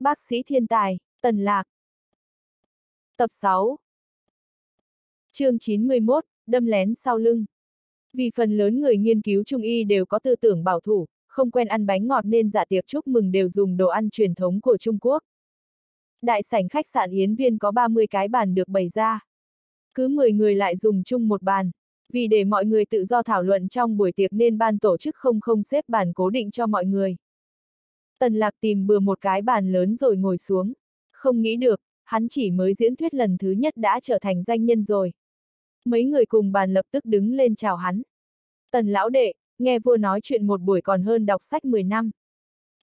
Bác sĩ thiên tài, Tần Lạc. Tập 6 chương 91, đâm lén sau lưng. Vì phần lớn người nghiên cứu trung y đều có tư tưởng bảo thủ, không quen ăn bánh ngọt nên dạ tiệc chúc mừng đều dùng đồ ăn truyền thống của Trung Quốc. Đại sảnh khách sạn Yến Viên có 30 cái bàn được bày ra. Cứ 10 người lại dùng chung một bàn. Vì để mọi người tự do thảo luận trong buổi tiệc nên ban tổ chức không không xếp bàn cố định cho mọi người. Tần lạc tìm bừa một cái bàn lớn rồi ngồi xuống. Không nghĩ được, hắn chỉ mới diễn thuyết lần thứ nhất đã trở thành danh nhân rồi. Mấy người cùng bàn lập tức đứng lên chào hắn. Tần lão đệ, nghe vua nói chuyện một buổi còn hơn đọc sách 10 năm.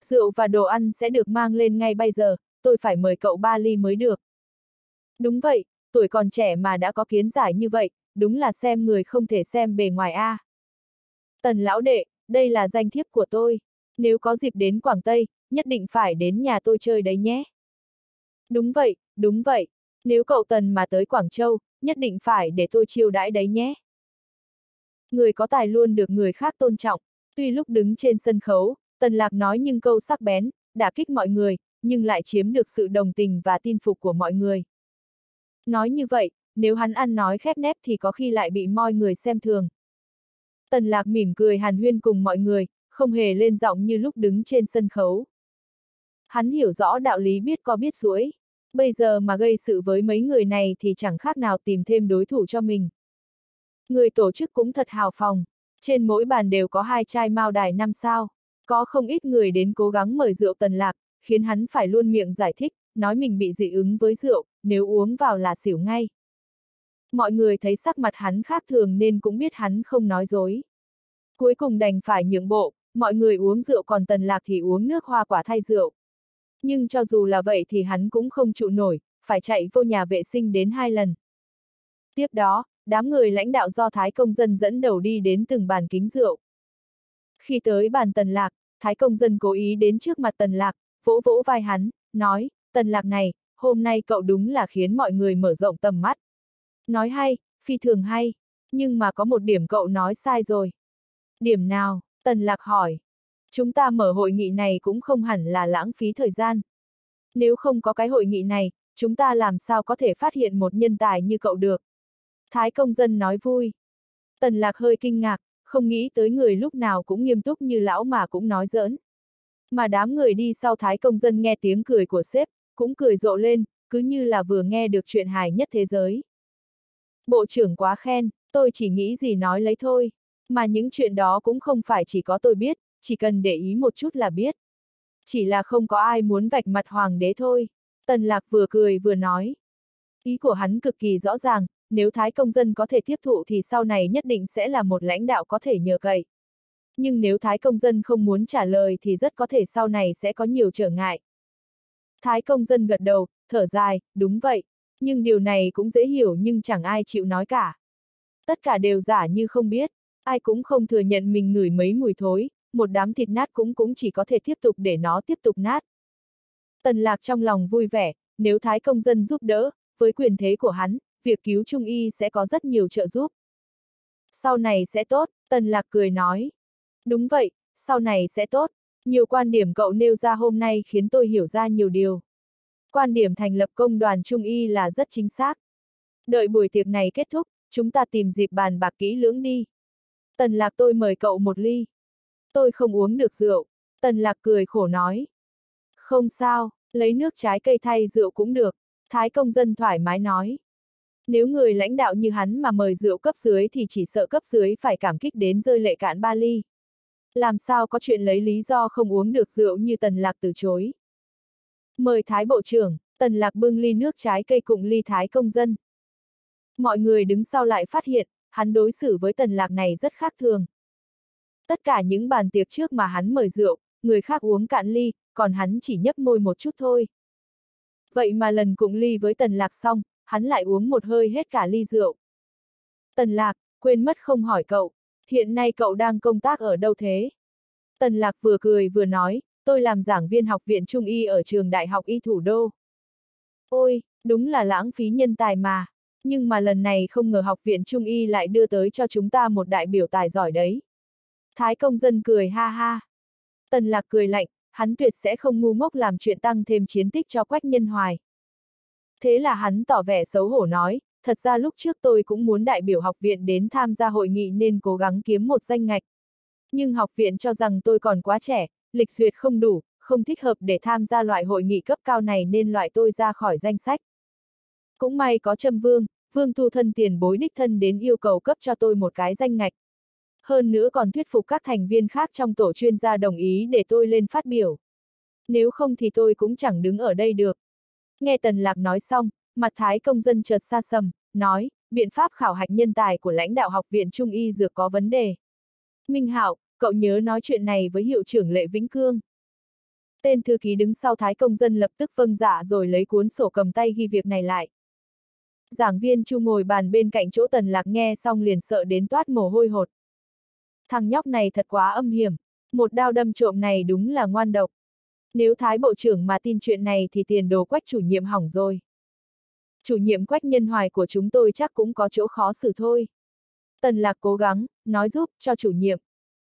Rượu và đồ ăn sẽ được mang lên ngay bây giờ, tôi phải mời cậu ba ly mới được. Đúng vậy, tuổi còn trẻ mà đã có kiến giải như vậy, đúng là xem người không thể xem bề ngoài a. Tần lão đệ, đây là danh thiếp của tôi. Nếu có dịp đến Quảng Tây, nhất định phải đến nhà tôi chơi đấy nhé. Đúng vậy, đúng vậy. Nếu cậu Tần mà tới Quảng Châu, nhất định phải để tôi chiêu đãi đấy nhé. Người có tài luôn được người khác tôn trọng, tuy lúc đứng trên sân khấu, Tần Lạc nói nhưng câu sắc bén, đả kích mọi người, nhưng lại chiếm được sự đồng tình và tin phục của mọi người. Nói như vậy, nếu hắn ăn nói khép nép thì có khi lại bị moi người xem thường. Tần Lạc mỉm cười hàn huyên cùng mọi người, không hề lên giọng như lúc đứng trên sân khấu. Hắn hiểu rõ đạo lý biết có biết rũi. Bây giờ mà gây sự với mấy người này thì chẳng khác nào tìm thêm đối thủ cho mình. Người tổ chức cũng thật hào phòng. Trên mỗi bàn đều có hai chai mao đài năm sao. Có không ít người đến cố gắng mời rượu tần lạc, khiến hắn phải luôn miệng giải thích, nói mình bị dị ứng với rượu, nếu uống vào là xỉu ngay. Mọi người thấy sắc mặt hắn khác thường nên cũng biết hắn không nói dối. Cuối cùng đành phải nhượng bộ, mọi người uống rượu còn tần lạc thì uống nước hoa quả thay rượu. Nhưng cho dù là vậy thì hắn cũng không trụ nổi, phải chạy vô nhà vệ sinh đến hai lần. Tiếp đó, đám người lãnh đạo do Thái Công Dân dẫn đầu đi đến từng bàn kính rượu. Khi tới bàn tần lạc, Thái Công Dân cố ý đến trước mặt tần lạc, vỗ vỗ vai hắn, nói, tần lạc này, hôm nay cậu đúng là khiến mọi người mở rộng tầm mắt. Nói hay, phi thường hay, nhưng mà có một điểm cậu nói sai rồi. Điểm nào? Tần lạc hỏi. Chúng ta mở hội nghị này cũng không hẳn là lãng phí thời gian. Nếu không có cái hội nghị này, chúng ta làm sao có thể phát hiện một nhân tài như cậu được. Thái công dân nói vui. Tần lạc hơi kinh ngạc, không nghĩ tới người lúc nào cũng nghiêm túc như lão mà cũng nói giỡn. Mà đám người đi sau thái công dân nghe tiếng cười của sếp, cũng cười rộ lên, cứ như là vừa nghe được chuyện hài nhất thế giới. Bộ trưởng quá khen, tôi chỉ nghĩ gì nói lấy thôi. Mà những chuyện đó cũng không phải chỉ có tôi biết, chỉ cần để ý một chút là biết. Chỉ là không có ai muốn vạch mặt hoàng đế thôi. Tần lạc vừa cười vừa nói. Ý của hắn cực kỳ rõ ràng, nếu Thái công dân có thể tiếp thụ thì sau này nhất định sẽ là một lãnh đạo có thể nhờ cậy. Nhưng nếu Thái công dân không muốn trả lời thì rất có thể sau này sẽ có nhiều trở ngại. Thái công dân gật đầu, thở dài, đúng vậy. Nhưng điều này cũng dễ hiểu nhưng chẳng ai chịu nói cả. Tất cả đều giả như không biết, ai cũng không thừa nhận mình ngửi mấy mùi thối, một đám thịt nát cũng cũng chỉ có thể tiếp tục để nó tiếp tục nát. Tần lạc trong lòng vui vẻ, nếu Thái công dân giúp đỡ, với quyền thế của hắn, việc cứu Trung Y sẽ có rất nhiều trợ giúp. Sau này sẽ tốt, Tần lạc cười nói. Đúng vậy, sau này sẽ tốt. Nhiều quan điểm cậu nêu ra hôm nay khiến tôi hiểu ra nhiều điều. Quan điểm thành lập công đoàn Trung Y là rất chính xác. Đợi buổi tiệc này kết thúc, chúng ta tìm dịp bàn bạc kỹ lưỡng đi. Tần lạc tôi mời cậu một ly. Tôi không uống được rượu. Tần lạc cười khổ nói. Không sao, lấy nước trái cây thay rượu cũng được. Thái công dân thoải mái nói. Nếu người lãnh đạo như hắn mà mời rượu cấp dưới thì chỉ sợ cấp dưới phải cảm kích đến rơi lệ cạn ba ly. Làm sao có chuyện lấy lý do không uống được rượu như tần lạc từ chối. Mời Thái Bộ trưởng, tần lạc bưng ly nước trái cây cùng ly Thái công dân. Mọi người đứng sau lại phát hiện, hắn đối xử với tần lạc này rất khác thường. Tất cả những bàn tiệc trước mà hắn mời rượu, người khác uống cạn ly, còn hắn chỉ nhấp môi một chút thôi. Vậy mà lần cụng ly với tần lạc xong, hắn lại uống một hơi hết cả ly rượu. Tần lạc, quên mất không hỏi cậu, hiện nay cậu đang công tác ở đâu thế? Tần lạc vừa cười vừa nói, tôi làm giảng viên học viện Trung Y ở trường Đại học Y Thủ Đô. Ôi, đúng là lãng phí nhân tài mà. Nhưng mà lần này không ngờ học viện Trung Y lại đưa tới cho chúng ta một đại biểu tài giỏi đấy. Thái công dân cười ha ha. Tần lạc cười lạnh, hắn tuyệt sẽ không ngu ngốc làm chuyện tăng thêm chiến tích cho Quách Nhân Hoài. Thế là hắn tỏ vẻ xấu hổ nói, thật ra lúc trước tôi cũng muốn đại biểu học viện đến tham gia hội nghị nên cố gắng kiếm một danh ngạch. Nhưng học viện cho rằng tôi còn quá trẻ, lịch duyệt không đủ, không thích hợp để tham gia loại hội nghị cấp cao này nên loại tôi ra khỏi danh sách. Cũng may có Trâm Vương, Vương Thu Thân tiền bối đích thân đến yêu cầu cấp cho tôi một cái danh ngạch. Hơn nữa còn thuyết phục các thành viên khác trong tổ chuyên gia đồng ý để tôi lên phát biểu. Nếu không thì tôi cũng chẳng đứng ở đây được. Nghe Tần Lạc nói xong, mặt thái công dân chợt xa sầm, nói, biện pháp khảo hạch nhân tài của lãnh đạo học viện Trung y dược có vấn đề. Minh Hạo, cậu nhớ nói chuyện này với hiệu trưởng Lệ Vĩnh Cương. Tên thư ký đứng sau thái công dân lập tức vâng dạ rồi lấy cuốn sổ cầm tay ghi việc này lại. Giảng viên Chu ngồi bàn bên cạnh chỗ Tần Lạc nghe xong liền sợ đến toát mồ hôi hột. Thằng nhóc này thật quá âm hiểm, một đao đâm trộm này đúng là ngoan độc. Nếu Thái Bộ trưởng mà tin chuyện này thì tiền đồ quách chủ nhiệm hỏng rồi. Chủ nhiệm quách nhân hoài của chúng tôi chắc cũng có chỗ khó xử thôi. Tần Lạc cố gắng, nói giúp cho chủ nhiệm.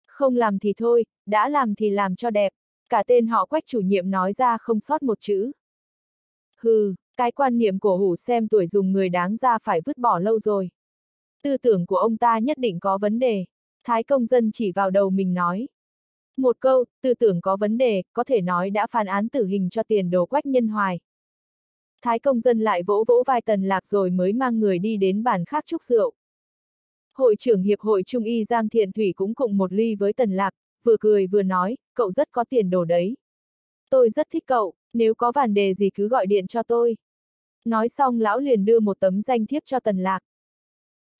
Không làm thì thôi, đã làm thì làm cho đẹp. Cả tên họ quách chủ nhiệm nói ra không sót một chữ. Hừ, cái quan niệm cổ hủ xem tuổi dùng người đáng ra phải vứt bỏ lâu rồi. Tư tưởng của ông ta nhất định có vấn đề. Thái công dân chỉ vào đầu mình nói. Một câu, tư tưởng có vấn đề, có thể nói đã phán án tử hình cho tiền đồ quách nhân hoài. Thái công dân lại vỗ vỗ vai tần lạc rồi mới mang người đi đến bàn khác chúc rượu. Hội trưởng Hiệp hội Trung y Giang Thiện Thủy cũng cùng một ly với tần lạc, vừa cười vừa nói, cậu rất có tiền đồ đấy. Tôi rất thích cậu, nếu có vấn đề gì cứ gọi điện cho tôi. Nói xong lão liền đưa một tấm danh thiếp cho tần lạc.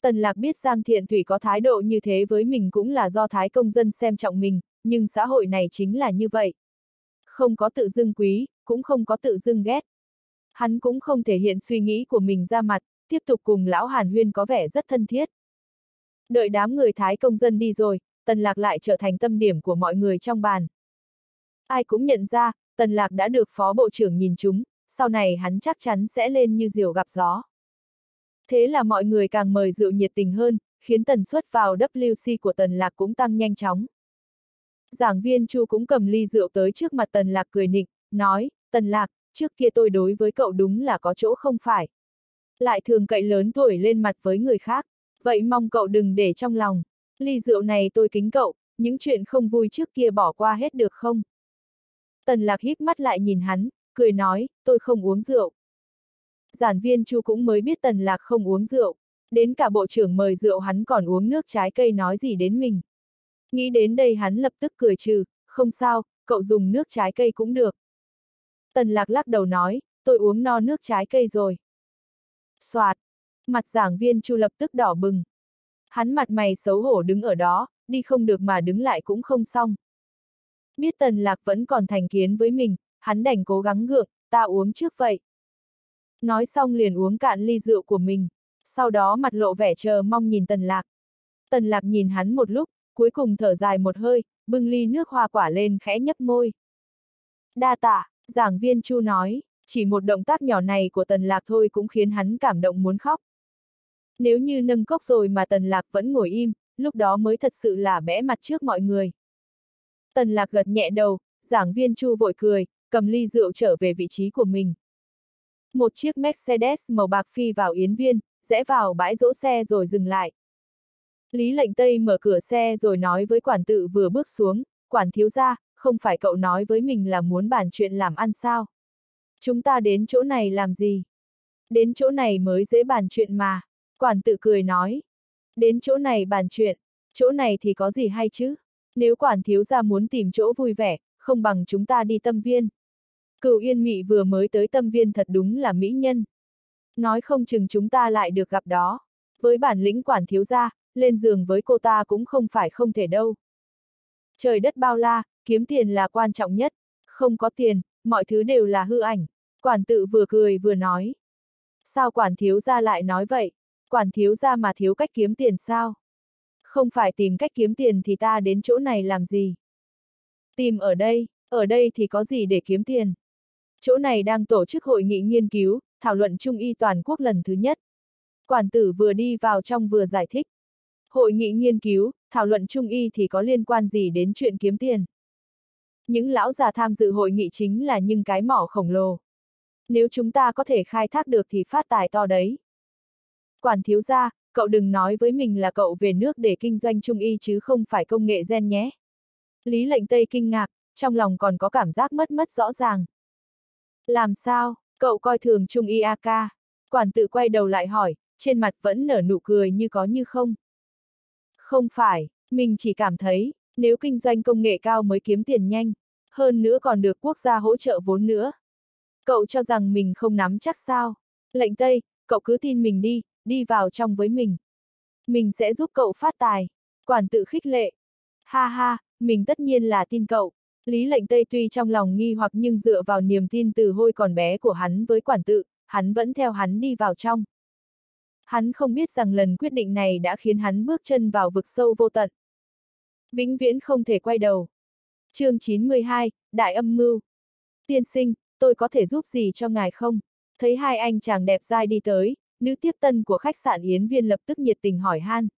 Tần lạc biết Giang Thiện Thủy có thái độ như thế với mình cũng là do thái công dân xem trọng mình, nhưng xã hội này chính là như vậy. Không có tự dưng quý, cũng không có tự dưng ghét. Hắn cũng không thể hiện suy nghĩ của mình ra mặt, tiếp tục cùng lão Hàn Huyên có vẻ rất thân thiết. Đợi đám người thái công dân đi rồi, Tần Lạc lại trở thành tâm điểm của mọi người trong bàn. Ai cũng nhận ra, Tần Lạc đã được Phó Bộ trưởng nhìn chúng, sau này hắn chắc chắn sẽ lên như diều gặp gió. Thế là mọi người càng mời rượu nhiệt tình hơn, khiến tần suất vào WC của Tần Lạc cũng tăng nhanh chóng. Giảng viên Chu cũng cầm ly rượu tới trước mặt Tần Lạc cười nịnh, nói, Tần Lạc, trước kia tôi đối với cậu đúng là có chỗ không phải. Lại thường cậy lớn tuổi lên mặt với người khác, vậy mong cậu đừng để trong lòng. Ly rượu này tôi kính cậu, những chuyện không vui trước kia bỏ qua hết được không? Tần Lạc híp mắt lại nhìn hắn, cười nói, tôi không uống rượu. Giản viên Chu cũng mới biết Tần Lạc không uống rượu, đến cả bộ trưởng mời rượu hắn còn uống nước trái cây nói gì đến mình. Nghĩ đến đây hắn lập tức cười trừ, không sao, cậu dùng nước trái cây cũng được. Tần Lạc lắc đầu nói, tôi uống no nước trái cây rồi. Soạt, mặt giảng viên Chu lập tức đỏ bừng. Hắn mặt mày xấu hổ đứng ở đó, đi không được mà đứng lại cũng không xong. Biết Tần Lạc vẫn còn thành kiến với mình, hắn đành cố gắng gượng, ta uống trước vậy. Nói xong liền uống cạn ly rượu của mình, sau đó mặt lộ vẻ chờ mong nhìn Tần Lạc. Tần Lạc nhìn hắn một lúc, cuối cùng thở dài một hơi, bưng ly nước hoa quả lên khẽ nhấp môi. Đa tạ, giảng viên Chu nói, chỉ một động tác nhỏ này của Tần Lạc thôi cũng khiến hắn cảm động muốn khóc. Nếu như nâng cốc rồi mà Tần Lạc vẫn ngồi im, lúc đó mới thật sự là bẽ mặt trước mọi người. Tần Lạc gật nhẹ đầu, giảng viên Chu vội cười, cầm ly rượu trở về vị trí của mình. Một chiếc Mercedes màu bạc phi vào yến viên, rẽ vào bãi đỗ xe rồi dừng lại. Lý lệnh Tây mở cửa xe rồi nói với quản tự vừa bước xuống, quản thiếu gia, không phải cậu nói với mình là muốn bàn chuyện làm ăn sao? Chúng ta đến chỗ này làm gì? Đến chỗ này mới dễ bàn chuyện mà. Quản tự cười nói. Đến chỗ này bàn chuyện, chỗ này thì có gì hay chứ? Nếu quản thiếu gia muốn tìm chỗ vui vẻ, không bằng chúng ta đi tâm viên. Cựu Yên Mị vừa mới tới tâm viên thật đúng là mỹ nhân. Nói không chừng chúng ta lại được gặp đó. Với bản lĩnh quản thiếu gia, lên giường với cô ta cũng không phải không thể đâu. Trời đất bao la, kiếm tiền là quan trọng nhất. Không có tiền, mọi thứ đều là hư ảnh. Quản tự vừa cười vừa nói. Sao quản thiếu gia lại nói vậy? Quản thiếu gia mà thiếu cách kiếm tiền sao? Không phải tìm cách kiếm tiền thì ta đến chỗ này làm gì? Tìm ở đây, ở đây thì có gì để kiếm tiền? Chỗ này đang tổ chức hội nghị nghiên cứu, thảo luận trung y toàn quốc lần thứ nhất. Quản tử vừa đi vào trong vừa giải thích. Hội nghị nghiên cứu, thảo luận trung y thì có liên quan gì đến chuyện kiếm tiền? Những lão già tham dự hội nghị chính là những cái mỏ khổng lồ. Nếu chúng ta có thể khai thác được thì phát tài to đấy. Quản thiếu gia, cậu đừng nói với mình là cậu về nước để kinh doanh trung y chứ không phải công nghệ gen nhé. Lý lệnh Tây kinh ngạc, trong lòng còn có cảm giác mất mất rõ ràng. Làm sao, cậu coi thường trung y A Ca Quản tự quay đầu lại hỏi, trên mặt vẫn nở nụ cười như có như không. Không phải, mình chỉ cảm thấy, nếu kinh doanh công nghệ cao mới kiếm tiền nhanh, hơn nữa còn được quốc gia hỗ trợ vốn nữa. Cậu cho rằng mình không nắm chắc sao? Lệnh Tây, cậu cứ tin mình đi, đi vào trong với mình. Mình sẽ giúp cậu phát tài. Quản tự khích lệ. Ha ha, mình tất nhiên là tin cậu. Lý lệnh Tây tuy trong lòng nghi hoặc nhưng dựa vào niềm tin từ hôi còn bé của hắn với quản tự, hắn vẫn theo hắn đi vào trong. Hắn không biết rằng lần quyết định này đã khiến hắn bước chân vào vực sâu vô tận. Vĩnh viễn không thể quay đầu. chương 92, Đại âm mưu. Tiên sinh, tôi có thể giúp gì cho ngài không? Thấy hai anh chàng đẹp dai đi tới, nữ tiếp tân của khách sạn Yến Viên lập tức nhiệt tình hỏi han.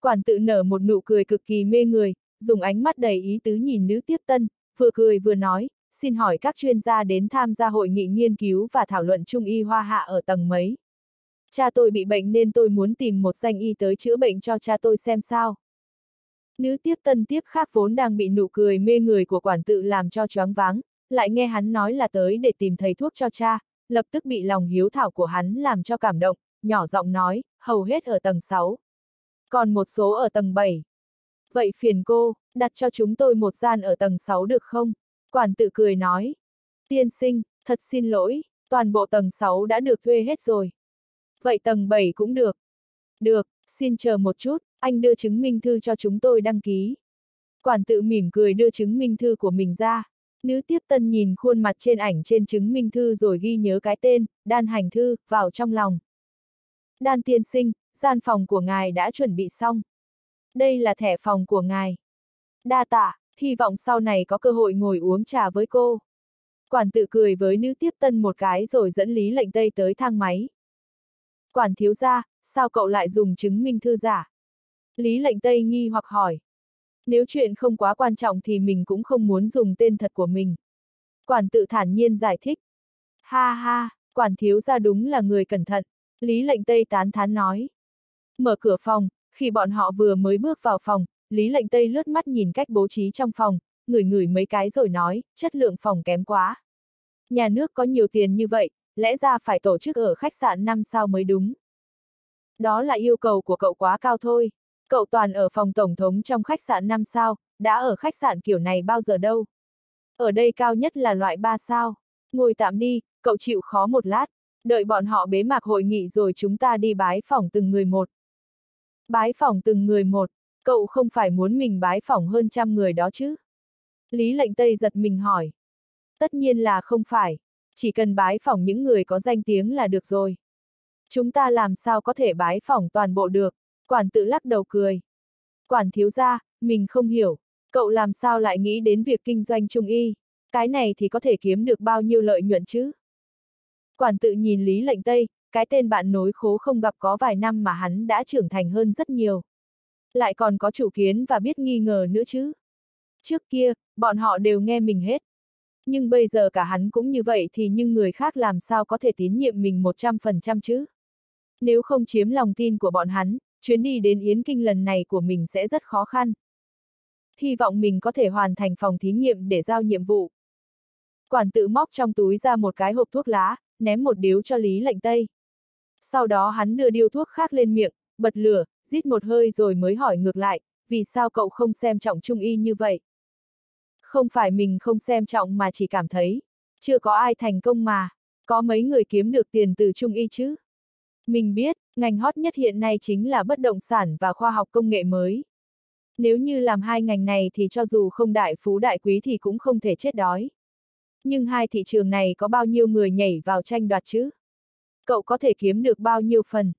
Quản tự nở một nụ cười cực kỳ mê người, dùng ánh mắt đầy ý tứ nhìn nữ tiếp tân, vừa cười vừa nói, xin hỏi các chuyên gia đến tham gia hội nghị nghiên cứu và thảo luận trung y hoa hạ ở tầng mấy. Cha tôi bị bệnh nên tôi muốn tìm một danh y tới chữa bệnh cho cha tôi xem sao. Nữ tiếp tân tiếp khác vốn đang bị nụ cười mê người của quản tự làm cho choáng váng, lại nghe hắn nói là tới để tìm thầy thuốc cho cha, lập tức bị lòng hiếu thảo của hắn làm cho cảm động, nhỏ giọng nói, hầu hết ở tầng 6. Còn một số ở tầng 7. Vậy phiền cô, đặt cho chúng tôi một gian ở tầng 6 được không? Quản tự cười nói. Tiên sinh, thật xin lỗi, toàn bộ tầng 6 đã được thuê hết rồi. Vậy tầng 7 cũng được. Được, xin chờ một chút, anh đưa chứng minh thư cho chúng tôi đăng ký. Quản tự mỉm cười đưa chứng minh thư của mình ra. Nữ tiếp tân nhìn khuôn mặt trên ảnh trên chứng minh thư rồi ghi nhớ cái tên, đan hành thư, vào trong lòng. Đan tiên sinh, gian phòng của ngài đã chuẩn bị xong. Đây là thẻ phòng của ngài. Đa tạ, hy vọng sau này có cơ hội ngồi uống trà với cô. Quản tự cười với nữ tiếp tân một cái rồi dẫn Lý lệnh Tây tới thang máy. Quản thiếu gia, sao cậu lại dùng chứng minh thư giả? Lý lệnh Tây nghi hoặc hỏi. Nếu chuyện không quá quan trọng thì mình cũng không muốn dùng tên thật của mình. Quản tự thản nhiên giải thích. Ha ha, quản thiếu gia đúng là người cẩn thận. Lý lệnh Tây tán thán nói. Mở cửa phòng, khi bọn họ vừa mới bước vào phòng, Lý lệnh Tây lướt mắt nhìn cách bố trí trong phòng, ngửi ngửi mấy cái rồi nói, chất lượng phòng kém quá. Nhà nước có nhiều tiền như vậy, lẽ ra phải tổ chức ở khách sạn 5 sao mới đúng. Đó là yêu cầu của cậu quá cao thôi. Cậu toàn ở phòng tổng thống trong khách sạn 5 sao, đã ở khách sạn kiểu này bao giờ đâu. Ở đây cao nhất là loại 3 sao. Ngồi tạm đi, cậu chịu khó một lát. Đợi bọn họ bế mạc hội nghị rồi chúng ta đi bái phòng từng người một. Bái phỏng từng người một, cậu không phải muốn mình bái phỏng hơn trăm người đó chứ? Lý lệnh Tây giật mình hỏi. Tất nhiên là không phải, chỉ cần bái phỏng những người có danh tiếng là được rồi. Chúng ta làm sao có thể bái phỏng toàn bộ được, quản tự lắc đầu cười. Quản thiếu gia, mình không hiểu, cậu làm sao lại nghĩ đến việc kinh doanh trung y, cái này thì có thể kiếm được bao nhiêu lợi nhuận chứ? Quản tự nhìn Lý lệnh Tây, cái tên bạn nối khố không gặp có vài năm mà hắn đã trưởng thành hơn rất nhiều. Lại còn có chủ kiến và biết nghi ngờ nữa chứ. Trước kia, bọn họ đều nghe mình hết. Nhưng bây giờ cả hắn cũng như vậy thì nhưng người khác làm sao có thể tín nhiệm mình 100% chứ? Nếu không chiếm lòng tin của bọn hắn, chuyến đi đến Yến Kinh lần này của mình sẽ rất khó khăn. Hy vọng mình có thể hoàn thành phòng thí nghiệm để giao nhiệm vụ. Quản tự móc trong túi ra một cái hộp thuốc lá, ném một điếu cho Lý lệnh Tây. Sau đó hắn đưa điếu thuốc khác lên miệng, bật lửa, rít một hơi rồi mới hỏi ngược lại, vì sao cậu không xem trọng trung y như vậy? Không phải mình không xem trọng mà chỉ cảm thấy, chưa có ai thành công mà, có mấy người kiếm được tiền từ trung y chứ? Mình biết, ngành hot nhất hiện nay chính là bất động sản và khoa học công nghệ mới. Nếu như làm hai ngành này thì cho dù không đại phú đại quý thì cũng không thể chết đói. Nhưng hai thị trường này có bao nhiêu người nhảy vào tranh đoạt chứ? Cậu có thể kiếm được bao nhiêu phần?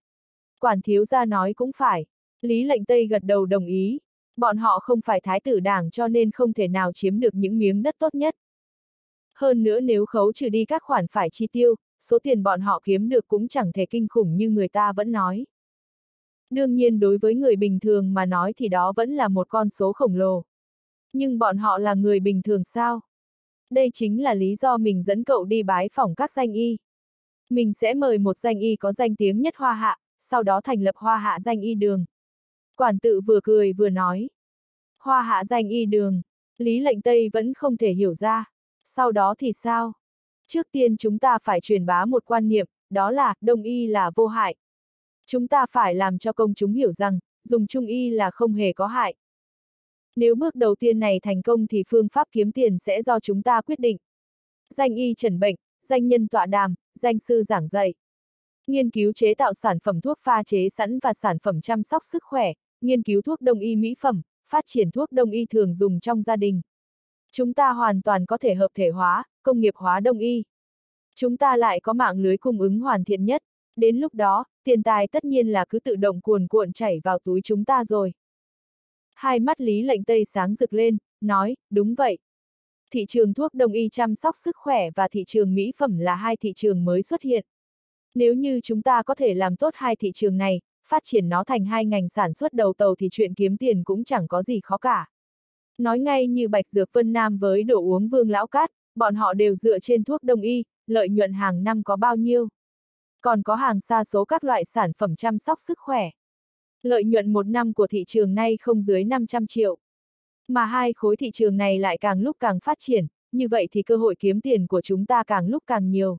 Quản thiếu gia nói cũng phải. Lý lệnh Tây gật đầu đồng ý. Bọn họ không phải thái tử đảng cho nên không thể nào chiếm được những miếng đất tốt nhất. Hơn nữa nếu khấu trừ đi các khoản phải chi tiêu, số tiền bọn họ kiếm được cũng chẳng thể kinh khủng như người ta vẫn nói. Đương nhiên đối với người bình thường mà nói thì đó vẫn là một con số khổng lồ. Nhưng bọn họ là người bình thường sao? Đây chính là lý do mình dẫn cậu đi bái phỏng các danh y. Mình sẽ mời một danh y có danh tiếng nhất hoa hạ, sau đó thành lập hoa hạ danh y đường. Quản tự vừa cười vừa nói. Hoa hạ danh y đường, Lý lệnh Tây vẫn không thể hiểu ra. Sau đó thì sao? Trước tiên chúng ta phải truyền bá một quan niệm, đó là, đông y là vô hại. Chúng ta phải làm cho công chúng hiểu rằng, dùng trung y là không hề có hại. Nếu bước đầu tiên này thành công thì phương pháp kiếm tiền sẽ do chúng ta quyết định. Danh y trần bệnh, danh nhân tọa đàm, danh sư giảng dạy. Nghiên cứu chế tạo sản phẩm thuốc pha chế sẵn và sản phẩm chăm sóc sức khỏe, nghiên cứu thuốc đông y mỹ phẩm, phát triển thuốc đông y thường dùng trong gia đình. Chúng ta hoàn toàn có thể hợp thể hóa, công nghiệp hóa đông y. Chúng ta lại có mạng lưới cung ứng hoàn thiện nhất, đến lúc đó, tiền tài tất nhiên là cứ tự động cuồn cuộn chảy vào túi chúng ta rồi. Hai mắt Lý lệnh Tây sáng rực lên, nói, đúng vậy. Thị trường thuốc đông y chăm sóc sức khỏe và thị trường mỹ phẩm là hai thị trường mới xuất hiện. Nếu như chúng ta có thể làm tốt hai thị trường này, phát triển nó thành hai ngành sản xuất đầu tàu thì chuyện kiếm tiền cũng chẳng có gì khó cả. Nói ngay như Bạch Dược Vân Nam với đồ uống Vương Lão Cát, bọn họ đều dựa trên thuốc đông y, lợi nhuận hàng năm có bao nhiêu. Còn có hàng xa số các loại sản phẩm chăm sóc sức khỏe. Lợi nhuận một năm của thị trường nay không dưới 500 triệu. Mà hai khối thị trường này lại càng lúc càng phát triển, như vậy thì cơ hội kiếm tiền của chúng ta càng lúc càng nhiều.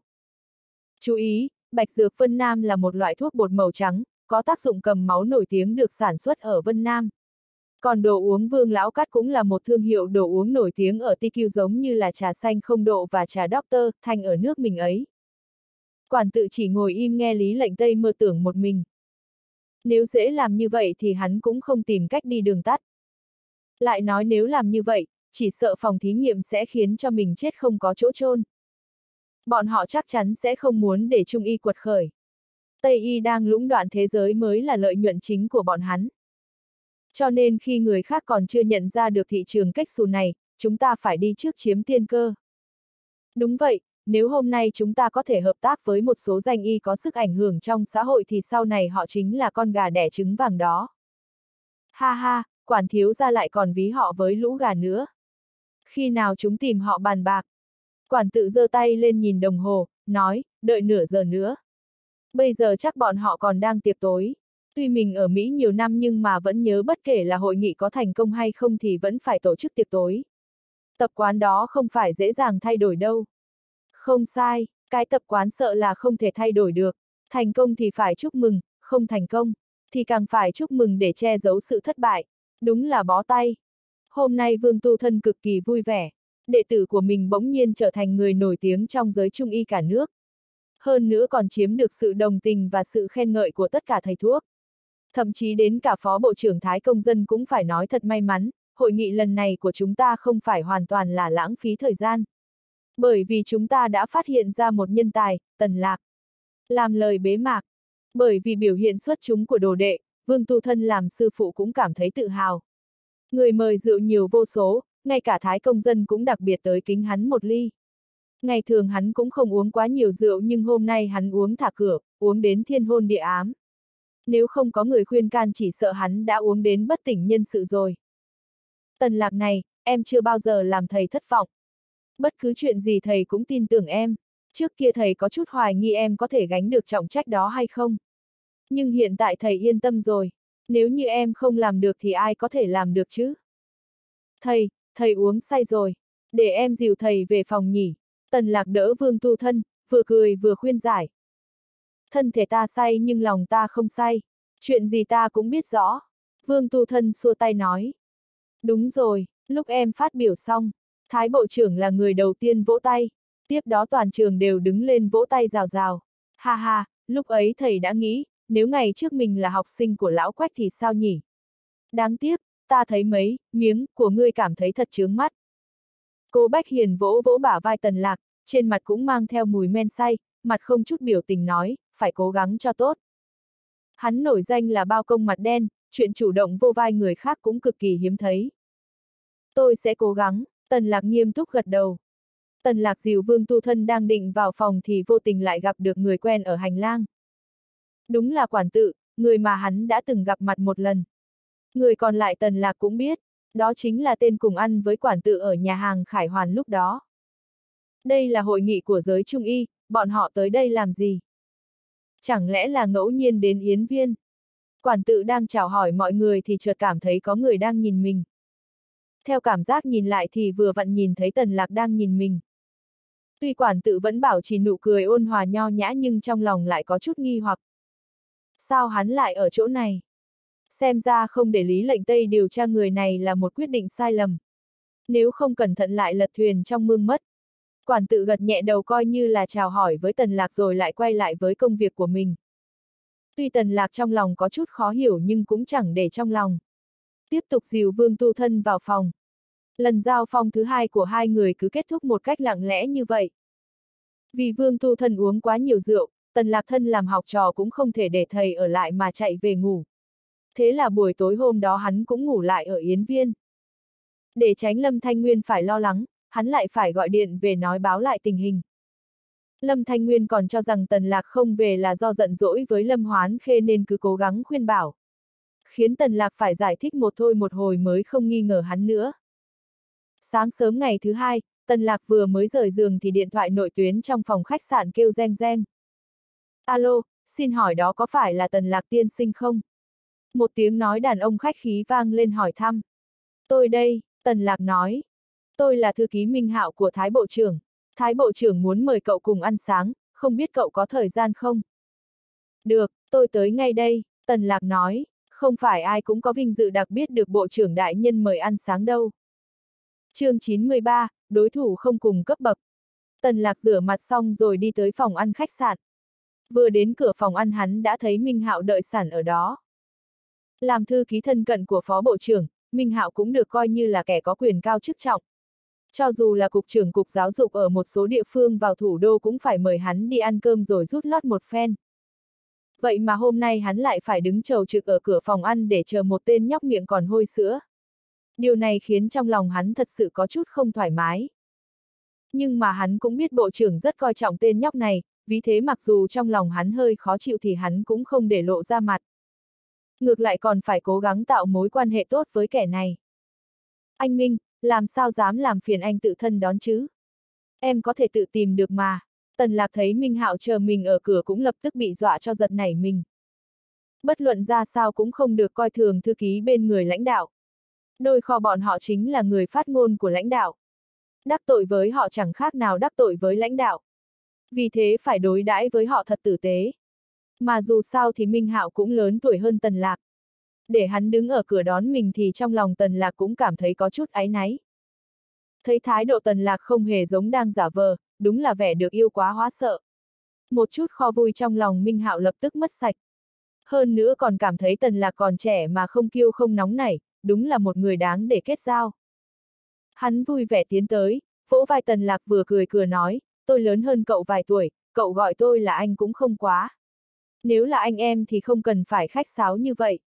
Chú ý, Bạch Dược Vân Nam là một loại thuốc bột màu trắng, có tác dụng cầm máu nổi tiếng được sản xuất ở Vân Nam. Còn đồ uống Vương Lão Cát cũng là một thương hiệu đồ uống nổi tiếng ở TQ giống như là trà xanh không độ và trà Doctor, thanh ở nước mình ấy. Quản tự chỉ ngồi im nghe Lý lệnh Tây mơ tưởng một mình. Nếu dễ làm như vậy thì hắn cũng không tìm cách đi đường tắt. Lại nói nếu làm như vậy, chỉ sợ phòng thí nghiệm sẽ khiến cho mình chết không có chỗ chôn. Bọn họ chắc chắn sẽ không muốn để Trung Y quật khởi. Tây Y đang lũng đoạn thế giới mới là lợi nhuận chính của bọn hắn. Cho nên khi người khác còn chưa nhận ra được thị trường cách xù này, chúng ta phải đi trước chiếm tiên cơ. Đúng vậy, nếu hôm nay chúng ta có thể hợp tác với một số danh y có sức ảnh hưởng trong xã hội thì sau này họ chính là con gà đẻ trứng vàng đó. Ha ha, quản thiếu ra lại còn ví họ với lũ gà nữa. Khi nào chúng tìm họ bàn bạc? Quản tự giơ tay lên nhìn đồng hồ, nói, đợi nửa giờ nữa. Bây giờ chắc bọn họ còn đang tiệc tối. Tuy mình ở Mỹ nhiều năm nhưng mà vẫn nhớ bất kể là hội nghị có thành công hay không thì vẫn phải tổ chức tiệc tối. Tập quán đó không phải dễ dàng thay đổi đâu. Không sai, cái tập quán sợ là không thể thay đổi được. Thành công thì phải chúc mừng, không thành công, thì càng phải chúc mừng để che giấu sự thất bại. Đúng là bó tay. Hôm nay Vương Tu Thân cực kỳ vui vẻ. Đệ tử của mình bỗng nhiên trở thành người nổi tiếng trong giới trung y cả nước. Hơn nữa còn chiếm được sự đồng tình và sự khen ngợi của tất cả thầy thuốc. Thậm chí đến cả Phó Bộ trưởng Thái Công Dân cũng phải nói thật may mắn, hội nghị lần này của chúng ta không phải hoàn toàn là lãng phí thời gian. Bởi vì chúng ta đã phát hiện ra một nhân tài, Tần Lạc. Làm lời bế mạc. Bởi vì biểu hiện xuất chúng của đồ đệ, Vương Tu Thân làm sư phụ cũng cảm thấy tự hào. Người mời rượu nhiều vô số, ngay cả Thái Công Dân cũng đặc biệt tới kính hắn một ly. Ngày thường hắn cũng không uống quá nhiều rượu nhưng hôm nay hắn uống thả cửa, uống đến thiên hôn địa ám. Nếu không có người khuyên can chỉ sợ hắn đã uống đến bất tỉnh nhân sự rồi. Tần lạc này, em chưa bao giờ làm thầy thất vọng. Bất cứ chuyện gì thầy cũng tin tưởng em. Trước kia thầy có chút hoài nghi em có thể gánh được trọng trách đó hay không. Nhưng hiện tại thầy yên tâm rồi. Nếu như em không làm được thì ai có thể làm được chứ? Thầy, thầy uống say rồi. Để em dìu thầy về phòng nhỉ. Tần lạc đỡ vương tu thân, vừa cười vừa khuyên giải. Thân thể ta say nhưng lòng ta không say. Chuyện gì ta cũng biết rõ. Vương tu thân xua tay nói. Đúng rồi, lúc em phát biểu xong, Thái Bộ trưởng là người đầu tiên vỗ tay. Tiếp đó toàn trường đều đứng lên vỗ tay rào rào. Ha ha, lúc ấy thầy đã nghĩ, nếu ngày trước mình là học sinh của lão quách thì sao nhỉ? Đáng tiếc, ta thấy mấy, miếng, của ngươi cảm thấy thật chướng mắt. Cô Bách Hiền vỗ vỗ bả vai tần lạc, trên mặt cũng mang theo mùi men say, mặt không chút biểu tình nói, phải cố gắng cho tốt. Hắn nổi danh là bao công mặt đen, chuyện chủ động vô vai người khác cũng cực kỳ hiếm thấy. Tôi sẽ cố gắng, tần lạc nghiêm túc gật đầu. Tần lạc dìu vương tu thân đang định vào phòng thì vô tình lại gặp được người quen ở hành lang. Đúng là quản tự, người mà hắn đã từng gặp mặt một lần. Người còn lại tần lạc cũng biết, Đó chính là tên cùng ăn với quản tự ở nhà hàng Khải Hoàn lúc đó. Đây là hội nghị của giới trung y, bọn họ tới đây làm gì? Chẳng lẽ là ngẫu nhiên đến Yến Viên? Quản tự đang chào hỏi mọi người thì chợt cảm thấy có người đang nhìn mình. Theo cảm giác nhìn lại thì vừa vặn nhìn thấy Tần Lạc đang nhìn mình. Tuy quản tự vẫn bảo chỉ nụ cười ôn hòa nho nhã nhưng trong lòng lại có chút nghi hoặc. Sao hắn lại ở chỗ này? Xem ra không để lý lệnh Tây điều tra người này là một quyết định sai lầm. Nếu không cẩn thận lại lật thuyền trong mương mất. Quản tự gật nhẹ đầu coi như là chào hỏi với Tần Lạc rồi lại quay lại với công việc của mình. Tuy Tần Lạc trong lòng có chút khó hiểu nhưng cũng chẳng để trong lòng. Tiếp tục dìu Vương Tu Thân vào phòng. Lần giao phong thứ hai của hai người cứ kết thúc một cách lặng lẽ như vậy. Vì Vương Tu Thân uống quá nhiều rượu, Tần Lạc Thân làm học trò cũng không thể để thầy ở lại mà chạy về ngủ. Thế là buổi tối hôm đó hắn cũng ngủ lại ở Yến Viên. Để tránh Lâm Thanh Nguyên phải lo lắng, hắn lại phải gọi điện về nói báo lại tình hình. Lâm Thanh Nguyên còn cho rằng Tần Lạc không về là do giận dỗi với Lâm Hoán Khê nên cứ cố gắng khuyên bảo. Khiến Tần Lạc phải giải thích một thôi một hồi mới không nghi ngờ hắn nữa. Sáng sớm ngày thứ hai, Tần Lạc vừa mới rời giường thì điện thoại nội tuyến trong phòng khách sạn kêu reng reng. Alo, xin hỏi đó có phải là Tần Lạc tiên sinh không? Một tiếng nói đàn ông khách khí vang lên hỏi thăm. Tôi đây, Tần Lạc nói. Tôi là thư ký minh hạo của Thái Bộ trưởng. Thái Bộ trưởng muốn mời cậu cùng ăn sáng, không biết cậu có thời gian không? Được, tôi tới ngay đây, Tần Lạc nói, không phải ai cũng có vinh dự đặc biệt được Bộ trưởng Đại Nhân mời ăn sáng đâu. chương 93, đối thủ không cùng cấp bậc. Tần Lạc rửa mặt xong rồi đi tới phòng ăn khách sạn. Vừa đến cửa phòng ăn hắn đã thấy Minh Hạo đợi sẵn ở đó. Làm thư ký thân cận của Phó Bộ trưởng, Minh Hạo cũng được coi như là kẻ có quyền cao chức trọng. Cho dù là cục trưởng cục giáo dục ở một số địa phương vào thủ đô cũng phải mời hắn đi ăn cơm rồi rút lót một phen. Vậy mà hôm nay hắn lại phải đứng chờ trực ở cửa phòng ăn để chờ một tên nhóc miệng còn hôi sữa. Điều này khiến trong lòng hắn thật sự có chút không thoải mái. Nhưng mà hắn cũng biết bộ trưởng rất coi trọng tên nhóc này, vì thế mặc dù trong lòng hắn hơi khó chịu thì hắn cũng không để lộ ra mặt. Ngược lại còn phải cố gắng tạo mối quan hệ tốt với kẻ này. Anh Minh, làm sao dám làm phiền anh tự thân đón chứ? Em có thể tự tìm được mà. Tần lạc thấy Minh Hạo chờ mình ở cửa cũng lập tức bị dọa cho giật nảy mình. Bất luận ra sao cũng không được coi thường thư ký bên người lãnh đạo. Đôi kho bọn họ chính là người phát ngôn của lãnh đạo. Đắc tội với họ chẳng khác nào đắc tội với lãnh đạo. Vì thế phải đối đãi với họ thật tử tế. Mà dù sao thì Minh Hạo cũng lớn tuổi hơn Tần Lạc để hắn đứng ở cửa đón mình thì trong lòng tần lạc cũng cảm thấy có chút áy náy. Thấy thái độ tần lạc không hề giống đang giả vờ, đúng là vẻ được yêu quá hóa sợ. Một chút kho vui trong lòng Minh Hạo lập tức mất sạch. Hơn nữa còn cảm thấy tần lạc còn trẻ mà không kiêu không nóng nảy, đúng là một người đáng để kết giao. Hắn vui vẻ tiến tới, vỗ vai tần lạc vừa cười cười nói, tôi lớn hơn cậu vài tuổi, cậu gọi tôi là anh cũng không quá. Nếu là anh em thì không cần phải khách sáo như vậy.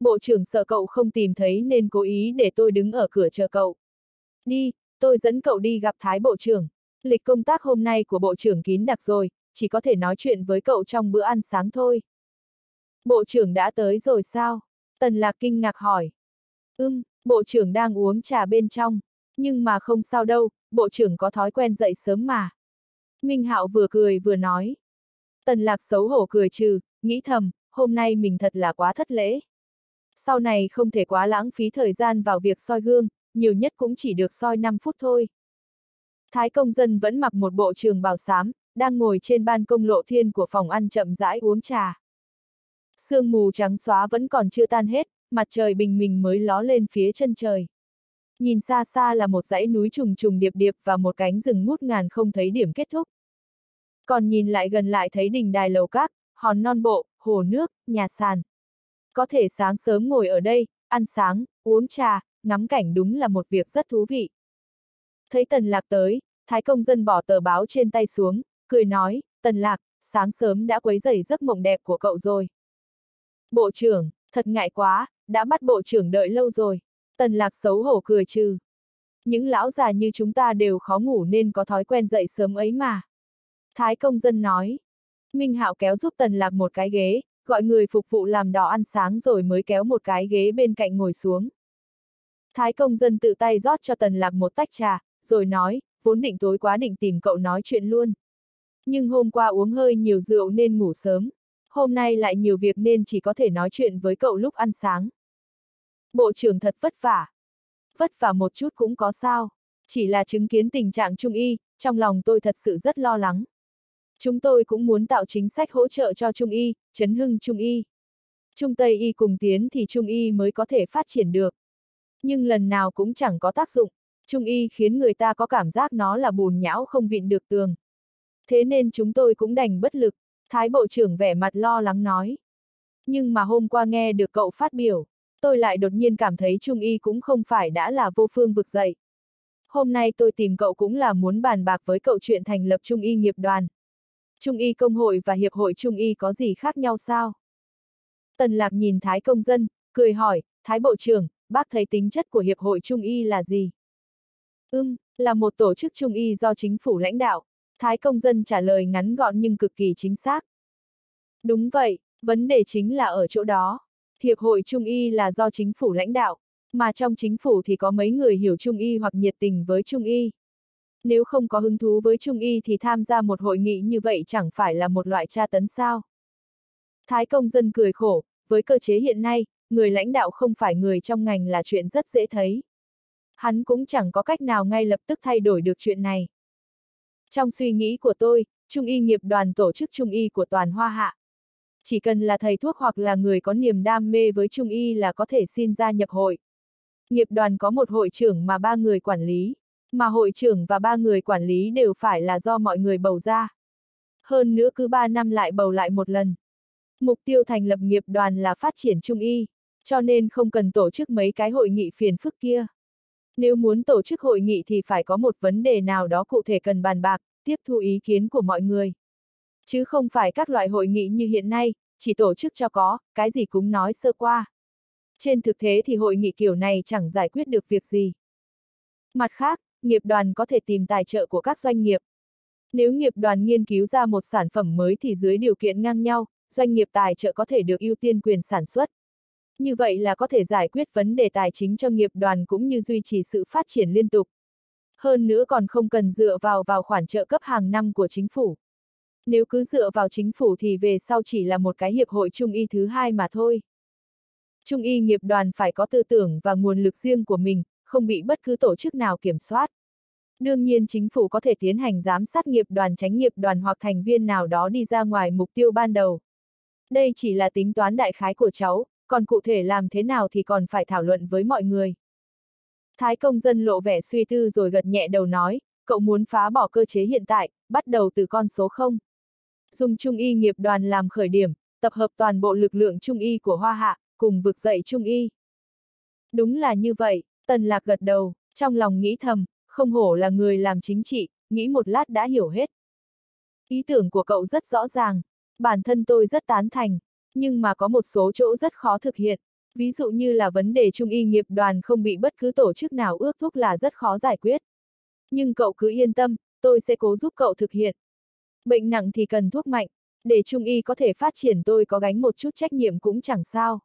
Bộ trưởng sợ cậu không tìm thấy nên cố ý để tôi đứng ở cửa chờ cậu. Đi, tôi dẫn cậu đi gặp Thái Bộ trưởng. Lịch công tác hôm nay của Bộ trưởng kín đặc rồi, chỉ có thể nói chuyện với cậu trong bữa ăn sáng thôi. Bộ trưởng đã tới rồi sao? Tần Lạc kinh ngạc hỏi. Ừm, Bộ trưởng đang uống trà bên trong. Nhưng mà không sao đâu, Bộ trưởng có thói quen dậy sớm mà. Minh Hạo vừa cười vừa nói. Tần Lạc xấu hổ cười trừ, nghĩ thầm, hôm nay mình thật là quá thất lễ sau này không thể quá lãng phí thời gian vào việc soi gương, nhiều nhất cũng chỉ được soi 5 phút thôi. Thái công dân vẫn mặc một bộ trường bào xám, đang ngồi trên ban công lộ thiên của phòng ăn chậm rãi uống trà. Sương mù trắng xóa vẫn còn chưa tan hết, mặt trời bình minh mới ló lên phía chân trời. Nhìn xa xa là một dãy núi trùng trùng điệp điệp và một cánh rừng ngút ngàn không thấy điểm kết thúc. Còn nhìn lại gần lại thấy đình đài lầu các, hòn non bộ, hồ nước, nhà sàn. Có thể sáng sớm ngồi ở đây, ăn sáng, uống trà, ngắm cảnh đúng là một việc rất thú vị. Thấy Tần Lạc tới, Thái công dân bỏ tờ báo trên tay xuống, cười nói, Tần Lạc, sáng sớm đã quấy rầy giấc mộng đẹp của cậu rồi. Bộ trưởng, thật ngại quá, đã bắt bộ trưởng đợi lâu rồi. Tần Lạc xấu hổ cười trừ. Những lão già như chúng ta đều khó ngủ nên có thói quen dậy sớm ấy mà. Thái công dân nói. Minh Hạo kéo giúp Tần Lạc một cái ghế, gọi người phục vụ làm đỏ ăn sáng rồi mới kéo một cái ghế bên cạnh ngồi xuống. Thái công dân tự tay rót cho tần lạc một tách trà, rồi nói, vốn định tối quá định tìm cậu nói chuyện luôn. Nhưng hôm qua uống hơi nhiều rượu nên ngủ sớm, hôm nay lại nhiều việc nên chỉ có thể nói chuyện với cậu lúc ăn sáng. Bộ trưởng thật vất vả. Vất vả một chút cũng có sao. Chỉ là chứng kiến tình trạng trung y, trong lòng tôi thật sự rất lo lắng. Chúng tôi cũng muốn tạo chính sách hỗ trợ cho trung y, chấn hưng trung y. Trung Tây y cùng tiến thì trung y mới có thể phát triển được. Nhưng lần nào cũng chẳng có tác dụng, trung y khiến người ta có cảm giác nó là bùn nhão không vịn được tường. Thế nên chúng tôi cũng đành bất lực, Thái Bộ trưởng vẻ mặt lo lắng nói. Nhưng mà hôm qua nghe được cậu phát biểu, tôi lại đột nhiên cảm thấy Trung Y cũng không phải đã là vô phương vực dậy. Hôm nay tôi tìm cậu cũng là muốn bàn bạc với cậu chuyện thành lập Trung Y nghiệp đoàn. Trung Y công hội và Hiệp hội Trung Y có gì khác nhau sao? Tần Lạc nhìn Thái công dân, cười hỏi, Thái Bộ trưởng, bác thấy tính chất của Hiệp hội Trung Y là gì? Ưm, là một tổ chức Trung Y do chính phủ lãnh đạo. Thái công dân trả lời ngắn gọn nhưng cực kỳ chính xác. Đúng vậy, vấn đề chính là ở chỗ đó. Hiệp hội Trung Y là do chính phủ lãnh đạo, mà trong chính phủ thì có mấy người hiểu Trung Y hoặc nhiệt tình với Trung Y. Nếu không có hứng thú với Trung Y thì tham gia một hội nghị như vậy chẳng phải là một loại tra tấn sao. Thái công dân cười khổ, với cơ chế hiện nay, người lãnh đạo không phải người trong ngành là chuyện rất dễ thấy. Hắn cũng chẳng có cách nào ngay lập tức thay đổi được chuyện này. Trong suy nghĩ của tôi, Trung y nghiệp đoàn tổ chức Trung y của toàn Hoa Hạ. Chỉ cần là thầy thuốc hoặc là người có niềm đam mê với Trung y là có thể xin gia nhập hội. Nghiệp đoàn có một hội trưởng mà ba người quản lý, mà hội trưởng và ba người quản lý đều phải là do mọi người bầu ra. Hơn nữa cứ ba năm lại bầu lại một lần. Mục tiêu thành lập nghiệp đoàn là phát triển Trung y, cho nên không cần tổ chức mấy cái hội nghị phiền phức kia. Nếu muốn tổ chức hội nghị thì phải có một vấn đề nào đó cụ thể cần bàn bạc, tiếp thu ý kiến của mọi người. Chứ không phải các loại hội nghị như hiện nay, chỉ tổ chức cho có, cái gì cũng nói sơ qua. Trên thực tế thì hội nghị kiểu này chẳng giải quyết được việc gì. Mặt khác, nghiệp đoàn có thể tìm tài trợ của các doanh nghiệp. Nếu nghiệp đoàn nghiên cứu ra một sản phẩm mới thì dưới điều kiện ngang nhau, doanh nghiệp tài trợ có thể được ưu tiên quyền sản xuất. Như vậy là có thể giải quyết vấn đề tài chính cho nghiệp đoàn cũng như duy trì sự phát triển liên tục. Hơn nữa còn không cần dựa vào vào khoản trợ cấp hàng năm của chính phủ. Nếu cứ dựa vào chính phủ thì về sau chỉ là một cái hiệp hội trung y thứ hai mà thôi. Trung y nghiệp đoàn phải có tư tưởng và nguồn lực riêng của mình, không bị bất cứ tổ chức nào kiểm soát. Đương nhiên chính phủ có thể tiến hành giám sát nghiệp đoàn tránh nghiệp đoàn hoặc thành viên nào đó đi ra ngoài mục tiêu ban đầu. Đây chỉ là tính toán đại khái của cháu, còn cụ thể làm thế nào thì còn phải thảo luận với mọi người. Thái công dân lộ vẻ suy tư rồi gật nhẹ đầu nói, cậu muốn phá bỏ cơ chế hiện tại, bắt đầu từ con số 0. Dùng Trung y nghiệp đoàn làm khởi điểm, tập hợp toàn bộ lực lượng Trung y của Hoa Hạ, cùng vực dậy Trung y. Đúng là như vậy, Tần Lạc gật đầu, trong lòng nghĩ thầm, không hổ là người làm chính trị, nghĩ một lát đã hiểu hết. Ý tưởng của cậu rất rõ ràng, bản thân tôi rất tán thành, nhưng mà có một số chỗ rất khó thực hiện. Ví dụ như là vấn đề trung y nghiệp đoàn không bị bất cứ tổ chức nào ước thúc là rất khó giải quyết. Nhưng cậu cứ yên tâm, tôi sẽ cố giúp cậu thực hiện. Bệnh nặng thì cần thuốc mạnh, để trung y có thể phát triển tôi có gánh một chút trách nhiệm cũng chẳng sao.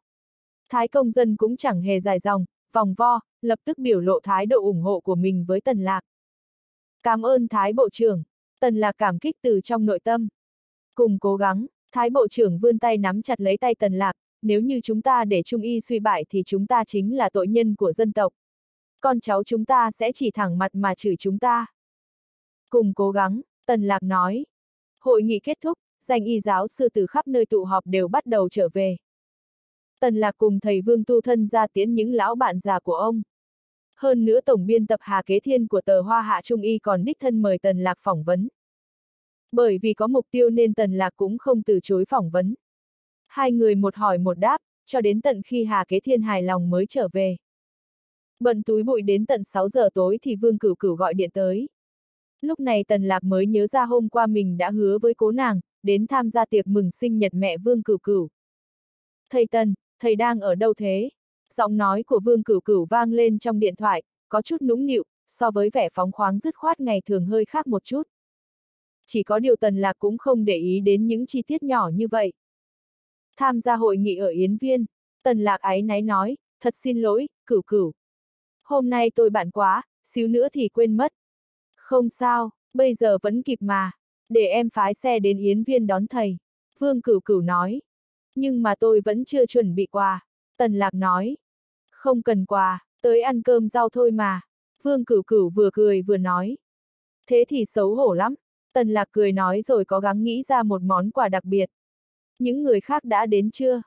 Thái công dân cũng chẳng hề dài dòng, vòng vo, lập tức biểu lộ thái độ ủng hộ của mình với Tần Lạc. Cảm ơn Thái Bộ trưởng, Tần Lạc cảm kích từ trong nội tâm. Cùng cố gắng, Thái Bộ trưởng vươn tay nắm chặt lấy tay Tần Lạc, nếu như chúng ta để Trung Y suy bại thì chúng ta chính là tội nhân của dân tộc. Con cháu chúng ta sẽ chỉ thẳng mặt mà chửi chúng ta. Cùng cố gắng, Tần Lạc nói. Hội nghị kết thúc, danh y giáo sư từ khắp nơi tụ họp đều bắt đầu trở về. Tần Lạc cùng thầy Vương Tu Thân ra tiễn những lão bạn già của ông. Hơn nữa tổng biên tập Hà Kế Thiên của tờ Hoa Hạ Trung Y còn đích thân mời Tần Lạc phỏng vấn. Bởi vì có mục tiêu nên Tần Lạc cũng không từ chối phỏng vấn. Hai người một hỏi một đáp, cho đến tận khi Hà Kế Thiên hài lòng mới trở về. Bận túi bụi đến tận 6 giờ tối thì Vương Cửu Cửu gọi điện tới. Lúc này Tần Lạc mới nhớ ra hôm qua mình đã hứa với cố nàng, đến tham gia tiệc mừng sinh nhật mẹ Vương Cửu Cửu. Thầy Tần, thầy đang ở đâu thế? Giọng nói của Vương Cửu Cửu vang lên trong điện thoại, có chút nũng nịu, so với vẻ phóng khoáng dứt khoát ngày thường hơi khác một chút. Chỉ có điều Tần Lạc cũng không để ý đến những chi tiết nhỏ như vậy. Tham gia hội nghị ở Yến Viên, Tần Lạc ái náy nói, thật xin lỗi, cửu cửu. Hôm nay tôi bận quá, xíu nữa thì quên mất. Không sao, bây giờ vẫn kịp mà. Để em phái xe đến Yến Viên đón thầy. Vương Cửu Cửu nói. Nhưng mà tôi vẫn chưa chuẩn bị quà. Tần Lạc nói. Không cần quà, tới ăn cơm rau thôi mà. Vương Cửu Cửu vừa cười vừa nói. Thế thì xấu hổ lắm. Tần Lạc cười nói rồi có gắng nghĩ ra một món quà đặc biệt. Những người khác đã đến chưa?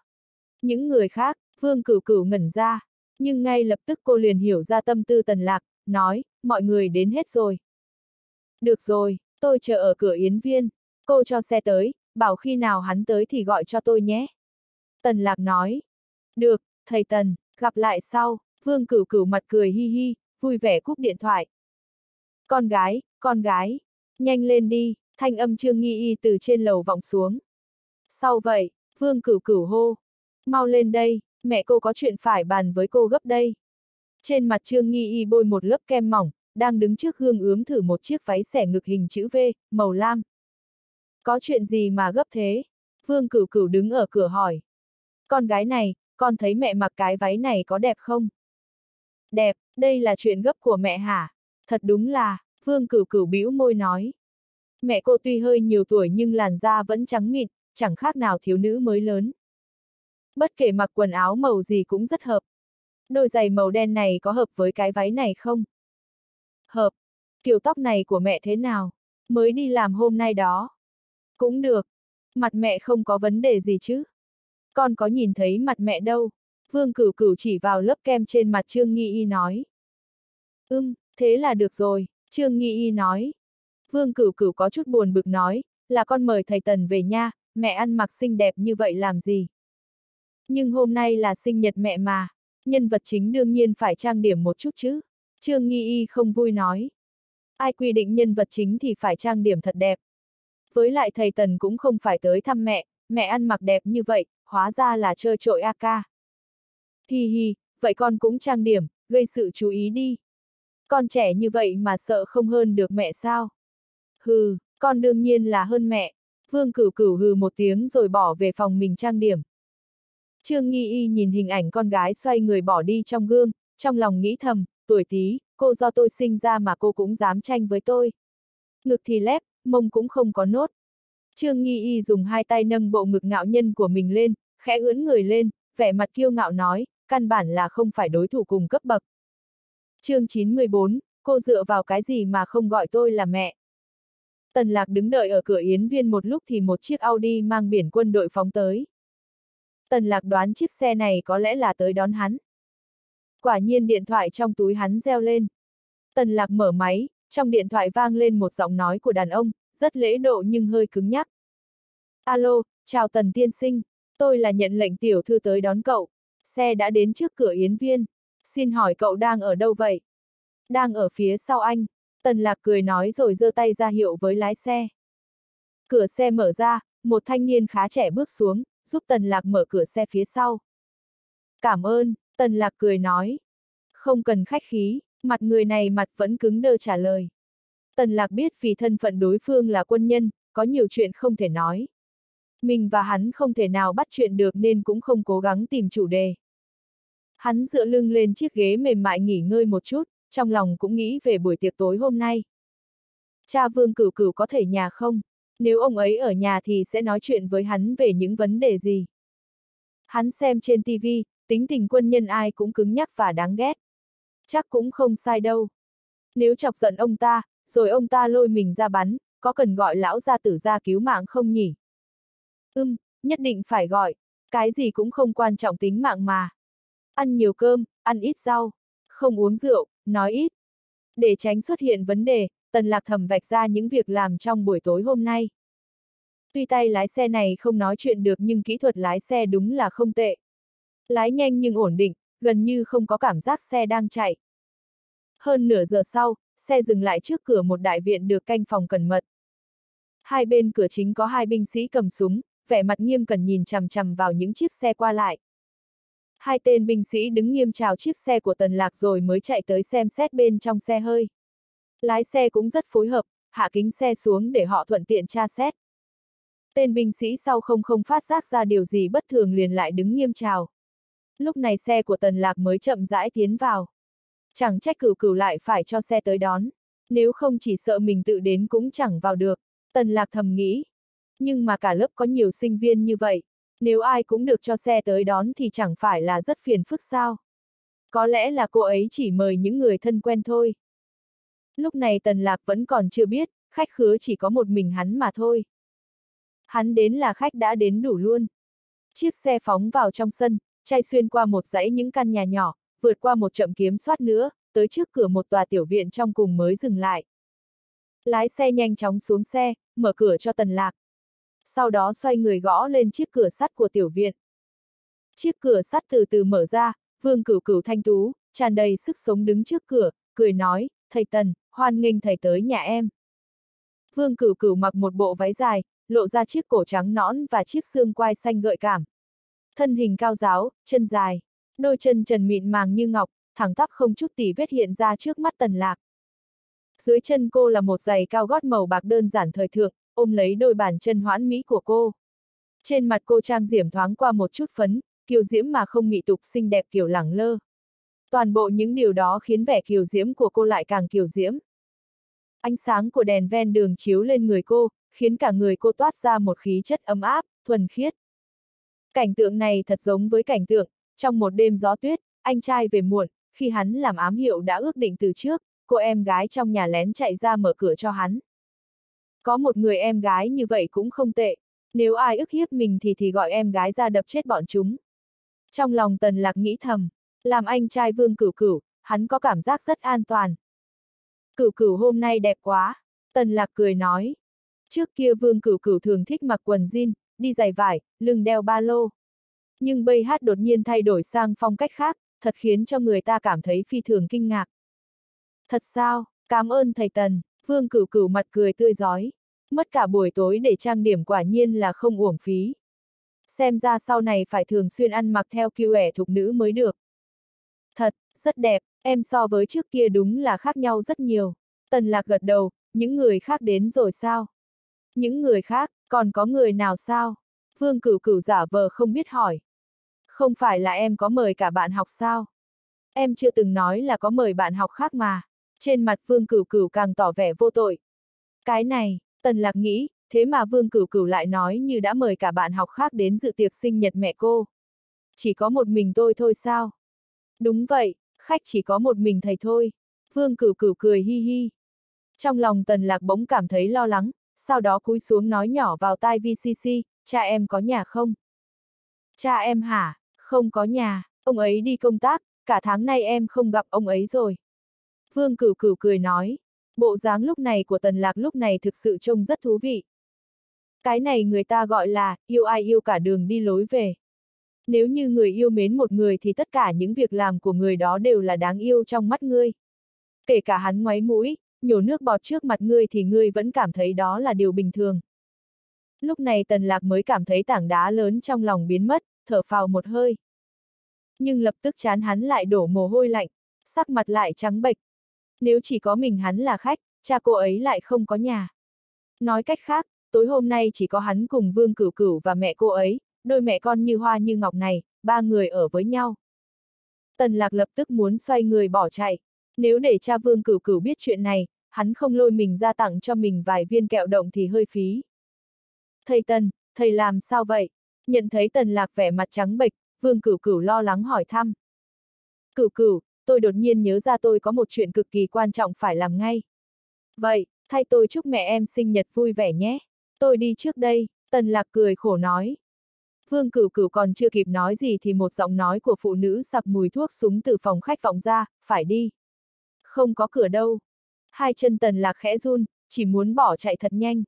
Những người khác, Vương Cửu Cửu ngẩn ra. Nhưng ngay lập tức cô liền hiểu ra tâm tư Tần Lạc, nói, mọi người đến hết rồi. Được rồi, tôi chờ ở cửa Yến Viên. Cô cho xe tới, bảo khi nào hắn tới thì gọi cho tôi nhé. Tần Lạc nói. Được, thầy Tần, gặp lại sau. Vương Cửu Cửu mặt cười hi hi, vui vẻ cúp điện thoại. Con gái, con gái, nhanh lên đi, thanh âm Trương Nghi Y từ trên lầu vọng xuống. Sau vậy, Vương Cửu Cửu hô. Mau lên đây, mẹ cô có chuyện phải bàn với cô gấp đây. Trên mặt Trương Nghi Y bôi một lớp kem mỏng, đang đứng trước gương ướm thử một chiếc váy xẻ ngực hình chữ V, màu lam. Có chuyện gì mà gấp thế? Vương Cửu Cửu đứng ở cửa hỏi. Con gái này, con thấy mẹ mặc cái váy này có đẹp không? Đẹp, đây là chuyện gấp của mẹ hả? Thật đúng là, Vương Cửu Cửu bĩu môi nói. Mẹ cô tuy hơi nhiều tuổi nhưng làn da vẫn trắng mịn, chẳng khác nào thiếu nữ mới lớn. Bất kể mặc quần áo màu gì cũng rất hợp. Đôi giày màu đen này có hợp với cái váy này không? Hợp. Kiểu tóc này của mẹ thế nào? Mới đi làm hôm nay đó. Cũng được. Mặt mẹ không có vấn đề gì chứ? Con có nhìn thấy mặt mẹ đâu? Vương Cửu Cửu chỉ vào lớp kem trên mặt Trương Nghi Y nói. Ưm, thế là được rồi, Trương Nghi Y nói. Vương Cửu Cửu có chút buồn bực nói, là con mời thầy Tần về nha, mẹ ăn mặc xinh đẹp như vậy làm gì? Nhưng hôm nay là sinh nhật mẹ mà, nhân vật chính đương nhiên phải trang điểm một chút chứ. Trương Nghi Y không vui nói. Ai quy định nhân vật chính thì phải trang điểm thật đẹp. Với lại thầy Tần cũng không phải tới thăm mẹ, mẹ ăn mặc đẹp như vậy, hóa ra là chơi trội a ca. Hi hi, vậy con cũng trang điểm, gây sự chú ý đi. Con trẻ như vậy mà sợ không hơn được mẹ sao? Hừ, con đương nhiên là hơn mẹ. Vương cửu cửu hừ một tiếng rồi bỏ về phòng mình trang điểm. Trương Nghi Y nhìn hình ảnh con gái xoay người bỏ đi trong gương, trong lòng nghĩ thầm, tuổi tí, cô do tôi sinh ra mà cô cũng dám tranh với tôi. Ngực thì lép, mông cũng không có nốt. Trương Nghi Y dùng hai tay nâng bộ ngực ngạo nhân của mình lên, khẽ ưỡn người lên, vẻ mặt kiêu ngạo nói, căn bản là không phải đối thủ cùng cấp bậc. chương 914, cô dựa vào cái gì mà không gọi tôi là mẹ. Tần Lạc đứng đợi ở cửa Yến Viên một lúc thì một chiếc Audi mang biển quân đội phóng tới. Tần Lạc đoán chiếc xe này có lẽ là tới đón hắn. Quả nhiên điện thoại trong túi hắn reo lên. Tần Lạc mở máy, trong điện thoại vang lên một giọng nói của đàn ông, rất lễ độ nhưng hơi cứng nhắc. Alo, chào Tần Tiên Sinh, tôi là nhận lệnh tiểu thư tới đón cậu. Xe đã đến trước cửa Yến Viên. Xin hỏi cậu đang ở đâu vậy? Đang ở phía sau anh. Tần Lạc cười nói rồi giơ tay ra hiệu với lái xe. Cửa xe mở ra, một thanh niên khá trẻ bước xuống, giúp Tần Lạc mở cửa xe phía sau. Cảm ơn, Tần Lạc cười nói. Không cần khách khí, mặt người này mặt vẫn cứng đơ trả lời. Tần Lạc biết vì thân phận đối phương là quân nhân, có nhiều chuyện không thể nói. Mình và hắn không thể nào bắt chuyện được nên cũng không cố gắng tìm chủ đề. Hắn dựa lưng lên chiếc ghế mềm mại nghỉ ngơi một chút, trong lòng cũng nghĩ về buổi tiệc tối hôm nay. Cha Vương Cửu Cửu có thể nhà không? Nếu ông ấy ở nhà thì sẽ nói chuyện với hắn về những vấn đề gì? Hắn xem trên TV, tính tình quân nhân ai cũng cứng nhắc và đáng ghét. Chắc cũng không sai đâu. Nếu chọc giận ông ta, rồi ông ta lôi mình ra bắn, có cần gọi lão gia tử ra cứu mạng không nhỉ? ừm nhất định phải gọi, cái gì cũng không quan trọng tính mạng mà. Ăn nhiều cơm, ăn ít rau, không uống rượu, nói ít. Để tránh xuất hiện vấn đề, Tần Lạc thầm vạch ra những việc làm trong buổi tối hôm nay. Tuy tay lái xe này không nói chuyện được nhưng kỹ thuật lái xe đúng là không tệ. Lái nhanh nhưng ổn định, gần như không có cảm giác xe đang chạy. Hơn nửa giờ sau, xe dừng lại trước cửa một đại viện được canh phòng cẩn mật. Hai bên cửa chính có hai binh sĩ cầm súng, vẻ mặt nghiêm cẩn nhìn chằm chằm vào những chiếc xe qua lại. Hai tên binh sĩ đứng nghiêm chào chiếc xe của Tần Lạc rồi mới chạy tới xem xét bên trong xe hơi. Lái xe cũng rất phối hợp, hạ kính xe xuống để họ thuận tiện tra xét. Tên binh sĩ sau không không phát giác ra điều gì bất thường liền lại đứng nghiêm chào. Lúc này xe của Tần Lạc mới chậm rãi tiến vào. chẳng trách cửu cửu lại phải cho xe tới đón. Nếu không chỉ sợ mình tự đến cũng chẳng vào được. Tần lạc thầm nghĩ. Nhưng mà cả lớp có nhiều sinh viên như vậy. Nếu ai cũng được cho xe tới đón thì chẳng phải là rất phiền phức sao. Có lẽ là cô ấy chỉ mời những người thân quen thôi. Lúc này Tần Lạc vẫn còn chưa biết, khách khứa chỉ có một mình hắn mà thôi. Hắn đến là khách đã đến đủ luôn. Chiếc xe phóng vào trong sân, chay xuyên qua một dãy những căn nhà nhỏ, vượt qua một chậm kiếm soát nữa, tới trước cửa một tòa tiểu viện trong cùng mới dừng lại. Lái xe nhanh chóng xuống xe, mở cửa cho Tần Lạc. Sau đó xoay người gõ lên chiếc cửa sắt của tiểu viện. Chiếc cửa sắt từ từ mở ra, vương cửu cửu thanh tú, tràn đầy sức sống đứng trước cửa, cười nói, thầy Tần, hoan nghênh thầy tới nhà em. Vương cửu cửu mặc một bộ váy dài, lộ ra chiếc cổ trắng nõn và chiếc xương quai xanh gợi cảm. Thân hình cao giáo, chân dài, đôi chân trần mịn màng như ngọc, thẳng tắp không chút tỉ vết hiện ra trước mắt tần lạc. Dưới chân cô là một giày cao gót màu bạc đơn giản thời thượng, ôm lấy đôi bàn chân hoãn mỹ của cô. Trên mặt cô trang diễm thoáng qua một chút phấn, kiều diễm mà không mị tục xinh đẹp kiểu lẳng lơ. Toàn bộ những điều đó khiến vẻ kiều diễm của cô lại càng kiều diễm. Ánh sáng của đèn ven đường chiếu lên người cô, khiến cả người cô toát ra một khí chất ấm áp, thuần khiết. Cảnh tượng này thật giống với cảnh tượng, trong một đêm gió tuyết, anh trai về muộn, khi hắn làm ám hiệu đã ước định từ trước, cô em gái trong nhà lén chạy ra mở cửa cho hắn. Có một người em gái như vậy cũng không tệ, nếu ai ức hiếp mình thì thì gọi em gái ra đập chết bọn chúng. Trong lòng tần lạc nghĩ thầm, làm anh trai vương cửu cửu, hắn có cảm giác rất an toàn. Cửu cửu hôm nay đẹp quá, tần lạc cười nói. Trước kia vương cửu cửu thường thích mặc quần jean, đi giày vải, lưng đeo ba lô. Nhưng bây hát đột nhiên thay đổi sang phong cách khác, thật khiến cho người ta cảm thấy phi thường kinh ngạc. Thật sao, cảm ơn thầy Tần, vương cửu cửu mặt cười tươi giói. Mất cả buổi tối để trang điểm quả nhiên là không uổng phí. Xem ra sau này phải thường xuyên ăn mặc theo kiêu ẻ thục nữ mới được. Thật, rất đẹp, em so với trước kia đúng là khác nhau rất nhiều. Tần lạc gật đầu, những người khác đến rồi sao? Những người khác, còn có người nào sao? Vương cửu cửu giả vờ không biết hỏi. Không phải là em có mời cả bạn học sao? Em chưa từng nói là có mời bạn học khác mà. Trên mặt vương cửu cửu càng tỏ vẻ vô tội. Cái này, tần lạc nghĩ, thế mà vương cửu cửu lại nói như đã mời cả bạn học khác đến dự tiệc sinh nhật mẹ cô. Chỉ có một mình tôi thôi sao? Đúng vậy, khách chỉ có một mình thầy thôi. Vương cửu cửu cười hi hi. Trong lòng tần lạc bỗng cảm thấy lo lắng, sau đó cúi xuống nói nhỏ vào tai VCC, cha em có nhà không? Cha em hả? Không có nhà, ông ấy đi công tác, cả tháng nay em không gặp ông ấy rồi. Vương cửu cửu cười nói, bộ dáng lúc này của tần lạc lúc này thực sự trông rất thú vị. Cái này người ta gọi là, yêu ai yêu cả đường đi lối về. Nếu như người yêu mến một người thì tất cả những việc làm của người đó đều là đáng yêu trong mắt ngươi. Kể cả hắn ngoáy mũi, nhổ nước bọt trước mặt ngươi thì ngươi vẫn cảm thấy đó là điều bình thường. Lúc này tần lạc mới cảm thấy tảng đá lớn trong lòng biến mất, thở phào một hơi. Nhưng lập tức chán hắn lại đổ mồ hôi lạnh, sắc mặt lại trắng bệch. Nếu chỉ có mình hắn là khách, cha cô ấy lại không có nhà. Nói cách khác, tối hôm nay chỉ có hắn cùng Vương Cửu Cửu và mẹ cô ấy, đôi mẹ con như hoa như ngọc này, ba người ở với nhau. Tần lạc lập tức muốn xoay người bỏ chạy. Nếu để cha Vương Cửu Cửu biết chuyện này, hắn không lôi mình ra tặng cho mình vài viên kẹo động thì hơi phí. Thầy Tần, thầy làm sao vậy? Nhận thấy Tần Lạc vẻ mặt trắng bệch, Vương Cửu Cửu lo lắng hỏi thăm. Cửu Cửu, tôi đột nhiên nhớ ra tôi có một chuyện cực kỳ quan trọng phải làm ngay. Vậy, thay tôi chúc mẹ em sinh nhật vui vẻ nhé. Tôi đi trước đây, Tần Lạc cười khổ nói. Vương Cửu Cửu còn chưa kịp nói gì thì một giọng nói của phụ nữ sặc mùi thuốc súng từ phòng khách vọng ra, phải đi. Không có cửa đâu. Hai chân Tần Lạc khẽ run, chỉ muốn bỏ chạy thật nhanh.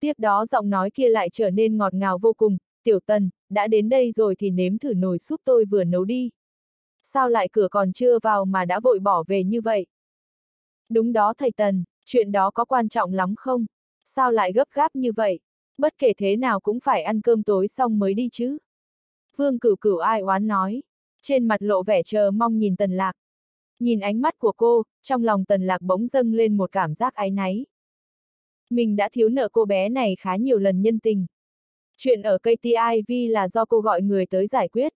Tiếp đó giọng nói kia lại trở nên ngọt ngào vô cùng, tiểu Tần, đã đến đây rồi thì nếm thử nồi súp tôi vừa nấu đi. Sao lại cửa còn chưa vào mà đã vội bỏ về như vậy? Đúng đó thầy Tần, chuyện đó có quan trọng lắm không? Sao lại gấp gáp như vậy? Bất kể thế nào cũng phải ăn cơm tối xong mới đi chứ. Vương cửu cửu ai oán nói. Trên mặt lộ vẻ chờ mong nhìn tần lạc. Nhìn ánh mắt của cô, trong lòng tần lạc bỗng dâng lên một cảm giác áy náy. Mình đã thiếu nợ cô bé này khá nhiều lần nhân tình. Chuyện ở KTIV là do cô gọi người tới giải quyết.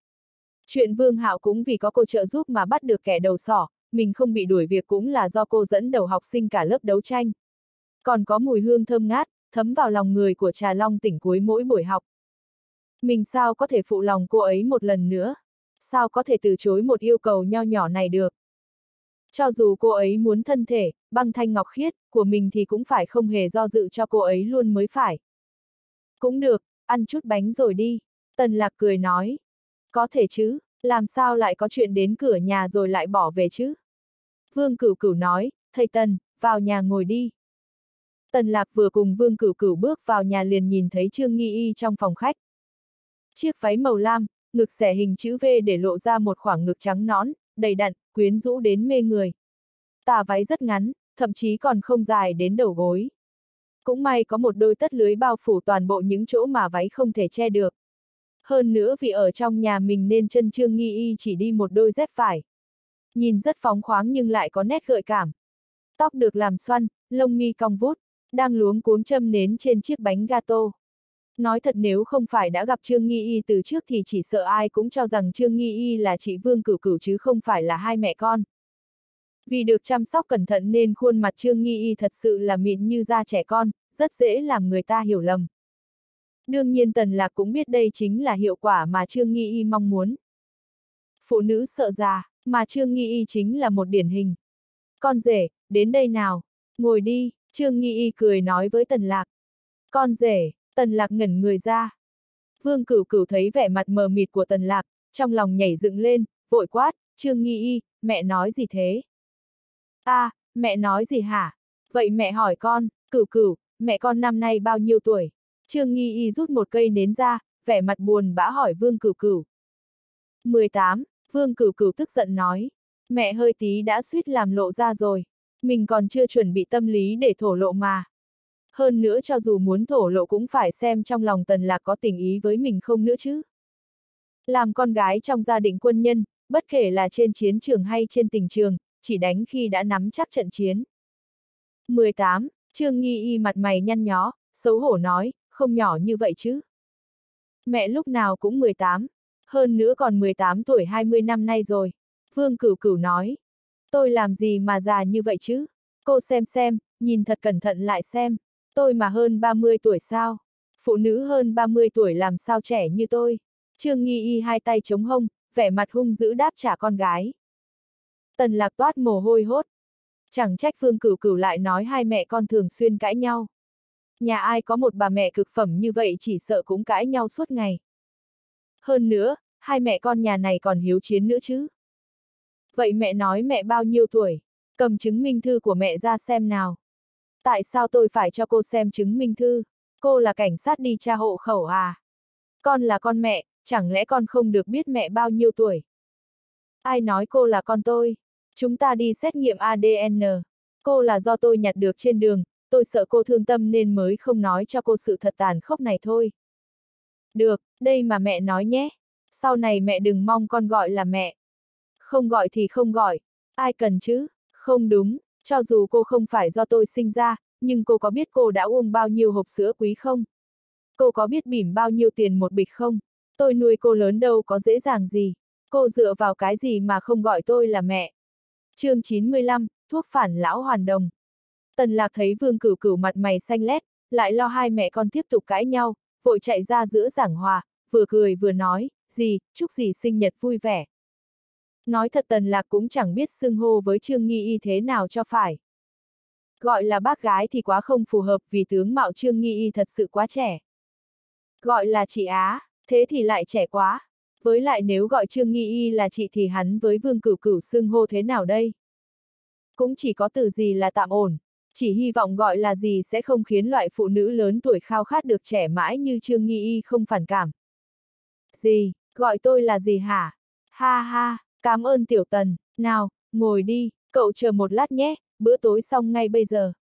Chuyện Vương Hạo cũng vì có cô trợ giúp mà bắt được kẻ đầu sỏ, mình không bị đuổi việc cũng là do cô dẫn đầu học sinh cả lớp đấu tranh. Còn có mùi hương thơm ngát, thấm vào lòng người của trà long tỉnh cuối mỗi buổi học. Mình sao có thể phụ lòng cô ấy một lần nữa? Sao có thể từ chối một yêu cầu nho nhỏ này được? Cho dù cô ấy muốn thân thể, băng thanh ngọc khiết, của mình thì cũng phải không hề do dự cho cô ấy luôn mới phải. Cũng được, ăn chút bánh rồi đi. Tần lạc cười nói. Có thể chứ, làm sao lại có chuyện đến cửa nhà rồi lại bỏ về chứ? Vương Cửu Cửu nói, thầy Tần, vào nhà ngồi đi. Tần Lạc vừa cùng Vương Cửu Cửu bước vào nhà liền nhìn thấy Trương Nghi Y trong phòng khách. Chiếc váy màu lam, ngực xẻ hình chữ V để lộ ra một khoảng ngực trắng nõn, đầy đặn, quyến rũ đến mê người. Tà váy rất ngắn, thậm chí còn không dài đến đầu gối. Cũng may có một đôi tất lưới bao phủ toàn bộ những chỗ mà váy không thể che được. Hơn nữa vì ở trong nhà mình nên chân Trương Nghi Y chỉ đi một đôi dép phải. Nhìn rất phóng khoáng nhưng lại có nét gợi cảm. Tóc được làm xoăn, lông mi cong vút, đang luống cuống châm nến trên chiếc bánh gato. Nói thật nếu không phải đã gặp Trương Nghi Y từ trước thì chỉ sợ ai cũng cho rằng Trương Nghi Y là chị Vương Cửu Cửu chứ không phải là hai mẹ con. Vì được chăm sóc cẩn thận nên khuôn mặt Trương Nghi Y thật sự là mịn như da trẻ con, rất dễ làm người ta hiểu lầm. Đương nhiên Tần Lạc cũng biết đây chính là hiệu quả mà Trương Nghi Y mong muốn. Phụ nữ sợ già, mà Trương Nghi Y chính là một điển hình. Con rể, đến đây nào, ngồi đi, Trương Nghi Y cười nói với Tần Lạc. Con rể, Tần Lạc ngẩn người ra. Vương Cửu Cửu thấy vẻ mặt mờ mịt của Tần Lạc, trong lòng nhảy dựng lên, vội quát, Trương Nghi Y, mẹ nói gì thế? a à, mẹ nói gì hả? Vậy mẹ hỏi con, Cửu Cửu, mẹ con năm nay bao nhiêu tuổi? Trương Nghi Y rút một cây nến ra, vẻ mặt buồn bã hỏi Vương Cửu Cửu. 18, Vương Cửu Cửu tức giận nói. Mẹ hơi tí đã suýt làm lộ ra rồi. Mình còn chưa chuẩn bị tâm lý để thổ lộ mà. Hơn nữa cho dù muốn thổ lộ cũng phải xem trong lòng tần lạc có tình ý với mình không nữa chứ. Làm con gái trong gia đình quân nhân, bất kể là trên chiến trường hay trên tình trường, chỉ đánh khi đã nắm chắc trận chiến. 18. Trương Nghi Y mặt mày nhăn nhó, xấu hổ nói, không nhỏ như vậy chứ. Mẹ lúc nào cũng 18, hơn nữa còn 18 tuổi 20 năm nay rồi. Vương Cửu Cửu nói, tôi làm gì mà già như vậy chứ? Cô xem xem, nhìn thật cẩn thận lại xem, tôi mà hơn 30 tuổi sao? Phụ nữ hơn 30 tuổi làm sao trẻ như tôi? Trương Nghi Y hai tay chống hông, vẻ mặt hung dữ đáp trả con gái. Tần lạc toát mồ hôi hốt. Chẳng trách phương Cửu Cửu lại nói hai mẹ con thường xuyên cãi nhau. Nhà ai có một bà mẹ cực phẩm như vậy chỉ sợ cũng cãi nhau suốt ngày. Hơn nữa, hai mẹ con nhà này còn hiếu chiến nữa chứ. Vậy mẹ nói mẹ bao nhiêu tuổi? Cầm chứng minh thư của mẹ ra xem nào. Tại sao tôi phải cho cô xem chứng minh thư? Cô là cảnh sát đi tra hộ khẩu à? Con là con mẹ, chẳng lẽ con không được biết mẹ bao nhiêu tuổi? Ai nói cô là con tôi? Chúng ta đi xét nghiệm ADN. Cô là do tôi nhặt được trên đường, tôi sợ cô thương tâm nên mới không nói cho cô sự thật tàn khốc này thôi. Được, đây mà mẹ nói nhé. Sau này mẹ đừng mong con gọi là mẹ. Không gọi thì không gọi. Ai cần chứ? Không đúng, cho dù cô không phải do tôi sinh ra, nhưng cô có biết cô đã uống bao nhiêu hộp sữa quý không? Cô có biết bỉm bao nhiêu tiền một bịch không? Tôi nuôi cô lớn đâu có dễ dàng gì. Cô dựa vào cái gì mà không gọi tôi là mẹ? chương 95, thuốc phản lão hoàn đồng. Tần lạc thấy vương cửu cửu mặt mày xanh lét, lại lo hai mẹ con tiếp tục cãi nhau, vội chạy ra giữa giảng hòa, vừa cười vừa nói, gì, chúc gì sinh nhật vui vẻ. Nói thật tần lạc cũng chẳng biết xưng hô với Trương Nghi Y thế nào cho phải. Gọi là bác gái thì quá không phù hợp vì tướng mạo Trương Nghi Y thật sự quá trẻ. Gọi là chị Á, thế thì lại trẻ quá. Với lại nếu gọi Trương Nghi Y là chị thì hắn với Vương Cửu Cửu xưng hô thế nào đây? Cũng chỉ có từ gì là tạm ổn, chỉ hy vọng gọi là gì sẽ không khiến loại phụ nữ lớn tuổi khao khát được trẻ mãi như Trương Nghi Y không phản cảm. Gì, gọi tôi là gì hả? Ha ha, cảm ơn tiểu tần, nào, ngồi đi, cậu chờ một lát nhé, bữa tối xong ngay bây giờ.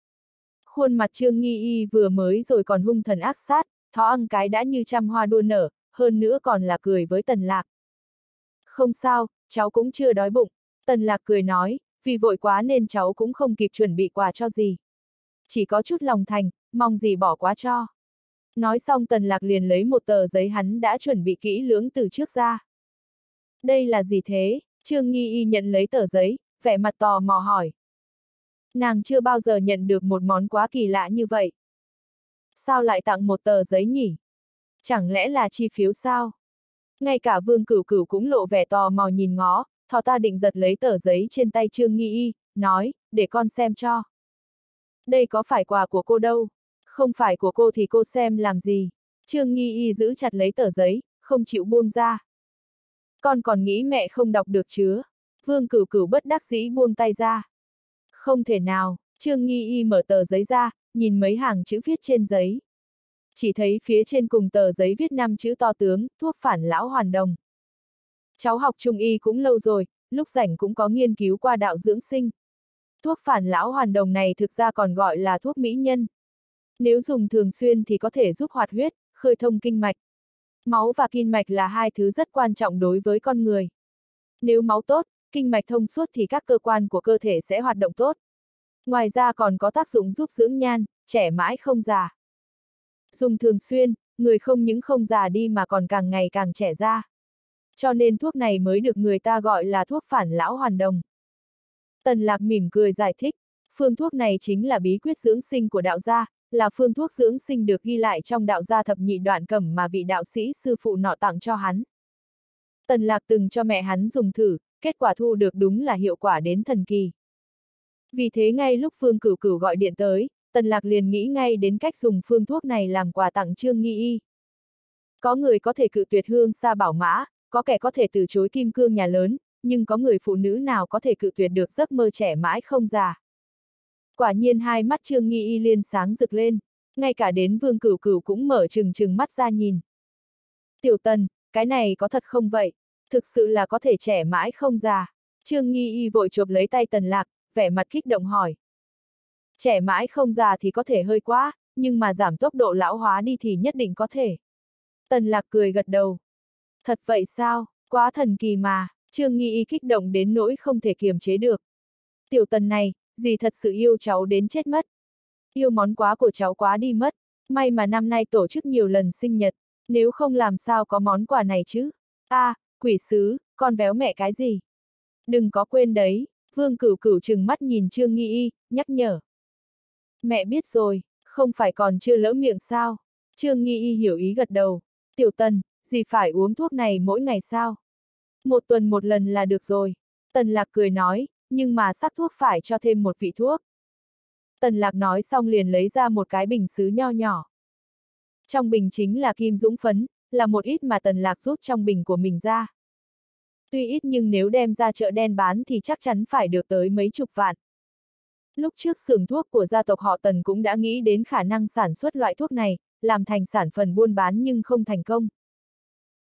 Khuôn mặt Trương Nghi Y vừa mới rồi còn hung thần ác sát, thó ăn cái đã như trăm hoa đua nở, hơn nữa còn là cười với tần lạc. Không sao, cháu cũng chưa đói bụng, tần lạc cười nói, vì vội quá nên cháu cũng không kịp chuẩn bị quà cho gì. Chỉ có chút lòng thành, mong gì bỏ quá cho. Nói xong tần lạc liền lấy một tờ giấy hắn đã chuẩn bị kỹ lưỡng từ trước ra. Đây là gì thế? Trương Nghi Y nhận lấy tờ giấy, vẻ mặt tò mò hỏi. Nàng chưa bao giờ nhận được một món quá kỳ lạ như vậy. Sao lại tặng một tờ giấy nhỉ? Chẳng lẽ là chi phiếu sao? Ngay cả vương cửu cửu cũng lộ vẻ tò mò nhìn ngó, thò ta định giật lấy tờ giấy trên tay Trương Nghi Y, nói, để con xem cho. Đây có phải quà của cô đâu? Không phải của cô thì cô xem làm gì? Trương Nghi Y giữ chặt lấy tờ giấy, không chịu buông ra. Con còn nghĩ mẹ không đọc được chứ? Vương cửu cửu bất đắc dĩ buông tay ra. Không thể nào, Trương Nghi Y mở tờ giấy ra, nhìn mấy hàng chữ viết trên giấy. Chỉ thấy phía trên cùng tờ giấy viết năm chữ to tướng, thuốc phản lão hoàn đồng. Cháu học trung y cũng lâu rồi, lúc rảnh cũng có nghiên cứu qua đạo dưỡng sinh. Thuốc phản lão hoàn đồng này thực ra còn gọi là thuốc mỹ nhân. Nếu dùng thường xuyên thì có thể giúp hoạt huyết, khơi thông kinh mạch. Máu và kinh mạch là hai thứ rất quan trọng đối với con người. Nếu máu tốt, kinh mạch thông suốt thì các cơ quan của cơ thể sẽ hoạt động tốt. Ngoài ra còn có tác dụng giúp dưỡng nhan, trẻ mãi không già. Dùng thường xuyên, người không những không già đi mà còn càng ngày càng trẻ ra. Cho nên thuốc này mới được người ta gọi là thuốc phản lão hoàn đồng. Tần lạc mỉm cười giải thích, phương thuốc này chính là bí quyết dưỡng sinh của đạo gia, là phương thuốc dưỡng sinh được ghi lại trong đạo gia thập nhị đoạn cẩm mà vị đạo sĩ sư phụ nọ tặng cho hắn. Tần lạc từng cho mẹ hắn dùng thử, kết quả thu được đúng là hiệu quả đến thần kỳ. Vì thế ngay lúc Phương Cửu Cửu gọi điện tới, Tần Lạc liền nghĩ ngay đến cách dùng phương thuốc này làm quà tặng Trương Nghi Y. Có người có thể cự tuyệt hương xa bảo mã, có kẻ có thể từ chối kim cương nhà lớn, nhưng có người phụ nữ nào có thể cự tuyệt được giấc mơ trẻ mãi không già. Quả nhiên hai mắt Trương Nghi Y liên sáng rực lên, ngay cả đến Vương Cửu Cửu cũng mở trừng trừng mắt ra nhìn. Tiểu Tần, cái này có thật không vậy? Thực sự là có thể trẻ mãi không già. Trương Nghi Y vội chộp lấy tay Tần Lạc, vẻ mặt kích động hỏi. Trẻ mãi không già thì có thể hơi quá, nhưng mà giảm tốc độ lão hóa đi thì nhất định có thể. Tần Lạc cười gật đầu. Thật vậy sao, quá thần kỳ mà, Trương Nghi Y kích động đến nỗi không thể kiềm chế được. Tiểu Tần này, dì thật sự yêu cháu đến chết mất. Yêu món quá của cháu quá đi mất, may mà năm nay tổ chức nhiều lần sinh nhật, nếu không làm sao có món quà này chứ. a à, quỷ sứ, con véo mẹ cái gì? Đừng có quên đấy, Vương Cửu Cửu chừng mắt nhìn Trương Nghi Y, nhắc nhở. Mẹ biết rồi, không phải còn chưa lỡ miệng sao? Trương Nghi Y hiểu ý gật đầu. Tiểu Tần, gì phải uống thuốc này mỗi ngày sao? Một tuần một lần là được rồi. Tần Lạc cười nói, nhưng mà sắc thuốc phải cho thêm một vị thuốc. Tần Lạc nói xong liền lấy ra một cái bình sứ nho nhỏ. Trong bình chính là kim dũng phấn, là một ít mà Tần Lạc rút trong bình của mình ra. Tuy ít nhưng nếu đem ra chợ đen bán thì chắc chắn phải được tới mấy chục vạn. Lúc trước xưởng thuốc của gia tộc họ Tần cũng đã nghĩ đến khả năng sản xuất loại thuốc này, làm thành sản phần buôn bán nhưng không thành công.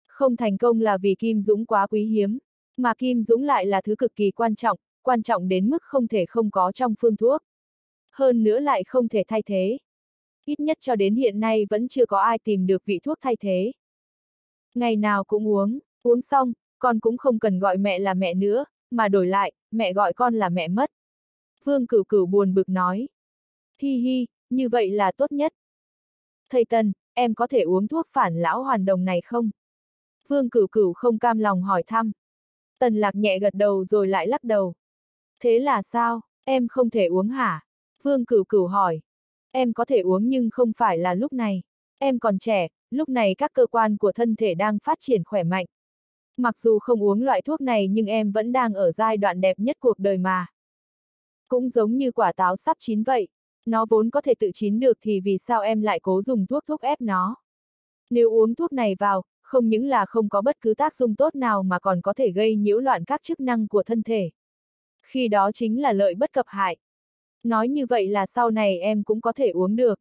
Không thành công là vì kim dũng quá quý hiếm, mà kim dũng lại là thứ cực kỳ quan trọng, quan trọng đến mức không thể không có trong phương thuốc. Hơn nữa lại không thể thay thế. Ít nhất cho đến hiện nay vẫn chưa có ai tìm được vị thuốc thay thế. Ngày nào cũng uống, uống xong, con cũng không cần gọi mẹ là mẹ nữa, mà đổi lại, mẹ gọi con là mẹ mất. Vương Cửu Cửu buồn bực nói. Hi hi, như vậy là tốt nhất. Thầy Tân, em có thể uống thuốc phản lão hoàn đồng này không? Vương Cửu Cửu không cam lòng hỏi thăm. Tần lạc nhẹ gật đầu rồi lại lắc đầu. Thế là sao, em không thể uống hả? Vương Cửu Cửu hỏi. Em có thể uống nhưng không phải là lúc này. Em còn trẻ, lúc này các cơ quan của thân thể đang phát triển khỏe mạnh. Mặc dù không uống loại thuốc này nhưng em vẫn đang ở giai đoạn đẹp nhất cuộc đời mà. Cũng giống như quả táo sắp chín vậy. Nó vốn có thể tự chín được thì vì sao em lại cố dùng thuốc thúc ép nó? Nếu uống thuốc này vào, không những là không có bất cứ tác dụng tốt nào mà còn có thể gây nhiễu loạn các chức năng của thân thể. Khi đó chính là lợi bất cập hại. Nói như vậy là sau này em cũng có thể uống được.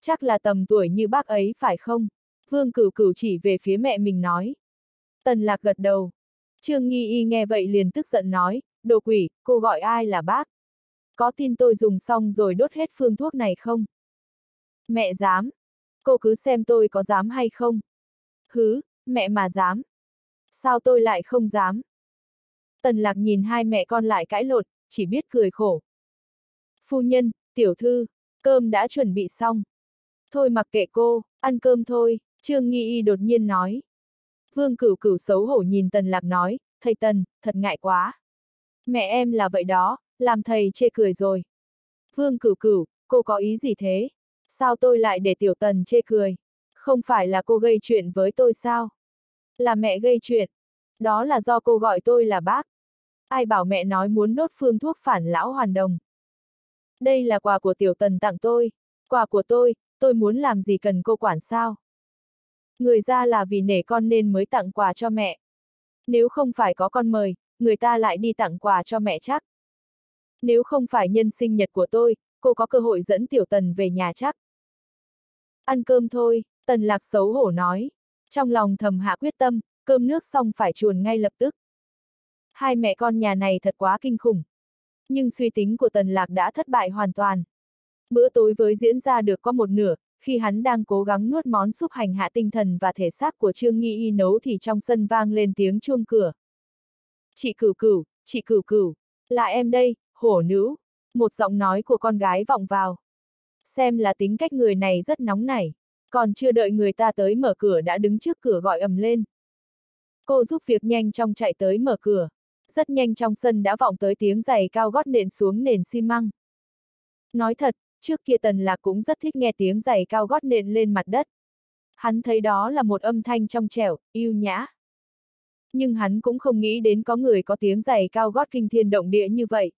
Chắc là tầm tuổi như bác ấy phải không? Vương cửu cửu chỉ về phía mẹ mình nói. Tần lạc gật đầu. Trương Nghi Y nghe vậy liền tức giận nói, đồ quỷ, cô gọi ai là bác? Có tin tôi dùng xong rồi đốt hết phương thuốc này không? Mẹ dám. Cô cứ xem tôi có dám hay không? Hứ, mẹ mà dám. Sao tôi lại không dám? Tần lạc nhìn hai mẹ con lại cãi lộn, chỉ biết cười khổ. Phu nhân, tiểu thư, cơm đã chuẩn bị xong. Thôi mặc kệ cô, ăn cơm thôi, Trương Nghi Y đột nhiên nói. Vương cửu cửu xấu hổ nhìn tần lạc nói, thầy tần, thật ngại quá. Mẹ em là vậy đó, làm thầy chê cười rồi. Vương cửu cửu, cô có ý gì thế? Sao tôi lại để tiểu tần chê cười? Không phải là cô gây chuyện với tôi sao? Là mẹ gây chuyện. Đó là do cô gọi tôi là bác. Ai bảo mẹ nói muốn đốt phương thuốc phản lão hoàn đồng. Đây là quà của tiểu tần tặng tôi. Quà của tôi, tôi muốn làm gì cần cô quản sao? Người ra là vì nể con nên mới tặng quà cho mẹ. Nếu không phải có con mời, người ta lại đi tặng quà cho mẹ chắc. Nếu không phải nhân sinh nhật của tôi, cô có cơ hội dẫn tiểu tần về nhà chắc. Ăn cơm thôi, tần lạc xấu hổ nói. Trong lòng thầm hạ quyết tâm, cơm nước xong phải chuồn ngay lập tức. Hai mẹ con nhà này thật quá kinh khủng. Nhưng suy tính của tần lạc đã thất bại hoàn toàn. Bữa tối với diễn ra được có một nửa, khi hắn đang cố gắng nuốt món súp hành hạ tinh thần và thể xác của Trương Nghi Y nấu thì trong sân vang lên tiếng chuông cửa. Chị cửu cửu, chị cửu cửu, là em đây, hổ nữ. Một giọng nói của con gái vọng vào. Xem là tính cách người này rất nóng nảy. Còn chưa đợi người ta tới mở cửa đã đứng trước cửa gọi ầm lên. Cô giúp việc nhanh chóng chạy tới mở cửa. Rất nhanh trong sân đã vọng tới tiếng giày cao gót nện xuống nền xi măng. Nói thật, trước kia tần lạc cũng rất thích nghe tiếng giày cao gót nện lên mặt đất. Hắn thấy đó là một âm thanh trong trẻo, yêu nhã. Nhưng hắn cũng không nghĩ đến có người có tiếng giày cao gót kinh thiên động địa như vậy.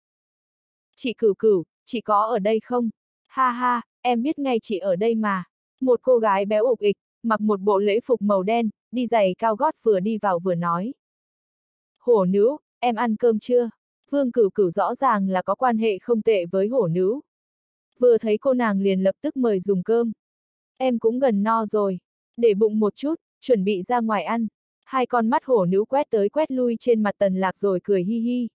Chị cửu cửu, chị có ở đây không? Ha ha, em biết ngay chị ở đây mà. Một cô gái béo ục ịch, mặc một bộ lễ phục màu đen, đi giày cao gót vừa đi vào vừa nói. Hổ nữ, em ăn cơm chưa? Vương cửu cửu rõ ràng là có quan hệ không tệ với hổ nữ. Vừa thấy cô nàng liền lập tức mời dùng cơm. Em cũng gần no rồi. Để bụng một chút, chuẩn bị ra ngoài ăn. Hai con mắt hổ nữ quét tới quét lui trên mặt tần lạc rồi cười hi hi.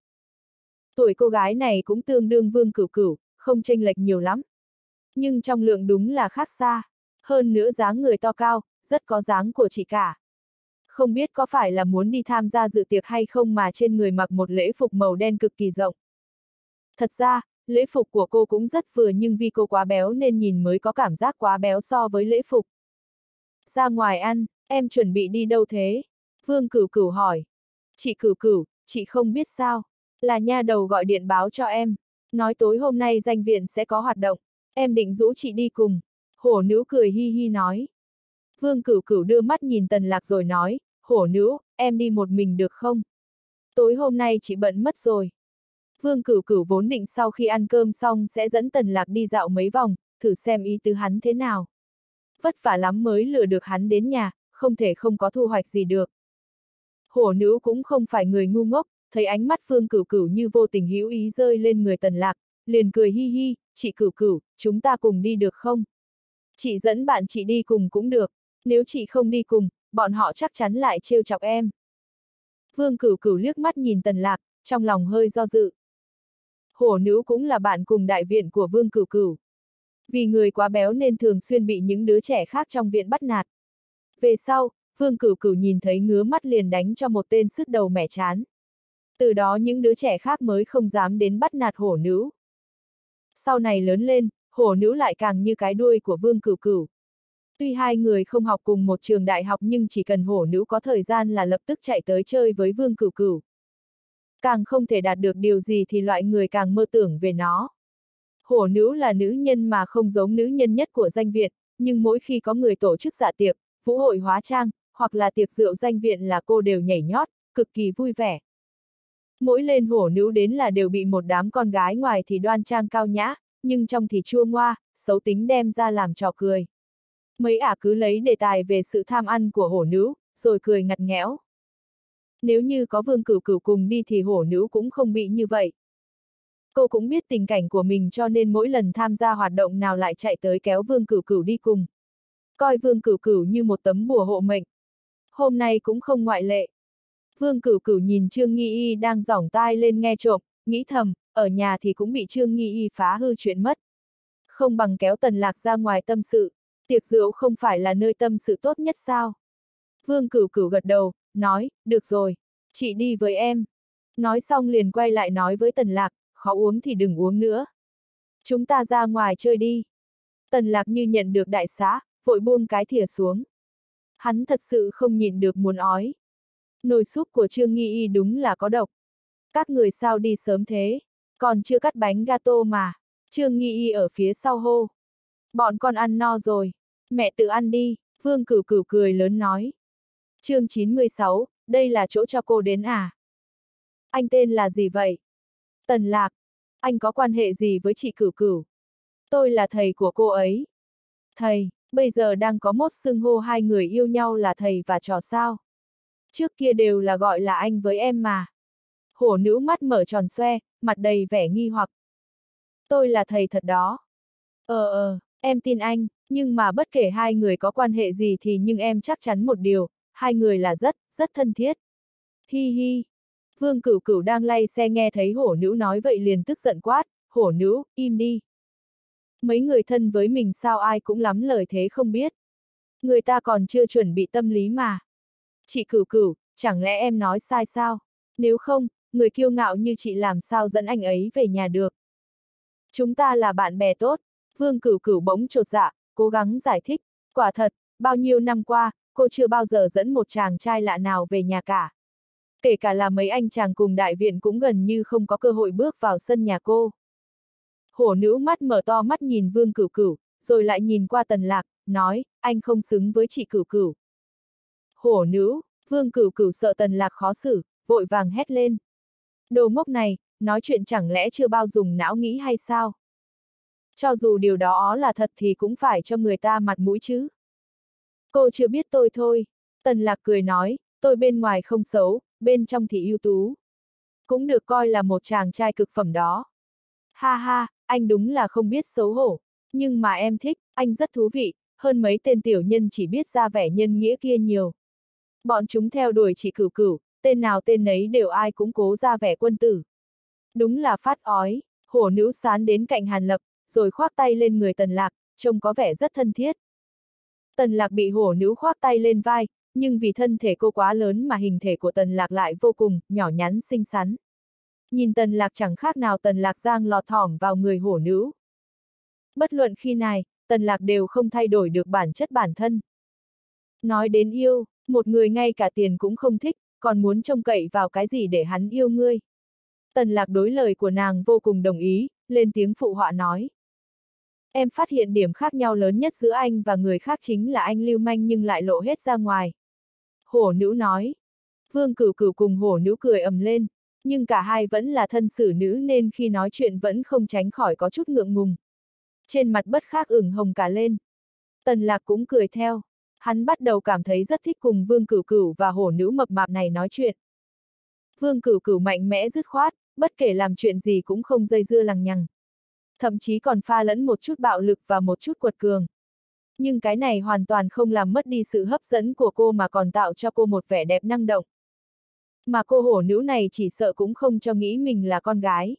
Tuổi cô gái này cũng tương đương vương cửu cửu, không chênh lệch nhiều lắm. Nhưng trong lượng đúng là khác xa. Hơn nữa dáng người to cao, rất có dáng của chị cả. Không biết có phải là muốn đi tham gia dự tiệc hay không mà trên người mặc một lễ phục màu đen cực kỳ rộng. Thật ra, lễ phục của cô cũng rất vừa nhưng vì cô quá béo nên nhìn mới có cảm giác quá béo so với lễ phục. Ra ngoài ăn, em chuẩn bị đi đâu thế? Vương Cửu Cửu hỏi. Chị Cửu Cửu, chị không biết sao? Là nha đầu gọi điện báo cho em. Nói tối hôm nay danh viện sẽ có hoạt động. Em định rũ chị đi cùng. Hổ nữ cười hi hi nói. Vương Cửu Cửu đưa mắt nhìn Tần Lạc rồi nói, hổ nữ, em đi một mình được không? Tối hôm nay chị bận mất rồi. Vương Cửu Cửu vốn định sau khi ăn cơm xong sẽ dẫn Tần Lạc đi dạo mấy vòng, thử xem ý tứ hắn thế nào. Vất vả lắm mới lừa được hắn đến nhà, không thể không có thu hoạch gì được. Hổ nữ cũng không phải người ngu ngốc, thấy ánh mắt Vương Cửu Cửu như vô tình hữu ý rơi lên người Tần Lạc, liền cười hi hi, chị Cửu Cửu, chúng ta cùng đi được không? Chị dẫn bạn chị đi cùng cũng được, nếu chị không đi cùng, bọn họ chắc chắn lại trêu chọc em. Vương Cửu Cửu liếc mắt nhìn Tần Lạc, trong lòng hơi do dự hổ nữ cũng là bạn cùng đại viện của Vương Cửu Cửu. Vì người quá béo nên thường xuyên bị những đứa trẻ khác trong viện bắt nạt. Về sau, Vương Cửu Cửu nhìn thấy ngứa mắt liền đánh cho một tên sứt đầu mẻ chán. Từ đó những đứa trẻ khác mới không dám đến bắt nạt hổ nữ. Sau này lớn lên, hổ nữ lại càng như cái đuôi của Vương Cửu Cửu. Tuy hai người không học cùng một trường đại học nhưng chỉ cần hổ nữ có thời gian là lập tức chạy tới chơi với Vương Cửu Cửu càng không thể đạt được điều gì thì loại người càng mơ tưởng về nó. Hổ nữ là nữ nhân mà không giống nữ nhân nhất của danh viện, nhưng mỗi khi có người tổ chức dạ tiệc, vũ hội hóa trang, hoặc là tiệc rượu danh viện là cô đều nhảy nhót, cực kỳ vui vẻ. Mỗi lên hổ nữ đến là đều bị một đám con gái ngoài thì đoan trang cao nhã, nhưng trong thì chua ngoa, xấu tính đem ra làm trò cười. Mấy ả cứ lấy đề tài về sự tham ăn của hổ nữ, rồi cười ngặt nghẽo. Nếu như có vương cửu cửu cùng đi thì hổ nữ cũng không bị như vậy. Cô cũng biết tình cảnh của mình cho nên mỗi lần tham gia hoạt động nào lại chạy tới kéo vương cửu cửu đi cùng. Coi vương cửu cửu như một tấm bùa hộ mệnh. Hôm nay cũng không ngoại lệ. Vương cửu cửu nhìn Trương Nghi Y đang giỏng tai lên nghe trộm, nghĩ thầm, ở nhà thì cũng bị Trương Nghi Y phá hư chuyện mất. Không bằng kéo tần lạc ra ngoài tâm sự, tiệc rượu không phải là nơi tâm sự tốt nhất sao? Vương cửu cửu gật đầu, nói, được rồi, chị đi với em. Nói xong liền quay lại nói với Tần Lạc, khó uống thì đừng uống nữa. Chúng ta ra ngoài chơi đi. Tần Lạc như nhận được đại xá, vội buông cái thìa xuống. Hắn thật sự không nhịn được muốn ói. Nồi súp của Trương Nghi Y đúng là có độc. Các người sao đi sớm thế? Còn chưa cắt bánh gato mà. Trương Nghi Y ở phía sau hô. Bọn con ăn no rồi. Mẹ tự ăn đi, Vương Cửu Cửu cười lớn nói. chương 96, đây là chỗ cho cô đến à? Anh tên là gì vậy? Tần Lạc. Anh có quan hệ gì với chị Cửu Cửu? Tôi là thầy của cô ấy. Thầy, bây giờ đang có mốt xưng hô hai người yêu nhau là thầy và trò sao? Trước kia đều là gọi là anh với em mà. Hổ nữ mắt mở tròn xoe, mặt đầy vẻ nghi hoặc. Tôi là thầy thật đó. Ờ ờ, em tin anh, nhưng mà bất kể hai người có quan hệ gì thì nhưng em chắc chắn một điều, hai người là rất, rất thân thiết. Hi hi. Vương cửu cửu đang lay xe nghe thấy hổ nữ nói vậy liền tức giận quát, hổ nữ, im đi. Mấy người thân với mình sao ai cũng lắm lời thế không biết. Người ta còn chưa chuẩn bị tâm lý mà. Chị cửu cửu, chẳng lẽ em nói sai sao? Nếu không, người kiêu ngạo như chị làm sao dẫn anh ấy về nhà được? Chúng ta là bạn bè tốt. Vương cửu cửu bỗng trột dạ, cố gắng giải thích. Quả thật, bao nhiêu năm qua, cô chưa bao giờ dẫn một chàng trai lạ nào về nhà cả. Kể cả là mấy anh chàng cùng đại viện cũng gần như không có cơ hội bước vào sân nhà cô. Hổ nữ mắt mở to mắt nhìn vương cửu cửu, rồi lại nhìn qua tần lạc, nói, anh không xứng với chị cửu cửu. Hổ nữ, vương cửu cửu sợ tần lạc khó xử, vội vàng hét lên. Đồ ngốc này, nói chuyện chẳng lẽ chưa bao dùng não nghĩ hay sao? Cho dù điều đó là thật thì cũng phải cho người ta mặt mũi chứ. Cô chưa biết tôi thôi. Tần lạc cười nói, tôi bên ngoài không xấu, bên trong thì ưu tú. Cũng được coi là một chàng trai cực phẩm đó. Ha ha, anh đúng là không biết xấu hổ. Nhưng mà em thích, anh rất thú vị, hơn mấy tên tiểu nhân chỉ biết ra vẻ nhân nghĩa kia nhiều. Bọn chúng theo đuổi chỉ cửu cửu, tên nào tên nấy đều ai cũng cố ra vẻ quân tử. Đúng là phát ói, hổ nữ sán đến cạnh Hàn Lập, rồi khoác tay lên người Tần Lạc, trông có vẻ rất thân thiết. Tần Lạc bị hổ nữ khoác tay lên vai, nhưng vì thân thể cô quá lớn mà hình thể của Tần Lạc lại vô cùng, nhỏ nhắn xinh xắn. Nhìn Tần Lạc chẳng khác nào Tần Lạc giang lọt thỏm vào người hổ nữ. Bất luận khi này, Tần Lạc đều không thay đổi được bản chất bản thân. Nói đến yêu, một người ngay cả tiền cũng không thích, còn muốn trông cậy vào cái gì để hắn yêu ngươi. Tần Lạc đối lời của nàng vô cùng đồng ý, lên tiếng phụ họa nói. Em phát hiện điểm khác nhau lớn nhất giữa anh và người khác chính là anh lưu manh nhưng lại lộ hết ra ngoài. Hổ nữ nói. Vương cửu cửu cùng hổ nữ cười ầm lên, nhưng cả hai vẫn là thân xử nữ nên khi nói chuyện vẫn không tránh khỏi có chút ngượng ngùng. Trên mặt bất khác ửng hồng cả lên. Tần lạc cũng cười theo. Hắn bắt đầu cảm thấy rất thích cùng vương cửu cửu và hổ nữ mập mạp này nói chuyện. Vương cửu cửu mạnh mẽ dứt khoát, bất kể làm chuyện gì cũng không dây dưa lằng nhằng thậm chí còn pha lẫn một chút bạo lực và một chút quật cường. Nhưng cái này hoàn toàn không làm mất đi sự hấp dẫn của cô mà còn tạo cho cô một vẻ đẹp năng động. Mà cô hổ nữ này chỉ sợ cũng không cho nghĩ mình là con gái.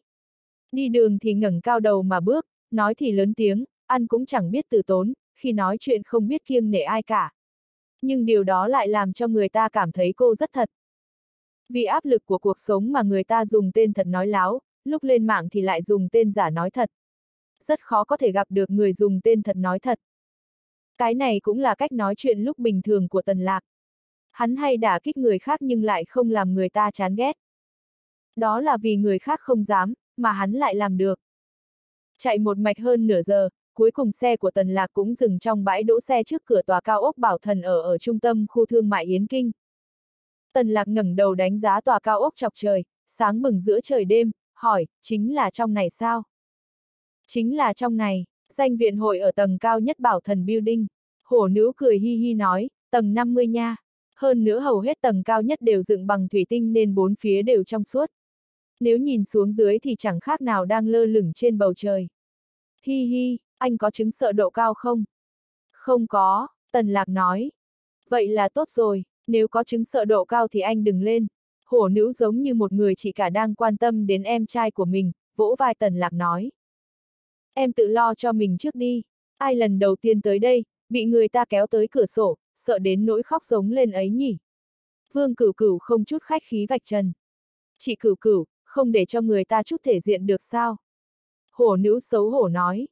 Đi đường thì ngẩng cao đầu mà bước, nói thì lớn tiếng, ăn cũng chẳng biết từ tốn, khi nói chuyện không biết kiêng nể ai cả. Nhưng điều đó lại làm cho người ta cảm thấy cô rất thật. Vì áp lực của cuộc sống mà người ta dùng tên thật nói láo, lúc lên mạng thì lại dùng tên giả nói thật rất khó có thể gặp được người dùng tên thật nói thật. Cái này cũng là cách nói chuyện lúc bình thường của Tần Lạc. Hắn hay đả kích người khác nhưng lại không làm người ta chán ghét. Đó là vì người khác không dám, mà hắn lại làm được. Chạy một mạch hơn nửa giờ, cuối cùng xe của Tần Lạc cũng dừng trong bãi đỗ xe trước cửa tòa cao ốc Bảo Thần ở ở trung tâm khu thương mại Yến Kinh. Tần Lạc ngẩng đầu đánh giá tòa cao ốc chọc trời, sáng bừng giữa trời đêm, hỏi, chính là trong này sao? Chính là trong này, danh viện hội ở tầng cao nhất bảo thần building. Hổ nữ cười hi hi nói, tầng 50 nha. Hơn nữa hầu hết tầng cao nhất đều dựng bằng thủy tinh nên bốn phía đều trong suốt. Nếu nhìn xuống dưới thì chẳng khác nào đang lơ lửng trên bầu trời. Hi hi, anh có chứng sợ độ cao không? Không có, Tần Lạc nói. Vậy là tốt rồi, nếu có chứng sợ độ cao thì anh đừng lên. Hổ nữ giống như một người chỉ cả đang quan tâm đến em trai của mình, vỗ vai Tần Lạc nói. Em tự lo cho mình trước đi. Ai lần đầu tiên tới đây, bị người ta kéo tới cửa sổ, sợ đến nỗi khóc giống lên ấy nhỉ. Vương cửu cửu không chút khách khí vạch trần. Chị cửu cửu, không để cho người ta chút thể diện được sao? Hổ nữ xấu hổ nói.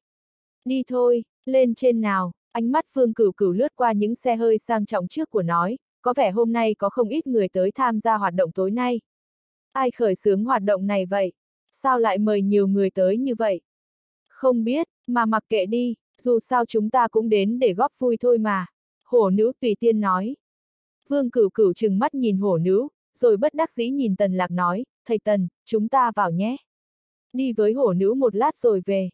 Đi thôi, lên trên nào, ánh mắt Vương cửu cửu lướt qua những xe hơi sang trọng trước của nói, có vẻ hôm nay có không ít người tới tham gia hoạt động tối nay. Ai khởi xướng hoạt động này vậy? Sao lại mời nhiều người tới như vậy? Không biết, mà mặc kệ đi, dù sao chúng ta cũng đến để góp vui thôi mà. Hổ nữ tùy tiên nói. Vương cửu cửu chừng mắt nhìn hổ nữ, rồi bất đắc dĩ nhìn tần lạc nói, thầy tần, chúng ta vào nhé. Đi với hổ nữ một lát rồi về.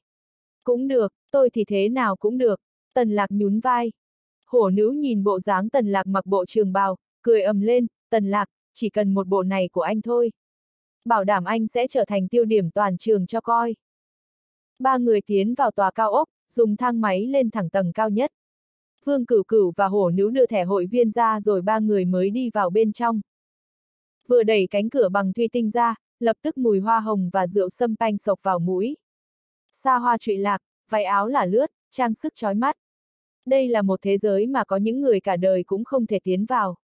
Cũng được, tôi thì thế nào cũng được. Tần lạc nhún vai. Hổ nữ nhìn bộ dáng tần lạc mặc bộ trường bào, cười ầm lên, tần lạc, chỉ cần một bộ này của anh thôi. Bảo đảm anh sẽ trở thành tiêu điểm toàn trường cho coi. Ba người tiến vào tòa cao ốc, dùng thang máy lên thẳng tầng cao nhất. Vương Cửu Cửu và Hổ Nữ đưa thẻ hội viên ra rồi ba người mới đi vào bên trong. Vừa đẩy cánh cửa bằng thủy tinh ra, lập tức mùi hoa hồng và rượu sâm panh sộc vào mũi. Xa hoa trụy lạc, váy áo là lướt, trang sức chói mắt. Đây là một thế giới mà có những người cả đời cũng không thể tiến vào.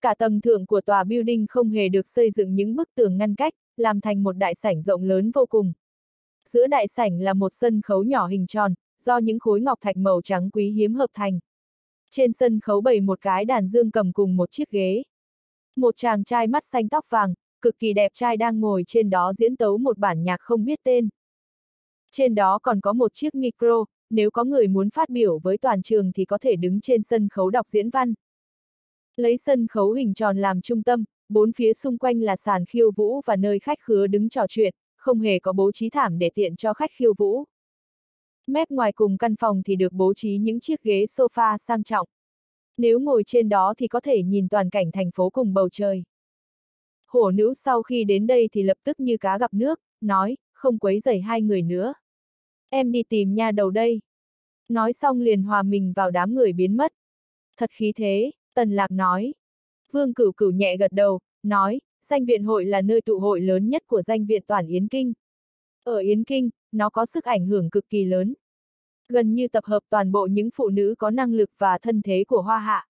Cả tầng thượng của tòa building không hề được xây dựng những bức tường ngăn cách, làm thành một đại sảnh rộng lớn vô cùng. Giữa đại sảnh là một sân khấu nhỏ hình tròn, do những khối ngọc thạch màu trắng quý hiếm hợp thành. Trên sân khấu bày một cái đàn dương cầm cùng một chiếc ghế. Một chàng trai mắt xanh tóc vàng, cực kỳ đẹp trai đang ngồi trên đó diễn tấu một bản nhạc không biết tên. Trên đó còn có một chiếc micro, nếu có người muốn phát biểu với toàn trường thì có thể đứng trên sân khấu đọc diễn văn. Lấy sân khấu hình tròn làm trung tâm, bốn phía xung quanh là sàn khiêu vũ và nơi khách khứa đứng trò chuyện, không hề có bố trí thảm để tiện cho khách khiêu vũ. Mép ngoài cùng căn phòng thì được bố trí những chiếc ghế sofa sang trọng. Nếu ngồi trên đó thì có thể nhìn toàn cảnh thành phố cùng bầu trời. Hổ nữ sau khi đến đây thì lập tức như cá gặp nước, nói, không quấy rầy hai người nữa. Em đi tìm nha đầu đây. Nói xong liền hòa mình vào đám người biến mất. Thật khí thế, Tần Lạc nói. Vương Cửu Cửu nhẹ gật đầu, nói, danh viện hội là nơi tụ hội lớn nhất của danh viện toàn Yến Kinh. Ở Yến Kinh, nó có sức ảnh hưởng cực kỳ lớn. Gần như tập hợp toàn bộ những phụ nữ có năng lực và thân thế của Hoa Hạ.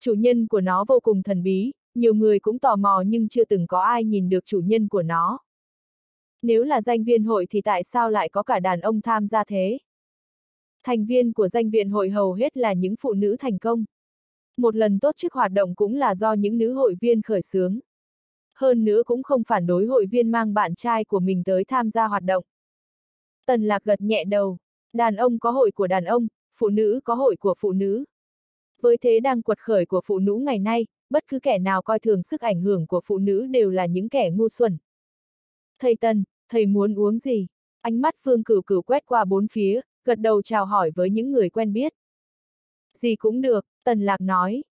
Chủ nhân của nó vô cùng thần bí, nhiều người cũng tò mò nhưng chưa từng có ai nhìn được chủ nhân của nó. Nếu là danh viên hội thì tại sao lại có cả đàn ông tham gia thế? Thành viên của danh viện hội hầu hết là những phụ nữ thành công. Một lần tốt chức hoạt động cũng là do những nữ hội viên khởi xướng. Hơn nữa cũng không phản đối hội viên mang bạn trai của mình tới tham gia hoạt động. Tần lạc gật nhẹ đầu, đàn ông có hội của đàn ông, phụ nữ có hội của phụ nữ. Với thế đang quật khởi của phụ nữ ngày nay, bất cứ kẻ nào coi thường sức ảnh hưởng của phụ nữ đều là những kẻ ngu xuẩn. Thầy Tần, thầy muốn uống gì? Ánh mắt Phương Cửu Cửu quét qua bốn phía, gật đầu chào hỏi với những người quen biết. Gì cũng được, Tần Lạc nói.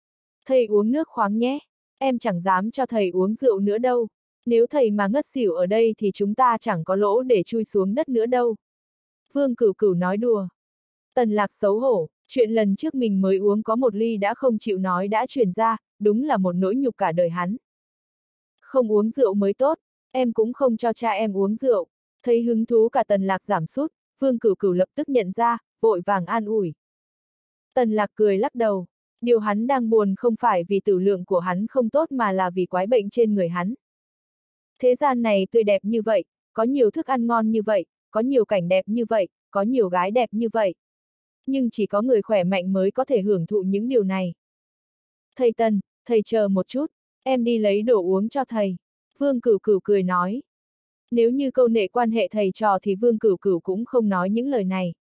Thầy uống nước khoáng nhé, em chẳng dám cho thầy uống rượu nữa đâu. Nếu thầy mà ngất xỉu ở đây thì chúng ta chẳng có lỗ để chui xuống đất nữa đâu. Vương Cửu Cửu nói đùa. Tần Lạc xấu hổ, chuyện lần trước mình mới uống có một ly đã không chịu nói đã truyền ra, đúng là một nỗi nhục cả đời hắn. Không uống rượu mới tốt, em cũng không cho cha em uống rượu. Thấy hứng thú cả Tần Lạc giảm sút, Vương Cửu Cửu lập tức nhận ra, vội vàng an ủi. Tần Lạc cười lắc đầu. Điều hắn đang buồn không phải vì tử lượng của hắn không tốt mà là vì quái bệnh trên người hắn. Thế gian này tươi đẹp như vậy, có nhiều thức ăn ngon như vậy, có nhiều cảnh đẹp như vậy, có nhiều gái đẹp như vậy. Nhưng chỉ có người khỏe mạnh mới có thể hưởng thụ những điều này. Thầy Tần, thầy chờ một chút, em đi lấy đồ uống cho thầy. Vương Cửu Cửu cười nói. Nếu như câu nệ quan hệ thầy trò thì Vương Cửu Cửu cũng không nói những lời này.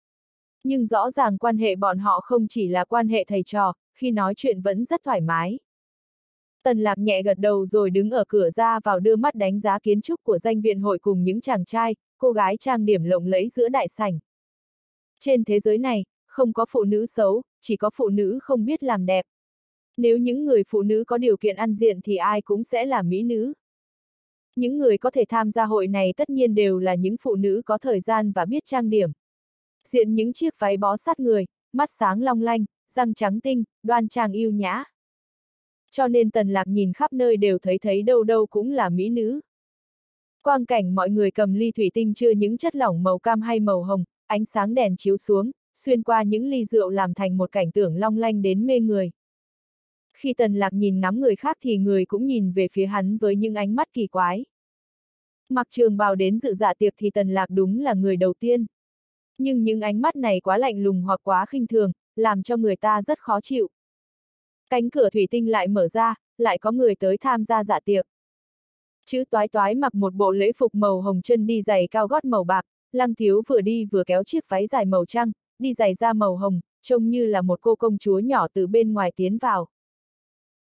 Nhưng rõ ràng quan hệ bọn họ không chỉ là quan hệ thầy trò, khi nói chuyện vẫn rất thoải mái. Tần lạc nhẹ gật đầu rồi đứng ở cửa ra vào đưa mắt đánh giá kiến trúc của danh viện hội cùng những chàng trai, cô gái trang điểm lộng lẫy giữa đại sảnh. Trên thế giới này, không có phụ nữ xấu, chỉ có phụ nữ không biết làm đẹp. Nếu những người phụ nữ có điều kiện ăn diện thì ai cũng sẽ là mỹ nữ. Những người có thể tham gia hội này tất nhiên đều là những phụ nữ có thời gian và biết trang điểm. Diện những chiếc váy bó sát người, mắt sáng long lanh, răng trắng tinh, đoan trang yêu nhã. Cho nên tần lạc nhìn khắp nơi đều thấy thấy đâu đâu cũng là mỹ nữ. Quang cảnh mọi người cầm ly thủy tinh chưa những chất lỏng màu cam hay màu hồng, ánh sáng đèn chiếu xuống, xuyên qua những ly rượu làm thành một cảnh tượng long lanh đến mê người. Khi tần lạc nhìn ngắm người khác thì người cũng nhìn về phía hắn với những ánh mắt kỳ quái. Mặc trường bào đến dự dạ tiệc thì tần lạc đúng là người đầu tiên. Nhưng những ánh mắt này quá lạnh lùng hoặc quá khinh thường, làm cho người ta rất khó chịu. Cánh cửa thủy tinh lại mở ra, lại có người tới tham gia dạ tiệc. Chữ toái toái mặc một bộ lễ phục màu hồng chân đi giày cao gót màu bạc, lăng thiếu vừa đi vừa kéo chiếc váy dài màu trăng, đi giày da màu hồng, trông như là một cô công chúa nhỏ từ bên ngoài tiến vào.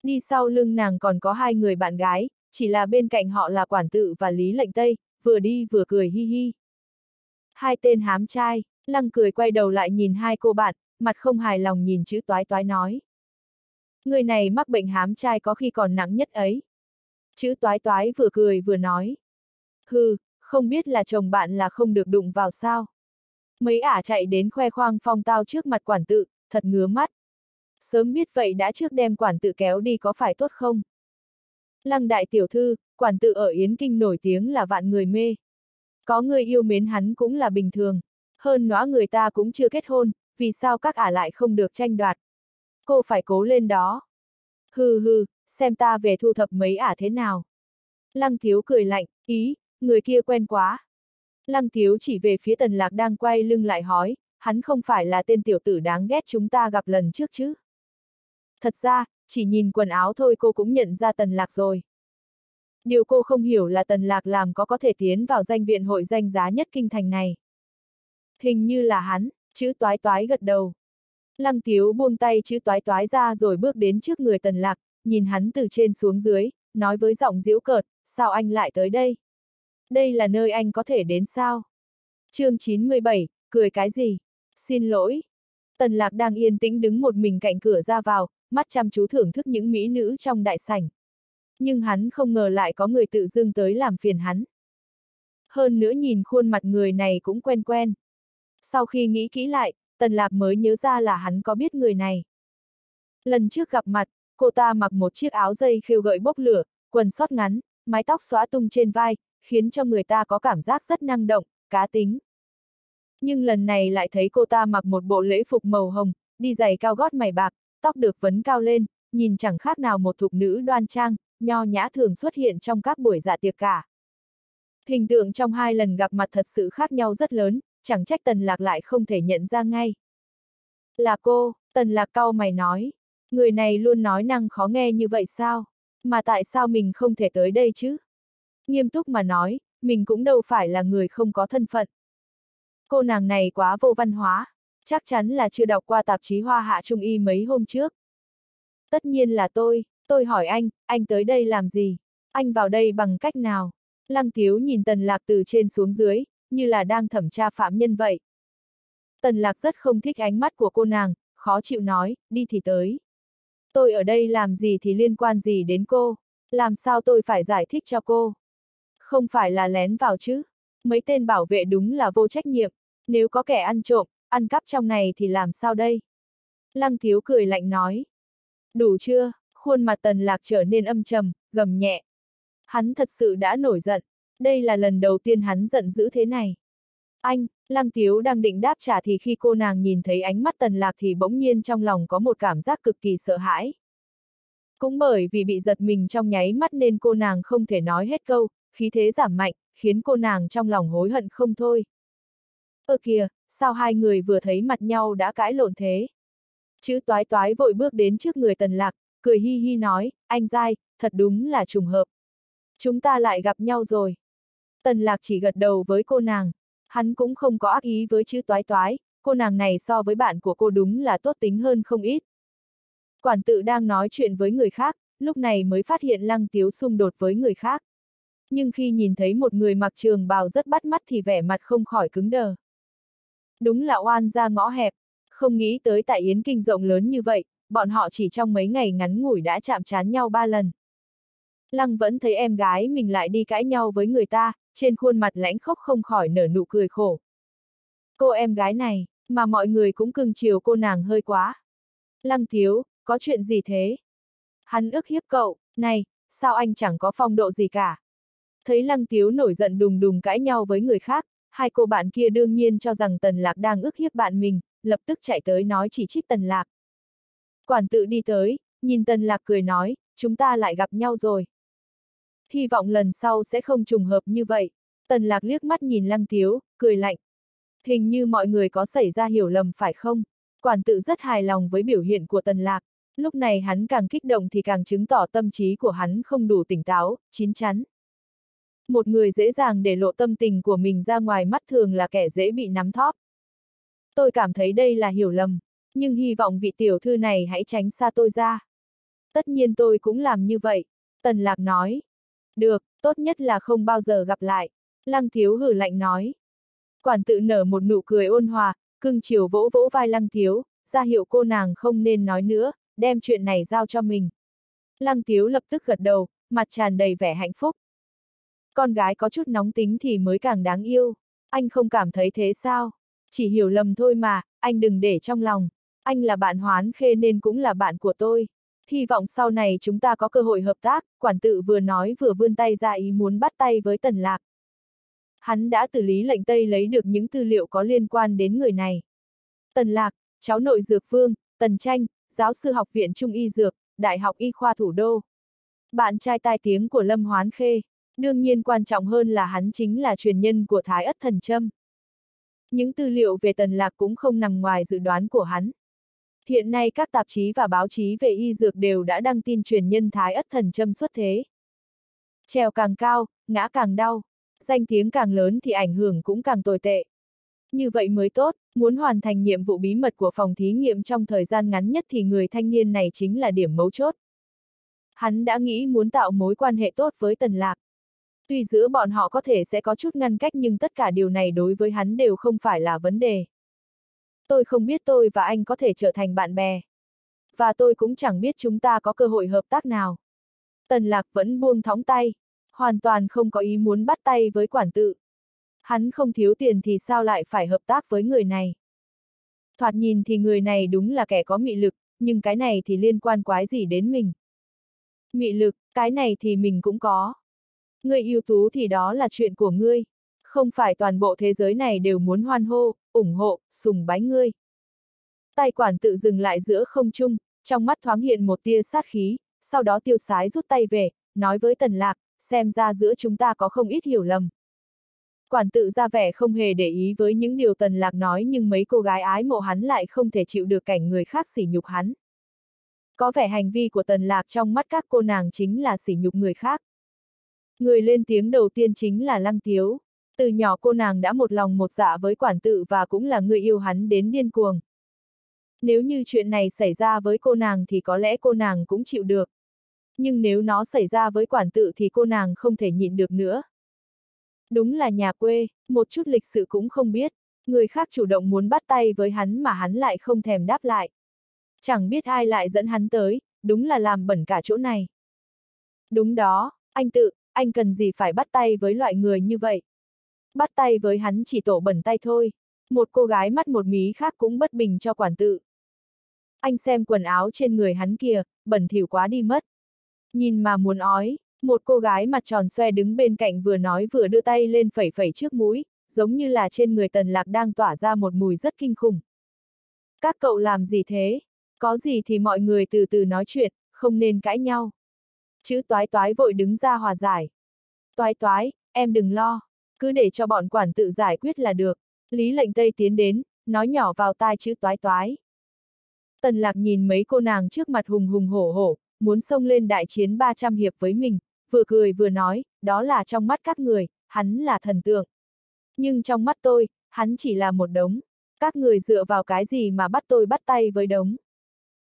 Đi sau lưng nàng còn có hai người bạn gái, chỉ là bên cạnh họ là quản tự và Lý lệnh Tây, vừa đi vừa cười hi hi. Hai tên hám trai, lăng cười quay đầu lại nhìn hai cô bạn, mặt không hài lòng nhìn chữ toái toái nói. Người này mắc bệnh hám trai có khi còn nặng nhất ấy. Chữ toái toái vừa cười vừa nói. Hừ, không biết là chồng bạn là không được đụng vào sao. Mấy ả chạy đến khoe khoang phong tao trước mặt quản tự, thật ngứa mắt. Sớm biết vậy đã trước đem quản tự kéo đi có phải tốt không? Lăng đại tiểu thư, quản tự ở Yến Kinh nổi tiếng là vạn người mê. Có người yêu mến hắn cũng là bình thường. Hơn nữa người ta cũng chưa kết hôn, vì sao các ả lại không được tranh đoạt? Cô phải cố lên đó. Hừ hừ, xem ta về thu thập mấy ả thế nào. Lăng thiếu cười lạnh, ý, người kia quen quá. Lăng thiếu chỉ về phía tần lạc đang quay lưng lại hói, hắn không phải là tên tiểu tử đáng ghét chúng ta gặp lần trước chứ. Thật ra, chỉ nhìn quần áo thôi cô cũng nhận ra tần lạc rồi. Điều cô không hiểu là tần lạc làm có có thể tiến vào danh viện hội danh giá nhất kinh thành này. Hình như là hắn, chữ toái toái gật đầu. Lăng tiếu buông tay chữ toái toái ra rồi bước đến trước người tần lạc, nhìn hắn từ trên xuống dưới, nói với giọng diễu cợt, sao anh lại tới đây? Đây là nơi anh có thể đến sao? chương 97, cười cái gì? Xin lỗi. Tần lạc đang yên tĩnh đứng một mình cạnh cửa ra vào, mắt chăm chú thưởng thức những mỹ nữ trong đại sảnh. Nhưng hắn không ngờ lại có người tự dưng tới làm phiền hắn. Hơn nữa nhìn khuôn mặt người này cũng quen quen. Sau khi nghĩ kỹ lại, Tần Lạc mới nhớ ra là hắn có biết người này. Lần trước gặp mặt, cô ta mặc một chiếc áo dây khêu gợi bốc lửa, quần sót ngắn, mái tóc xóa tung trên vai, khiến cho người ta có cảm giác rất năng động, cá tính. Nhưng lần này lại thấy cô ta mặc một bộ lễ phục màu hồng, đi giày cao gót mày bạc, tóc được vấn cao lên, nhìn chẳng khác nào một thục nữ đoan trang, nho nhã thường xuất hiện trong các buổi dạ tiệc cả. Hình tượng trong hai lần gặp mặt thật sự khác nhau rất lớn, chẳng trách tần lạc lại không thể nhận ra ngay. Là cô, tần lạc cau mày nói, người này luôn nói năng khó nghe như vậy sao? Mà tại sao mình không thể tới đây chứ? Nghiêm túc mà nói, mình cũng đâu phải là người không có thân phận. Cô nàng này quá vô văn hóa, chắc chắn là chưa đọc qua tạp chí Hoa Hạ Trung Y mấy hôm trước. Tất nhiên là tôi, tôi hỏi anh, anh tới đây làm gì? Anh vào đây bằng cách nào? Lăng Tiếu nhìn Tần Lạc từ trên xuống dưới, như là đang thẩm tra phạm nhân vậy. Tần Lạc rất không thích ánh mắt của cô nàng, khó chịu nói, đi thì tới. Tôi ở đây làm gì thì liên quan gì đến cô? Làm sao tôi phải giải thích cho cô? Không phải là lén vào chứ? Mấy tên bảo vệ đúng là vô trách nhiệm, nếu có kẻ ăn trộm, ăn cắp trong này thì làm sao đây? Lăng thiếu cười lạnh nói. Đủ chưa? Khuôn mặt tần lạc trở nên âm trầm, gầm nhẹ. Hắn thật sự đã nổi giận. Đây là lần đầu tiên hắn giận dữ thế này. Anh, Lăng Tiếu đang định đáp trả thì khi cô nàng nhìn thấy ánh mắt tần lạc thì bỗng nhiên trong lòng có một cảm giác cực kỳ sợ hãi. Cũng bởi vì bị giật mình trong nháy mắt nên cô nàng không thể nói hết câu, khí thế giảm mạnh, khiến cô nàng trong lòng hối hận không thôi. Ơ kìa, sao hai người vừa thấy mặt nhau đã cãi lộn thế? Chữ toái toái vội bước đến trước người tần lạc, cười hi hi nói, anh dai, thật đúng là trùng hợp. Chúng ta lại gặp nhau rồi. Tần lạc chỉ gật đầu với cô nàng, hắn cũng không có ác ý với chữ toái toái, cô nàng này so với bạn của cô đúng là tốt tính hơn không ít. Quản tự đang nói chuyện với người khác, lúc này mới phát hiện lăng tiếu xung đột với người khác. Nhưng khi nhìn thấy một người mặc trường bào rất bắt mắt thì vẻ mặt không khỏi cứng đờ. Đúng là oan ra ngõ hẹp, không nghĩ tới tại Yến Kinh rộng lớn như vậy, bọn họ chỉ trong mấy ngày ngắn ngủi đã chạm trán nhau ba lần. Lăng vẫn thấy em gái mình lại đi cãi nhau với người ta, trên khuôn mặt lãnh khốc không khỏi nở nụ cười khổ. Cô em gái này, mà mọi người cũng cưng chiều cô nàng hơi quá. Lăng thiếu, có chuyện gì thế? Hắn ức hiếp cậu, này, sao anh chẳng có phong độ gì cả? Thấy lăng thiếu nổi giận đùng đùng cãi nhau với người khác, hai cô bạn kia đương nhiên cho rằng tần lạc đang ức hiếp bạn mình, lập tức chạy tới nói chỉ trích tần lạc. Quản tự đi tới, nhìn tần lạc cười nói, chúng ta lại gặp nhau rồi. Hy vọng lần sau sẽ không trùng hợp như vậy. Tần lạc liếc mắt nhìn lăng tiếu, cười lạnh. Hình như mọi người có xảy ra hiểu lầm phải không? Quản tự rất hài lòng với biểu hiện của tần lạc. Lúc này hắn càng kích động thì càng chứng tỏ tâm trí của hắn không đủ tỉnh táo, chín chắn. Một người dễ dàng để lộ tâm tình của mình ra ngoài mắt thường là kẻ dễ bị nắm thóp. Tôi cảm thấy đây là hiểu lầm, nhưng hy vọng vị tiểu thư này hãy tránh xa tôi ra. Tất nhiên tôi cũng làm như vậy, Tần Lạc nói. Được, tốt nhất là không bao giờ gặp lại. Lăng Thiếu hử lạnh nói. Quản tự nở một nụ cười ôn hòa, cưng chiều vỗ vỗ vai Lăng Thiếu, ra hiệu cô nàng không nên nói nữa, đem chuyện này giao cho mình. Lăng Thiếu lập tức gật đầu, mặt tràn đầy vẻ hạnh phúc. Con gái có chút nóng tính thì mới càng đáng yêu. Anh không cảm thấy thế sao? Chỉ hiểu lầm thôi mà, anh đừng để trong lòng. Anh là bạn hoán khê nên cũng là bạn của tôi. Hy vọng sau này chúng ta có cơ hội hợp tác, quản tự vừa nói vừa vươn tay ra ý muốn bắt tay với Tần Lạc. Hắn đã từ lý lệnh Tây lấy được những tư liệu có liên quan đến người này. Tần Lạc, cháu nội Dược Vương, Tần Tranh, giáo sư học viện Trung Y Dược, Đại học Y khoa Thủ đô. Bạn trai tai tiếng của Lâm Hoán Khê, đương nhiên quan trọng hơn là hắn chính là truyền nhân của Thái Ất Thần Trâm. Những tư liệu về Tần Lạc cũng không nằm ngoài dự đoán của hắn. Hiện nay các tạp chí và báo chí về y dược đều đã đăng tin truyền nhân Thái Ất Thần châm xuất thế. Trèo càng cao, ngã càng đau, danh tiếng càng lớn thì ảnh hưởng cũng càng tồi tệ. Như vậy mới tốt, muốn hoàn thành nhiệm vụ bí mật của phòng thí nghiệm trong thời gian ngắn nhất thì người thanh niên này chính là điểm mấu chốt. Hắn đã nghĩ muốn tạo mối quan hệ tốt với Tần Lạc. Tuy giữa bọn họ có thể sẽ có chút ngăn cách nhưng tất cả điều này đối với hắn đều không phải là vấn đề. Tôi không biết tôi và anh có thể trở thành bạn bè. Và tôi cũng chẳng biết chúng ta có cơ hội hợp tác nào. Tần Lạc vẫn buông thóng tay, hoàn toàn không có ý muốn bắt tay với quản tự. Hắn không thiếu tiền thì sao lại phải hợp tác với người này. Thoạt nhìn thì người này đúng là kẻ có mị lực, nhưng cái này thì liên quan quái gì đến mình. Mị lực, cái này thì mình cũng có. Người yêu tú thì đó là chuyện của ngươi. Không phải toàn bộ thế giới này đều muốn hoan hô, ủng hộ, sùng bái ngươi. Tài quản tự dừng lại giữa không trung, trong mắt thoáng hiện một tia sát khí, sau đó tiêu sái rút tay về, nói với tần lạc, xem ra giữa chúng ta có không ít hiểu lầm. Quản tự ra vẻ không hề để ý với những điều tần lạc nói nhưng mấy cô gái ái mộ hắn lại không thể chịu được cảnh người khác sỉ nhục hắn. Có vẻ hành vi của tần lạc trong mắt các cô nàng chính là sỉ nhục người khác. Người lên tiếng đầu tiên chính là Lăng Tiếu. Từ nhỏ cô nàng đã một lòng một dạ với quản tự và cũng là người yêu hắn đến điên cuồng. Nếu như chuyện này xảy ra với cô nàng thì có lẽ cô nàng cũng chịu được. Nhưng nếu nó xảy ra với quản tự thì cô nàng không thể nhịn được nữa. Đúng là nhà quê, một chút lịch sự cũng không biết, người khác chủ động muốn bắt tay với hắn mà hắn lại không thèm đáp lại. Chẳng biết ai lại dẫn hắn tới, đúng là làm bẩn cả chỗ này. Đúng đó, anh tự, anh cần gì phải bắt tay với loại người như vậy? Bắt tay với hắn chỉ tổ bẩn tay thôi. Một cô gái mắt một mí khác cũng bất bình cho quản tự. Anh xem quần áo trên người hắn kìa, bẩn thỉu quá đi mất. Nhìn mà muốn ói, một cô gái mặt tròn xoe đứng bên cạnh vừa nói vừa đưa tay lên phẩy phẩy trước mũi, giống như là trên người tần lạc đang tỏa ra một mùi rất kinh khủng. Các cậu làm gì thế? Có gì thì mọi người từ từ nói chuyện, không nên cãi nhau. Chữ toái toái vội đứng ra hòa giải. Toái toái, em đừng lo, cứ để cho bọn quản tự giải quyết là được. Lý lệnh Tây tiến đến, nói nhỏ vào tai chữ toái toái. Tần lạc nhìn mấy cô nàng trước mặt hùng hùng hổ hổ, muốn xông lên đại chiến 300 hiệp với mình, vừa cười vừa nói, đó là trong mắt các người, hắn là thần tượng. Nhưng trong mắt tôi, hắn chỉ là một đống. Các người dựa vào cái gì mà bắt tôi bắt tay với đống.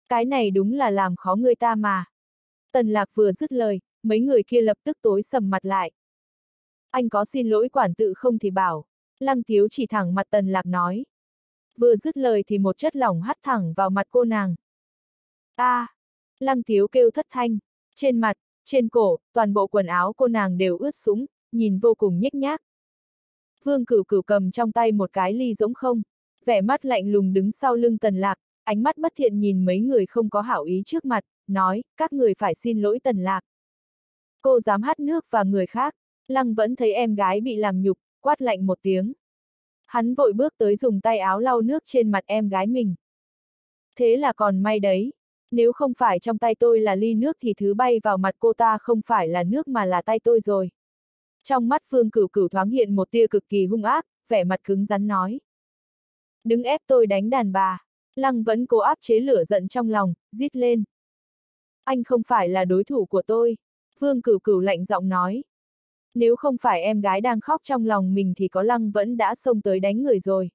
Cái này đúng là làm khó người ta mà. Tần lạc vừa dứt lời, mấy người kia lập tức tối sầm mặt lại. Anh có xin lỗi quản tự không thì bảo. Lăng tiếu chỉ thẳng mặt tần lạc nói. Vừa dứt lời thì một chất lỏng hắt thẳng vào mặt cô nàng. a à, Lăng tiếu kêu thất thanh. Trên mặt, trên cổ, toàn bộ quần áo cô nàng đều ướt sũng, nhìn vô cùng nhếch nhác. Vương cửu cửu cầm trong tay một cái ly rỗng không, vẻ mắt lạnh lùng đứng sau lưng tần lạc, ánh mắt bất thiện nhìn mấy người không có hảo ý trước mặt, nói, các người phải xin lỗi tần lạc. Cô dám hát nước và người khác, lăng vẫn thấy em gái bị làm nhục, quát lạnh một tiếng. Hắn vội bước tới dùng tay áo lau nước trên mặt em gái mình. Thế là còn may đấy, nếu không phải trong tay tôi là ly nước thì thứ bay vào mặt cô ta không phải là nước mà là tay tôi rồi. Trong mắt Phương Cửu Cửu thoáng hiện một tia cực kỳ hung ác, vẻ mặt cứng rắn nói. Đứng ép tôi đánh đàn bà. Lăng vẫn cố áp chế lửa giận trong lòng, rít lên. Anh không phải là đối thủ của tôi. Phương Cửu Cửu lạnh giọng nói. Nếu không phải em gái đang khóc trong lòng mình thì có lăng vẫn đã xông tới đánh người rồi.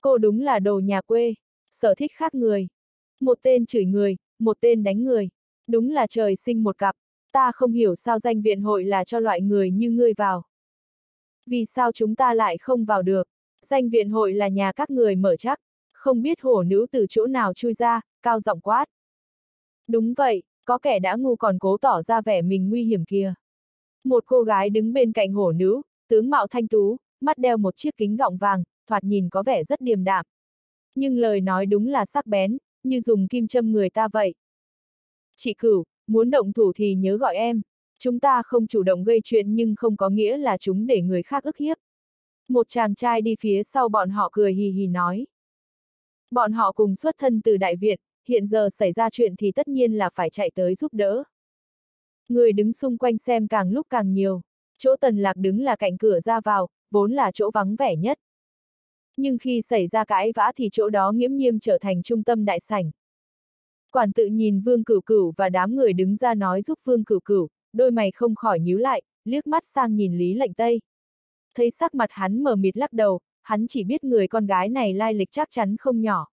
Cô đúng là đồ nhà quê, sở thích khác người. Một tên chửi người, một tên đánh người. Đúng là trời sinh một cặp, ta không hiểu sao danh viện hội là cho loại người như ngươi vào. Vì sao chúng ta lại không vào được? Danh viện hội là nhà các người mở chắc, không biết hổ nữ từ chỗ nào chui ra, cao giọng quát. Đúng vậy, có kẻ đã ngu còn cố tỏ ra vẻ mình nguy hiểm kia. Một cô gái đứng bên cạnh hổ nữ, tướng mạo thanh tú, mắt đeo một chiếc kính gọng vàng, thoạt nhìn có vẻ rất điềm đạm. Nhưng lời nói đúng là sắc bén, như dùng kim châm người ta vậy. Chị cửu, muốn động thủ thì nhớ gọi em. Chúng ta không chủ động gây chuyện nhưng không có nghĩa là chúng để người khác ức hiếp. Một chàng trai đi phía sau bọn họ cười hì hì nói. Bọn họ cùng xuất thân từ Đại Việt, hiện giờ xảy ra chuyện thì tất nhiên là phải chạy tới giúp đỡ. Người đứng xung quanh xem càng lúc càng nhiều. Chỗ tần lạc đứng là cạnh cửa ra vào, vốn là chỗ vắng vẻ nhất. Nhưng khi xảy ra cãi vã thì chỗ đó nghiễm nhiên trở thành trung tâm đại sảnh. Quản tự nhìn vương cửu cửu và đám người đứng ra nói giúp vương cửu cửu, đôi mày không khỏi nhíu lại, liếc mắt sang nhìn Lý lệnh Tây. Thấy sắc mặt hắn mờ mịt lắc đầu, hắn chỉ biết người con gái này lai lịch chắc chắn không nhỏ.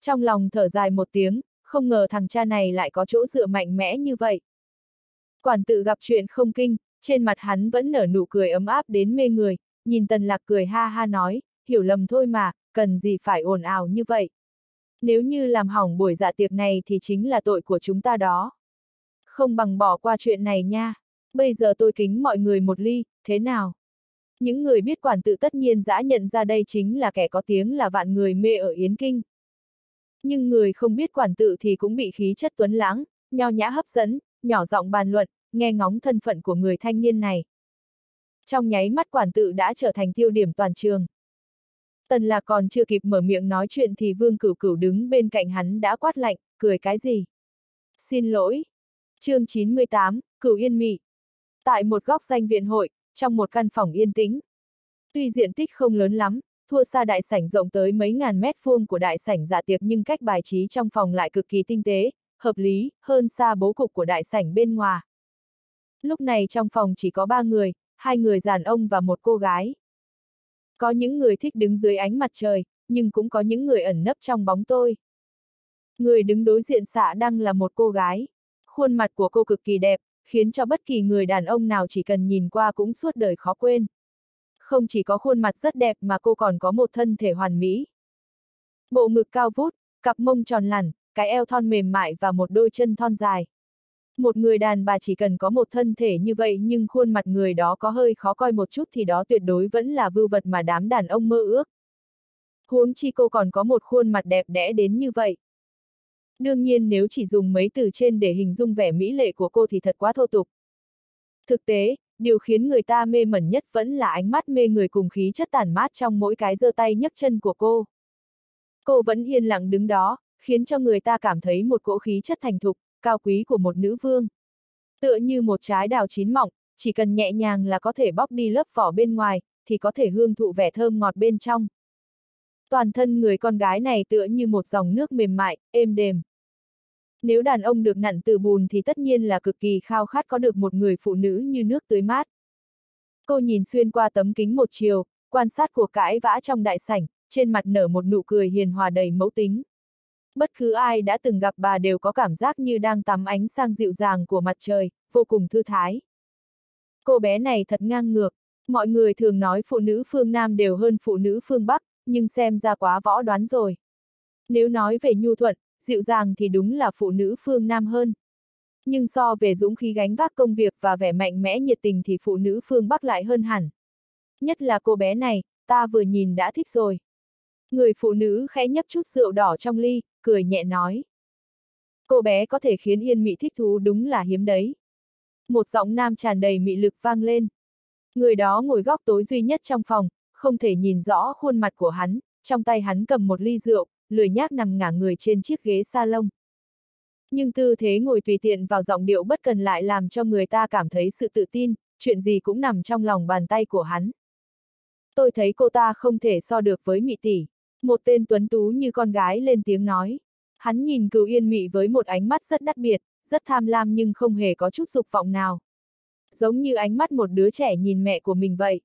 Trong lòng thở dài một tiếng, không ngờ thằng cha này lại có chỗ dựa mạnh mẽ như vậy. Quản tự gặp chuyện không kinh, trên mặt hắn vẫn nở nụ cười ấm áp đến mê người, nhìn tần lạc cười ha ha nói, hiểu lầm thôi mà, cần gì phải ồn ào như vậy. Nếu như làm hỏng buổi dạ tiệc này thì chính là tội của chúng ta đó. Không bằng bỏ qua chuyện này nha. Bây giờ tôi kính mọi người một ly, thế nào? Những người biết quản tự tất nhiên dã nhận ra đây chính là kẻ có tiếng là vạn người mê ở Yến Kinh. Nhưng người không biết quản tự thì cũng bị khí chất tuấn lãng, nho nhã hấp dẫn, nhỏ giọng bàn luận, nghe ngóng thân phận của người thanh niên này. Trong nháy mắt quản tự đã trở thành tiêu điểm toàn trường. Tần lạc còn chưa kịp mở miệng nói chuyện thì vương cửu cửu đứng bên cạnh hắn đã quát lạnh, cười cái gì? Xin lỗi. chương 98, cửu yên mị. Tại một góc danh viện hội, trong một căn phòng yên tĩnh. Tuy diện tích không lớn lắm, thua xa đại sảnh rộng tới mấy ngàn mét vuông của đại sảnh dạ tiệc nhưng cách bài trí trong phòng lại cực kỳ tinh tế, hợp lý, hơn xa bố cục của đại sảnh bên ngoài. Lúc này trong phòng chỉ có ba người, hai người giàn ông và một cô gái. Có những người thích đứng dưới ánh mặt trời, nhưng cũng có những người ẩn nấp trong bóng tôi. Người đứng đối diện xạ đăng là một cô gái. Khuôn mặt của cô cực kỳ đẹp, khiến cho bất kỳ người đàn ông nào chỉ cần nhìn qua cũng suốt đời khó quên. Không chỉ có khuôn mặt rất đẹp mà cô còn có một thân thể hoàn mỹ. Bộ ngực cao vút, cặp mông tròn lẳn, cái eo thon mềm mại và một đôi chân thon dài. Một người đàn bà chỉ cần có một thân thể như vậy nhưng khuôn mặt người đó có hơi khó coi một chút thì đó tuyệt đối vẫn là vưu vật mà đám đàn ông mơ ước. Huống chi cô còn có một khuôn mặt đẹp đẽ đến như vậy. Đương nhiên nếu chỉ dùng mấy từ trên để hình dung vẻ mỹ lệ của cô thì thật quá thô tục. Thực tế, điều khiến người ta mê mẩn nhất vẫn là ánh mắt mê người cùng khí chất tản mát trong mỗi cái giơ tay nhấc chân của cô. Cô vẫn yên lặng đứng đó, khiến cho người ta cảm thấy một cỗ khí chất thành thục, cao quý của một nữ vương. Tựa như một trái đào chín mọng, chỉ cần nhẹ nhàng là có thể bóc đi lớp vỏ bên ngoài, thì có thể hương thụ vẻ thơm ngọt bên trong. Toàn thân người con gái này tựa như một dòng nước mềm mại, êm đềm. Nếu đàn ông được nặn từ bùn thì tất nhiên là cực kỳ khao khát có được một người phụ nữ như nước tưới mát. Cô nhìn xuyên qua tấm kính một chiều, quan sát cuộc cãi vã trong đại sảnh, trên mặt nở một nụ cười hiền hòa đầy mẫu tính. Bất cứ ai đã từng gặp bà đều có cảm giác như đang tắm ánh sang dịu dàng của mặt trời, vô cùng thư thái. Cô bé này thật ngang ngược, mọi người thường nói phụ nữ phương Nam đều hơn phụ nữ phương Bắc, nhưng xem ra quá võ đoán rồi. Nếu nói về nhu thuận, dịu dàng thì đúng là phụ nữ phương Nam hơn. Nhưng so về dũng khí gánh vác công việc và vẻ mạnh mẽ nhiệt tình thì phụ nữ phương Bắc lại hơn hẳn. Nhất là cô bé này, ta vừa nhìn đã thích rồi. Người phụ nữ khẽ nhấp chút rượu đỏ trong ly, cười nhẹ nói. Cô bé có thể khiến Yên Mị thích thú đúng là hiếm đấy. Một giọng nam tràn đầy mị lực vang lên. Người đó ngồi góc tối duy nhất trong phòng, không thể nhìn rõ khuôn mặt của hắn, trong tay hắn cầm một ly rượu, lười nhác nằm ngả người trên chiếc ghế salon. Nhưng tư thế ngồi tùy tiện vào giọng điệu bất cần lại làm cho người ta cảm thấy sự tự tin, chuyện gì cũng nằm trong lòng bàn tay của hắn. Tôi thấy cô ta không thể so được với mị tỷ. Một tên tuấn tú như con gái lên tiếng nói. Hắn nhìn cửu yên mị với một ánh mắt rất đặc biệt, rất tham lam nhưng không hề có chút dục vọng nào. giống như ánh mắt một đứa trẻ nhìn mẹ của mình vậy.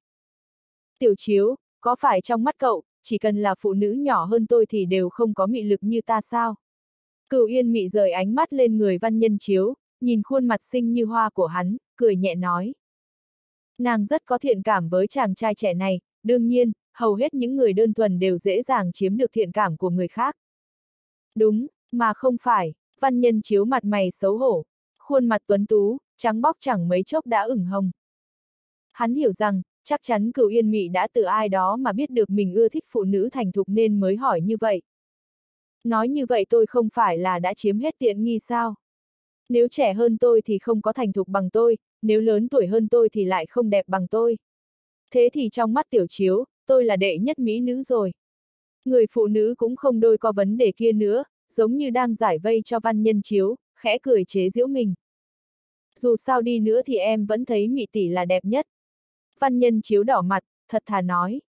Tiểu chiếu, có phải trong mắt cậu, chỉ cần là phụ nữ nhỏ hơn tôi thì đều không có mị lực như ta sao? Cửu yên mị rời ánh mắt lên người văn nhân chiếu, nhìn khuôn mặt xinh như hoa của hắn, cười nhẹ nói. Nàng rất có thiện cảm với chàng trai trẻ này, đương nhiên, hầu hết những người đơn thuần đều dễ dàng chiếm được thiện cảm của người khác. Đúng, mà không phải, văn nhân chiếu mặt mày xấu hổ, khuôn mặt tuấn tú, trắng bóc chẳng mấy chốc đã ửng hồng. Hắn hiểu rằng, chắc chắn cửu yên mị đã từ ai đó mà biết được mình ưa thích phụ nữ thành thục nên mới hỏi như vậy. Nói như vậy tôi không phải là đã chiếm hết tiện nghi sao? Nếu trẻ hơn tôi thì không có thành thục bằng tôi, nếu lớn tuổi hơn tôi thì lại không đẹp bằng tôi. Thế thì trong mắt tiểu chiếu, tôi là đệ nhất mỹ nữ rồi. Người phụ nữ cũng không đôi có vấn đề kia nữa, giống như đang giải vây cho văn nhân chiếu, khẽ cười chế giễu mình. Dù sao đi nữa thì em vẫn thấy mị tỷ là đẹp nhất. Văn nhân chiếu đỏ mặt, thật thà nói.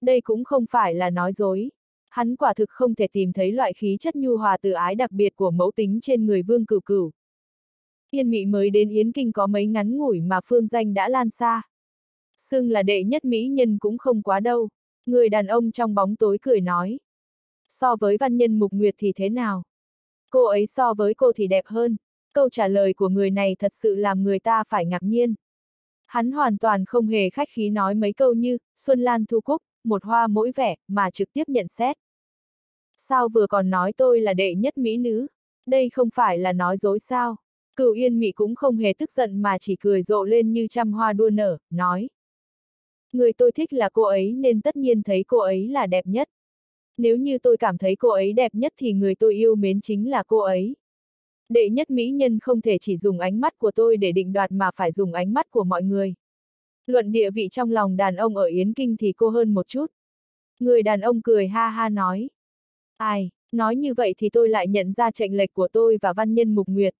Đây cũng không phải là nói dối. Hắn quả thực không thể tìm thấy loại khí chất nhu hòa từ ái đặc biệt của mẫu tính trên người vương cửu cửu. Yên mị mới đến Yến Kinh có mấy ngắn ngủi mà phương danh đã lan xa. Xưng là đệ nhất mỹ nhân cũng không quá đâu. Người đàn ông trong bóng tối cười nói. So với văn nhân mục nguyệt thì thế nào? Cô ấy so với cô thì đẹp hơn. Câu trả lời của người này thật sự làm người ta phải ngạc nhiên. Hắn hoàn toàn không hề khách khí nói mấy câu như, Xuân Lan Thu Cúc, một hoa mỗi vẻ, mà trực tiếp nhận xét. Sao vừa còn nói tôi là đệ nhất mỹ nữ? Đây không phải là nói dối sao? Cửu Yên Mị cũng không hề tức giận mà chỉ cười rộ lên như trăm hoa đua nở, nói. Người tôi thích là cô ấy nên tất nhiên thấy cô ấy là đẹp nhất. Nếu như tôi cảm thấy cô ấy đẹp nhất thì người tôi yêu mến chính là cô ấy. Đệ nhất mỹ nhân không thể chỉ dùng ánh mắt của tôi để định đoạt mà phải dùng ánh mắt của mọi người. Luận địa vị trong lòng đàn ông ở Yến Kinh thì cô hơn một chút. Người đàn ông cười ha ha nói. Ai, nói như vậy thì tôi lại nhận ra tranh lệch của tôi và văn nhân mục nguyệt.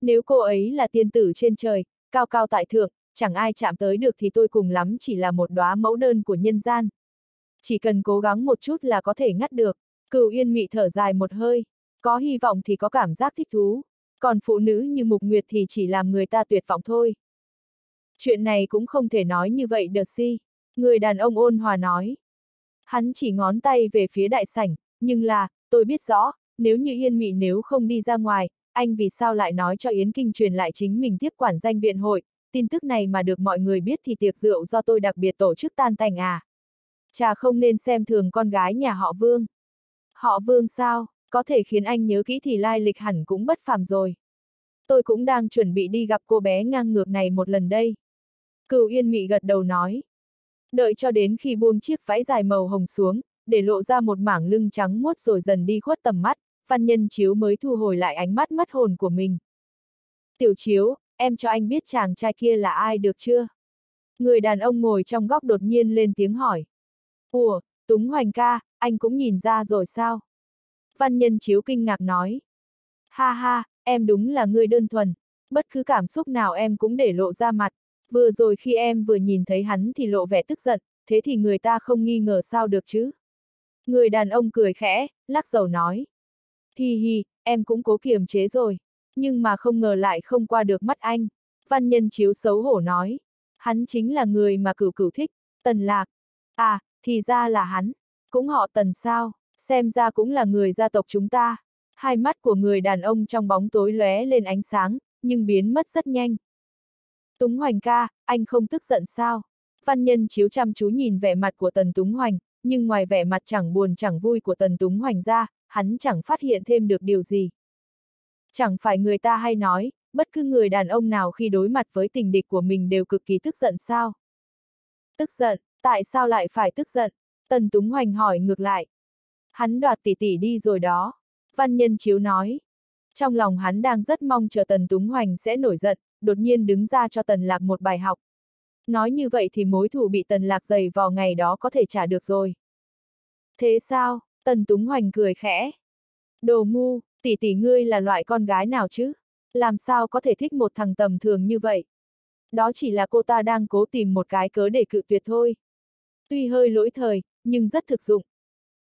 Nếu cô ấy là tiên tử trên trời, cao cao tại thượng, chẳng ai chạm tới được thì tôi cùng lắm chỉ là một đóa mẫu đơn của nhân gian. Chỉ cần cố gắng một chút là có thể ngắt được. Cửu yên mị thở dài một hơi. Có hy vọng thì có cảm giác thích thú. Còn phụ nữ như Mục Nguyệt thì chỉ làm người ta tuyệt vọng thôi. Chuyện này cũng không thể nói như vậy được si. Người đàn ông ôn hòa nói. Hắn chỉ ngón tay về phía đại sảnh, nhưng là, tôi biết rõ, nếu như yên mị nếu không đi ra ngoài, anh vì sao lại nói cho Yến Kinh truyền lại chính mình tiếp quản danh viện hội, tin tức này mà được mọi người biết thì tiệc rượu do tôi đặc biệt tổ chức tan tành à. Chà không nên xem thường con gái nhà họ Vương. Họ Vương sao, có thể khiến anh nhớ kỹ thì lai lịch hẳn cũng bất phàm rồi. Tôi cũng đang chuẩn bị đi gặp cô bé ngang ngược này một lần đây. Cửu Yên Mị gật đầu nói. Đợi cho đến khi buông chiếc váy dài màu hồng xuống, để lộ ra một mảng lưng trắng muốt rồi dần đi khuất tầm mắt, văn nhân chiếu mới thu hồi lại ánh mắt mất hồn của mình. Tiểu chiếu, em cho anh biết chàng trai kia là ai được chưa? Người đàn ông ngồi trong góc đột nhiên lên tiếng hỏi. Ủa, Túng Hoành ca, anh cũng nhìn ra rồi sao? Văn nhân chiếu kinh ngạc nói. Ha ha, em đúng là người đơn thuần, bất cứ cảm xúc nào em cũng để lộ ra mặt. Vừa rồi khi em vừa nhìn thấy hắn thì lộ vẻ tức giận, thế thì người ta không nghi ngờ sao được chứ? Người đàn ông cười khẽ, lắc dầu nói. Hi hi, em cũng cố kiềm chế rồi, nhưng mà không ngờ lại không qua được mắt anh. Văn nhân chiếu xấu hổ nói. Hắn chính là người mà cửu cửu thích, tần lạc. À, thì ra là hắn. Cũng họ tần sao, xem ra cũng là người gia tộc chúng ta. Hai mắt của người đàn ông trong bóng tối lóe lên ánh sáng, nhưng biến mất rất nhanh. Túng Hoành ca, anh không tức giận sao? Văn nhân chiếu chăm chú nhìn vẻ mặt của Tần Túng Hoành, nhưng ngoài vẻ mặt chẳng buồn chẳng vui của Tần Túng Hoành ra, hắn chẳng phát hiện thêm được điều gì. Chẳng phải người ta hay nói, bất cứ người đàn ông nào khi đối mặt với tình địch của mình đều cực kỳ tức giận sao? Tức giận, tại sao lại phải tức giận? Tần Túng Hoành hỏi ngược lại. Hắn đoạt tỷ tỷ đi rồi đó. Văn nhân chiếu nói. Trong lòng hắn đang rất mong chờ Tần Túng Hoành sẽ nổi giận, đột nhiên đứng ra cho Tần Lạc một bài học. Nói như vậy thì mối thù bị Tần Lạc dày vào ngày đó có thể trả được rồi. Thế sao? Tần Túng Hoành cười khẽ. Đồ ngu, tỷ tỷ ngươi là loại con gái nào chứ? Làm sao có thể thích một thằng tầm thường như vậy? Đó chỉ là cô ta đang cố tìm một cái cớ để cự tuyệt thôi. Tuy hơi lỗi thời, nhưng rất thực dụng.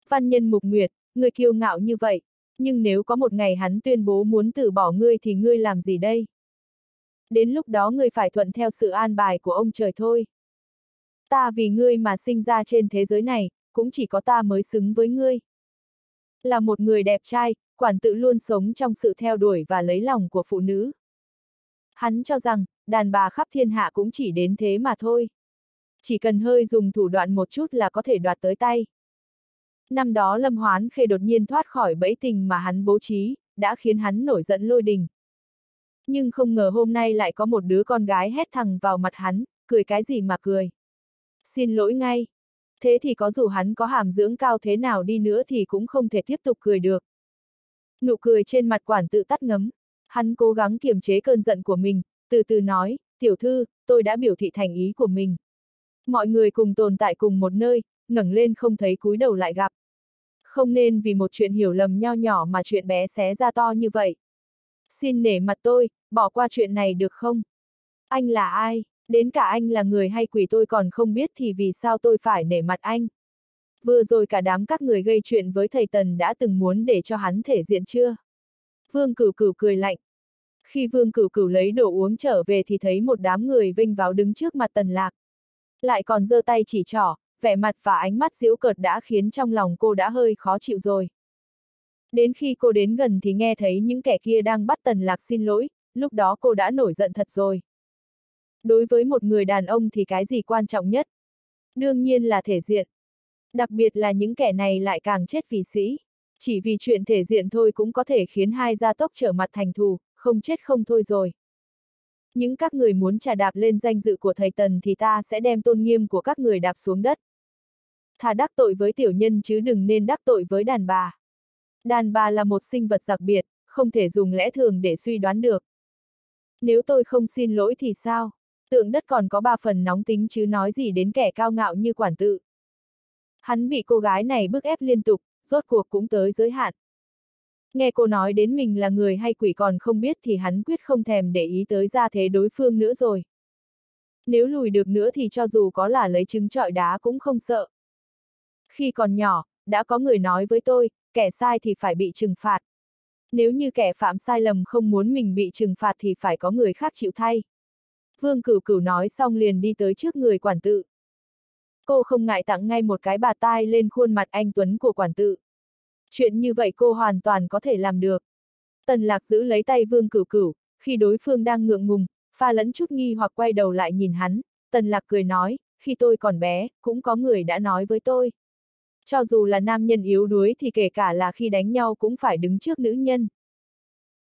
Văn nhân mục nguyệt, người kiêu ngạo như vậy, nhưng nếu có một ngày hắn tuyên bố muốn từ bỏ ngươi thì ngươi làm gì đây? Đến lúc đó ngươi phải thuận theo sự an bài của ông trời thôi. Ta vì ngươi mà sinh ra trên thế giới này, cũng chỉ có ta mới xứng với ngươi. Là một người đẹp trai, quản tự luôn sống trong sự theo đuổi và lấy lòng của phụ nữ. Hắn cho rằng, đàn bà khắp thiên hạ cũng chỉ đến thế mà thôi. Chỉ cần hơi dùng thủ đoạn một chút là có thể đoạt tới tay. Năm đó Lâm Hoán Khê đột nhiên thoát khỏi bẫy tình mà hắn bố trí, đã khiến hắn nổi giận lôi đình. Nhưng không ngờ hôm nay lại có một đứa con gái hét thẳng vào mặt hắn, cười cái gì mà cười. Xin lỗi ngay. Thế thì có dù hắn có hàm dưỡng cao thế nào đi nữa thì cũng không thể tiếp tục cười được. Nụ cười trên mặt quản tự tắt ngấm. Hắn cố gắng kiềm chế cơn giận của mình, từ từ nói, tiểu thư, tôi đã biểu thị thành ý của mình. Mọi người cùng tồn tại cùng một nơi, ngẩng lên không thấy cúi đầu lại gặp. Không nên vì một chuyện hiểu lầm nho nhỏ mà chuyện bé xé ra to như vậy. Xin nể mặt tôi, bỏ qua chuyện này được không? Anh là ai? Đến cả anh là người hay quỷ tôi còn không biết thì vì sao tôi phải nể mặt anh? Vừa rồi cả đám các người gây chuyện với thầy Tần đã từng muốn để cho hắn thể diện chưa? Vương Cửu Cửu cười lạnh. Khi Vương Cửu Cửu lấy đồ uống trở về thì thấy một đám người vinh váo đứng trước mặt Tần Lạc. Lại còn giơ tay chỉ trỏ, vẻ mặt và ánh mắt diễu cợt đã khiến trong lòng cô đã hơi khó chịu rồi. Đến khi cô đến gần thì nghe thấy những kẻ kia đang bắt Tần Lạc xin lỗi, lúc đó cô đã nổi giận thật rồi. Đối với một người đàn ông thì cái gì quan trọng nhất? Đương nhiên là thể diện. Đặc biệt là những kẻ này lại càng chết vì sĩ. Chỉ vì chuyện thể diện thôi cũng có thể khiến hai gia tốc trở mặt thành thù, không chết không thôi rồi. Những các người muốn trà đạp lên danh dự của thầy Tần thì ta sẽ đem tôn nghiêm của các người đạp xuống đất. Thà đắc tội với tiểu nhân chứ đừng nên đắc tội với đàn bà. Đàn bà là một sinh vật đặc biệt, không thể dùng lẽ thường để suy đoán được. Nếu tôi không xin lỗi thì sao? Tượng đất còn có ba phần nóng tính chứ nói gì đến kẻ cao ngạo như quản tự. Hắn bị cô gái này bức ép liên tục, rốt cuộc cũng tới giới hạn. Nghe cô nói đến mình là người hay quỷ còn không biết thì hắn quyết không thèm để ý tới ra thế đối phương nữa rồi. Nếu lùi được nữa thì cho dù có là lấy trứng trọi đá cũng không sợ. Khi còn nhỏ, đã có người nói với tôi, kẻ sai thì phải bị trừng phạt. Nếu như kẻ phạm sai lầm không muốn mình bị trừng phạt thì phải có người khác chịu thay. Vương Cửu Cửu nói xong liền đi tới trước người quản tự. Cô không ngại tặng ngay một cái bà tai lên khuôn mặt anh Tuấn của quản tự. Chuyện như vậy cô hoàn toàn có thể làm được. Tần lạc giữ lấy tay Vương Cửu Cửu, khi đối phương đang ngượng ngùng, pha lẫn chút nghi hoặc quay đầu lại nhìn hắn, tần lạc cười nói, khi tôi còn bé, cũng có người đã nói với tôi. Cho dù là nam nhân yếu đuối thì kể cả là khi đánh nhau cũng phải đứng trước nữ nhân.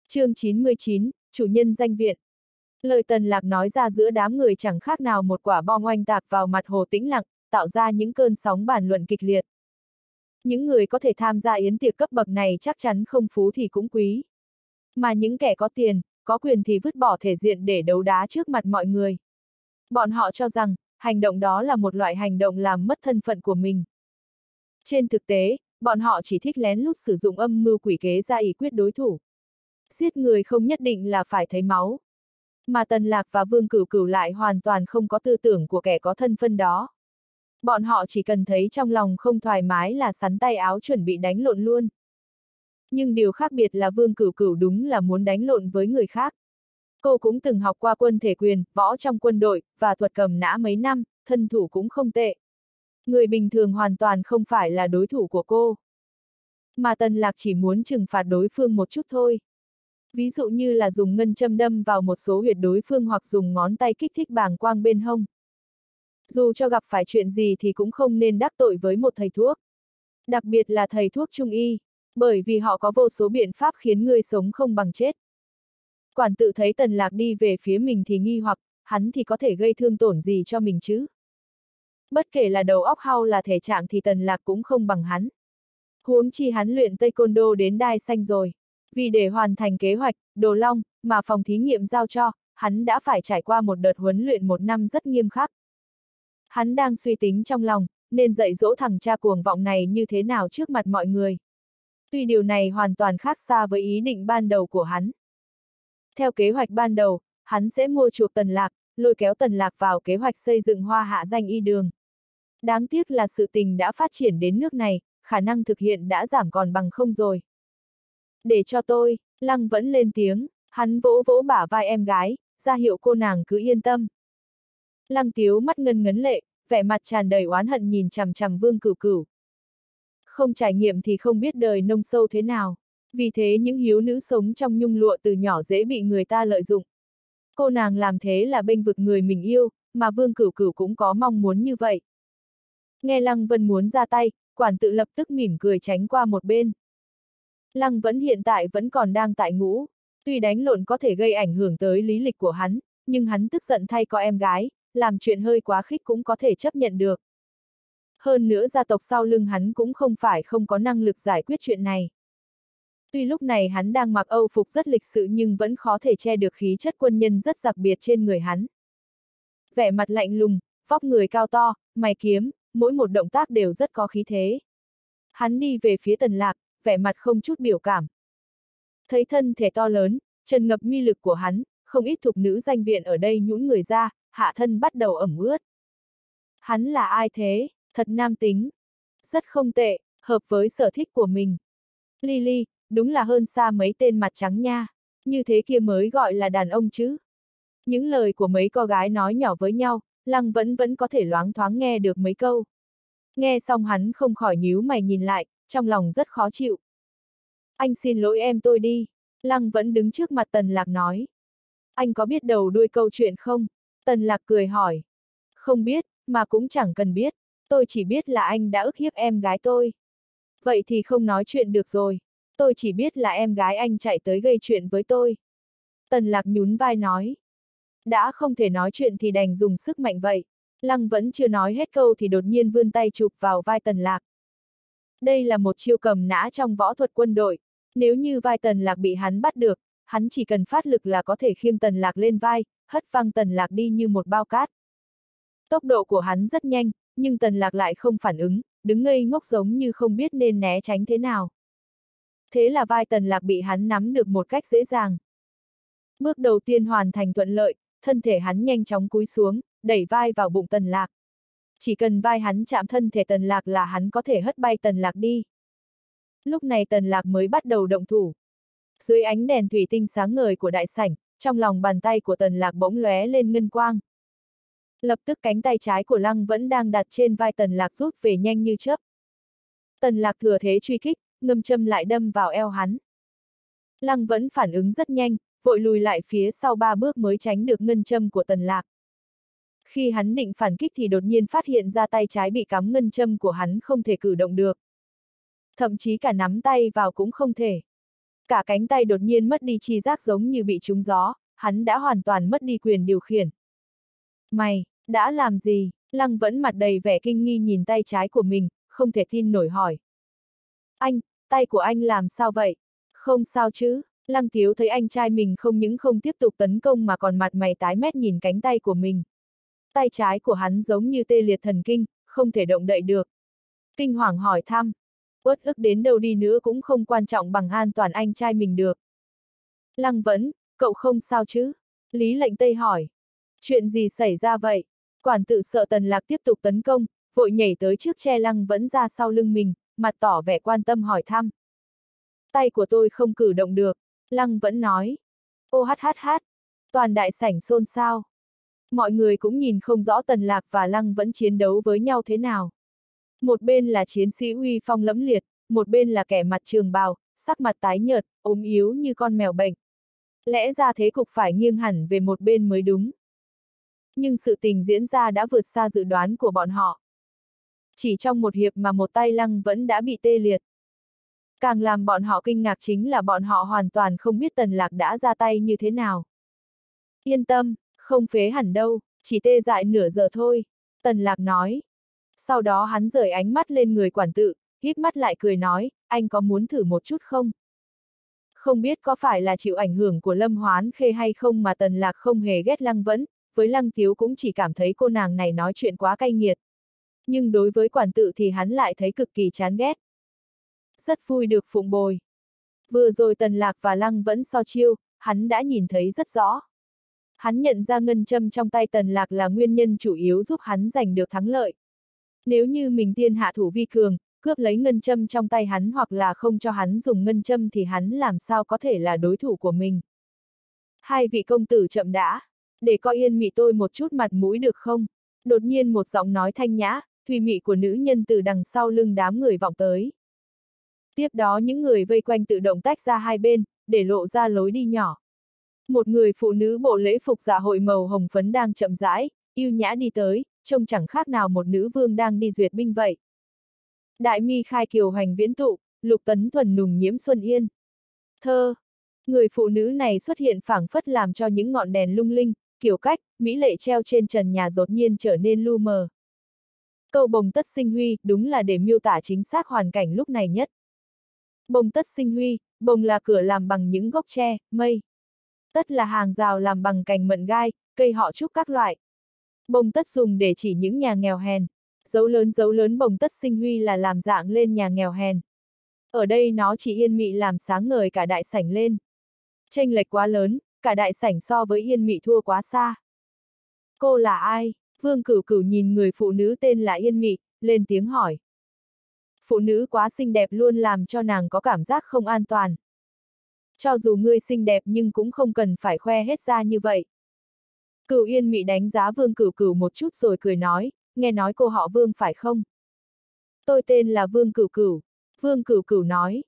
chương 99, Chủ nhân danh viện. Lời tần lạc nói ra giữa đám người chẳng khác nào một quả bom oanh tạc vào mặt hồ tĩnh lặng, tạo ra những cơn sóng bàn luận kịch liệt. Những người có thể tham gia yến tiệc cấp bậc này chắc chắn không phú thì cũng quý. Mà những kẻ có tiền, có quyền thì vứt bỏ thể diện để đấu đá trước mặt mọi người. Bọn họ cho rằng, hành động đó là một loại hành động làm mất thân phận của mình. Trên thực tế, bọn họ chỉ thích lén lút sử dụng âm mưu quỷ kế ra ý quyết đối thủ. Giết người không nhất định là phải thấy máu. Mà Tần Lạc và Vương Cửu Cửu lại hoàn toàn không có tư tưởng của kẻ có thân phân đó. Bọn họ chỉ cần thấy trong lòng không thoải mái là sắn tay áo chuẩn bị đánh lộn luôn. Nhưng điều khác biệt là Vương Cửu Cửu đúng là muốn đánh lộn với người khác. Cô cũng từng học qua quân thể quyền, võ trong quân đội, và thuật cầm nã mấy năm, thân thủ cũng không tệ. Người bình thường hoàn toàn không phải là đối thủ của cô. Mà Tần Lạc chỉ muốn trừng phạt đối phương một chút thôi. Ví dụ như là dùng ngân châm đâm vào một số huyệt đối phương hoặc dùng ngón tay kích thích bàng quang bên hông. Dù cho gặp phải chuyện gì thì cũng không nên đắc tội với một thầy thuốc. Đặc biệt là thầy thuốc trung y, bởi vì họ có vô số biện pháp khiến người sống không bằng chết. Quản tự thấy tần lạc đi về phía mình thì nghi hoặc, hắn thì có thể gây thương tổn gì cho mình chứ? Bất kể là đầu óc hao là thể trạng thì tần lạc cũng không bằng hắn. Huống chi hắn luyện taekwondo đến đai xanh rồi. Vì để hoàn thành kế hoạch, đồ long, mà phòng thí nghiệm giao cho, hắn đã phải trải qua một đợt huấn luyện một năm rất nghiêm khắc. Hắn đang suy tính trong lòng, nên dạy dỗ thằng cha cuồng vọng này như thế nào trước mặt mọi người. Tuy điều này hoàn toàn khác xa với ý định ban đầu của hắn. Theo kế hoạch ban đầu, hắn sẽ mua chuộc tần lạc, lôi kéo tần lạc vào kế hoạch xây dựng hoa hạ danh y đường. Đáng tiếc là sự tình đã phát triển đến nước này, khả năng thực hiện đã giảm còn bằng không rồi. Để cho tôi, Lăng vẫn lên tiếng, hắn vỗ vỗ bả vai em gái, ra hiệu cô nàng cứ yên tâm. Lăng tiếu mắt ngân ngấn lệ, vẻ mặt tràn đầy oán hận nhìn chằm chằm vương cửu cửu. Không trải nghiệm thì không biết đời nông sâu thế nào. Vì thế những hiếu nữ sống trong nhung lụa từ nhỏ dễ bị người ta lợi dụng. Cô nàng làm thế là bênh vực người mình yêu, mà vương cửu cửu cũng có mong muốn như vậy. Nghe Lăng Vân muốn ra tay, quản tự lập tức mỉm cười tránh qua một bên. Lăng vẫn hiện tại vẫn còn đang tại ngũ, tuy đánh lộn có thể gây ảnh hưởng tới lý lịch của hắn, nhưng hắn tức giận thay có em gái, làm chuyện hơi quá khích cũng có thể chấp nhận được. Hơn nữa gia tộc sau lưng hắn cũng không phải không có năng lực giải quyết chuyện này. Tuy lúc này hắn đang mặc âu phục rất lịch sự nhưng vẫn khó thể che được khí chất quân nhân rất đặc biệt trên người hắn. Vẻ mặt lạnh lùng, vóc người cao to, mày kiếm, mỗi một động tác đều rất có khí thế. Hắn đi về phía tần lạc, vẻ mặt không chút biểu cảm. Thấy thân thể to lớn, trần ngập mi lực của hắn, không ít thục nữ danh viện ở đây nhũn người ra, hạ thân bắt đầu ẩm ướt. Hắn là ai thế, thật nam tính. Rất không tệ, hợp với sở thích của mình. Lily, đúng là hơn xa mấy tên mặt trắng nha. Như thế kia mới gọi là đàn ông chứ. Những lời của mấy cô gái nói nhỏ với nhau, Lăng vẫn vẫn có thể loáng thoáng nghe được mấy câu. Nghe xong hắn không khỏi nhíu mày nhìn lại, trong lòng rất khó chịu. Anh xin lỗi em tôi đi. Lăng vẫn đứng trước mặt Tần Lạc nói. Anh có biết đầu đuôi câu chuyện không? Tần Lạc cười hỏi. Không biết, mà cũng chẳng cần biết. Tôi chỉ biết là anh đã ức hiếp em gái tôi. Vậy thì không nói chuyện được rồi. Tôi chỉ biết là em gái anh chạy tới gây chuyện với tôi. Tần Lạc nhún vai nói. Đã không thể nói chuyện thì đành dùng sức mạnh vậy. Lăng vẫn chưa nói hết câu thì đột nhiên vươn tay chụp vào vai Tần Lạc. Đây là một chiêu cầm nã trong võ thuật quân đội. Nếu như vai Tần Lạc bị hắn bắt được, hắn chỉ cần phát lực là có thể khiêng Tần Lạc lên vai, hất văng Tần Lạc đi như một bao cát. Tốc độ của hắn rất nhanh, nhưng Tần Lạc lại không phản ứng, đứng ngây ngốc giống như không biết nên né tránh thế nào. Thế là vai Tần Lạc bị hắn nắm được một cách dễ dàng. Bước đầu tiên hoàn thành thuận lợi, thân thể hắn nhanh chóng cúi xuống, đẩy vai vào bụng Tần Lạc. Chỉ cần vai hắn chạm thân thể Tần Lạc là hắn có thể hất bay Tần Lạc đi. Lúc này Tần Lạc mới bắt đầu động thủ. Dưới ánh đèn thủy tinh sáng ngời của đại sảnh, trong lòng bàn tay của Tần Lạc bỗng lóe lên ngân quang. Lập tức cánh tay trái của Lăng vẫn đang đặt trên vai Tần Lạc rút về nhanh như chớp. Tần Lạc thừa thế truy kích, ngâm châm lại đâm vào eo hắn. Lăng vẫn phản ứng rất nhanh, vội lùi lại phía sau ba bước mới tránh được ngân châm của Tần Lạc. Khi hắn định phản kích thì đột nhiên phát hiện ra tay trái bị cắm ngân châm của hắn không thể cử động được. Thậm chí cả nắm tay vào cũng không thể. Cả cánh tay đột nhiên mất đi chi giác giống như bị trúng gió, hắn đã hoàn toàn mất đi quyền điều khiển. Mày, đã làm gì? Lăng vẫn mặt đầy vẻ kinh nghi nhìn tay trái của mình, không thể tin nổi hỏi. Anh, tay của anh làm sao vậy? Không sao chứ? Lăng Tiếu thấy anh trai mình không những không tiếp tục tấn công mà còn mặt mày tái mét nhìn cánh tay của mình. Tay trái của hắn giống như tê liệt thần kinh, không thể động đậy được. Kinh hoàng hỏi thăm. Uất ức đến đâu đi nữa cũng không quan trọng bằng an toàn anh trai mình được. Lăng vẫn, cậu không sao chứ? Lý lệnh Tây hỏi. Chuyện gì xảy ra vậy? Quản tự sợ tần lạc tiếp tục tấn công, vội nhảy tới trước che lăng vẫn ra sau lưng mình, mặt tỏ vẻ quan tâm hỏi thăm. Tay của tôi không cử động được, lăng vẫn nói. Ô hát hát hát, toàn đại sảnh xôn xao. Mọi người cũng nhìn không rõ tần lạc và lăng vẫn chiến đấu với nhau thế nào. Một bên là chiến sĩ uy phong lẫm liệt, một bên là kẻ mặt trường bào, sắc mặt tái nhợt, ốm yếu như con mèo bệnh. Lẽ ra thế cục phải nghiêng hẳn về một bên mới đúng. Nhưng sự tình diễn ra đã vượt xa dự đoán của bọn họ. Chỉ trong một hiệp mà một tay lăng vẫn đã bị tê liệt. Càng làm bọn họ kinh ngạc chính là bọn họ hoàn toàn không biết tần lạc đã ra tay như thế nào. Yên tâm, không phế hẳn đâu, chỉ tê dại nửa giờ thôi, tần lạc nói. Sau đó hắn rời ánh mắt lên người quản tự, híp mắt lại cười nói, anh có muốn thử một chút không? Không biết có phải là chịu ảnh hưởng của Lâm Hoán Khê hay không mà Tần Lạc không hề ghét Lăng Vẫn, với Lăng Tiếu cũng chỉ cảm thấy cô nàng này nói chuyện quá cay nghiệt. Nhưng đối với quản tự thì hắn lại thấy cực kỳ chán ghét. Rất vui được phụng bồi. Vừa rồi Tần Lạc và Lăng Vẫn so chiêu, hắn đã nhìn thấy rất rõ. Hắn nhận ra ngân châm trong tay Tần Lạc là nguyên nhân chủ yếu giúp hắn giành được thắng lợi. Nếu như mình tiên hạ thủ vi cường, cướp lấy ngân châm trong tay hắn hoặc là không cho hắn dùng ngân châm thì hắn làm sao có thể là đối thủ của mình. Hai vị công tử chậm đã, Để coi yên mị tôi một chút mặt mũi được không? Đột nhiên một giọng nói thanh nhã, thùy mị của nữ nhân từ đằng sau lưng đám người vọng tới. Tiếp đó những người vây quanh tự động tách ra hai bên, để lộ ra lối đi nhỏ. Một người phụ nữ bộ lễ phục dạ hội màu hồng phấn đang chậm rãi, yêu nhã đi tới, trông chẳng khác nào một nữ vương đang đi duyệt binh vậy. Đại mi khai kiều hoành viễn tụ, lục tấn thuần nùng nhiễm xuân yên. Thơ. Người phụ nữ này xuất hiện phảng phất làm cho những ngọn đèn lung linh, kiểu cách, mỹ lệ treo trên trần nhà đột nhiên trở nên lu mờ. Câu bồng tất sinh huy, đúng là để miêu tả chính xác hoàn cảnh lúc này nhất. Bồng tất sinh huy, bồng là cửa làm bằng những gốc tre, mây. Tất là hàng rào làm bằng cành mận gai, cây họ trúc các loại. Bồng tất dùng để chỉ những nhà nghèo hèn. Dấu lớn dấu lớn bồng tất sinh huy là làm dạng lên nhà nghèo hèn. Ở đây nó chỉ yên mị làm sáng ngời cả đại sảnh lên. Tranh lệch quá lớn, cả đại sảnh so với yên mị thua quá xa. Cô là ai? Vương cửu cửu nhìn người phụ nữ tên là Yên Mị, lên tiếng hỏi. Phụ nữ quá xinh đẹp luôn làm cho nàng có cảm giác không an toàn. Cho dù ngươi xinh đẹp nhưng cũng không cần phải khoe hết ra như vậy. Cửu Yên Mị đánh giá Vương Cửu Cửu một chút rồi cười nói, nghe nói cô họ Vương phải không? Tôi tên là Vương Cửu Cửu. Vương Cửu Cửu nói.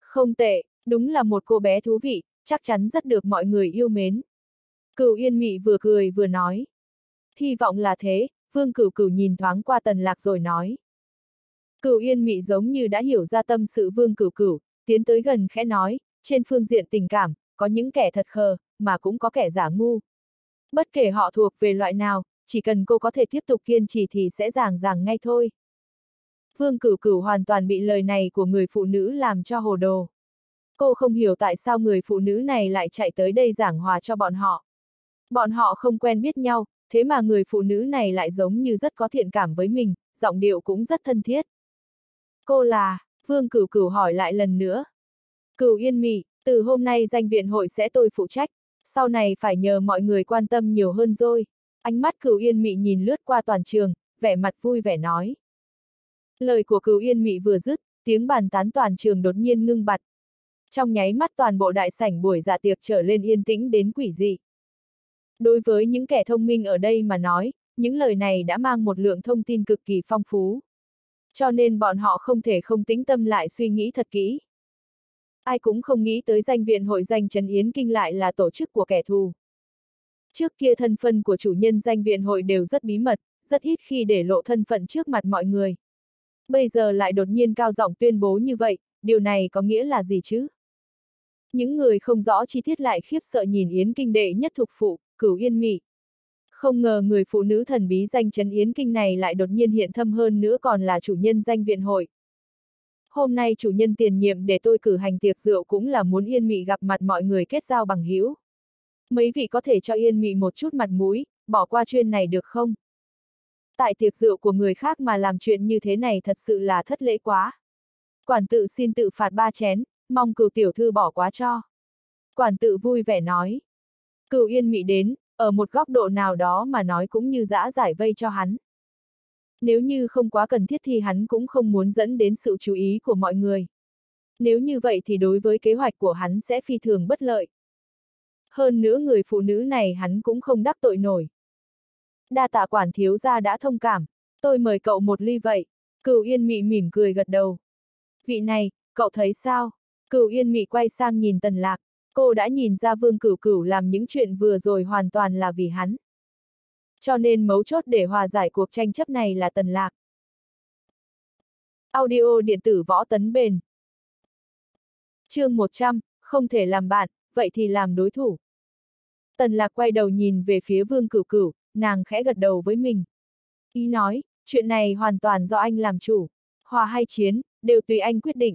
Không tệ, đúng là một cô bé thú vị, chắc chắn rất được mọi người yêu mến. Cửu Yên Mị vừa cười vừa nói. Hy vọng là thế, Vương Cửu Cửu nhìn thoáng qua Tần Lạc rồi nói. Cửu Yên Mị giống như đã hiểu ra tâm sự Vương Cửu Cửu, tiến tới gần khẽ nói, trên phương diện tình cảm, có những kẻ thật khờ, mà cũng có kẻ giả ngu. Bất kể họ thuộc về loại nào, chỉ cần cô có thể tiếp tục kiên trì thì sẽ giảng giảng ngay thôi. Vương Cửu Cửu hoàn toàn bị lời này của người phụ nữ làm cho hồ đồ. Cô không hiểu tại sao người phụ nữ này lại chạy tới đây giảng hòa cho bọn họ. Bọn họ không quen biết nhau, thế mà người phụ nữ này lại giống như rất có thiện cảm với mình, giọng điệu cũng rất thân thiết. Cô là, Vương Cửu Cửu hỏi lại lần nữa. Cửu Yên Mị, từ hôm nay danh viện hội sẽ tôi phụ trách, sau này phải nhờ mọi người quan tâm nhiều hơn rồi. Ánh mắt Cửu Yên Mị nhìn lướt qua toàn trường, vẻ mặt vui vẻ nói. Lời của Cửu Yên Mị vừa dứt, tiếng bàn tán toàn trường đột nhiên ngưng bặt. Trong nháy mắt toàn bộ đại sảnh buổi dạ tiệc trở lên yên tĩnh đến quỷ dị. Đối với những kẻ thông minh ở đây mà nói, những lời này đã mang một lượng thông tin cực kỳ phong phú. Cho nên bọn họ không thể không tĩnh tâm lại suy nghĩ thật kỹ. Ai cũng không nghĩ tới danh viện hội danh Trần Yến Kinh lại là tổ chức của kẻ thù. Trước kia thân phận của chủ nhân danh viện hội đều rất bí mật, rất ít khi để lộ thân phận trước mặt mọi người. Bây giờ lại đột nhiên cao giọng tuyên bố như vậy, điều này có nghĩa là gì chứ? Những người không rõ chi tiết lại khiếp sợ nhìn Yến Kinh đệ nhất thục phụ, cửu yên mị. Không ngờ người phụ nữ thần bí danh Trấn Yến Kinh này lại đột nhiên hiện thâm hơn nữa còn là chủ nhân danh viện hội. Hôm nay chủ nhân tiền nhiệm để tôi cử hành tiệc rượu cũng là muốn Yên Mị gặp mặt mọi người kết giao bằng hữu. Mấy vị có thể cho Yên Mị một chút mặt mũi, bỏ qua chuyện này được không? Tại tiệc rượu của người khác mà làm chuyện như thế này thật sự là thất lễ quá. Quản tự xin tự phạt ba chén, mong cửu tiểu thư bỏ quá cho. Quản tự vui vẻ nói. Cửu yên mị đến, ở một góc độ nào đó mà nói cũng như dã giải vây cho hắn. Nếu như không quá cần thiết thì hắn cũng không muốn dẫn đến sự chú ý của mọi người. Nếu như vậy thì đối với kế hoạch của hắn sẽ phi thường bất lợi. Hơn nữa người phụ nữ này hắn cũng không đắc tội nổi. Đa tạ quản thiếu gia đã thông cảm, tôi mời cậu một ly vậy. Cửu yên mị mỉm cười gật đầu. Vị này, cậu thấy sao? Cửu yên mị quay sang nhìn tần lạc, Cô đã nhìn ra Vương Cửu Cửu làm những chuyện vừa rồi hoàn toàn là vì hắn. Cho nên mấu chốt để hòa giải cuộc tranh chấp này là Tần Lạc. Audio điện tử võ tấn bền. chương 100, không thể làm bạn, vậy thì làm đối thủ. Tần Lạc quay đầu nhìn về phía Vương Cửu Cửu, nàng khẽ gật đầu với mình. Ý nói, chuyện này hoàn toàn do anh làm chủ. Hòa hay chiến, đều tùy anh quyết định.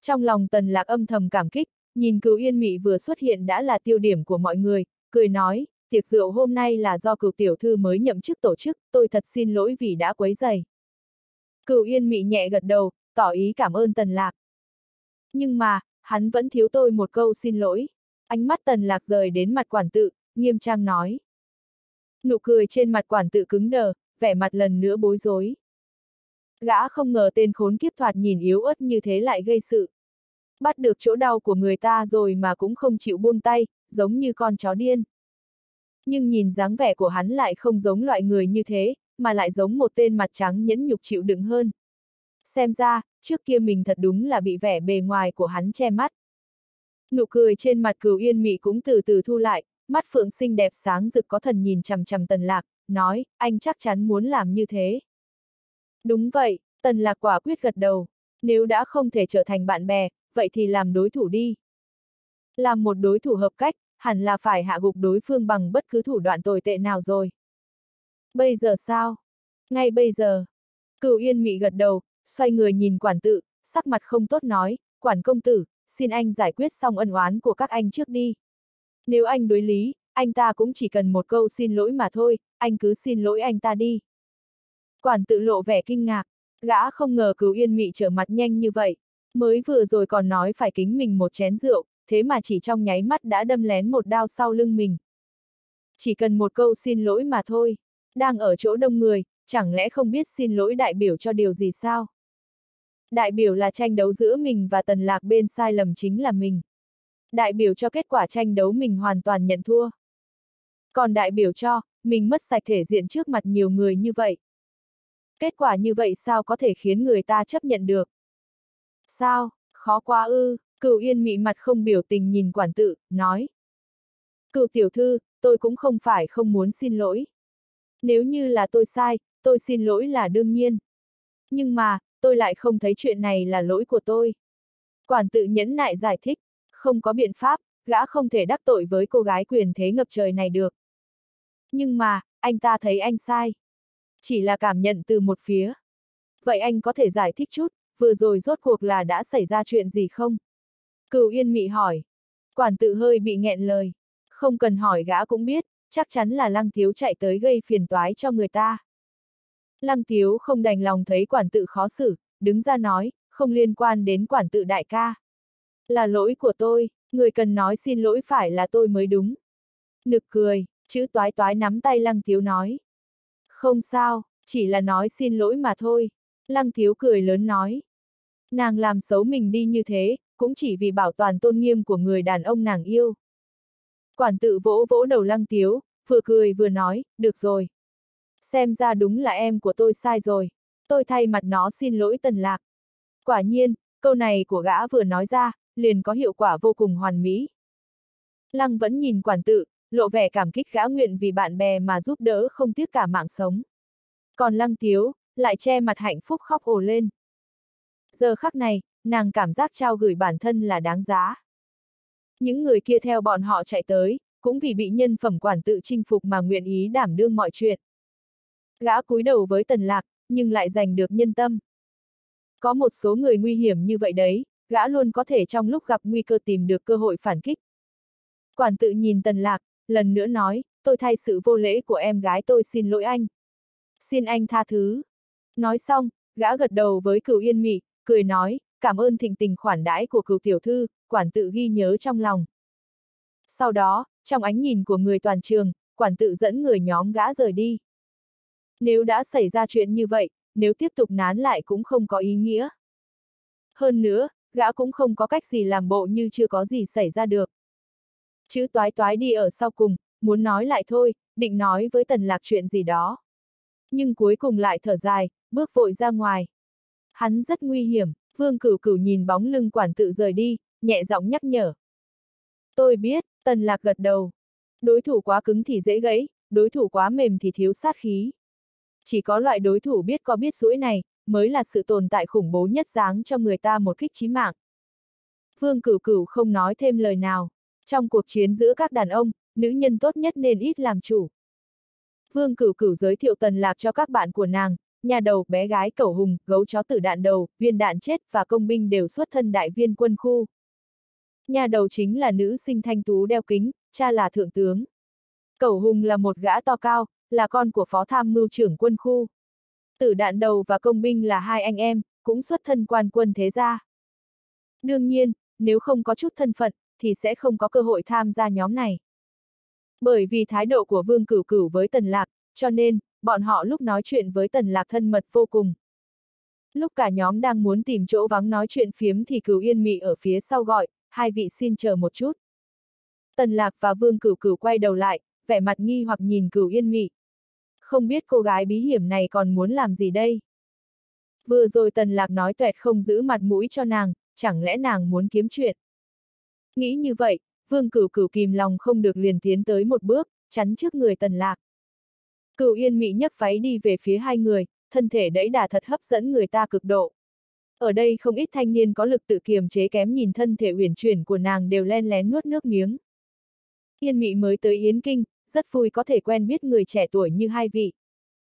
Trong lòng Tần Lạc âm thầm cảm kích, Nhìn cửu yên mị vừa xuất hiện đã là tiêu điểm của mọi người, cười nói, tiệc rượu hôm nay là do cửu tiểu thư mới nhậm chức tổ chức, tôi thật xin lỗi vì đã quấy rầy. Cửu yên mị nhẹ gật đầu, tỏ ý cảm ơn tần lạc. Nhưng mà, hắn vẫn thiếu tôi một câu xin lỗi. Ánh mắt tần lạc rời đến mặt quản tự, nghiêm trang nói. Nụ cười trên mặt quản tự cứng đờ, vẻ mặt lần nữa bối rối. Gã không ngờ tên khốn kiếp thoạt nhìn yếu ớt như thế lại gây sự bắt được chỗ đau của người ta rồi mà cũng không chịu buông tay, giống như con chó điên. Nhưng nhìn dáng vẻ của hắn lại không giống loại người như thế, mà lại giống một tên mặt trắng nhẫn nhục chịu đựng hơn. Xem ra, trước kia mình thật đúng là bị vẻ bề ngoài của hắn che mắt. Nụ cười trên mặt cửu yên mị cũng từ từ thu lại, mắt phượng xinh đẹp sáng rực có thần nhìn chằm chằm tần lạc, nói, anh chắc chắn muốn làm như thế. Đúng vậy, tần lạc quả quyết gật đầu, nếu đã không thể trở thành bạn bè, vậy thì làm đối thủ đi. Làm một đối thủ hợp cách, hẳn là phải hạ gục đối phương bằng bất cứ thủ đoạn tồi tệ nào rồi. Bây giờ sao? Ngay bây giờ. Cửu yên mị gật đầu, xoay người nhìn quản tự, sắc mặt không tốt nói, quản công tử, xin anh giải quyết xong ân oán của các anh trước đi. Nếu anh đối lý, anh ta cũng chỉ cần một câu xin lỗi mà thôi, anh cứ xin lỗi anh ta đi. Quản tự lộ vẻ kinh ngạc, gã không ngờ cứu yên mị trở mặt nhanh như vậy. Mới vừa rồi còn nói phải kính mình một chén rượu, thế mà chỉ trong nháy mắt đã đâm lén một đao sau lưng mình. Chỉ cần một câu xin lỗi mà thôi. Đang ở chỗ đông người, chẳng lẽ không biết xin lỗi đại biểu cho điều gì sao? Đại biểu là tranh đấu giữa mình và tần lạc bên sai lầm chính là mình. Đại biểu cho kết quả tranh đấu mình hoàn toàn nhận thua. Còn đại biểu cho, mình mất sạch thể diện trước mặt nhiều người như vậy. Kết quả như vậy sao có thể khiến người ta chấp nhận được? Sao, khó quá ư, cựu yên mị mặt không biểu tình nhìn quản tự, nói. Cựu tiểu thư, tôi cũng không phải không muốn xin lỗi. Nếu như là tôi sai, tôi xin lỗi là đương nhiên. Nhưng mà, tôi lại không thấy chuyện này là lỗi của tôi. Quản tự nhẫn nại giải thích, không có biện pháp, gã không thể đắc tội với cô gái quyền thế ngập trời này được. Nhưng mà, anh ta thấy anh sai. Chỉ là cảm nhận từ một phía. Vậy anh có thể giải thích chút, vừa rồi rốt cuộc là đã xảy ra chuyện gì không? Cửu Yên Mị hỏi. Quản tự hơi bị nghẹn lời. Không cần hỏi gã cũng biết, chắc chắn là Lăng Thiếu chạy tới gây phiền toái cho người ta. Lăng Thiếu không đành lòng thấy quản tự khó xử, đứng ra nói, không liên quan đến quản tự đại ca. Là lỗi của tôi, người cần nói xin lỗi phải là tôi mới đúng. Nực cười, chữ toái toái nắm tay Lăng Thiếu nói. Không sao, chỉ là nói xin lỗi mà thôi. Lăng Thiếu cười lớn nói. Nàng làm xấu mình đi như thế, cũng chỉ vì bảo toàn tôn nghiêm của người đàn ông nàng yêu. Quản tự vỗ vỗ đầu Lăng tiếu, vừa cười vừa nói, được rồi. Xem ra đúng là em của tôi sai rồi. Tôi thay mặt nó xin lỗi tần lạc. Quả nhiên, câu này của gã vừa nói ra, liền có hiệu quả vô cùng hoàn mỹ. Lăng vẫn nhìn quản tự, lộ vẻ cảm kích gã nguyện vì bạn bè mà giúp đỡ không tiếc cả mạng sống. Còn lăng tiếu, lại che mặt hạnh phúc khóc ồ lên. Giờ khắc này, nàng cảm giác trao gửi bản thân là đáng giá. Những người kia theo bọn họ chạy tới, cũng vì bị nhân phẩm quản tự chinh phục mà nguyện ý đảm đương mọi chuyện. Gã cúi đầu với tần lạc, nhưng lại giành được nhân tâm. Có một số người nguy hiểm như vậy đấy, gã luôn có thể trong lúc gặp nguy cơ tìm được cơ hội phản kích. Quản tự nhìn tần lạc, lần nữa nói, tôi thay sự vô lễ của em gái tôi xin lỗi anh. Xin anh tha thứ. Nói xong, gã gật đầu với cửu yên mị, cười nói, cảm ơn thịnh tình khoản đãi của cửu tiểu thư, quản tự ghi nhớ trong lòng. Sau đó, trong ánh nhìn của người toàn trường, quản tự dẫn người nhóm gã rời đi. Nếu đã xảy ra chuyện như vậy, nếu tiếp tục nán lại cũng không có ý nghĩa. Hơn nữa, gã cũng không có cách gì làm bộ như chưa có gì xảy ra được. Chữ toái toái đi ở sau cùng, muốn nói lại thôi, định nói với tần lạc chuyện gì đó. Nhưng cuối cùng lại thở dài, bước vội ra ngoài. Hắn rất nguy hiểm, vương cửu cửu nhìn bóng lưng quản tự rời đi, nhẹ giọng nhắc nhở. Tôi biết, tần lạc gật đầu. Đối thủ quá cứng thì dễ gãy, đối thủ quá mềm thì thiếu sát khí. Chỉ có loại đối thủ biết có biết rũi này, mới là sự tồn tại khủng bố nhất dáng cho người ta một kích chí mạng. Vương Cửu Cửu không nói thêm lời nào. Trong cuộc chiến giữa các đàn ông, nữ nhân tốt nhất nên ít làm chủ. Vương Cửu Cửu giới thiệu tần lạc cho các bạn của nàng, nhà đầu, bé gái cẩu hùng, gấu chó tử đạn đầu, viên đạn chết và công binh đều xuất thân đại viên quân khu. Nhà đầu chính là nữ sinh thanh tú đeo kính, cha là thượng tướng. Cẩu hùng là một gã to cao, là con của phó tham mưu trưởng quân khu. Tử đạn đầu và công binh là hai anh em, cũng xuất thân quan quân thế gia. Đương nhiên, nếu không có chút thân phận, thì sẽ không có cơ hội tham gia nhóm này. Bởi vì thái độ của Vương Cửu Cửu với Tần Lạc, cho nên, bọn họ lúc nói chuyện với Tần Lạc thân mật vô cùng. Lúc cả nhóm đang muốn tìm chỗ vắng nói chuyện phiếm thì Cửu Yên Mị ở phía sau gọi, hai vị xin chờ một chút. Tần Lạc và Vương Cửu Cửu quay đầu lại, vẻ mặt nghi hoặc nhìn cửu yên mị. Không biết cô gái bí hiểm này còn muốn làm gì đây? Vừa rồi tần lạc nói tuẹt không giữ mặt mũi cho nàng, chẳng lẽ nàng muốn kiếm chuyện? Nghĩ như vậy, vương cửu cửu kìm lòng không được liền tiến tới một bước, chắn trước người tần lạc. Cựu yên mị nhấc váy đi về phía hai người, thân thể đẫy đà thật hấp dẫn người ta cực độ. Ở đây không ít thanh niên có lực tự kiềm chế kém nhìn thân thể uyển chuyển của nàng đều len lén nuốt nước miếng. Yên mị mới tới Yến Kinh, rất vui có thể quen biết người trẻ tuổi như hai vị.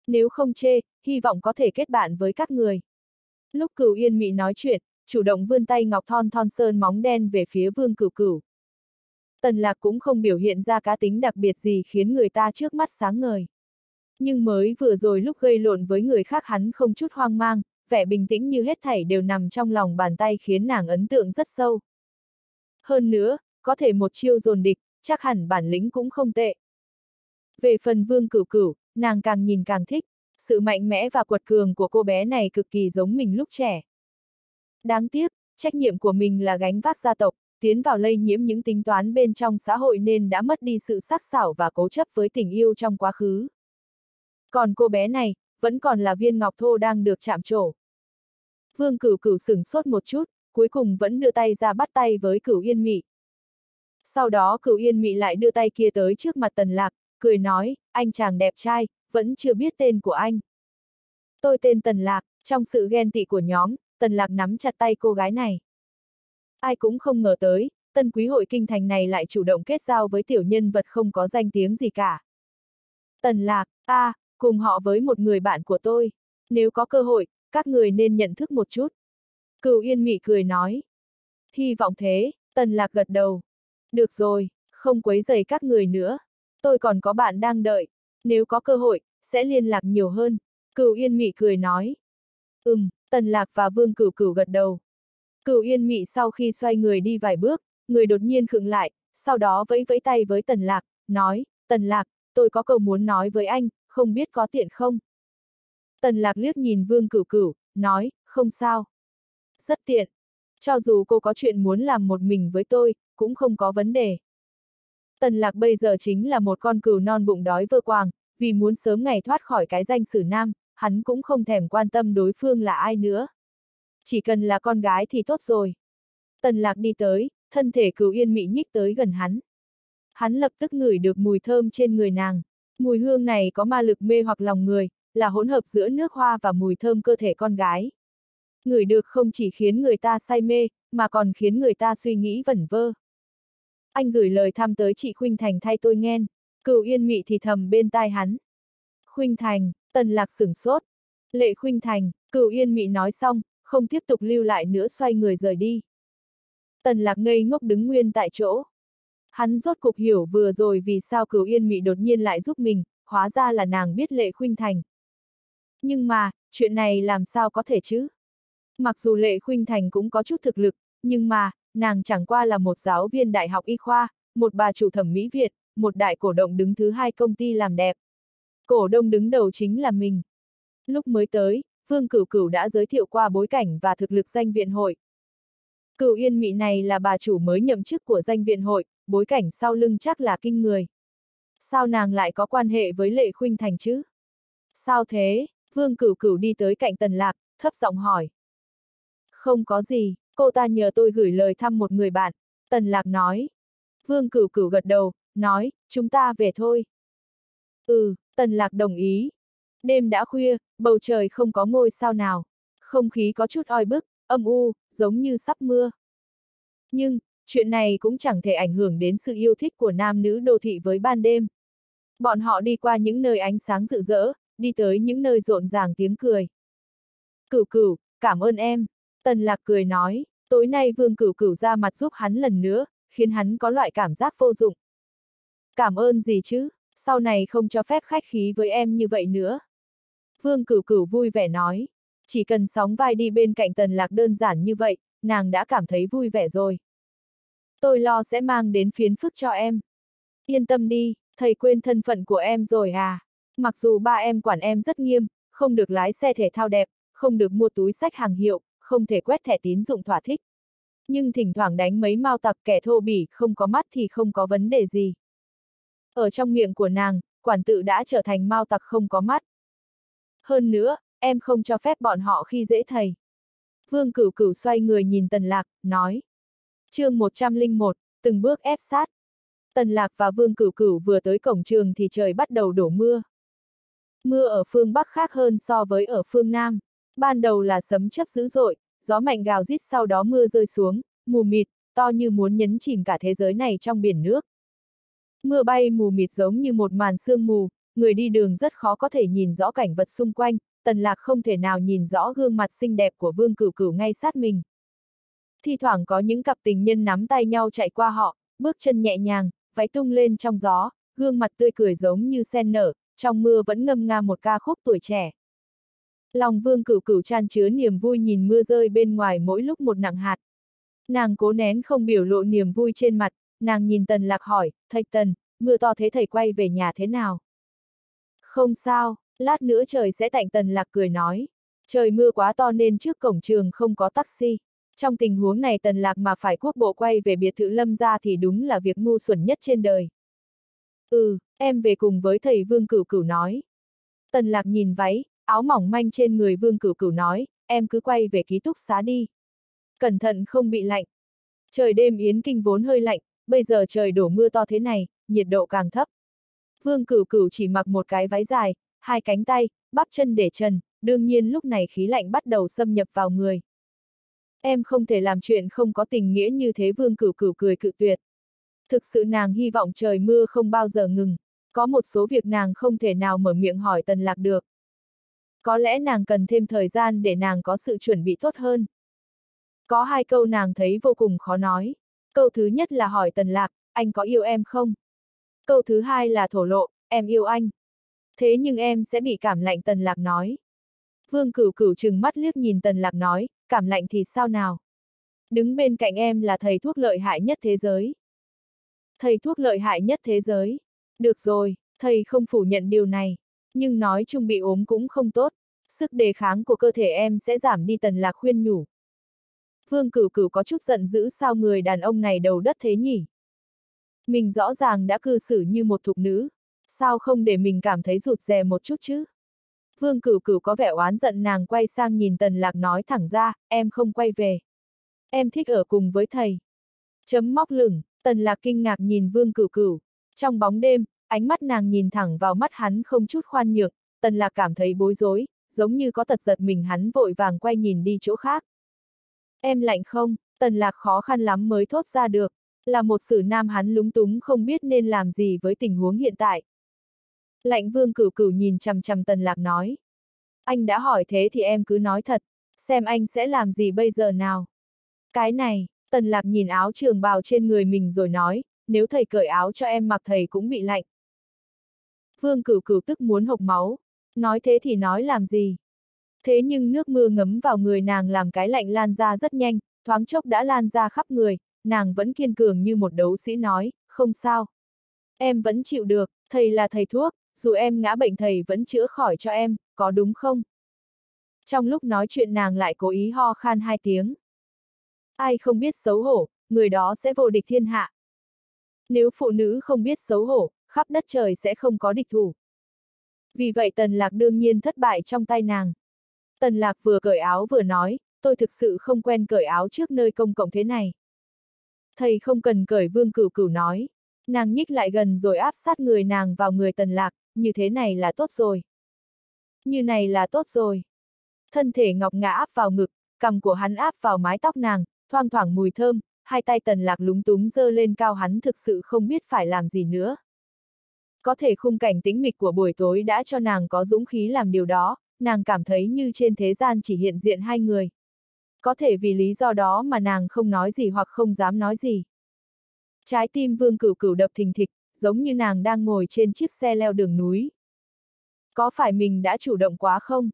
Nếu không chê, hy vọng có thể kết bạn với các người. Lúc cửu yên mị nói chuyện, chủ động vươn tay ngọc thon thon sơn móng đen về phía vương cửu cửu. Tần lạc cũng không biểu hiện ra cá tính đặc biệt gì khiến người ta trước mắt sáng ngời. Nhưng mới vừa rồi lúc gây lộn với người khác hắn không chút hoang mang, vẻ bình tĩnh như hết thảy đều nằm trong lòng bàn tay khiến nàng ấn tượng rất sâu. Hơn nữa, có thể một chiêu dồn địch, chắc hẳn bản lĩnh cũng không tệ. Về phần vương cửu cửu, nàng càng nhìn càng thích, sự mạnh mẽ và quật cường của cô bé này cực kỳ giống mình lúc trẻ. Đáng tiếc, trách nhiệm của mình là gánh vác gia tộc, tiến vào lây nhiễm những tính toán bên trong xã hội nên đã mất đi sự sắc sảo và cố chấp với tình yêu trong quá khứ. Còn cô bé này, vẫn còn là viên ngọc thô đang được chạm trổ. Vương cửu cửu sửng sốt một chút, cuối cùng vẫn đưa tay ra bắt tay với cửu yên mị. Sau đó cửu yên mị lại đưa tay kia tới trước mặt tần lạc, cười nói, anh chàng đẹp trai, vẫn chưa biết tên của anh. Tôi tên Tần Lạc, trong sự ghen tị của nhóm, Tần Lạc nắm chặt tay cô gái này. Ai cũng không ngờ tới, tân quý hội kinh thành này lại chủ động kết giao với tiểu nhân vật không có danh tiếng gì cả. Tần Lạc, a, à, cùng họ với một người bạn của tôi. Nếu có cơ hội, các người nên nhận thức một chút. Cửu Yên Mị cười nói. Hy vọng thế, Tần Lạc gật đầu. Được rồi, không quấy rầy các người nữa. Tôi còn có bạn đang đợi. Nếu có cơ hội, sẽ liên lạc nhiều hơn. Cửu Yên Mị cười nói. Ừm, Tần Lạc và Vương Cửu Cửu gật đầu. Cửu Yên Mị sau khi xoay người đi vài bước, người đột nhiên khựng lại, sau đó vẫy vẫy tay với Tần Lạc, nói, Tần Lạc, tôi có câu muốn nói với anh, không biết có tiện không? Tần Lạc liếc nhìn Vương Cửu Cửu, nói, không sao. Rất tiện. Cho dù cô có chuyện muốn làm một mình với tôi, cũng không có vấn đề. Tần Lạc bây giờ chính là một con cừu non bụng đói vơ quàng, vì muốn sớm ngày thoát khỏi cái danh sử nam, hắn cũng không thèm quan tâm đối phương là ai nữa. Chỉ cần là con gái thì tốt rồi. Tần Lạc đi tới, thân thể cừu yên mị nhích tới gần hắn. Hắn lập tức ngửi được mùi thơm trên người nàng. Mùi hương này có ma lực mê hoặc lòng người, là hỗn hợp giữa nước hoa và mùi thơm cơ thể con gái. Người được không chỉ khiến người ta say mê, mà còn khiến người ta suy nghĩ vẩn vơ. Anh gửi lời thăm tới chị Khuynh Thành thay tôi nghe. Cựu yên mị thì thầm bên tai hắn. Khuynh Thành, tần lạc sửng sốt. Lệ Khuynh Thành, Cựu yên mị nói xong, không tiếp tục lưu lại nữa xoay người rời đi. Tần lạc ngây ngốc đứng nguyên tại chỗ. Hắn rốt cục hiểu vừa rồi vì sao cửu yên mị đột nhiên lại giúp mình, hóa ra là nàng biết lệ khuynh thành. Nhưng mà, chuyện này làm sao có thể chứ? Mặc dù lệ khuynh thành cũng có chút thực lực, nhưng mà, nàng chẳng qua là một giáo viên đại học y khoa, một bà chủ thẩm mỹ Việt, một đại cổ động đứng thứ hai công ty làm đẹp. Cổ đông đứng đầu chính là mình. Lúc mới tới, Vương Cửu Cửu đã giới thiệu qua bối cảnh và thực lực danh viện hội. Cửu Yên Mị này là bà chủ mới nhậm chức của danh viện hội, bối cảnh sau lưng chắc là kinh người. Sao nàng lại có quan hệ với Lệ Khuynh Thành chứ? Sao thế? Vương Cửu Cửu đi tới cạnh Tần Lạc, thấp giọng hỏi. Không có gì, cô ta nhờ tôi gửi lời thăm một người bạn. Tần Lạc nói. Vương Cửu Cửu gật đầu, nói, chúng ta về thôi. Ừ, Tần Lạc đồng ý. Đêm đã khuya, bầu trời không có ngôi sao nào. Không khí có chút oi bức, âm u, giống như sắp mưa. Nhưng, chuyện này cũng chẳng thể ảnh hưởng đến sự yêu thích của nam nữ đô thị với ban đêm. Bọn họ đi qua những nơi ánh sáng rực rỡ, đi tới những nơi rộn ràng tiếng cười. Cửu cửu, cảm ơn em. Tần lạc cười nói, tối nay vương cửu cửu ra mặt giúp hắn lần nữa, khiến hắn có loại cảm giác vô dụng. Cảm ơn gì chứ, sau này không cho phép khách khí với em như vậy nữa. Vương cửu cửu vui vẻ nói, chỉ cần sóng vai đi bên cạnh tần lạc đơn giản như vậy, nàng đã cảm thấy vui vẻ rồi. Tôi lo sẽ mang đến phiến phức cho em. Yên tâm đi, thầy quên thân phận của em rồi à. Mặc dù ba em quản em rất nghiêm, không được lái xe thể thao đẹp, không được mua túi sách hàng hiệu, không thể quét thẻ tín dụng thỏa thích. Nhưng thỉnh thoảng đánh mấy mao tặc kẻ thô bỉ không có mắt thì không có vấn đề gì. Ở trong miệng của nàng, quản tự đã trở thành mau tặc không có mắt. Hơn nữa, em không cho phép bọn họ khi dễ thầy. Vương Cửu Cửu xoay người nhìn Tần Lạc, nói chương 101, từng bước ép sát. Tần Lạc và Vương Cửu Cửu vừa tới cổng trường thì trời bắt đầu đổ mưa. Mưa ở phương Bắc khác hơn so với ở phương Nam. Ban đầu là sấm chớp dữ dội, gió mạnh gào rít sau đó mưa rơi xuống, mù mịt, to như muốn nhấn chìm cả thế giới này trong biển nước. Mưa bay mù mịt giống như một màn sương mù, người đi đường rất khó có thể nhìn rõ cảnh vật xung quanh, tần lạc không thể nào nhìn rõ gương mặt xinh đẹp của vương cửu cửu ngay sát mình. Thi thoảng có những cặp tình nhân nắm tay nhau chạy qua họ, bước chân nhẹ nhàng, váy tung lên trong gió, gương mặt tươi cười giống như sen nở, trong mưa vẫn ngâm nga một ca khúc tuổi trẻ. Lòng vương cửu cửu tràn chứa niềm vui nhìn mưa rơi bên ngoài mỗi lúc một nặng hạt. Nàng cố nén không biểu lộ niềm vui trên mặt, nàng nhìn tần lạc hỏi, thầy tần, mưa to thế thầy quay về nhà thế nào? Không sao, lát nữa trời sẽ tạnh tần lạc cười nói. Trời mưa quá to nên trước cổng trường không có taxi. Trong tình huống này tần lạc mà phải quốc bộ quay về biệt thự lâm ra thì đúng là việc ngu xuẩn nhất trên đời. Ừ, em về cùng với thầy Vương Cửu Cửu nói. Tần lạc nhìn váy, áo mỏng manh trên người Vương Cửu Cửu nói, em cứ quay về ký túc xá đi. Cẩn thận không bị lạnh. Trời đêm Yến Kinh vốn hơi lạnh, bây giờ trời đổ mưa to thế này, nhiệt độ càng thấp. Vương Cửu Cửu chỉ mặc một cái váy dài, hai cánh tay, bắp chân để trần, đương nhiên lúc này khí lạnh bắt đầu xâm nhập vào người. Em không thể làm chuyện không có tình nghĩa như thế Vương Cửu Cửu cười cự tuyệt. Thực sự nàng hy vọng trời mưa không bao giờ ngừng, có một số việc nàng không thể nào mở miệng hỏi Tần Lạc được. Có lẽ nàng cần thêm thời gian để nàng có sự chuẩn bị tốt hơn. Có hai câu nàng thấy vô cùng khó nói. Câu thứ nhất là hỏi Tần Lạc, anh có yêu em không? Câu thứ hai là thổ lộ, em yêu anh. Thế nhưng em sẽ bị cảm lạnh Tần Lạc nói. Vương Cửu Cửu trừng mắt liếc nhìn Tần Lạc nói, cảm lạnh thì sao nào? Đứng bên cạnh em là thầy thuốc lợi hại nhất thế giới. Thầy thuốc lợi hại nhất thế giới. Được rồi, thầy không phủ nhận điều này. Nhưng nói chung bị ốm cũng không tốt. Sức đề kháng của cơ thể em sẽ giảm đi Tần Lạc khuyên nhủ. Vương Cửu Cửu có chút giận dữ sao người đàn ông này đầu đất thế nhỉ? Mình rõ ràng đã cư xử như một thục nữ, sao không để mình cảm thấy rụt rè một chút chứ? Vương Cửu Cửu có vẻ oán giận nàng quay sang nhìn Tần Lạc nói thẳng ra, em không quay về. Em thích ở cùng với thầy. Chấm móc lửng, Tần Lạc kinh ngạc nhìn Vương Cửu Cửu. Trong bóng đêm, ánh mắt nàng nhìn thẳng vào mắt hắn không chút khoan nhượng, Tần Lạc cảm thấy bối rối, giống như có tật giật mình hắn vội vàng quay nhìn đi chỗ khác. Em lạnh không, tần lạc khó khăn lắm mới thốt ra được, là một sử nam hắn lúng túng không biết nên làm gì với tình huống hiện tại. Lạnh vương cửu cửu nhìn chằm chằm tần lạc nói. Anh đã hỏi thế thì em cứ nói thật, xem anh sẽ làm gì bây giờ nào. Cái này, tần lạc nhìn áo trường bào trên người mình rồi nói, nếu thầy cởi áo cho em mặc thầy cũng bị lạnh. Vương cửu cửu tức muốn hộc máu, nói thế thì nói làm gì. Thế nhưng nước mưa ngấm vào người nàng làm cái lạnh lan ra rất nhanh, thoáng chốc đã lan ra khắp người, nàng vẫn kiên cường như một đấu sĩ nói, không sao. Em vẫn chịu được, thầy là thầy thuốc, dù em ngã bệnh thầy vẫn chữa khỏi cho em, có đúng không? Trong lúc nói chuyện nàng lại cố ý ho khan hai tiếng. Ai không biết xấu hổ, người đó sẽ vô địch thiên hạ. Nếu phụ nữ không biết xấu hổ, khắp đất trời sẽ không có địch thủ. Vì vậy tần lạc đương nhiên thất bại trong tay nàng. Tần lạc vừa cởi áo vừa nói, tôi thực sự không quen cởi áo trước nơi công cộng thế này. Thầy không cần cởi vương cửu cửu nói. Nàng nhích lại gần rồi áp sát người nàng vào người tần lạc, như thế này là tốt rồi. Như này là tốt rồi. Thân thể ngọc ngã áp vào ngực, cầm của hắn áp vào mái tóc nàng, thoang thoảng mùi thơm, hai tay tần lạc lúng túng dơ lên cao hắn thực sự không biết phải làm gì nữa. Có thể khung cảnh tĩnh mịch của buổi tối đã cho nàng có dũng khí làm điều đó, nàng cảm thấy như trên thế gian chỉ hiện diện hai người. Có thể vì lý do đó mà nàng không nói gì hoặc không dám nói gì. Trái tim vương cửu cửu đập thình thịch, giống như nàng đang ngồi trên chiếc xe leo đường núi. Có phải mình đã chủ động quá không?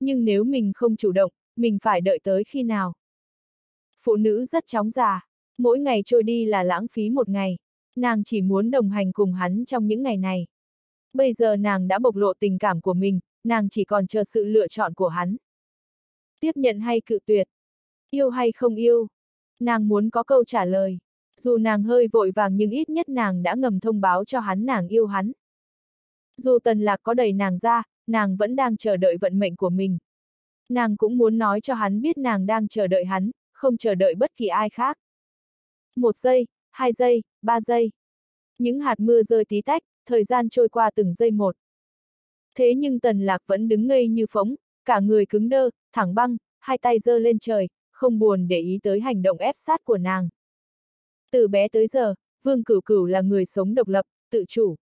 Nhưng nếu mình không chủ động, mình phải đợi tới khi nào? Phụ nữ rất chóng già, mỗi ngày trôi đi là lãng phí một ngày, nàng chỉ muốn đồng hành cùng hắn trong những ngày này. Bây giờ nàng đã bộc lộ tình cảm của mình, nàng chỉ còn chờ sự lựa chọn của hắn. Tiếp nhận hay cự tuyệt? Yêu hay không yêu? Nàng muốn có câu trả lời. Dù nàng hơi vội vàng nhưng ít nhất nàng đã ngầm thông báo cho hắn nàng yêu hắn. Dù tần lạc có đẩy nàng ra, nàng vẫn đang chờ đợi vận mệnh của mình. Nàng cũng muốn nói cho hắn biết nàng đang chờ đợi hắn, không chờ đợi bất kỳ ai khác. Một giây, hai giây, ba giây. Những hạt mưa rơi tí tách, thời gian trôi qua từng giây một. Thế nhưng tần lạc vẫn đứng ngây như phóng, cả người cứng đơ, thẳng băng, hai tay giơ lên trời, không buồn để ý tới hành động ép sát của nàng. Từ bé tới giờ, Vương Cửu Cửu là người sống độc lập, tự chủ.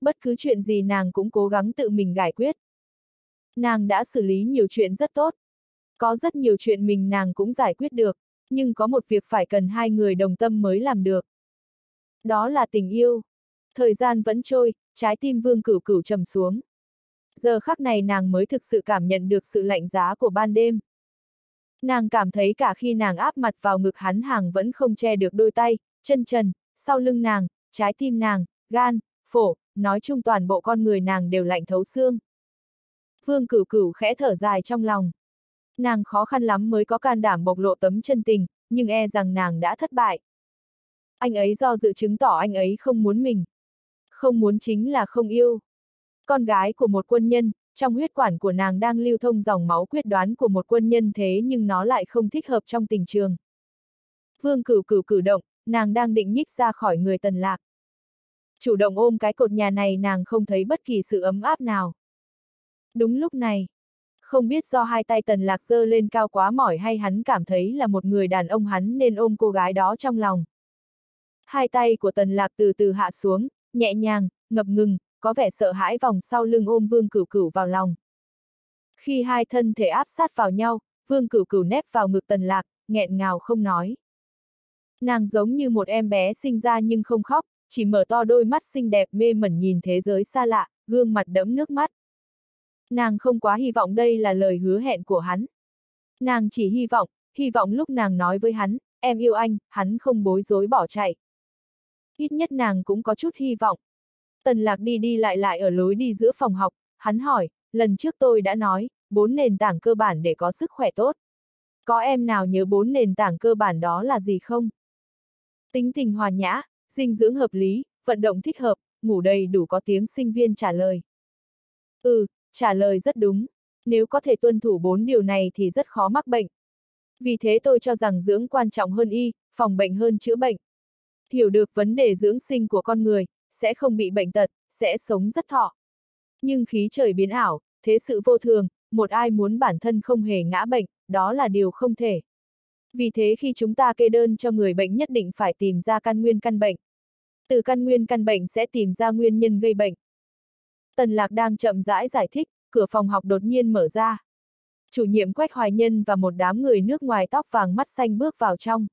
Bất cứ chuyện gì nàng cũng cố gắng tự mình giải quyết. Nàng đã xử lý nhiều chuyện rất tốt. Có rất nhiều chuyện mình nàng cũng giải quyết được, nhưng có một việc phải cần hai người đồng tâm mới làm được. Đó là tình yêu. Thời gian vẫn trôi, trái tim Vương Cửu Cửu trầm xuống. Giờ khắc này nàng mới thực sự cảm nhận được sự lạnh giá của ban đêm. Nàng cảm thấy cả khi nàng áp mặt vào ngực hắn hàng vẫn không che được đôi tay, chân trần, sau lưng nàng, trái tim nàng, gan, phổ, nói chung toàn bộ con người nàng đều lạnh thấu xương. Vương cửu cửu khẽ thở dài trong lòng. Nàng khó khăn lắm mới có can đảm bộc lộ tấm chân tình, nhưng e rằng nàng đã thất bại. Anh ấy do dự chứng tỏ anh ấy không muốn mình. Không muốn chính là không yêu. Con gái của một quân nhân, trong huyết quản của nàng đang lưu thông dòng máu quyết đoán của một quân nhân thế nhưng nó lại không thích hợp trong tình trường. Vương cửu cửu cử động, nàng đang định nhích ra khỏi người tần lạc. Chủ động ôm cái cột nhà này nàng không thấy bất kỳ sự ấm áp nào. Đúng lúc này, không biết do hai tay tần lạc dơ lên cao quá mỏi hay hắn cảm thấy là một người đàn ông hắn nên ôm cô gái đó trong lòng. Hai tay của tần lạc từ từ hạ xuống, nhẹ nhàng, ngập ngừng, có vẻ sợ hãi vòng sau lưng ôm vương cửu cửu vào lòng. Khi hai thân thể áp sát vào nhau, vương cửu cửu nép vào ngực tần lạc, nghẹn ngào không nói. Nàng giống như một em bé sinh ra nhưng không khóc, chỉ mở to đôi mắt xinh đẹp mê mẩn nhìn thế giới xa lạ, gương mặt đẫm nước mắt. Nàng không quá hy vọng đây là lời hứa hẹn của hắn. Nàng chỉ hy vọng, hy vọng lúc nàng nói với hắn, em yêu anh, hắn không bối rối bỏ chạy. Ít nhất nàng cũng có chút hy vọng. Tần lạc đi đi lại lại ở lối đi giữa phòng học, hắn hỏi, lần trước tôi đã nói, bốn nền tảng cơ bản để có sức khỏe tốt. Có em nào nhớ bốn nền tảng cơ bản đó là gì không? Tính tình hòa nhã, dinh dưỡng hợp lý, vận động thích hợp, ngủ đầy đủ có tiếng sinh viên trả lời. Ừ, trả lời rất đúng. Nếu có thể tuân thủ bốn điều này thì rất khó mắc bệnh. Vì thế tôi cho rằng dưỡng quan trọng hơn y, phòng bệnh hơn chữa bệnh. Hiểu được vấn đề dưỡng sinh của con người, sẽ không bị bệnh tật, sẽ sống rất thọ. Nhưng khí trời biến ảo, thế sự vô thường, một ai muốn bản thân không hề ngã bệnh, đó là điều không thể. Vì thế khi chúng ta kê đơn cho người bệnh nhất định phải tìm ra căn nguyên căn bệnh. Từ căn nguyên căn bệnh sẽ tìm ra nguyên nhân gây bệnh. Tần Lạc đang chậm rãi giải thích, cửa phòng học đột nhiên mở ra. Chủ nhiệm Quách Hoài Nhân và một đám người nước ngoài tóc vàng mắt xanh bước vào trong.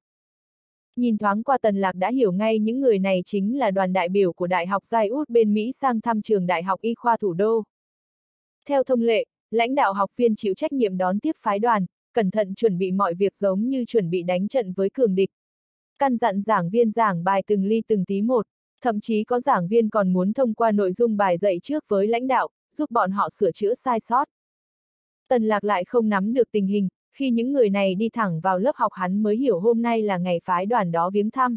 Nhìn thoáng qua Tần Lạc đã hiểu ngay những người này chính là đoàn đại biểu của Đại học Giai Út bên Mỹ sang thăm trường Đại học Y khoa thủ đô. Theo thông lệ, lãnh đạo học viên chịu trách nhiệm đón tiếp phái đoàn, cẩn thận chuẩn bị mọi việc giống như chuẩn bị đánh trận với cường địch. Căn dặn giảng viên giảng bài từng ly từng tí một, thậm chí có giảng viên còn muốn thông qua nội dung bài dạy trước với lãnh đạo, giúp bọn họ sửa chữa sai sót. Tần lạc lại không nắm được tình hình, khi những người này đi thẳng vào lớp học hắn mới hiểu hôm nay là ngày phái đoàn đó viếng thăm.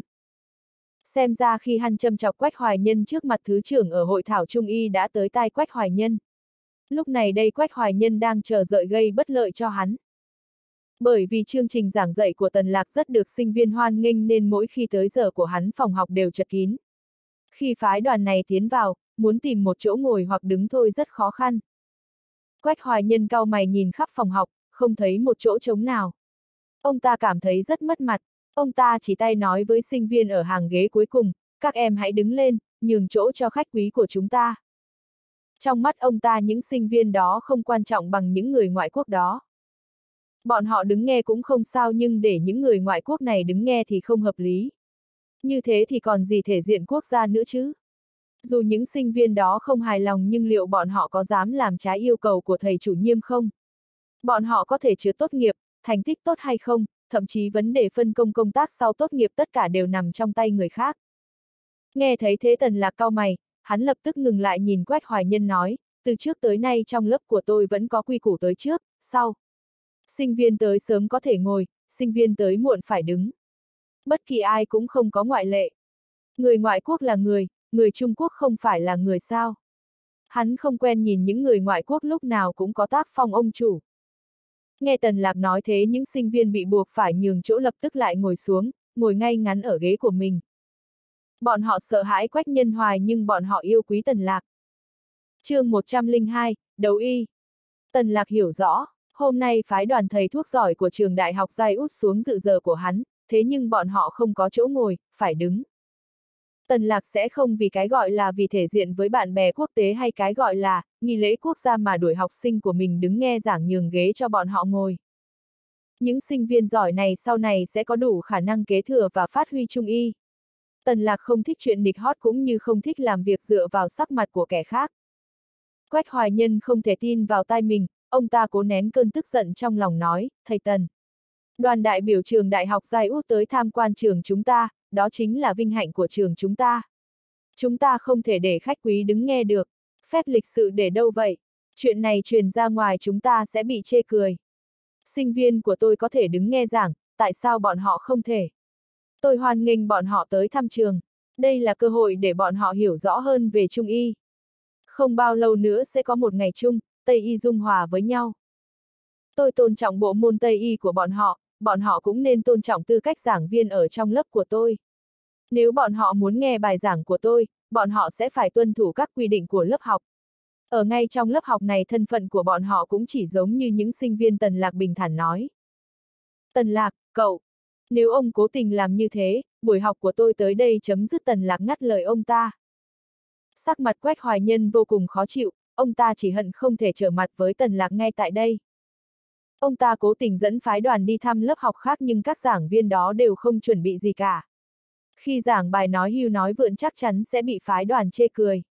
Xem ra khi hắn châm chọc Quách Hoài Nhân trước mặt Thứ trưởng ở hội thảo Trung Y đã tới tai Quách Hoài Nhân. Lúc này đây Quách Hoài Nhân đang chờ đợi gây bất lợi cho hắn. Bởi vì chương trình giảng dạy của Tần Lạc rất được sinh viên hoan nghênh nên mỗi khi tới giờ của hắn phòng học đều chật kín. Khi phái đoàn này tiến vào, muốn tìm một chỗ ngồi hoặc đứng thôi rất khó khăn. Quách hoài nhân cao mày nhìn khắp phòng học, không thấy một chỗ trống nào. Ông ta cảm thấy rất mất mặt, ông ta chỉ tay nói với sinh viên ở hàng ghế cuối cùng, các em hãy đứng lên, nhường chỗ cho khách quý của chúng ta. Trong mắt ông ta những sinh viên đó không quan trọng bằng những người ngoại quốc đó. Bọn họ đứng nghe cũng không sao nhưng để những người ngoại quốc này đứng nghe thì không hợp lý. Như thế thì còn gì thể diện quốc gia nữa chứ? Dù những sinh viên đó không hài lòng nhưng liệu bọn họ có dám làm trái yêu cầu của thầy chủ nhiệm không? Bọn họ có thể chứa tốt nghiệp, thành tích tốt hay không, thậm chí vấn đề phân công công tác sau tốt nghiệp tất cả đều nằm trong tay người khác. Nghe thấy thế tần lạc cao mày, hắn lập tức ngừng lại nhìn Quách Hoài Nhân nói, từ trước tới nay trong lớp của tôi vẫn có quy củ tới trước, sau. Sinh viên tới sớm có thể ngồi, sinh viên tới muộn phải đứng. Bất kỳ ai cũng không có ngoại lệ. Người ngoại quốc là người, người Trung Quốc không phải là người sao. Hắn không quen nhìn những người ngoại quốc lúc nào cũng có tác phong ông chủ. Nghe Tần Lạc nói thế những sinh viên bị buộc phải nhường chỗ lập tức lại ngồi xuống, ngồi ngay ngắn ở ghế của mình. Bọn họ sợ hãi Quách Nhân Hoài nhưng bọn họ yêu quý Tần Lạc. chương 102, Đấu Y. Tần Lạc hiểu rõ, hôm nay phái đoàn thầy thuốc giỏi của trường đại học Giai út xuống dự giờ của hắn, thế nhưng bọn họ không có chỗ ngồi, phải đứng. Tần Lạc sẽ không vì cái gọi là vì thể diện với bạn bè quốc tế hay cái gọi là nghi lễ quốc gia mà đuổi học sinh của mình đứng nghe giảng nhường ghế cho bọn họ ngồi. Những sinh viên giỏi này sau này sẽ có đủ khả năng kế thừa và phát huy trung y. Tần Lạc không thích chuyện nịch hót cũng như không thích làm việc dựa vào sắc mặt của kẻ khác. Quách Hoài Nhân không thể tin vào tai mình, ông ta cố nén cơn tức giận trong lòng nói, thầy Tần. Đoàn đại biểu trường Đại học Giai Út tới tham quan trường chúng ta, đó chính là vinh hạnh của trường chúng ta. Chúng ta không thể để khách quý đứng nghe được, phép lịch sự để đâu vậy, chuyện này truyền ra ngoài chúng ta sẽ bị chê cười. Sinh viên của tôi có thể đứng nghe giảng, tại sao bọn họ không thể? Tôi hoan nghênh bọn họ tới thăm trường, đây là cơ hội để bọn họ hiểu rõ hơn về Trung Y. Không bao lâu nữa sẽ có một ngày chung, Tây Y dung hòa với nhau. Tôi tôn trọng bộ môn Tây Y của bọn họ, bọn họ cũng nên tôn trọng tư cách giảng viên ở trong lớp của tôi. Nếu bọn họ muốn nghe bài giảng của tôi, bọn họ sẽ phải tuân thủ các quy định của lớp học. Ở ngay trong lớp học này thân phận của bọn họ cũng chỉ giống như những sinh viên Tần Lạc bình thản nói. Tần Lạc, cậu, nếu ông cố tình làm như thế, buổi học của tôi tới đây chấm dứt Tần Lạc ngắt lời ông ta. Sắc mặt Quách Hoài Nhân vô cùng khó chịu, ông ta chỉ hận không thể trở mặt với Tần Lạc ngay tại đây. Ông ta cố tình dẫn phái đoàn đi thăm lớp học khác nhưng các giảng viên đó đều không chuẩn bị gì cả. Khi giảng bài nói hưu nói vượn chắc chắn sẽ bị phái đoàn chê cười.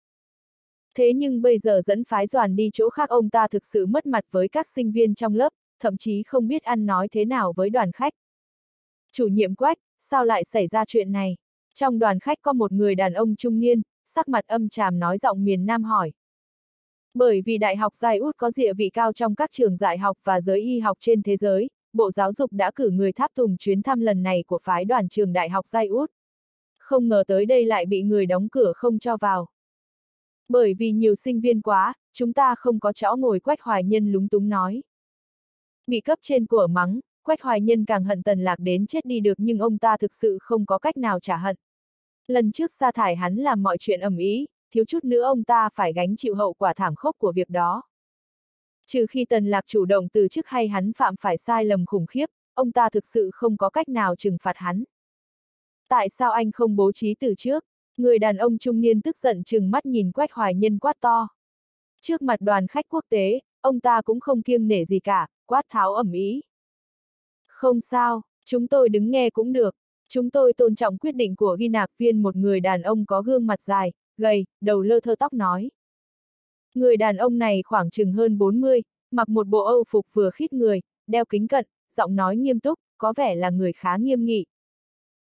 Thế nhưng bây giờ dẫn phái đoàn đi chỗ khác ông ta thực sự mất mặt với các sinh viên trong lớp, thậm chí không biết ăn nói thế nào với đoàn khách. Chủ nhiệm quách, sao lại xảy ra chuyện này? Trong đoàn khách có một người đàn ông trung niên, sắc mặt âm tràm nói giọng miền Nam hỏi. Bởi vì Đại học Giai Út có địa vị cao trong các trường dạy học và giới y học trên thế giới, Bộ Giáo dục đã cử người tháp tùng chuyến thăm lần này của phái đoàn trường Đại học Giai Út. Không ngờ tới đây lại bị người đóng cửa không cho vào. Bởi vì nhiều sinh viên quá, chúng ta không có chỗ ngồi Quách Hoài Nhân lúng túng nói. Bị cấp trên của mắng, Quách Hoài Nhân càng hận Tần Lạc đến chết đi được nhưng ông ta thực sự không có cách nào trả hận. Lần trước sa thải hắn làm mọi chuyện ầm ý, thiếu chút nữa ông ta phải gánh chịu hậu quả thảm khốc của việc đó. Trừ khi Tần Lạc chủ động từ chức hay hắn phạm phải sai lầm khủng khiếp, ông ta thực sự không có cách nào trừng phạt hắn. Tại sao anh không bố trí từ trước? Người đàn ông trung niên tức giận chừng mắt nhìn Quách Hoài Nhân quát to. Trước mặt đoàn khách quốc tế, ông ta cũng không kiêng nể gì cả, quát tháo ẩm ý. Không sao, chúng tôi đứng nghe cũng được. Chúng tôi tôn trọng quyết định của ghi nạc viên một người đàn ông có gương mặt dài, gầy, đầu lơ thơ tóc nói. Người đàn ông này khoảng chừng hơn 40, mặc một bộ âu phục vừa khít người, đeo kính cận, giọng nói nghiêm túc, có vẻ là người khá nghiêm nghị.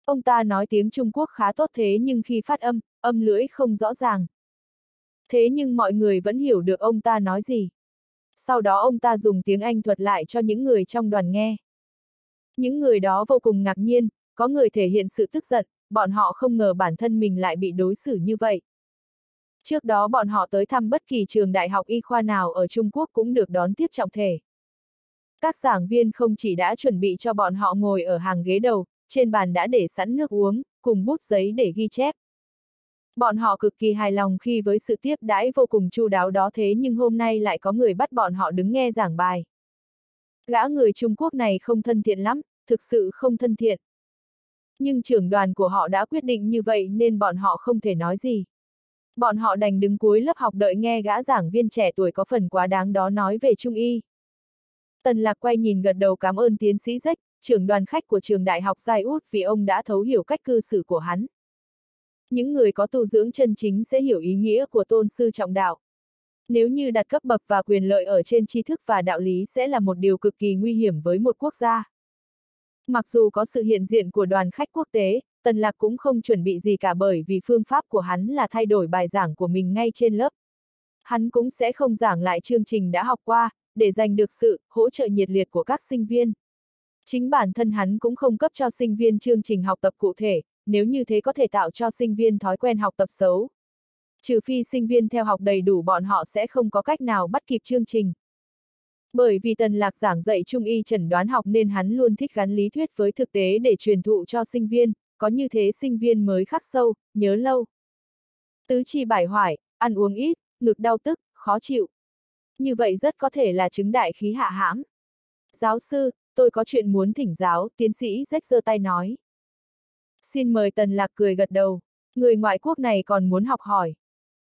Ông ta nói tiếng Trung Quốc khá tốt thế nhưng khi phát âm, âm lưỡi không rõ ràng. Thế nhưng mọi người vẫn hiểu được ông ta nói gì. Sau đó ông ta dùng tiếng Anh thuật lại cho những người trong đoàn nghe. Những người đó vô cùng ngạc nhiên, có người thể hiện sự tức giận, bọn họ không ngờ bản thân mình lại bị đối xử như vậy. Trước đó bọn họ tới thăm bất kỳ trường đại học y khoa nào ở Trung Quốc cũng được đón tiếp trọng thể. Các giảng viên không chỉ đã chuẩn bị cho bọn họ ngồi ở hàng ghế đầu, trên bàn đã để sẵn nước uống, cùng bút giấy để ghi chép. Bọn họ cực kỳ hài lòng khi với sự tiếp đãi vô cùng chu đáo đó thế nhưng hôm nay lại có người bắt bọn họ đứng nghe giảng bài. Gã người Trung Quốc này không thân thiện lắm, thực sự không thân thiện. Nhưng trưởng đoàn của họ đã quyết định như vậy nên bọn họ không thể nói gì. Bọn họ đành đứng cuối lớp học đợi nghe gã giảng viên trẻ tuổi có phần quá đáng đó nói về Trung Y. Tần Lạc quay nhìn gật đầu cảm ơn tiến sĩ Rách, trưởng đoàn khách của trường đại học Giai Út vì ông đã thấu hiểu cách cư xử của hắn. Những người có tu dưỡng chân chính sẽ hiểu ý nghĩa của tôn sư trọng đạo. Nếu như đặt cấp bậc và quyền lợi ở trên tri thức và đạo lý sẽ là một điều cực kỳ nguy hiểm với một quốc gia. Mặc dù có sự hiện diện của đoàn khách quốc tế, Tần Lạc cũng không chuẩn bị gì cả bởi vì phương pháp của hắn là thay đổi bài giảng của mình ngay trên lớp. Hắn cũng sẽ không giảng lại chương trình đã học qua, để giành được sự hỗ trợ nhiệt liệt của các sinh viên. Chính bản thân hắn cũng không cấp cho sinh viên chương trình học tập cụ thể, nếu như thế có thể tạo cho sinh viên thói quen học tập xấu. Trừ phi sinh viên theo học đầy đủ bọn họ sẽ không có cách nào bắt kịp chương trình. Bởi vì Tần Lạc giảng dạy trung y chẩn đoán học nên hắn luôn thích gắn lý thuyết với thực tế để truyền thụ cho sinh viên, có như thế sinh viên mới khắc sâu, nhớ lâu. Tứ chi bải hoại, ăn uống ít, ngực đau tức, khó chịu. Như vậy rất có thể là chứng đại khí hạ hãm. Giáo sư, tôi có chuyện muốn thỉnh giáo, tiến sĩ rách giơ tay nói. Xin mời Tần Lạc cười gật đầu, người ngoại quốc này còn muốn học hỏi.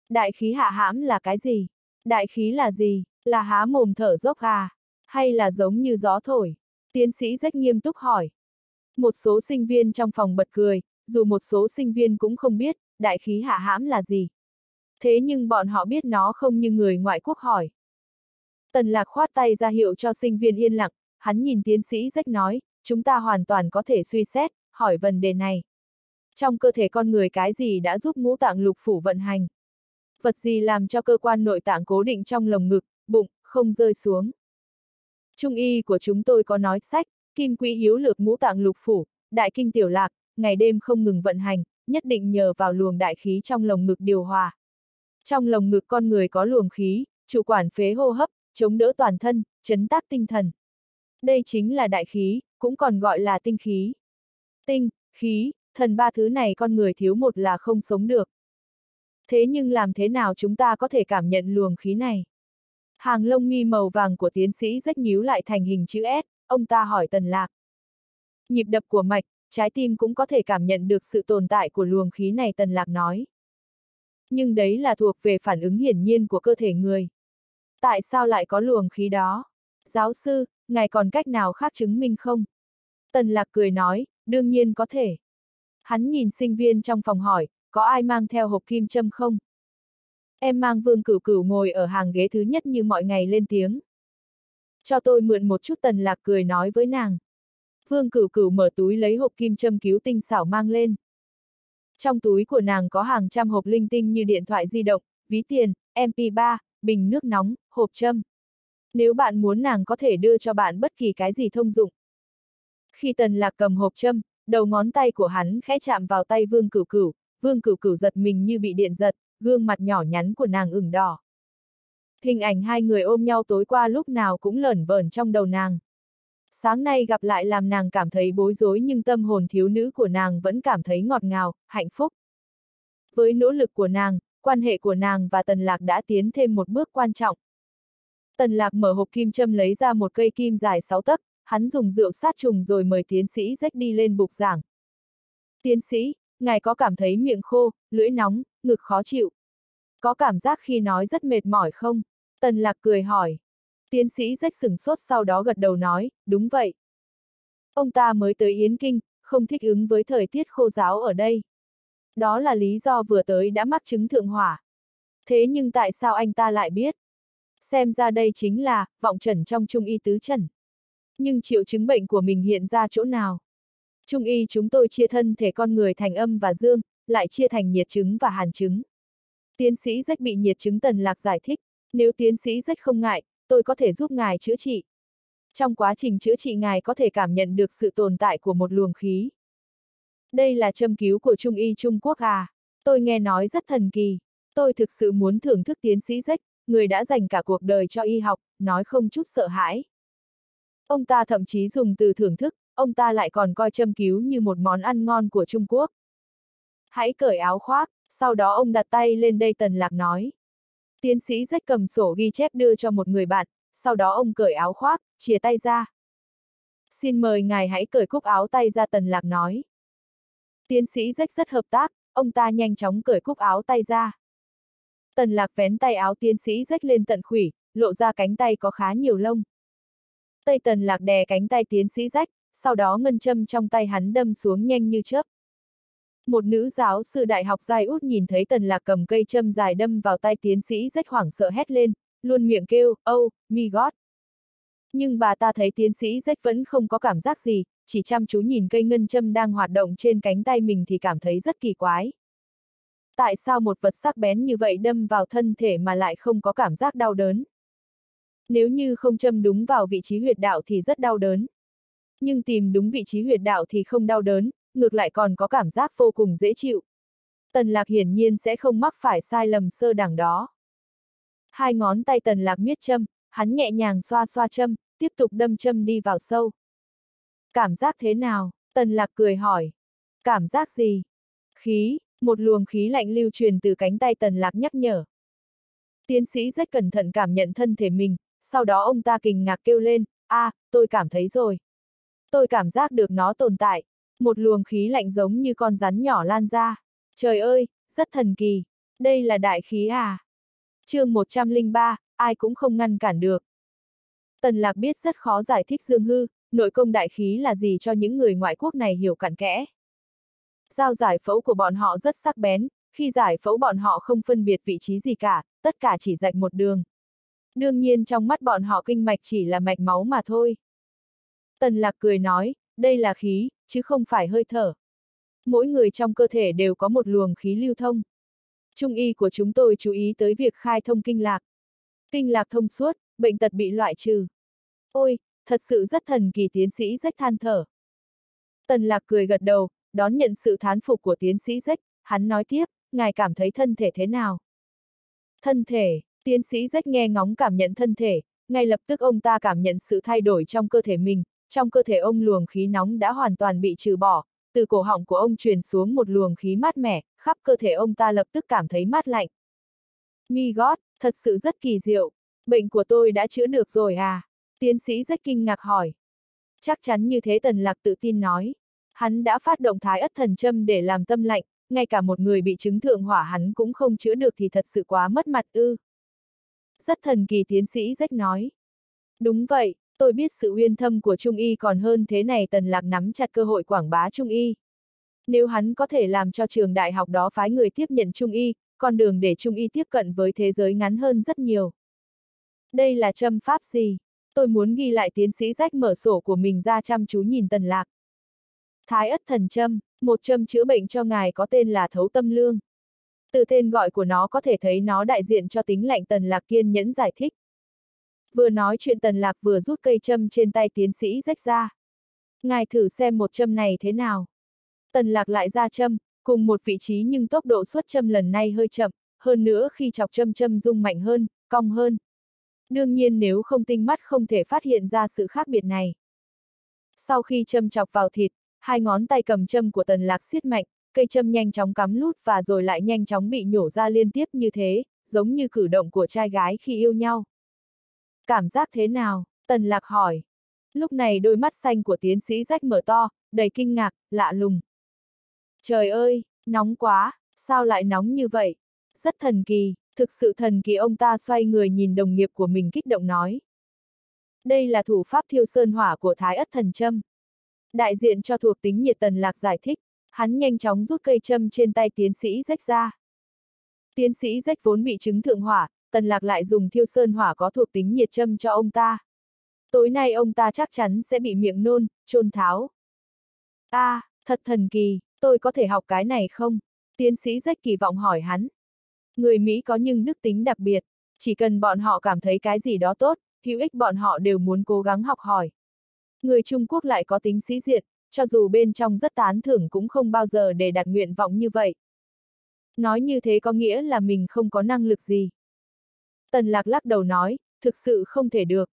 Đại khí hạ hãm là cái gì? Đại khí là gì? Là há mồm thở dốc gà? Hay là giống như gió thổi? Tiến sĩ rách nghiêm túc hỏi. Một số sinh viên trong phòng bật cười, dù một số sinh viên cũng không biết, đại khí hạ hãm là gì. Thế nhưng bọn họ biết nó không như người ngoại quốc hỏi. Tần lạc khoát tay ra hiệu cho sinh viên yên lặng, hắn nhìn tiến sĩ rách nói, chúng ta hoàn toàn có thể suy xét, hỏi vấn đề này. Trong cơ thể con người cái gì đã giúp ngũ tạng lục phủ vận hành? Vật gì làm cho cơ quan nội tạng cố định trong lồng ngực, bụng, không rơi xuống? Trung y của chúng tôi có nói sách, kim quỹ hiếu lược ngũ tạng lục phủ, đại kinh tiểu lạc, ngày đêm không ngừng vận hành, nhất định nhờ vào luồng đại khí trong lồng ngực điều hòa. Trong lồng ngực con người có luồng khí, chủ quản phế hô hấp, chống đỡ toàn thân, chấn tác tinh thần. Đây chính là đại khí, cũng còn gọi là tinh khí. Tinh, khí, thần ba thứ này con người thiếu một là không sống được. Thế nhưng làm thế nào chúng ta có thể cảm nhận luồng khí này? Hàng lông mi màu vàng của tiến sĩ rất nhíu lại thành hình chữ S, ông ta hỏi tần lạc. Nhịp đập của mạch, trái tim cũng có thể cảm nhận được sự tồn tại của luồng khí này tần lạc nói. Nhưng đấy là thuộc về phản ứng hiển nhiên của cơ thể người. Tại sao lại có luồng khí đó? Giáo sư, ngài còn cách nào khác chứng minh không? Tần lạc cười nói, đương nhiên có thể. Hắn nhìn sinh viên trong phòng hỏi, có ai mang theo hộp kim châm không? Em mang vương cửu cửu ngồi ở hàng ghế thứ nhất như mọi ngày lên tiếng. Cho tôi mượn một chút tần lạc cười nói với nàng. Vương cửu cửu mở túi lấy hộp kim châm cứu tinh xảo mang lên. Trong túi của nàng có hàng trăm hộp linh tinh như điện thoại di động, ví tiền, MP3, bình nước nóng, hộp châm. Nếu bạn muốn nàng có thể đưa cho bạn bất kỳ cái gì thông dụng. Khi tần lạc cầm hộp châm, đầu ngón tay của hắn khẽ chạm vào tay vương cửu cửu, vương cửu cửu giật mình như bị điện giật, gương mặt nhỏ nhắn của nàng ửng đỏ. Hình ảnh hai người ôm nhau tối qua lúc nào cũng lởn vởn trong đầu nàng. Sáng nay gặp lại làm nàng cảm thấy bối rối nhưng tâm hồn thiếu nữ của nàng vẫn cảm thấy ngọt ngào, hạnh phúc. Với nỗ lực của nàng, quan hệ của nàng và Tần Lạc đã tiến thêm một bước quan trọng. Tần Lạc mở hộp kim châm lấy ra một cây kim dài 6 tấc, hắn dùng rượu sát trùng rồi mời tiến sĩ rách đi lên bục giảng. Tiến sĩ, ngài có cảm thấy miệng khô, lưỡi nóng, ngực khó chịu? Có cảm giác khi nói rất mệt mỏi không? Tần Lạc cười hỏi. Tiến sĩ rách sửng sốt sau đó gật đầu nói, đúng vậy. Ông ta mới tới Yến Kinh, không thích ứng với thời tiết khô giáo ở đây. Đó là lý do vừa tới đã mắc chứng thượng hỏa. Thế nhưng tại sao anh ta lại biết? Xem ra đây chính là, vọng trần trong trung y tứ trần. Nhưng triệu chứng bệnh của mình hiện ra chỗ nào? Trung y chúng tôi chia thân thể con người thành âm và dương, lại chia thành nhiệt chứng và hàn chứng. Tiến sĩ rách bị nhiệt chứng tần lạc giải thích, nếu tiến sĩ rách không ngại, tôi có thể giúp ngài chữa trị. Trong quá trình chữa trị ngài có thể cảm nhận được sự tồn tại của một luồng khí. Đây là châm cứu của Trung y Trung Quốc à? Tôi nghe nói rất thần kỳ. Tôi thực sự muốn thưởng thức tiến sĩ rách, người đã dành cả cuộc đời cho y học, nói không chút sợ hãi. Ông ta thậm chí dùng từ thưởng thức, ông ta lại còn coi châm cứu như một món ăn ngon của Trung Quốc. Hãy cởi áo khoác, sau đó ông đặt tay lên đây tần lạc nói. Tiến sĩ rách cầm sổ ghi chép đưa cho một người bạn, sau đó ông cởi áo khoác, chia tay ra. Xin mời ngài hãy cởi cúc áo tay ra tần lạc nói. Tiến sĩ rách rất hợp tác, ông ta nhanh chóng cởi cúc áo tay ra. Tần lạc vén tay áo tiến sĩ rách lên tận khủy, lộ ra cánh tay có khá nhiều lông. Tây tần lạc đè cánh tay tiến sĩ rách, sau đó ngân châm trong tay hắn đâm xuống nhanh như chớp. Một nữ giáo sư đại học dài út nhìn thấy tần lạc cầm cây châm dài đâm vào tay tiến sĩ rách hoảng sợ hét lên, luôn miệng kêu, oh, my god. Nhưng bà ta thấy tiến sĩ rách vẫn không có cảm giác gì, chỉ chăm chú nhìn cây ngân châm đang hoạt động trên cánh tay mình thì cảm thấy rất kỳ quái. Tại sao một vật sắc bén như vậy đâm vào thân thể mà lại không có cảm giác đau đớn? Nếu như không châm đúng vào vị trí huyệt đạo thì rất đau đớn. Nhưng tìm đúng vị trí huyệt đạo thì không đau đớn, ngược lại còn có cảm giác vô cùng dễ chịu. Tần lạc hiển nhiên sẽ không mắc phải sai lầm sơ đẳng đó. Hai ngón tay tần lạc miết châm, hắn nhẹ nhàng xoa xoa châm, tiếp tục đâm châm đi vào sâu. Cảm giác thế nào? Tần lạc cười hỏi. Cảm giác gì? Khí, một luồng khí lạnh lưu truyền từ cánh tay tần lạc nhắc nhở. Tiến sĩ rất cẩn thận cảm nhận thân thể mình, sau đó ông ta kinh ngạc kêu lên, a, à, tôi cảm thấy rồi. Tôi cảm giác được nó tồn tại. Một luồng khí lạnh giống như con rắn nhỏ lan ra. Trời ơi, rất thần kỳ. Đây là đại khí à? chương 103, ai cũng không ngăn cản được. Tần Lạc biết rất khó giải thích dương hư, nội công đại khí là gì cho những người ngoại quốc này hiểu cặn kẽ. Giao giải phẫu của bọn họ rất sắc bén, khi giải phẫu bọn họ không phân biệt vị trí gì cả, tất cả chỉ rạch một đường. Đương nhiên trong mắt bọn họ kinh mạch chỉ là mạch máu mà thôi. Tần lạc cười nói, đây là khí, chứ không phải hơi thở. Mỗi người trong cơ thể đều có một luồng khí lưu thông. Trung y của chúng tôi chú ý tới việc khai thông kinh lạc. Kinh lạc thông suốt, bệnh tật bị loại trừ. Ôi, thật sự rất thần kỳ tiến sĩ rách than thở. Tần lạc cười gật đầu, đón nhận sự thán phục của tiến sĩ rách, hắn nói tiếp, ngài cảm thấy thân thể thế nào? Thân thể, tiến sĩ rách nghe ngóng cảm nhận thân thể, ngay lập tức ông ta cảm nhận sự thay đổi trong cơ thể mình, trong cơ thể ông luồng khí nóng đã hoàn toàn bị trừ bỏ, từ cổ họng của ông truyền xuống một luồng khí mát mẻ, khắp cơ thể ông ta lập tức cảm thấy mát lạnh. Mi gót, thật sự rất kỳ diệu, bệnh của tôi đã chữa được rồi à? Tiến sĩ rất kinh ngạc hỏi. Chắc chắn như thế tần lạc tự tin nói. Hắn đã phát động thái ất thần châm để làm tâm lạnh, ngay cả một người bị chứng thượng hỏa hắn cũng không chữa được thì thật sự quá mất mặt ư. Rất thần kỳ tiến sĩ rách nói. Đúng vậy, tôi biết sự uyên thâm của Trung Y còn hơn thế này tần lạc nắm chặt cơ hội quảng bá Trung Y. Nếu hắn có thể làm cho trường đại học đó phái người tiếp nhận Trung Y, con đường để Trung Y tiếp cận với thế giới ngắn hơn rất nhiều. Đây là châm pháp gì? Tôi muốn ghi lại tiến sĩ rách mở sổ của mình ra chăm chú nhìn tần lạc. Thái ất thần châm, một châm chữa bệnh cho ngài có tên là thấu tâm lương. Từ tên gọi của nó có thể thấy nó đại diện cho tính lạnh tần lạc kiên nhẫn giải thích. Vừa nói chuyện tần lạc vừa rút cây châm trên tay tiến sĩ rách ra. Ngài thử xem một châm này thế nào. Tần lạc lại ra châm, cùng một vị trí nhưng tốc độ xuất châm lần này hơi chậm, hơn nữa khi chọc châm châm rung mạnh hơn, cong hơn. Đương nhiên nếu không tinh mắt không thể phát hiện ra sự khác biệt này. Sau khi châm chọc vào thịt, hai ngón tay cầm châm của tần lạc siết mạnh, cây châm nhanh chóng cắm lút và rồi lại nhanh chóng bị nhổ ra liên tiếp như thế, giống như cử động của trai gái khi yêu nhau. Cảm giác thế nào? Tần lạc hỏi. Lúc này đôi mắt xanh của tiến sĩ rách mở to, đầy kinh ngạc, lạ lùng. Trời ơi, nóng quá, sao lại nóng như vậy? Rất thần kỳ, thực sự thần kỳ ông ta xoay người nhìn đồng nghiệp của mình kích động nói. Đây là thủ pháp thiêu sơn hỏa của Thái ất thần châm. Đại diện cho thuộc tính nhiệt tần lạc giải thích, hắn nhanh chóng rút cây châm trên tay tiến sĩ rách ra. Tiến sĩ rách vốn bị chứng thượng hỏa, tần lạc lại dùng thiêu sơn hỏa có thuộc tính nhiệt châm cho ông ta. Tối nay ông ta chắc chắn sẽ bị miệng nôn, trôn tháo. a à, thật thần kỳ, tôi có thể học cái này không? Tiến sĩ rách kỳ vọng hỏi hắn. Người Mỹ có nhưng đức tính đặc biệt, chỉ cần bọn họ cảm thấy cái gì đó tốt, hữu ích bọn họ đều muốn cố gắng học hỏi. Người Trung Quốc lại có tính sĩ diện, cho dù bên trong rất tán thưởng cũng không bao giờ để đặt nguyện vọng như vậy. Nói như thế có nghĩa là mình không có năng lực gì. Tần lạc lắc đầu nói, thực sự không thể được.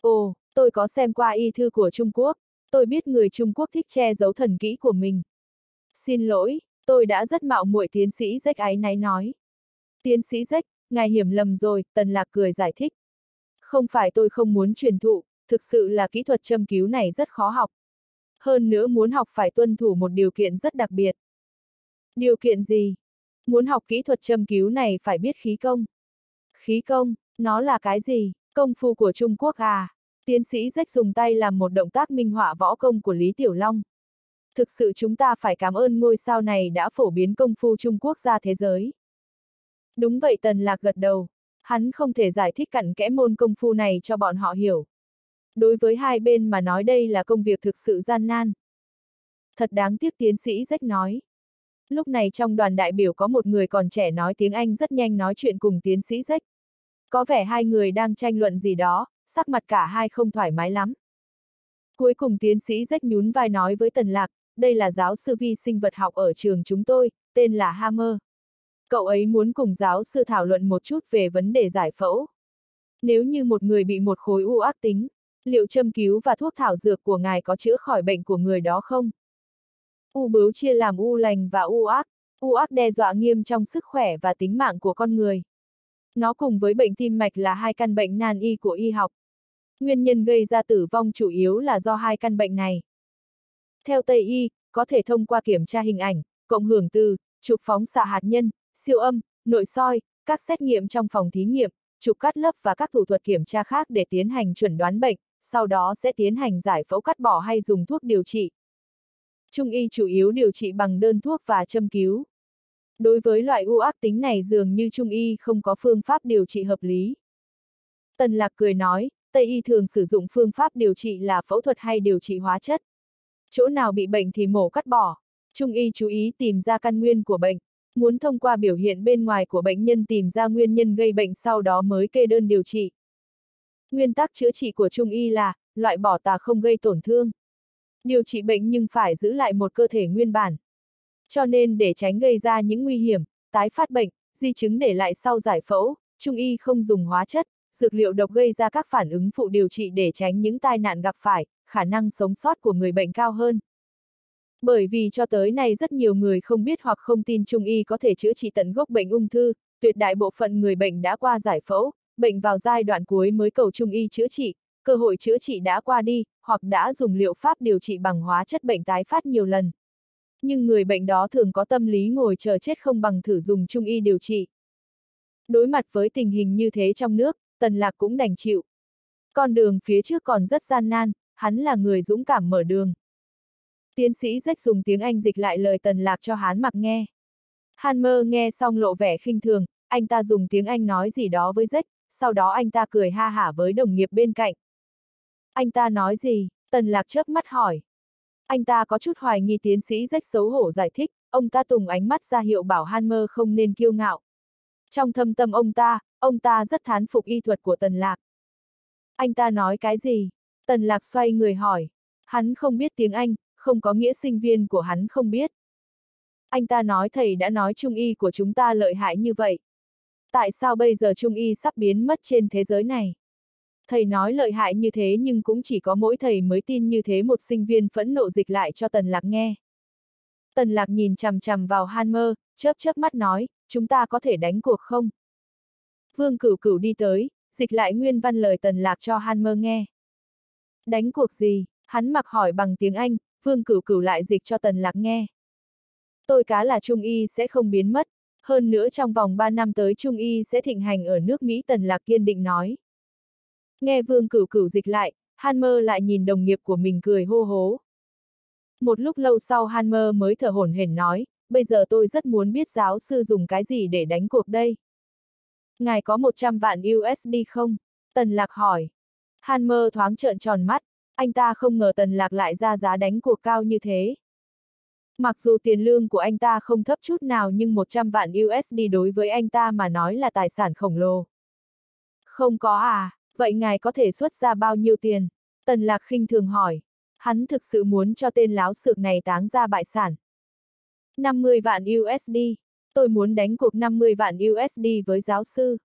Ồ, tôi có xem qua y thư của Trung Quốc, tôi biết người Trung Quốc thích che giấu thần kỹ của mình. Xin lỗi, tôi đã rất mạo muội tiến sĩ rách ái náy nói. Tiến sĩ rách, ngài hiểm lầm rồi, tần lạc cười giải thích. Không phải tôi không muốn truyền thụ, thực sự là kỹ thuật châm cứu này rất khó học. Hơn nữa muốn học phải tuân thủ một điều kiện rất đặc biệt. Điều kiện gì? Muốn học kỹ thuật châm cứu này phải biết khí công. Khí công, nó là cái gì? Công phu của Trung Quốc à? Tiến sĩ rách dùng tay làm một động tác minh họa võ công của Lý Tiểu Long. Thực sự chúng ta phải cảm ơn ngôi sao này đã phổ biến công phu Trung Quốc ra thế giới. Đúng vậy Tần Lạc gật đầu. Hắn không thể giải thích cặn kẽ môn công phu này cho bọn họ hiểu. Đối với hai bên mà nói đây là công việc thực sự gian nan. Thật đáng tiếc tiến sĩ rách nói. Lúc này trong đoàn đại biểu có một người còn trẻ nói tiếng Anh rất nhanh nói chuyện cùng tiến sĩ rách. Có vẻ hai người đang tranh luận gì đó, sắc mặt cả hai không thoải mái lắm. Cuối cùng tiến sĩ rách nhún vai nói với Tần Lạc, đây là giáo sư vi sinh vật học ở trường chúng tôi, tên là Hammer. Cậu ấy muốn cùng giáo sư thảo luận một chút về vấn đề giải phẫu. Nếu như một người bị một khối u ác tính, liệu châm cứu và thuốc thảo dược của ngài có chữa khỏi bệnh của người đó không? U bướu chia làm u lành và u ác, u ác đe dọa nghiêm trong sức khỏe và tính mạng của con người. Nó cùng với bệnh tim mạch là hai căn bệnh nan y của y học. Nguyên nhân gây ra tử vong chủ yếu là do hai căn bệnh này. Theo Tây Y, có thể thông qua kiểm tra hình ảnh, cộng hưởng từ, chụp phóng xạ hạt nhân, siêu âm, nội soi, các xét nghiệm trong phòng thí nghiệm, chụp cắt lớp và các thủ thuật kiểm tra khác để tiến hành chuẩn đoán bệnh, sau đó sẽ tiến hành giải phẫu cắt bỏ hay dùng thuốc điều trị. Trung y chủ yếu điều trị bằng đơn thuốc và châm cứu. Đối với loại u ác tính này dường như Trung y không có phương pháp điều trị hợp lý. Tần Lạc cười nói, Tây y thường sử dụng phương pháp điều trị là phẫu thuật hay điều trị hóa chất. Chỗ nào bị bệnh thì mổ cắt bỏ. Trung y chú ý tìm ra căn nguyên của bệnh, muốn thông qua biểu hiện bên ngoài của bệnh nhân tìm ra nguyên nhân gây bệnh sau đó mới kê đơn điều trị. Nguyên tắc chữa trị của Trung y là, loại bỏ tà không gây tổn thương. Điều trị bệnh nhưng phải giữ lại một cơ thể nguyên bản. Cho nên để tránh gây ra những nguy hiểm, tái phát bệnh, di chứng để lại sau giải phẫu, Trung y không dùng hóa chất, dược liệu độc gây ra các phản ứng phụ điều trị để tránh những tai nạn gặp phải, khả năng sống sót của người bệnh cao hơn. Bởi vì cho tới nay rất nhiều người không biết hoặc không tin Trung y có thể chữa trị tận gốc bệnh ung thư, tuyệt đại bộ phận người bệnh đã qua giải phẫu, bệnh vào giai đoạn cuối mới cầu Trung y chữa trị, cơ hội chữa trị đã qua đi, hoặc đã dùng liệu pháp điều trị bằng hóa chất bệnh tái phát nhiều lần. Nhưng người bệnh đó thường có tâm lý ngồi chờ chết không bằng thử dùng Trung y điều trị. Đối mặt với tình hình như thế trong nước, Tần Lạc cũng đành chịu. Con đường phía trước còn rất gian nan, hắn là người dũng cảm mở đường. Tiến sĩ rách dùng tiếng Anh dịch lại lời Tần Lạc cho hắn mặc nghe. Hanmer nghe xong lộ vẻ khinh thường, anh ta dùng tiếng Anh nói gì đó với rách, sau đó anh ta cười ha hả với đồng nghiệp bên cạnh. Anh ta nói gì? Tần Lạc chớp mắt hỏi. Anh ta có chút hoài nghi tiến sĩ rách xấu hổ giải thích, ông ta tùng ánh mắt ra hiệu bảo Hanmer không nên kiêu ngạo. Trong thâm tâm ông ta, ông ta rất thán phục y thuật của Tần Lạc. Anh ta nói cái gì? Tần Lạc xoay người hỏi. Hắn không biết tiếng Anh, không có nghĩa sinh viên của hắn không biết. Anh ta nói thầy đã nói trung y của chúng ta lợi hại như vậy. Tại sao bây giờ trung y sắp biến mất trên thế giới này? Thầy nói lợi hại như thế nhưng cũng chỉ có mỗi thầy mới tin như thế một sinh viên phẫn nộ dịch lại cho Tần Lạc nghe. Tần Lạc nhìn chằm chằm vào Hanmer, chớp chớp mắt nói, chúng ta có thể đánh cuộc không? Vương Cửu Cửu đi tới, dịch lại nguyên văn lời Tần Lạc cho Hanmer nghe. Đánh cuộc gì? Hắn mặc hỏi bằng tiếng Anh, Vương Cửu Cửu lại dịch cho Tần Lạc nghe. Tôi cá là Trung Y sẽ không biến mất, hơn nữa trong vòng 3 năm tới Trung Y sẽ thịnh hành ở nước Mỹ Tần Lạc kiên định nói. Nghe Vương Cửu Cửu dịch lại, Hanmer lại nhìn đồng nghiệp của mình cười hô hố. Một lúc lâu sau Hanmer mới thở hổn hển nói, bây giờ tôi rất muốn biết giáo sư dùng cái gì để đánh cuộc đây. Ngài có 100 vạn USD không? Tần Lạc hỏi. Hanmer thoáng trợn tròn mắt, anh ta không ngờ Tần Lạc lại ra giá đánh cuộc cao như thế. Mặc dù tiền lương của anh ta không thấp chút nào nhưng 100 vạn USD đối với anh ta mà nói là tài sản khổng lồ. Không có à, vậy ngài có thể xuất ra bao nhiêu tiền? Tần Lạc khinh thường hỏi. Hắn thực sự muốn cho tên láo sược này táng ra bại sản. 50 vạn USD. Tôi muốn đánh cuộc 50 vạn USD với giáo sư.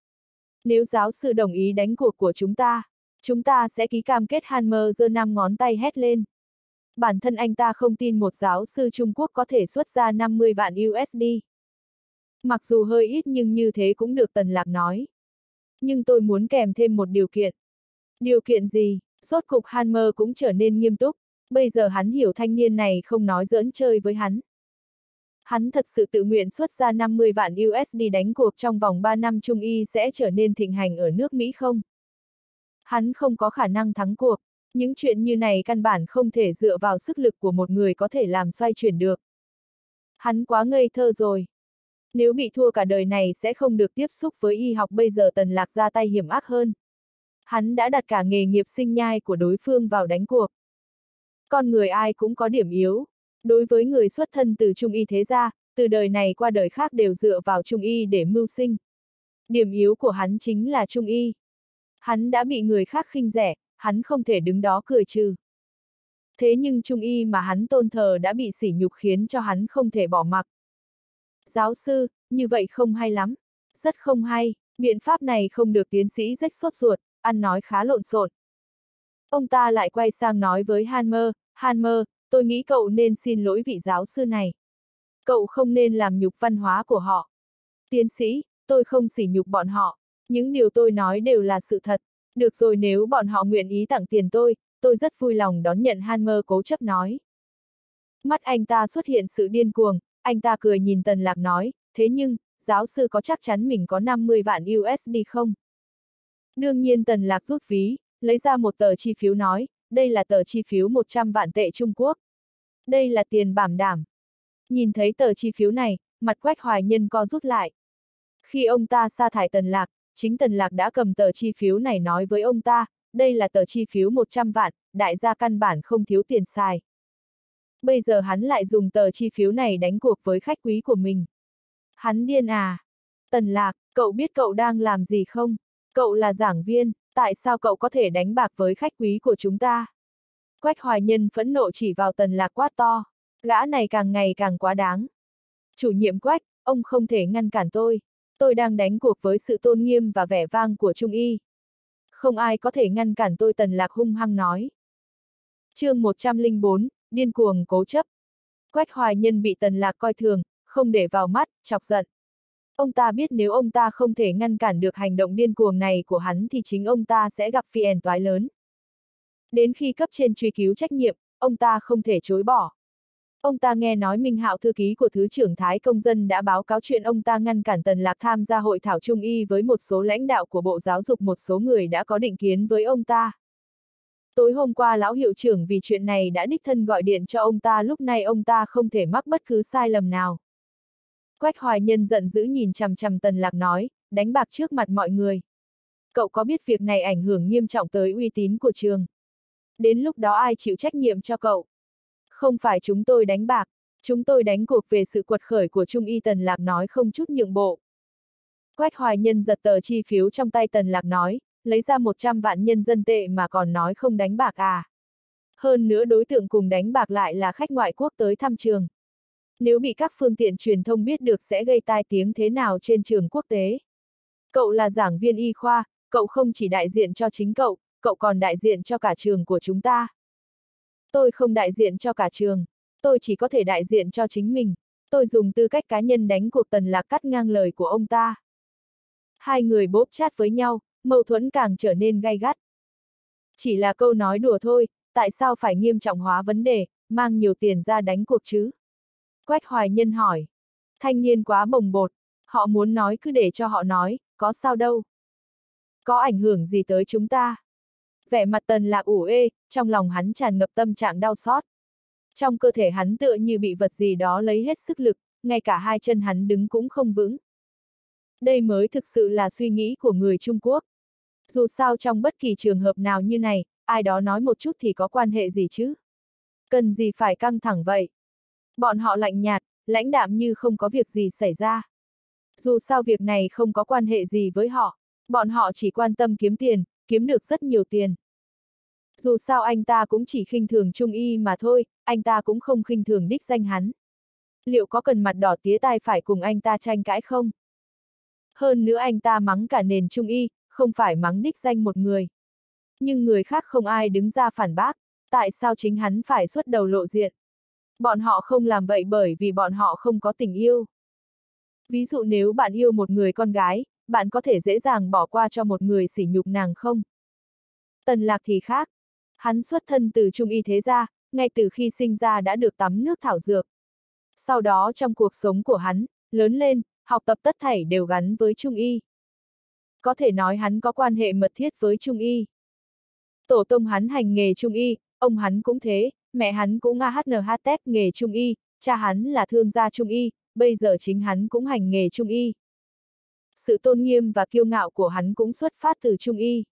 Nếu giáo sư đồng ý đánh cuộc của chúng ta, chúng ta sẽ ký cam kết Hanmer giơ năm ngón tay hét lên. Bản thân anh ta không tin một giáo sư Trung Quốc có thể xuất ra 50 vạn USD. Mặc dù hơi ít nhưng như thế cũng được Tần Lạc nói. Nhưng tôi muốn kèm thêm một điều kiện. Điều kiện gì? Rốt cục Hanmer cũng trở nên nghiêm túc, bây giờ hắn hiểu thanh niên này không nói giỡn chơi với hắn. Hắn thật sự tự nguyện xuất ra 50 vạn USD đánh cuộc trong vòng 3 năm Trung Y sẽ trở nên thịnh hành ở nước Mỹ không? Hắn không có khả năng thắng cuộc, những chuyện như này căn bản không thể dựa vào sức lực của một người có thể làm xoay chuyển được. Hắn quá ngây thơ rồi. Nếu bị thua cả đời này sẽ không được tiếp xúc với y học bây giờ tần lạc ra tay hiểm ác hơn. Hắn đã đặt cả nghề nghiệp sinh nhai của đối phương vào đánh cuộc. Con người ai cũng có điểm yếu. Đối với người xuất thân từ trung y thế gia, từ đời này qua đời khác đều dựa vào trung y để mưu sinh. Điểm yếu của hắn chính là trung y. Hắn đã bị người khác khinh rẻ, hắn không thể đứng đó cười trừ. Thế nhưng trung y mà hắn tôn thờ đã bị sỉ nhục khiến cho hắn không thể bỏ mặc. Giáo sư, như vậy không hay lắm. Rất không hay, biện pháp này không được tiến sĩ rách sốt ruột, ăn nói khá lộn xộn. Ông ta lại quay sang nói với Hanmer, Hanmer, tôi nghĩ cậu nên xin lỗi vị giáo sư này. Cậu không nên làm nhục văn hóa của họ. Tiến sĩ, tôi không sỉ nhục bọn họ. Những điều tôi nói đều là sự thật. Được rồi nếu bọn họ nguyện ý tặng tiền tôi, tôi rất vui lòng đón nhận Hanmer cố chấp nói. Mắt anh ta xuất hiện sự điên cuồng, anh ta cười nhìn Tần Lạc nói, thế nhưng, giáo sư có chắc chắn mình có 50 vạn USD không? Đương nhiên Tần Lạc rút ví, lấy ra một tờ chi phiếu nói, đây là tờ chi phiếu 100 vạn tệ Trung Quốc. Đây là tiền bảo đảm. Nhìn thấy tờ chi phiếu này, mặt quách hoài nhân co rút lại. Khi ông ta sa thải Tần Lạc, chính Tần Lạc đã cầm tờ chi phiếu này nói với ông ta, đây là tờ chi phiếu 100 vạn, đại gia căn bản không thiếu tiền xài. Bây giờ hắn lại dùng tờ chi phiếu này đánh cuộc với khách quý của mình. Hắn điên à? Tần Lạc, cậu biết cậu đang làm gì không? Cậu là giảng viên, tại sao cậu có thể đánh bạc với khách quý của chúng ta? Quách hoài nhân phẫn nộ chỉ vào Tần Lạc quát to. Gã này càng ngày càng quá đáng. Chủ nhiệm Quách, ông không thể ngăn cản tôi. Tôi đang đánh cuộc với sự tôn nghiêm và vẻ vang của Trung Y. Không ai có thể ngăn cản tôi Tần Lạc hung hăng nói. chương 104, điên cuồng cố chấp. Quách hoài nhân bị Tần Lạc coi thường, không để vào mắt, chọc giận. Ông ta biết nếu ông ta không thể ngăn cản được hành động điên cuồng này của hắn thì chính ông ta sẽ gặp phiền toái lớn. Đến khi cấp trên truy cứu trách nhiệm, ông ta không thể chối bỏ. Ông ta nghe nói Minh Hạo thư ký của Thứ trưởng Thái Công dân đã báo cáo chuyện ông ta ngăn cản Tần Lạc tham gia hội thảo trung y với một số lãnh đạo của Bộ Giáo dục một số người đã có định kiến với ông ta. Tối hôm qua lão hiệu trưởng vì chuyện này đã đích thân gọi điện cho ông ta lúc này ông ta không thể mắc bất cứ sai lầm nào. Quách hoài nhân giận dữ nhìn chằm chằm Tần Lạc nói, đánh bạc trước mặt mọi người. Cậu có biết việc này ảnh hưởng nghiêm trọng tới uy tín của trường? Đến lúc đó ai chịu trách nhiệm cho cậu? Không phải chúng tôi đánh bạc, chúng tôi đánh cuộc về sự quật khởi của Trung Y Tần Lạc nói không chút nhượng bộ. Quách hoài nhân giật tờ chi phiếu trong tay Tần Lạc nói, lấy ra 100 vạn nhân dân tệ mà còn nói không đánh bạc à. Hơn nữa đối tượng cùng đánh bạc lại là khách ngoại quốc tới thăm trường. Nếu bị các phương tiện truyền thông biết được sẽ gây tai tiếng thế nào trên trường quốc tế. Cậu là giảng viên y khoa, cậu không chỉ đại diện cho chính cậu, cậu còn đại diện cho cả trường của chúng ta. Tôi không đại diện cho cả trường, tôi chỉ có thể đại diện cho chính mình. Tôi dùng tư cách cá nhân đánh cuộc tần lạc cắt ngang lời của ông ta. Hai người bốp chát với nhau, mâu thuẫn càng trở nên gay gắt. Chỉ là câu nói đùa thôi, tại sao phải nghiêm trọng hóa vấn đề, mang nhiều tiền ra đánh cuộc chứ? Quách hoài nhân hỏi. Thanh niên quá bồng bột, họ muốn nói cứ để cho họ nói, có sao đâu. Có ảnh hưởng gì tới chúng ta? Vẻ mặt tần lạc ủ ê, trong lòng hắn tràn ngập tâm trạng đau xót. Trong cơ thể hắn tựa như bị vật gì đó lấy hết sức lực, ngay cả hai chân hắn đứng cũng không vững. Đây mới thực sự là suy nghĩ của người Trung Quốc. Dù sao trong bất kỳ trường hợp nào như này, ai đó nói một chút thì có quan hệ gì chứ? Cần gì phải căng thẳng vậy? Bọn họ lạnh nhạt, lãnh đạm như không có việc gì xảy ra. Dù sao việc này không có quan hệ gì với họ, bọn họ chỉ quan tâm kiếm tiền, kiếm được rất nhiều tiền. Dù sao anh ta cũng chỉ khinh thường Trung Y mà thôi, anh ta cũng không khinh thường đích danh hắn. Liệu có cần mặt đỏ tía tai phải cùng anh ta tranh cãi không? Hơn nữa anh ta mắng cả nền Trung Y, không phải mắng đích danh một người. Nhưng người khác không ai đứng ra phản bác, tại sao chính hắn phải xuất đầu lộ diện? Bọn họ không làm vậy bởi vì bọn họ không có tình yêu. Ví dụ nếu bạn yêu một người con gái, bạn có thể dễ dàng bỏ qua cho một người sỉ nhục nàng không? Tần lạc thì khác. Hắn xuất thân từ trung y thế gia, ngay từ khi sinh ra đã được tắm nước thảo dược. Sau đó trong cuộc sống của hắn, lớn lên, học tập tất thảy đều gắn với trung y. Có thể nói hắn có quan hệ mật thiết với trung y. Tổ tông hắn hành nghề trung y, ông hắn cũng thế, mẹ hắn cũng AHNHTEP nghề trung y, cha hắn là thương gia trung y, bây giờ chính hắn cũng hành nghề trung y. Sự tôn nghiêm và kiêu ngạo của hắn cũng xuất phát từ trung y.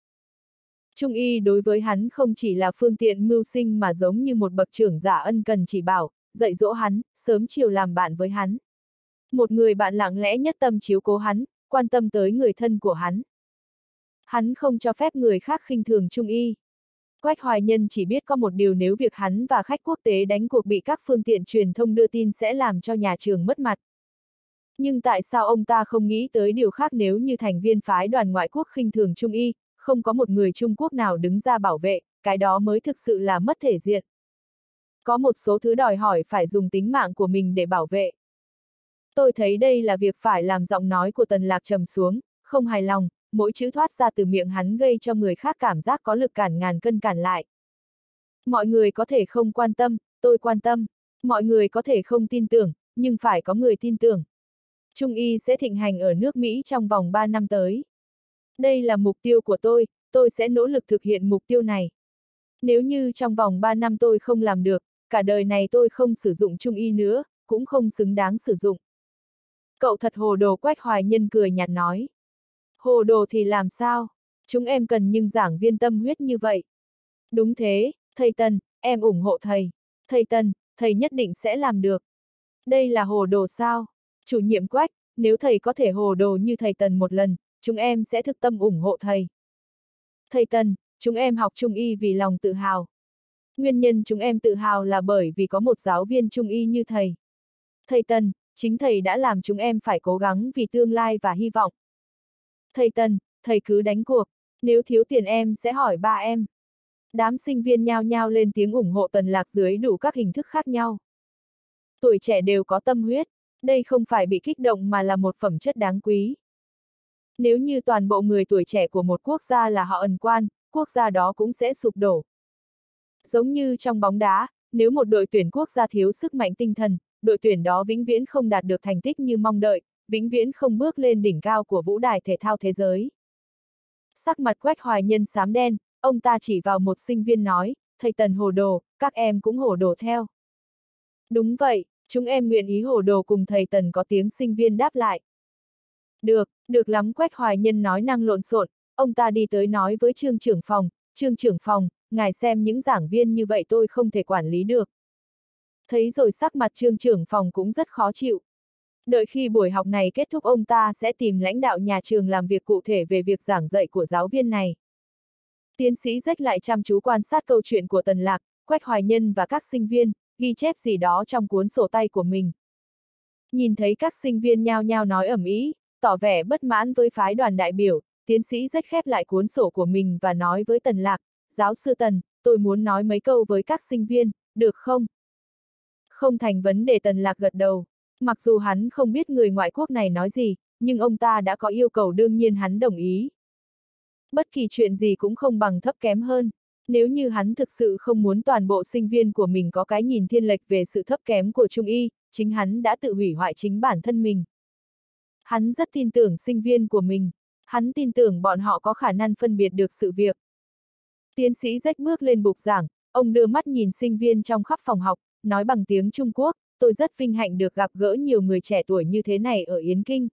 Trung y đối với hắn không chỉ là phương tiện mưu sinh mà giống như một bậc trưởng giả ân cần chỉ bảo, dạy dỗ hắn, sớm chiều làm bạn với hắn. Một người bạn lặng lẽ nhất tâm chiếu cố hắn, quan tâm tới người thân của hắn. Hắn không cho phép người khác khinh thường trung y. Quách Hoài Nhân chỉ biết có một điều nếu việc hắn và khách quốc tế đánh cuộc bị các phương tiện truyền thông đưa tin sẽ làm cho nhà trường mất mặt. Nhưng tại sao ông ta không nghĩ tới điều khác nếu như thành viên phái đoàn ngoại quốc khinh thường Trung Y, không có một người Trung Quốc nào đứng ra bảo vệ, cái đó mới thực sự là mất thể diện. Có một số thứ đòi hỏi phải dùng tính mạng của mình để bảo vệ. Tôi thấy đây là việc phải làm giọng nói của Tần Lạc trầm xuống, không hài lòng, mỗi chữ thoát ra từ miệng hắn gây cho người khác cảm giác có lực cản ngàn cân cản lại. Mọi người có thể không quan tâm, tôi quan tâm. Mọi người có thể không tin tưởng, nhưng phải có người tin tưởng. Trung y sẽ thịnh hành ở nước Mỹ trong vòng 3 năm tới. Đây là mục tiêu của tôi, tôi sẽ nỗ lực thực hiện mục tiêu này. Nếu như trong vòng 3 năm tôi không làm được, cả đời này tôi không sử dụng trung y nữa, cũng không xứng đáng sử dụng. Cậu thật hồ đồ quách hoài nhân cười nhạt nói. Hồ đồ thì làm sao? Chúng em cần nhưng giảng viên tâm huyết như vậy. Đúng thế, thầy Tần, em ủng hộ thầy. Thầy Tần, thầy nhất định sẽ làm được. Đây là hồ đồ sao? Chủ nhiệm quách, nếu thầy có thể hồ đồ như thầy Tần một lần, chúng em sẽ thực tâm ủng hộ thầy. Thầy Tần, chúng em học Trung Y vì lòng tự hào. Nguyên nhân chúng em tự hào là bởi vì có một giáo viên Trung Y như thầy. Thầy Tần, chính thầy đã làm chúng em phải cố gắng vì tương lai và hy vọng. Thầy Tần, thầy cứ đánh cuộc, nếu thiếu tiền em sẽ hỏi ba em. Đám sinh viên nhao nhao lên tiếng ủng hộ Tần Lạc dưới đủ các hình thức khác nhau. Tuổi trẻ đều có tâm huyết, đây không phải bị kích động mà là một phẩm chất đáng quý. Nếu như toàn bộ người tuổi trẻ của một quốc gia là họ ẩn quan, quốc gia đó cũng sẽ sụp đổ. Giống như trong bóng đá, nếu một đội tuyển quốc gia thiếu sức mạnh tinh thần, đội tuyển đó vĩnh viễn không đạt được thành tích như mong đợi, vĩnh viễn không bước lên đỉnh cao của vũ đài thể thao thế giới. Sắc mặt quách hoài nhân xám đen, ông ta chỉ vào một sinh viên nói, thầy Tần hồ đồ, các em cũng hồ đồ theo. Đúng vậy, chúng em nguyện ý hồ đồ cùng thầy Tần có tiếng sinh viên đáp lại. Được, được lắm quách hoài nhân nói năng lộn xộn, ông ta đi tới nói với trương trưởng phòng, trương trưởng phòng, ngài xem những giảng viên như vậy tôi không thể quản lý được. Thấy rồi sắc mặt trương trưởng phòng cũng rất khó chịu. Đợi khi buổi học này kết thúc ông ta sẽ tìm lãnh đạo nhà trường làm việc cụ thể về việc giảng dạy của giáo viên này. Tiến sĩ rách lại chăm chú quan sát câu chuyện của Tần Lạc, Quách Hoài Nhân và các sinh viên, ghi chép gì đó trong cuốn sổ tay của mình. Nhìn thấy các sinh viên nhao nhao nói ẩm ý, tỏ vẻ bất mãn với phái đoàn đại biểu, tiến sĩ rất khép lại cuốn sổ của mình và nói với Tần Lạc, giáo sư Tần, tôi muốn nói mấy câu với các sinh viên, được không? Không thành vấn đề Tần Lạc gật đầu. Mặc dù hắn không biết người ngoại quốc này nói gì, nhưng ông ta đã có yêu cầu đương nhiên hắn đồng ý. Bất kỳ chuyện gì cũng không bằng thấp kém hơn. Nếu như hắn thực sự không muốn toàn bộ sinh viên của mình có cái nhìn thiên lệch về sự thấp kém của Trung Y, chính hắn đã tự hủy hoại chính bản thân mình. Hắn rất tin tưởng sinh viên của mình. Hắn tin tưởng bọn họ có khả năng phân biệt được sự việc. Tiến sĩ rách bước lên bục giảng, ông đưa mắt nhìn sinh viên trong khắp phòng học, nói bằng tiếng Trung Quốc, tôi rất vinh hạnh được gặp gỡ nhiều người trẻ tuổi như thế này ở Yến Kinh.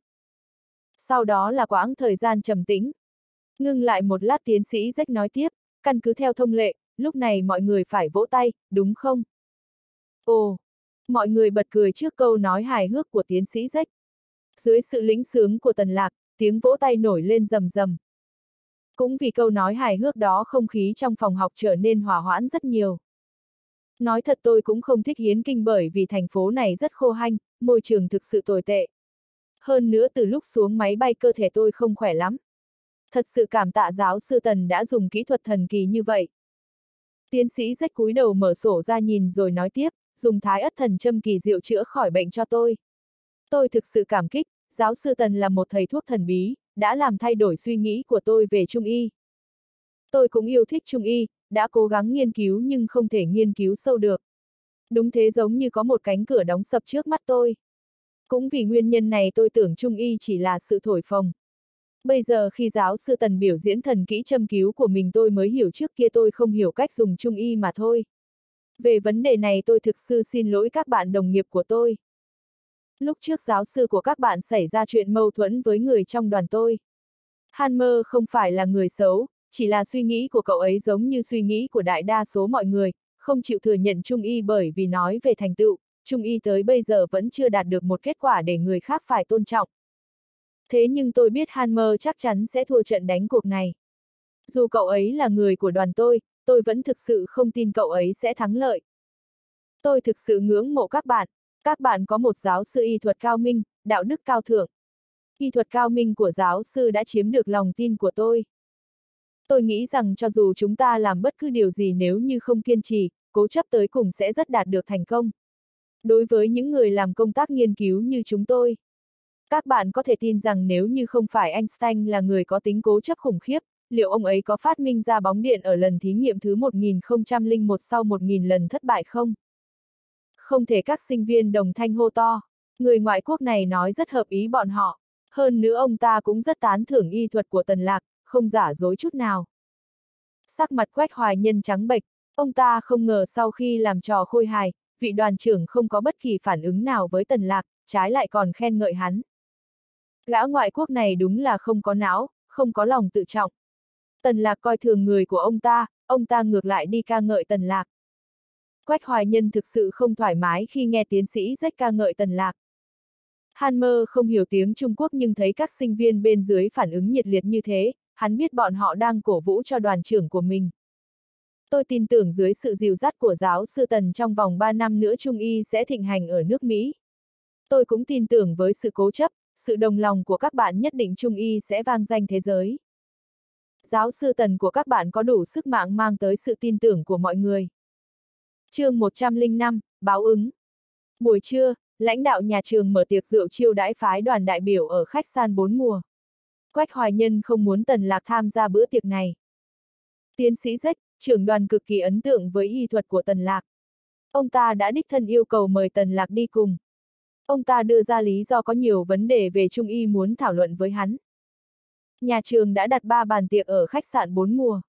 Sau đó là quãng thời gian trầm tĩnh. Ngưng lại một lát tiến sĩ rách nói tiếp, căn cứ theo thông lệ, lúc này mọi người phải vỗ tay, đúng không? Ồ! Mọi người bật cười trước câu nói hài hước của tiến sĩ rách. Dưới sự lĩnh sướng của tần lạc, tiếng vỗ tay nổi lên rầm rầm. Cũng vì câu nói hài hước đó không khí trong phòng học trở nên hòa hoãn rất nhiều. Nói thật tôi cũng không thích Hiến Kinh bởi vì thành phố này rất khô hanh, môi trường thực sự tồi tệ. Hơn nữa từ lúc xuống máy bay cơ thể tôi không khỏe lắm. Thật sự cảm tạ giáo sư Tần đã dùng kỹ thuật thần kỳ như vậy. Tiến sĩ rách cúi đầu mở sổ ra nhìn rồi nói tiếp, dùng thái ất thần châm kỳ diệu chữa khỏi bệnh cho tôi. Tôi thực sự cảm kích, giáo sư Tần là một thầy thuốc thần bí, đã làm thay đổi suy nghĩ của tôi về Trung Y. Tôi cũng yêu thích Trung Y, đã cố gắng nghiên cứu nhưng không thể nghiên cứu sâu được. Đúng thế giống như có một cánh cửa đóng sập trước mắt tôi. Cũng vì nguyên nhân này tôi tưởng Trung Y chỉ là sự thổi phồng. Bây giờ khi giáo sư Tần biểu diễn thần kỹ châm cứu của mình tôi mới hiểu trước kia tôi không hiểu cách dùng Trung Y mà thôi. Về vấn đề này tôi thực sự xin lỗi các bạn đồng nghiệp của tôi. Lúc trước giáo sư của các bạn xảy ra chuyện mâu thuẫn với người trong đoàn tôi. Hanmer không phải là người xấu, chỉ là suy nghĩ của cậu ấy giống như suy nghĩ của đại đa số mọi người, không chịu thừa nhận Trung Y bởi vì nói về thành tựu, Trung Y tới bây giờ vẫn chưa đạt được một kết quả để người khác phải tôn trọng. Thế nhưng tôi biết Hanmer chắc chắn sẽ thua trận đánh cuộc này. Dù cậu ấy là người của đoàn tôi, tôi vẫn thực sự không tin cậu ấy sẽ thắng lợi. Tôi thực sự ngưỡng mộ các bạn, các bạn có một giáo sư y thuật cao minh, đạo đức cao thượng. Y thuật cao minh của giáo sư đã chiếm được lòng tin của tôi. Tôi nghĩ rằng cho dù chúng ta làm bất cứ điều gì nếu như không kiên trì, cố chấp tới cùng sẽ rất đạt được thành công. Đối với những người làm công tác nghiên cứu như chúng tôi, các bạn có thể tin rằng nếu như không phải Einstein là người có tính cố chấp khủng khiếp, liệu ông ấy có phát minh ra bóng điện ở lần thí nghiệm thứ 1001 sau 1000 lần thất bại không? Không thể các sinh viên đồng thanh hô to. Người ngoại quốc này nói rất hợp ý bọn họ. Hơn nữa ông ta cũng rất tán thưởng y thuật của Tần Lạc, không giả dối chút nào. Sắc mặt quách hoài nhân trắng bệch, ông ta không ngờ sau khi làm trò khôi hài, vị đoàn trưởng không có bất kỳ phản ứng nào với Tần Lạc, trái lại còn khen ngợi hắn. Gã ngoại quốc này đúng là không có não, không có lòng tự trọng. Tần Lạc coi thường người của ông ta, ông ta ngược lại đi ca ngợi Tần Lạc. Quách Hoài Nhân thực sự không thoải mái khi nghe tiến sĩ rách ca ngợi Tần Lạc. Hanmer không hiểu tiếng Trung Quốc nhưng thấy các sinh viên bên dưới phản ứng nhiệt liệt như thế, hắn biết bọn họ đang cổ vũ cho đoàn trưởng của mình. Tôi tin tưởng dưới sự dìu dắt của giáo sư Tần trong vòng 3 năm nữa Trung Y sẽ thịnh hành ở nước Mỹ. Tôi cũng tin tưởng với sự cố chấp, sự đồng lòng của các bạn nhất định Trung Y sẽ vang danh thế giới. Giáo sư Tần của các bạn có đủ sức mạng mang tới sự tin tưởng của mọi người. chương 105, báo ứng. Buổi trưa, lãnh đạo nhà trường mở tiệc rượu chiêu đãi phái đoàn đại biểu ở khách sạn bốn mùa. Quách Hoài Nhân không muốn Tần Lạc tham gia bữa tiệc này. Tiến sĩ Rách, trưởng đoàn cực kỳ ấn tượng với y thuật của Tần Lạc. Ông ta đã đích thân yêu cầu mời Tần Lạc đi cùng. Ông ta đưa ra lý do có nhiều vấn đề về trung y muốn thảo luận với hắn. Nhà trường đã đặt ba bàn tiệc ở khách sạn bốn mùa.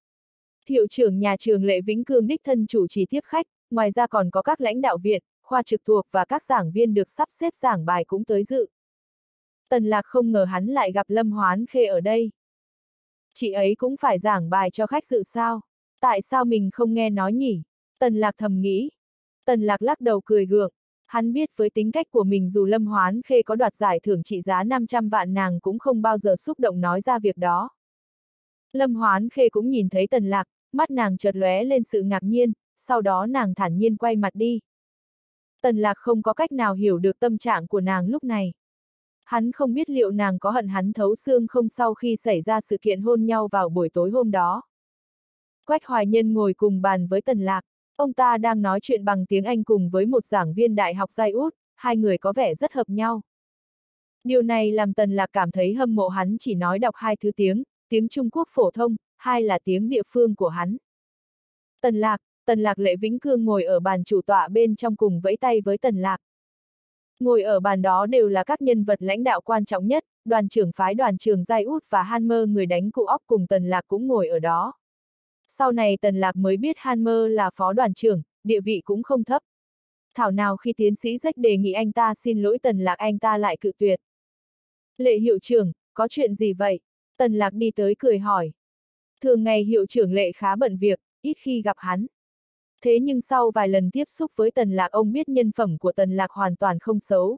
Hiệu trưởng nhà trường Lệ Vĩnh Cương đích thân chủ trì tiếp khách, ngoài ra còn có các lãnh đạo viện, khoa trực thuộc và các giảng viên được sắp xếp giảng bài cũng tới dự. Tần Lạc không ngờ hắn lại gặp Lâm Hoán Khê ở đây. Chị ấy cũng phải giảng bài cho khách dự sao? Tại sao mình không nghe nói nhỉ? Tần Lạc thầm nghĩ. Tần Lạc lắc đầu cười gượng. Hắn biết với tính cách của mình dù Lâm Hoán Khê có đoạt giải thưởng trị giá 500 vạn nàng cũng không bao giờ xúc động nói ra việc đó. Lâm Hoán Khê cũng nhìn thấy Tần Lạc, mắt nàng chợt lóe lên sự ngạc nhiên, sau đó nàng thản nhiên quay mặt đi. Tần Lạc không có cách nào hiểu được tâm trạng của nàng lúc này. Hắn không biết liệu nàng có hận hắn thấu xương không sau khi xảy ra sự kiện hôn nhau vào buổi tối hôm đó. Quách Hoài Nhân ngồi cùng bàn với Tần Lạc, ông ta đang nói chuyện bằng tiếng Anh cùng với một giảng viên đại học giai út, hai người có vẻ rất hợp nhau. Điều này làm Tần Lạc cảm thấy hâm mộ hắn chỉ nói đọc hai thứ tiếng, tiếng Trung Quốc phổ thông, hai là tiếng địa phương của hắn. Tần Lạc, Tần Lạc Lệ Vĩnh Cương ngồi ở bàn chủ tọa bên trong cùng vẫy tay với Tần Lạc. Ngồi ở bàn đó đều là các nhân vật lãnh đạo quan trọng nhất, đoàn trưởng phái đoàn trưởng Giai Út và Hanmer người đánh cụ óc cùng Tần Lạc cũng ngồi ở đó. Sau này Tần Lạc mới biết Hanmer là phó đoàn trưởng, địa vị cũng không thấp. Thảo nào khi tiến sĩ rách đề nghị anh ta xin lỗi Tần Lạc anh ta lại cự tuyệt. Lệ hiệu trưởng, có chuyện gì vậy? Tần Lạc đi tới cười hỏi. Thường ngày hiệu trưởng lệ khá bận việc, ít khi gặp hắn. Thế nhưng sau vài lần tiếp xúc với Tần Lạc ông biết nhân phẩm của Tần Lạc hoàn toàn không xấu.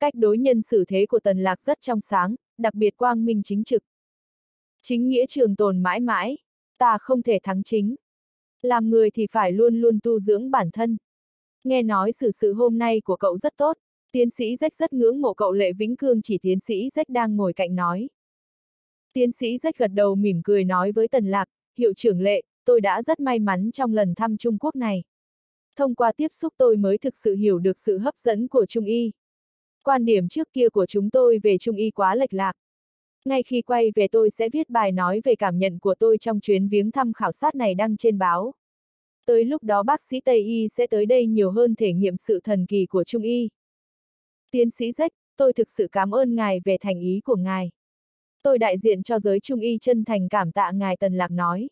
Cách đối nhân xử thế của Tần Lạc rất trong sáng, đặc biệt quang minh chính trực. Chính nghĩa trường tồn mãi mãi, ta không thể thắng chính. Làm người thì phải luôn luôn tu dưỡng bản thân. Nghe nói sự sự hôm nay của cậu rất tốt, tiến sĩ Rách rất ngưỡng mộ cậu Lệ Vĩnh Cương chỉ tiến sĩ Rách đang ngồi cạnh nói. Tiến sĩ Rách gật đầu mỉm cười nói với Tần Lạc, hiệu trưởng Lệ, tôi đã rất may mắn trong lần thăm Trung Quốc này. Thông qua tiếp xúc tôi mới thực sự hiểu được sự hấp dẫn của Trung Y. Quan điểm trước kia của chúng tôi về Trung Y quá lệch lạc. Ngay khi quay về tôi sẽ viết bài nói về cảm nhận của tôi trong chuyến viếng thăm khảo sát này đăng trên báo. Tới lúc đó bác sĩ Tây Y sẽ tới đây nhiều hơn thể nghiệm sự thần kỳ của Trung Y. Tiến sĩ Rách, tôi thực sự cảm ơn ngài về thành ý của ngài. Tôi đại diện cho giới Trung Y chân thành cảm tạ ngài Tần Lạc nói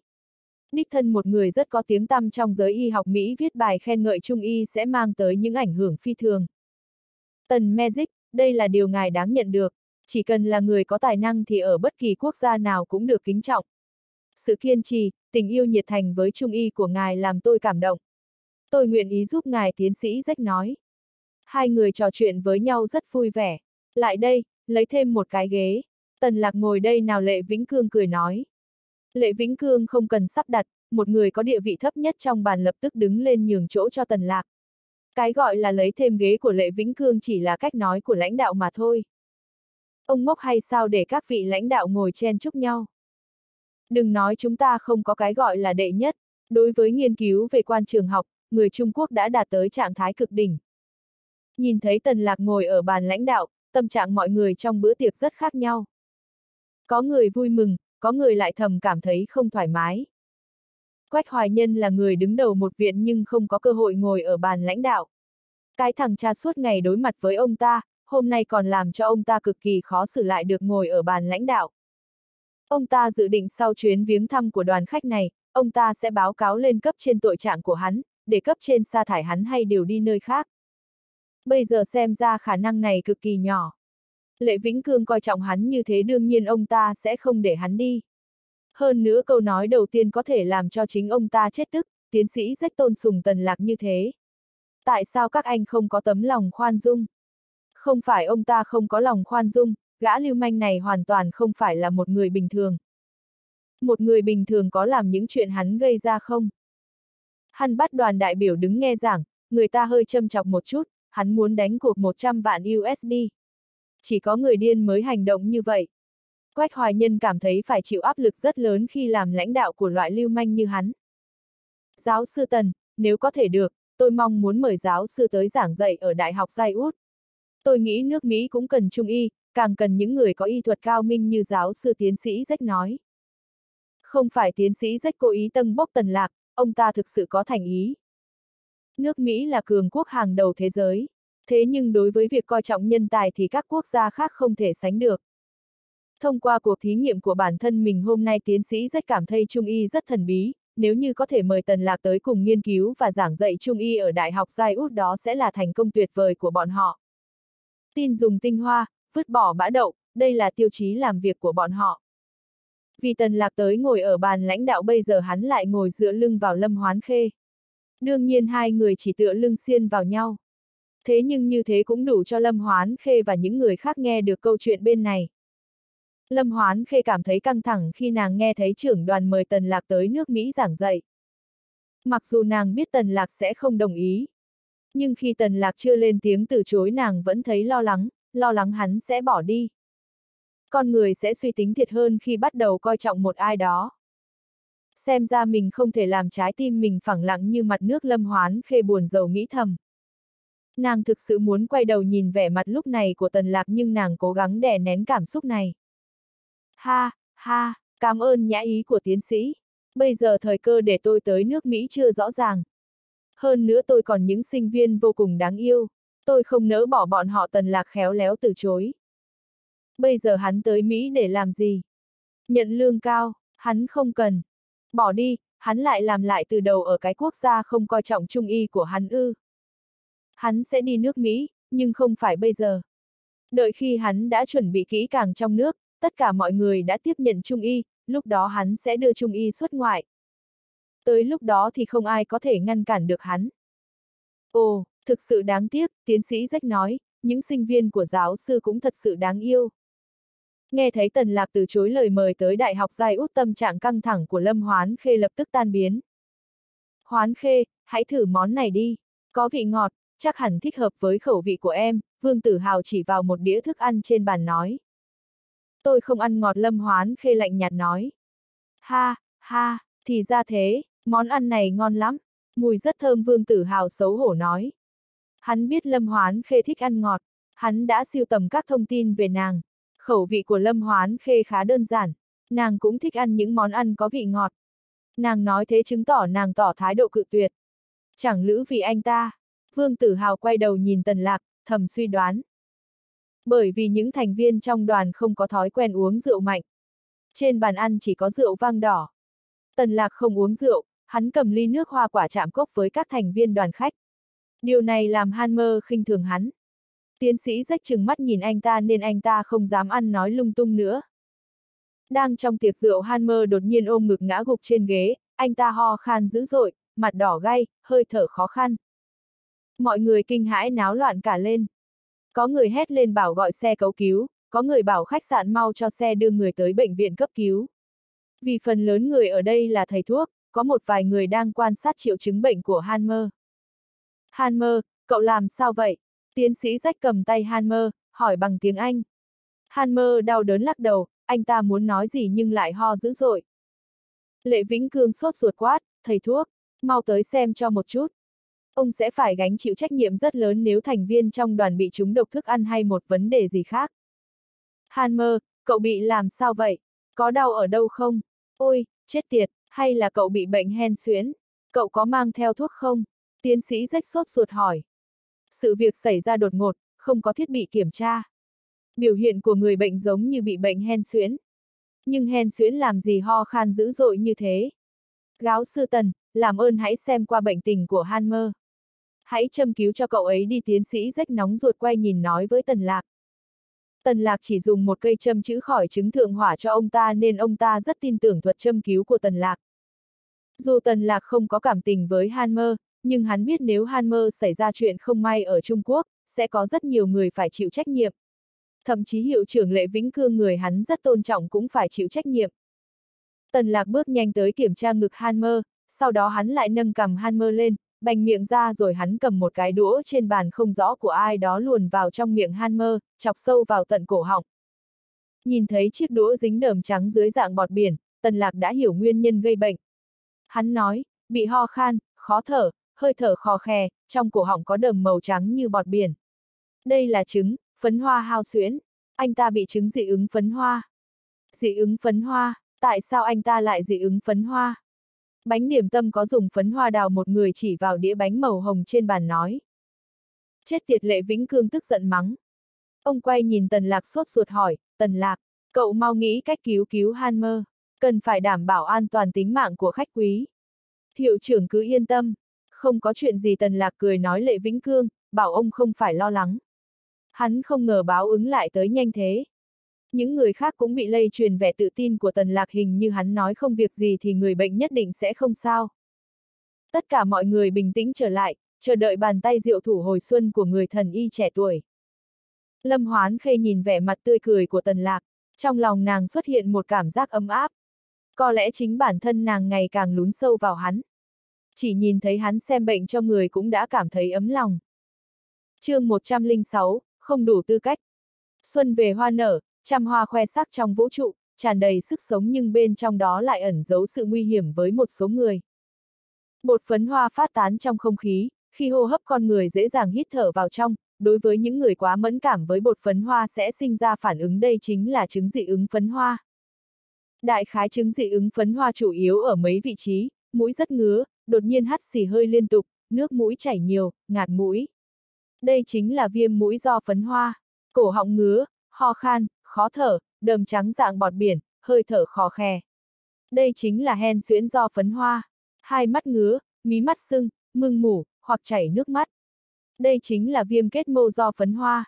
đích thân một người rất có tiếng tăm trong giới y học Mỹ viết bài khen ngợi Trung y sẽ mang tới những ảnh hưởng phi thường. Tần Magic, đây là điều ngài đáng nhận được, chỉ cần là người có tài năng thì ở bất kỳ quốc gia nào cũng được kính trọng. Sự kiên trì, tình yêu nhiệt thành với Trung y của ngài làm tôi cảm động. Tôi nguyện ý giúp ngài tiến sĩ rách nói. Hai người trò chuyện với nhau rất vui vẻ. Lại đây, lấy thêm một cái ghế. Tần lạc ngồi đây nào Lệ Vĩnh Cương cười nói. Lệ Vĩnh Cương không cần sắp đặt, một người có địa vị thấp nhất trong bàn lập tức đứng lên nhường chỗ cho Tần Lạc. Cái gọi là lấy thêm ghế của Lệ Vĩnh Cương chỉ là cách nói của lãnh đạo mà thôi. Ông ngốc hay sao để các vị lãnh đạo ngồi chen chúc nhau? Đừng nói chúng ta không có cái gọi là đệ nhất, đối với nghiên cứu về quan trường học, người Trung Quốc đã đạt tới trạng thái cực đỉnh. Nhìn thấy Tần Lạc ngồi ở bàn lãnh đạo, tâm trạng mọi người trong bữa tiệc rất khác nhau. Có người vui mừng, có người lại thầm cảm thấy không thoải mái. Quách Hoài Nhân là người đứng đầu một viện nhưng không có cơ hội ngồi ở bàn lãnh đạo. Cái thằng cha suốt ngày đối mặt với ông ta, hôm nay còn làm cho ông ta cực kỳ khó xử lại được ngồi ở bàn lãnh đạo. Ông ta dự định sau chuyến viếng thăm của đoàn khách này, ông ta sẽ báo cáo lên cấp trên tội trạng của hắn, để cấp trên sa thải hắn hay điều đi nơi khác. Bây giờ xem ra khả năng này cực kỳ nhỏ. Lệ Vĩnh Cương coi trọng hắn như thế đương nhiên ông ta sẽ không để hắn đi. Hơn nữa câu nói đầu tiên có thể làm cho chính ông ta chết tức, tiến sĩ rất tôn sùng tần lạc như thế. Tại sao các anh không có tấm lòng khoan dung? Không phải ông ta không có lòng khoan dung, gã lưu manh này hoàn toàn không phải là một người bình thường. Một người bình thường có làm những chuyện hắn gây ra không? Hắn bắt đoàn đại biểu đứng nghe giảng, người ta hơi châm chọc một chút, hắn muốn đánh cuộc 100 vạn USD. Chỉ có người điên mới hành động như vậy. Quách Hoài Nhân cảm thấy phải chịu áp lực rất lớn khi làm lãnh đạo của loại lưu manh như hắn. Giáo sư Tần, nếu có thể được, tôi mong muốn mời giáo sư tới giảng dạy ở Đại học Giai Út. Tôi nghĩ nước Mỹ cũng cần trung y, càng cần những người có y thuật cao minh như giáo sư tiến sĩ Rách nói. Không phải tiến sĩ Rách cố ý tân bốc tần lạc, ông ta thực sự có thành ý. Nước Mỹ là cường quốc hàng đầu thế giới. Thế nhưng đối với việc coi trọng nhân tài thì các quốc gia khác không thể sánh được. Thông qua cuộc thí nghiệm của bản thân mình hôm nay tiến sĩ rất cảm thấy Trung Y rất thần bí, nếu như có thể mời Tần Lạc tới cùng nghiên cứu và giảng dạy Trung Y ở Đại học Giai Út đó sẽ là thành công tuyệt vời của bọn họ. Tin dùng tinh hoa, vứt bỏ bã đậu, đây là tiêu chí làm việc của bọn họ. Vì Tần Lạc tới ngồi ở bàn lãnh đạo bây giờ hắn lại ngồi dựa lưng vào Lâm Hoán Khê. Đương nhiên hai người chỉ tựa lưng xiên vào nhau. Thế nhưng như thế cũng đủ cho Lâm Hoán Khê và những người khác nghe được câu chuyện bên này. Lâm Hoán Khê cảm thấy căng thẳng khi nàng nghe thấy trưởng đoàn mời Tần Lạc tới nước Mỹ giảng dạy. Mặc dù nàng biết Tần Lạc sẽ không đồng ý. Nhưng khi Tần Lạc chưa lên tiếng từ chối nàng vẫn thấy lo lắng, lo lắng hắn sẽ bỏ đi. Con người sẽ suy tính thiệt hơn khi bắt đầu coi trọng một ai đó. Xem ra mình không thể làm trái tim mình phẳng lặng như mặt nước Lâm Hoán Khê buồn dầu nghĩ thầm. Nàng thực sự muốn quay đầu nhìn vẻ mặt lúc này của Tần Lạc nhưng nàng cố gắng đè nén cảm xúc này. Ha, ha, cảm ơn nhã ý của tiến sĩ. Bây giờ thời cơ để tôi tới nước Mỹ chưa rõ ràng. Hơn nữa tôi còn những sinh viên vô cùng đáng yêu. Tôi không nỡ bỏ bọn họ Tần Lạc khéo léo từ chối. Bây giờ hắn tới Mỹ để làm gì? Nhận lương cao, hắn không cần. Bỏ đi, hắn lại làm lại từ đầu ở cái quốc gia không coi trọng trung y của hắn ư. Hắn sẽ đi nước Mỹ, nhưng không phải bây giờ. Đợi khi hắn đã chuẩn bị kỹ càng trong nước, tất cả mọi người đã tiếp nhận trung y, lúc đó hắn sẽ đưa trung y xuất ngoại. Tới lúc đó thì không ai có thể ngăn cản được hắn. Ồ, thực sự đáng tiếc, tiến sĩ Rách nói, những sinh viên của giáo sư cũng thật sự đáng yêu. Nghe thấy Tần Lạc từ chối lời mời tới Đại học Giai Út tâm trạng căng thẳng của Lâm Hoán Khê lập tức tan biến. Hoán Khê, hãy thử món này đi. Có vị ngọt, chắc hẳn thích hợp với khẩu vị của em, Vương Tử Hào chỉ vào một đĩa thức ăn trên bàn nói. Tôi không ăn ngọt Lâm Hoán Khê lạnh nhạt nói. Ha, ha, thì ra thế, món ăn này ngon lắm, mùi rất thơm Vương Tử Hào xấu hổ nói. Hắn biết Lâm Hoán Khê thích ăn ngọt, hắn đã siêu tầm các thông tin về nàng. Khẩu vị của Lâm Hoán Khê khá đơn giản, nàng cũng thích ăn những món ăn có vị ngọt. Nàng nói thế chứng tỏ nàng tỏ thái độ cự tuyệt. Chẳng lữ vì anh ta. Vương Tử Hào quay đầu nhìn Tần Lạc, thầm suy đoán. Bởi vì những thành viên trong đoàn không có thói quen uống rượu mạnh. Trên bàn ăn chỉ có rượu vang đỏ. Tần Lạc không uống rượu, hắn cầm ly nước hoa quả chạm cốc với các thành viên đoàn khách. Điều này làm Hanmer khinh thường hắn. Tiến sĩ rách chừng mắt nhìn anh ta nên anh ta không dám ăn nói lung tung nữa. Đang trong tiệc rượu Hanmer đột nhiên ôm ngực ngã gục trên ghế, anh ta ho khan dữ dội, mặt đỏ gay, hơi thở khó khăn. Mọi người kinh hãi náo loạn cả lên. Có người hét lên bảo gọi xe cứu cứu, có người bảo khách sạn mau cho xe đưa người tới bệnh viện cấp cứu. Vì phần lớn người ở đây là thầy thuốc, có một vài người đang quan sát triệu chứng bệnh của Hanmer. Hanmer, cậu làm sao vậy? Tiến sĩ rách cầm tay Hanmer, hỏi bằng tiếng Anh. Hanmer đau đớn lắc đầu, anh ta muốn nói gì nhưng lại ho dữ dội. Lệ Vĩnh Cương sốt ruột quát, thầy thuốc, mau tới xem cho một chút. Ông sẽ phải gánh chịu trách nhiệm rất lớn nếu thành viên trong đoàn bị trúng độc thức ăn hay một vấn đề gì khác. Hanmer, cậu bị làm sao vậy? Có đau ở đâu không? Ôi, chết tiệt, hay là cậu bị bệnh hen suyễn? Cậu có mang theo thuốc không? Tiến sĩ rách sốt ruột hỏi. Sự việc xảy ra đột ngột, không có thiết bị kiểm tra. Biểu hiện của người bệnh giống như bị bệnh hen suyễn. Nhưng hen suyễn làm gì ho khan dữ dội như thế? Gáo sư tần, làm ơn hãy xem qua bệnh tình của Hanmer. Hãy châm cứu cho cậu ấy đi tiến sĩ rách nóng ruột quay nhìn nói với tần lạc. Tần lạc chỉ dùng một cây châm chữ khỏi chứng thượng hỏa cho ông ta nên ông ta rất tin tưởng thuật châm cứu của tần lạc. Dù tần lạc không có cảm tình với Hanmer, nhưng hắn biết nếu Hanmer xảy ra chuyện không may ở Trung Quốc, sẽ có rất nhiều người phải chịu trách nhiệm. Thậm chí hiệu trưởng Lệ Vĩnh Cương người hắn rất tôn trọng cũng phải chịu trách nhiệm. Tần lạc bước nhanh tới kiểm tra ngực Hanmer, sau đó hắn lại nâng cầm Hanmer lên, bành miệng ra rồi hắn cầm một cái đũa trên bàn không rõ của ai đó luồn vào trong miệng Hanmer, chọc sâu vào tận cổ họng. Nhìn thấy chiếc đũa dính đờm trắng dưới dạng bọt biển, Tần Lạc đã hiểu nguyên nhân gây bệnh. Hắn nói, bị ho khan, khó thở, hơi thở khò khè, trong cổ họng có đờm màu trắng như bọt biển. Đây là trứng, phấn hoa hao xuyễn. Anh ta bị chứng dị ứng phấn hoa. Dị ứng phấn hoa, tại sao anh ta lại dị ứng phấn hoa? Bánh điểm tâm có dùng phấn hoa đào một người chỉ vào đĩa bánh màu hồng trên bàn nói. Chết tiệt lệ Vĩnh Cương tức giận mắng. Ông quay nhìn Tần Lạc sốt ruột hỏi, Tần Lạc, cậu mau nghĩ cách cứu cứu Hanmer, cần phải đảm bảo an toàn tính mạng của khách quý. Hiệu trưởng cứ yên tâm, không có chuyện gì Tần Lạc cười nói lệ Vĩnh Cương, bảo ông không phải lo lắng. Hắn không ngờ báo ứng lại tới nhanh thế. Những người khác cũng bị lây truyền vẻ tự tin của tần lạc hình như hắn nói không việc gì thì người bệnh nhất định sẽ không sao. Tất cả mọi người bình tĩnh trở lại, chờ đợi bàn tay diệu thủ hồi xuân của người thần y trẻ tuổi. Lâm Hoán Khê nhìn vẻ mặt tươi cười của tần lạc, trong lòng nàng xuất hiện một cảm giác ấm áp. Có lẽ chính bản thân nàng ngày càng lún sâu vào hắn. Chỉ nhìn thấy hắn xem bệnh cho người cũng đã cảm thấy ấm lòng. chương 106, không đủ tư cách. Xuân về hoa nở, trăm hoa khoe sắc trong vũ trụ, tràn đầy sức sống nhưng bên trong đó lại ẩn giấu sự nguy hiểm với một số người. Bột phấn hoa phát tán trong không khí, khi hô hấp con người dễ dàng hít thở vào trong, đối với những người quá mẫn cảm với bột phấn hoa sẽ sinh ra phản ứng đây chính là chứng dị ứng phấn hoa. Đại khái chứng dị ứng phấn hoa chủ yếu ở mấy vị trí, mũi rất ngứa, đột nhiên hắt xì hơi liên tục, nước mũi chảy nhiều, ngạt mũi. Đây chính là viêm mũi do phấn hoa. Cổ họng ngứa, ho khan, khó thở, đờm trắng dạng bọt biển, hơi thở khò khè. Đây chính là hen suyễn do phấn hoa. Hai mắt ngứa, mí mắt sưng, mưng mủ, hoặc chảy nước mắt. Đây chính là viêm kết mô do phấn hoa.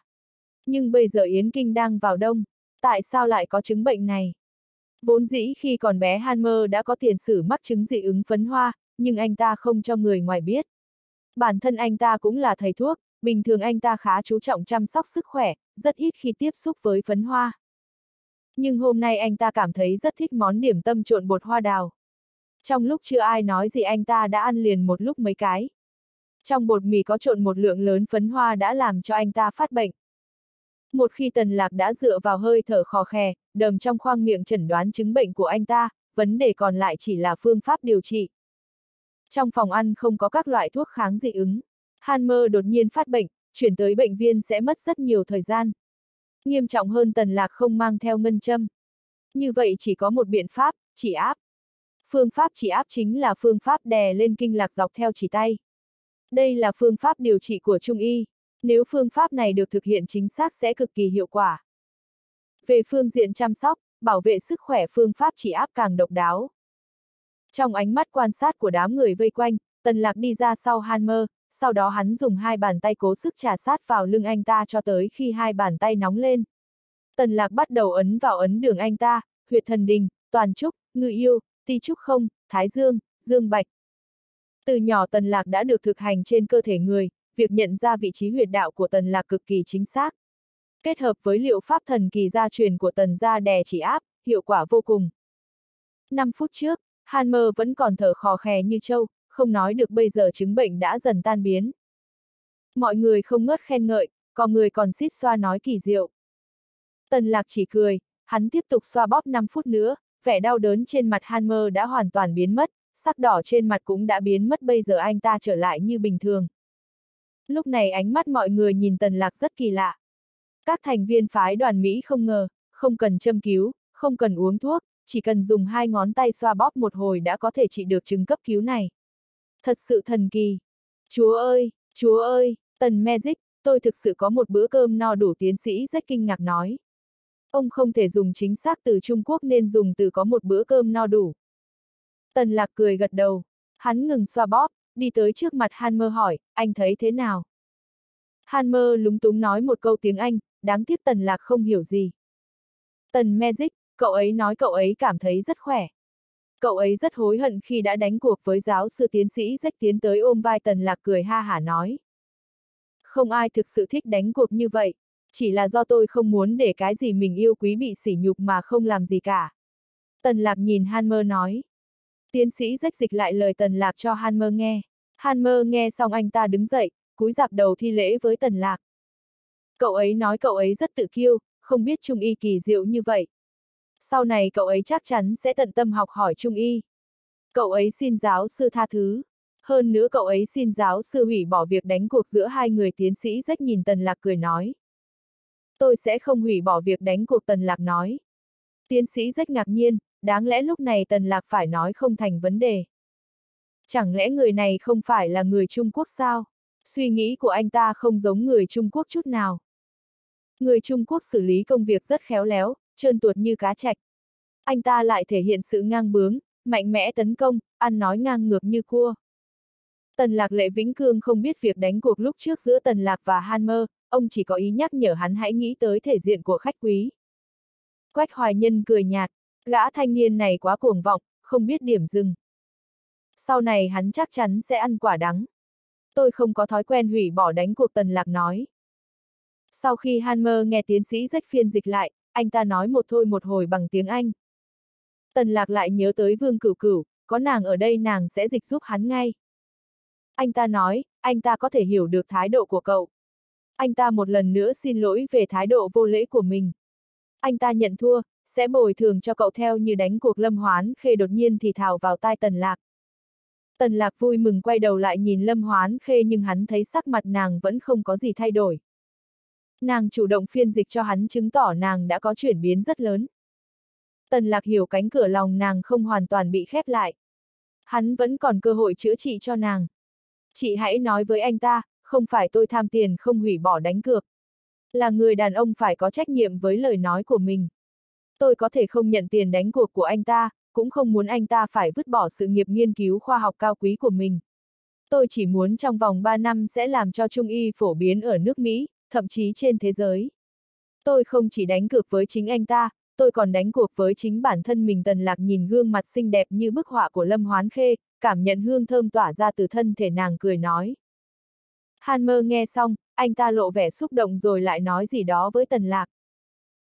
Nhưng bây giờ Yến Kinh đang vào đông, tại sao lại có chứng bệnh này? Vốn dĩ khi còn bé Hanmer đã có tiền sử mắc chứng dị ứng phấn hoa, nhưng anh ta không cho người ngoài biết. Bản thân anh ta cũng là thầy thuốc, bình thường anh ta khá chú trọng chăm sóc sức khỏe, rất ít khi tiếp xúc với phấn hoa. Nhưng hôm nay anh ta cảm thấy rất thích món điểm tâm trộn bột hoa đào. Trong lúc chưa ai nói gì anh ta đã ăn liền một lúc mấy cái. Trong bột mì có trộn một lượng lớn phấn hoa đã làm cho anh ta phát bệnh. Một khi tần lạc đã dựa vào hơi thở khò khè, đờm trong khoang miệng chẩn đoán chứng bệnh của anh ta, vấn đề còn lại chỉ là phương pháp điều trị. Trong phòng ăn không có các loại thuốc kháng dị ứng. Hanmer đột nhiên phát bệnh, chuyển tới bệnh viện sẽ mất rất nhiều thời gian. Nghiêm trọng hơn tần lạc không mang theo ngân châm. Như vậy chỉ có một biện pháp, chỉ áp. Phương pháp chỉ áp chính là phương pháp đè lên kinh lạc dọc theo chỉ tay. Đây là phương pháp điều trị của Trung Y. Nếu phương pháp này được thực hiện chính xác sẽ cực kỳ hiệu quả. Về phương diện chăm sóc, bảo vệ sức khỏe phương pháp chỉ áp càng độc đáo. Trong ánh mắt quan sát của đám người vây quanh, Tần Lạc đi ra sau Hanmer, sau đó hắn dùng hai bàn tay cố sức trà sát vào lưng anh ta cho tới khi hai bàn tay nóng lên. Tần lạc bắt đầu ấn vào ấn đường anh ta, huyệt thần đình, toàn trúc, ngự yêu, ti trúc không, thái dương, dương bạch. Từ nhỏ tần lạc đã được thực hành trên cơ thể người, việc nhận ra vị trí huyệt đạo của tần lạc cực kỳ chính xác. Kết hợp với liệu pháp thần kỳ gia truyền của tần gia đè chỉ áp, hiệu quả vô cùng. 5 phút trước, Hanmer vẫn còn thở khò khè như trâu, không nói được bây giờ chứng bệnh đã dần tan biến. Mọi người không ngớt khen ngợi, có người còn xít xoa nói kỳ diệu. Tần lạc chỉ cười, hắn tiếp tục xoa bóp 5 phút nữa, vẻ đau đớn trên mặt Hanmer đã hoàn toàn biến mất, sắc đỏ trên mặt cũng đã biến mất bây giờ anh ta trở lại như bình thường. Lúc này ánh mắt mọi người nhìn tần lạc rất kỳ lạ. Các thành viên phái đoàn Mỹ không ngờ, không cần châm cứu, không cần uống thuốc, chỉ cần dùng hai ngón tay xoa bóp một hồi đã có thể trị được chứng cấp cứu này. Thật sự thần kỳ. Chúa ơi, chúa ơi, tần Magic, tôi thực sự có một bữa cơm no đủ tiến sĩ rất kinh ngạc nói. Ông không thể dùng chính xác từ Trung Quốc nên dùng từ có một bữa cơm no đủ. Tần lạc cười gật đầu. Hắn ngừng xoa bóp, đi tới trước mặt Hanmer hỏi, anh thấy thế nào? Hanmer lúng túng nói một câu tiếng Anh, đáng tiếc tần lạc không hiểu gì. Tần Magic, cậu ấy nói cậu ấy cảm thấy rất khỏe. Cậu ấy rất hối hận khi đã đánh cuộc với giáo sư tiến sĩ rách tiến tới ôm vai tần lạc cười ha hả nói. Không ai thực sự thích đánh cuộc như vậy, chỉ là do tôi không muốn để cái gì mình yêu quý bị sỉ nhục mà không làm gì cả. Tần lạc nhìn Hanmer nói. Tiến sĩ rách dịch lại lời tần lạc cho Hanmer nghe. Hanmer nghe xong anh ta đứng dậy, cúi dạp đầu thi lễ với tần lạc. Cậu ấy nói cậu ấy rất tự kiêu, không biết trung y kỳ diệu như vậy. Sau này cậu ấy chắc chắn sẽ tận tâm học hỏi trung y. Cậu ấy xin giáo sư tha thứ. Hơn nữa cậu ấy xin giáo sư hủy bỏ việc đánh cuộc giữa hai người tiến sĩ rất nhìn tần lạc cười nói. Tôi sẽ không hủy bỏ việc đánh cuộc tần lạc nói. Tiến sĩ rất ngạc nhiên, đáng lẽ lúc này tần lạc phải nói không thành vấn đề. Chẳng lẽ người này không phải là người Trung Quốc sao? Suy nghĩ của anh ta không giống người Trung Quốc chút nào. Người Trung Quốc xử lý công việc rất khéo léo, trơn tuột như cá chạch. Anh ta lại thể hiện sự ngang bướng, mạnh mẽ tấn công, ăn nói ngang ngược như cua. Tần Lạc Lệ Vĩnh Cương không biết việc đánh cuộc lúc trước giữa Tần Lạc và Hanmer, ông chỉ có ý nhắc nhở hắn hãy nghĩ tới thể diện của khách quý. Quách Hoài Nhân cười nhạt, gã thanh niên này quá cuồng vọng, không biết điểm dừng. Sau này hắn chắc chắn sẽ ăn quả đắng. Tôi không có thói quen hủy bỏ đánh cuộc Tần Lạc nói. Sau khi Hanmer nghe tiến sĩ rách phiên dịch lại, anh ta nói một thôi một hồi bằng tiếng Anh. Tần Lạc lại nhớ tới Vương Cửu Cửu, có nàng ở đây nàng sẽ dịch giúp hắn ngay. Anh ta nói, anh ta có thể hiểu được thái độ của cậu. Anh ta một lần nữa xin lỗi về thái độ vô lễ của mình. Anh ta nhận thua, sẽ bồi thường cho cậu theo như đánh cuộc lâm hoán khê đột nhiên thì thào vào tai tần lạc. Tần lạc vui mừng quay đầu lại nhìn lâm hoán khê nhưng hắn thấy sắc mặt nàng vẫn không có gì thay đổi. Nàng chủ động phiên dịch cho hắn chứng tỏ nàng đã có chuyển biến rất lớn. Tần lạc hiểu cánh cửa lòng nàng không hoàn toàn bị khép lại. Hắn vẫn còn cơ hội chữa trị cho nàng. Chị hãy nói với anh ta, không phải tôi tham tiền không hủy bỏ đánh cược. Là người đàn ông phải có trách nhiệm với lời nói của mình. Tôi có thể không nhận tiền đánh cuộc của anh ta, cũng không muốn anh ta phải vứt bỏ sự nghiệp nghiên cứu khoa học cao quý của mình. Tôi chỉ muốn trong vòng 3 năm sẽ làm cho Trung Y phổ biến ở nước Mỹ, thậm chí trên thế giới. Tôi không chỉ đánh cược với chính anh ta, tôi còn đánh cuộc với chính bản thân mình tần lạc nhìn gương mặt xinh đẹp như bức họa của Lâm Hoán Khê, cảm nhận hương thơm tỏa ra từ thân thể nàng cười nói. Han mơ nghe xong, anh ta lộ vẻ xúc động rồi lại nói gì đó với tần lạc.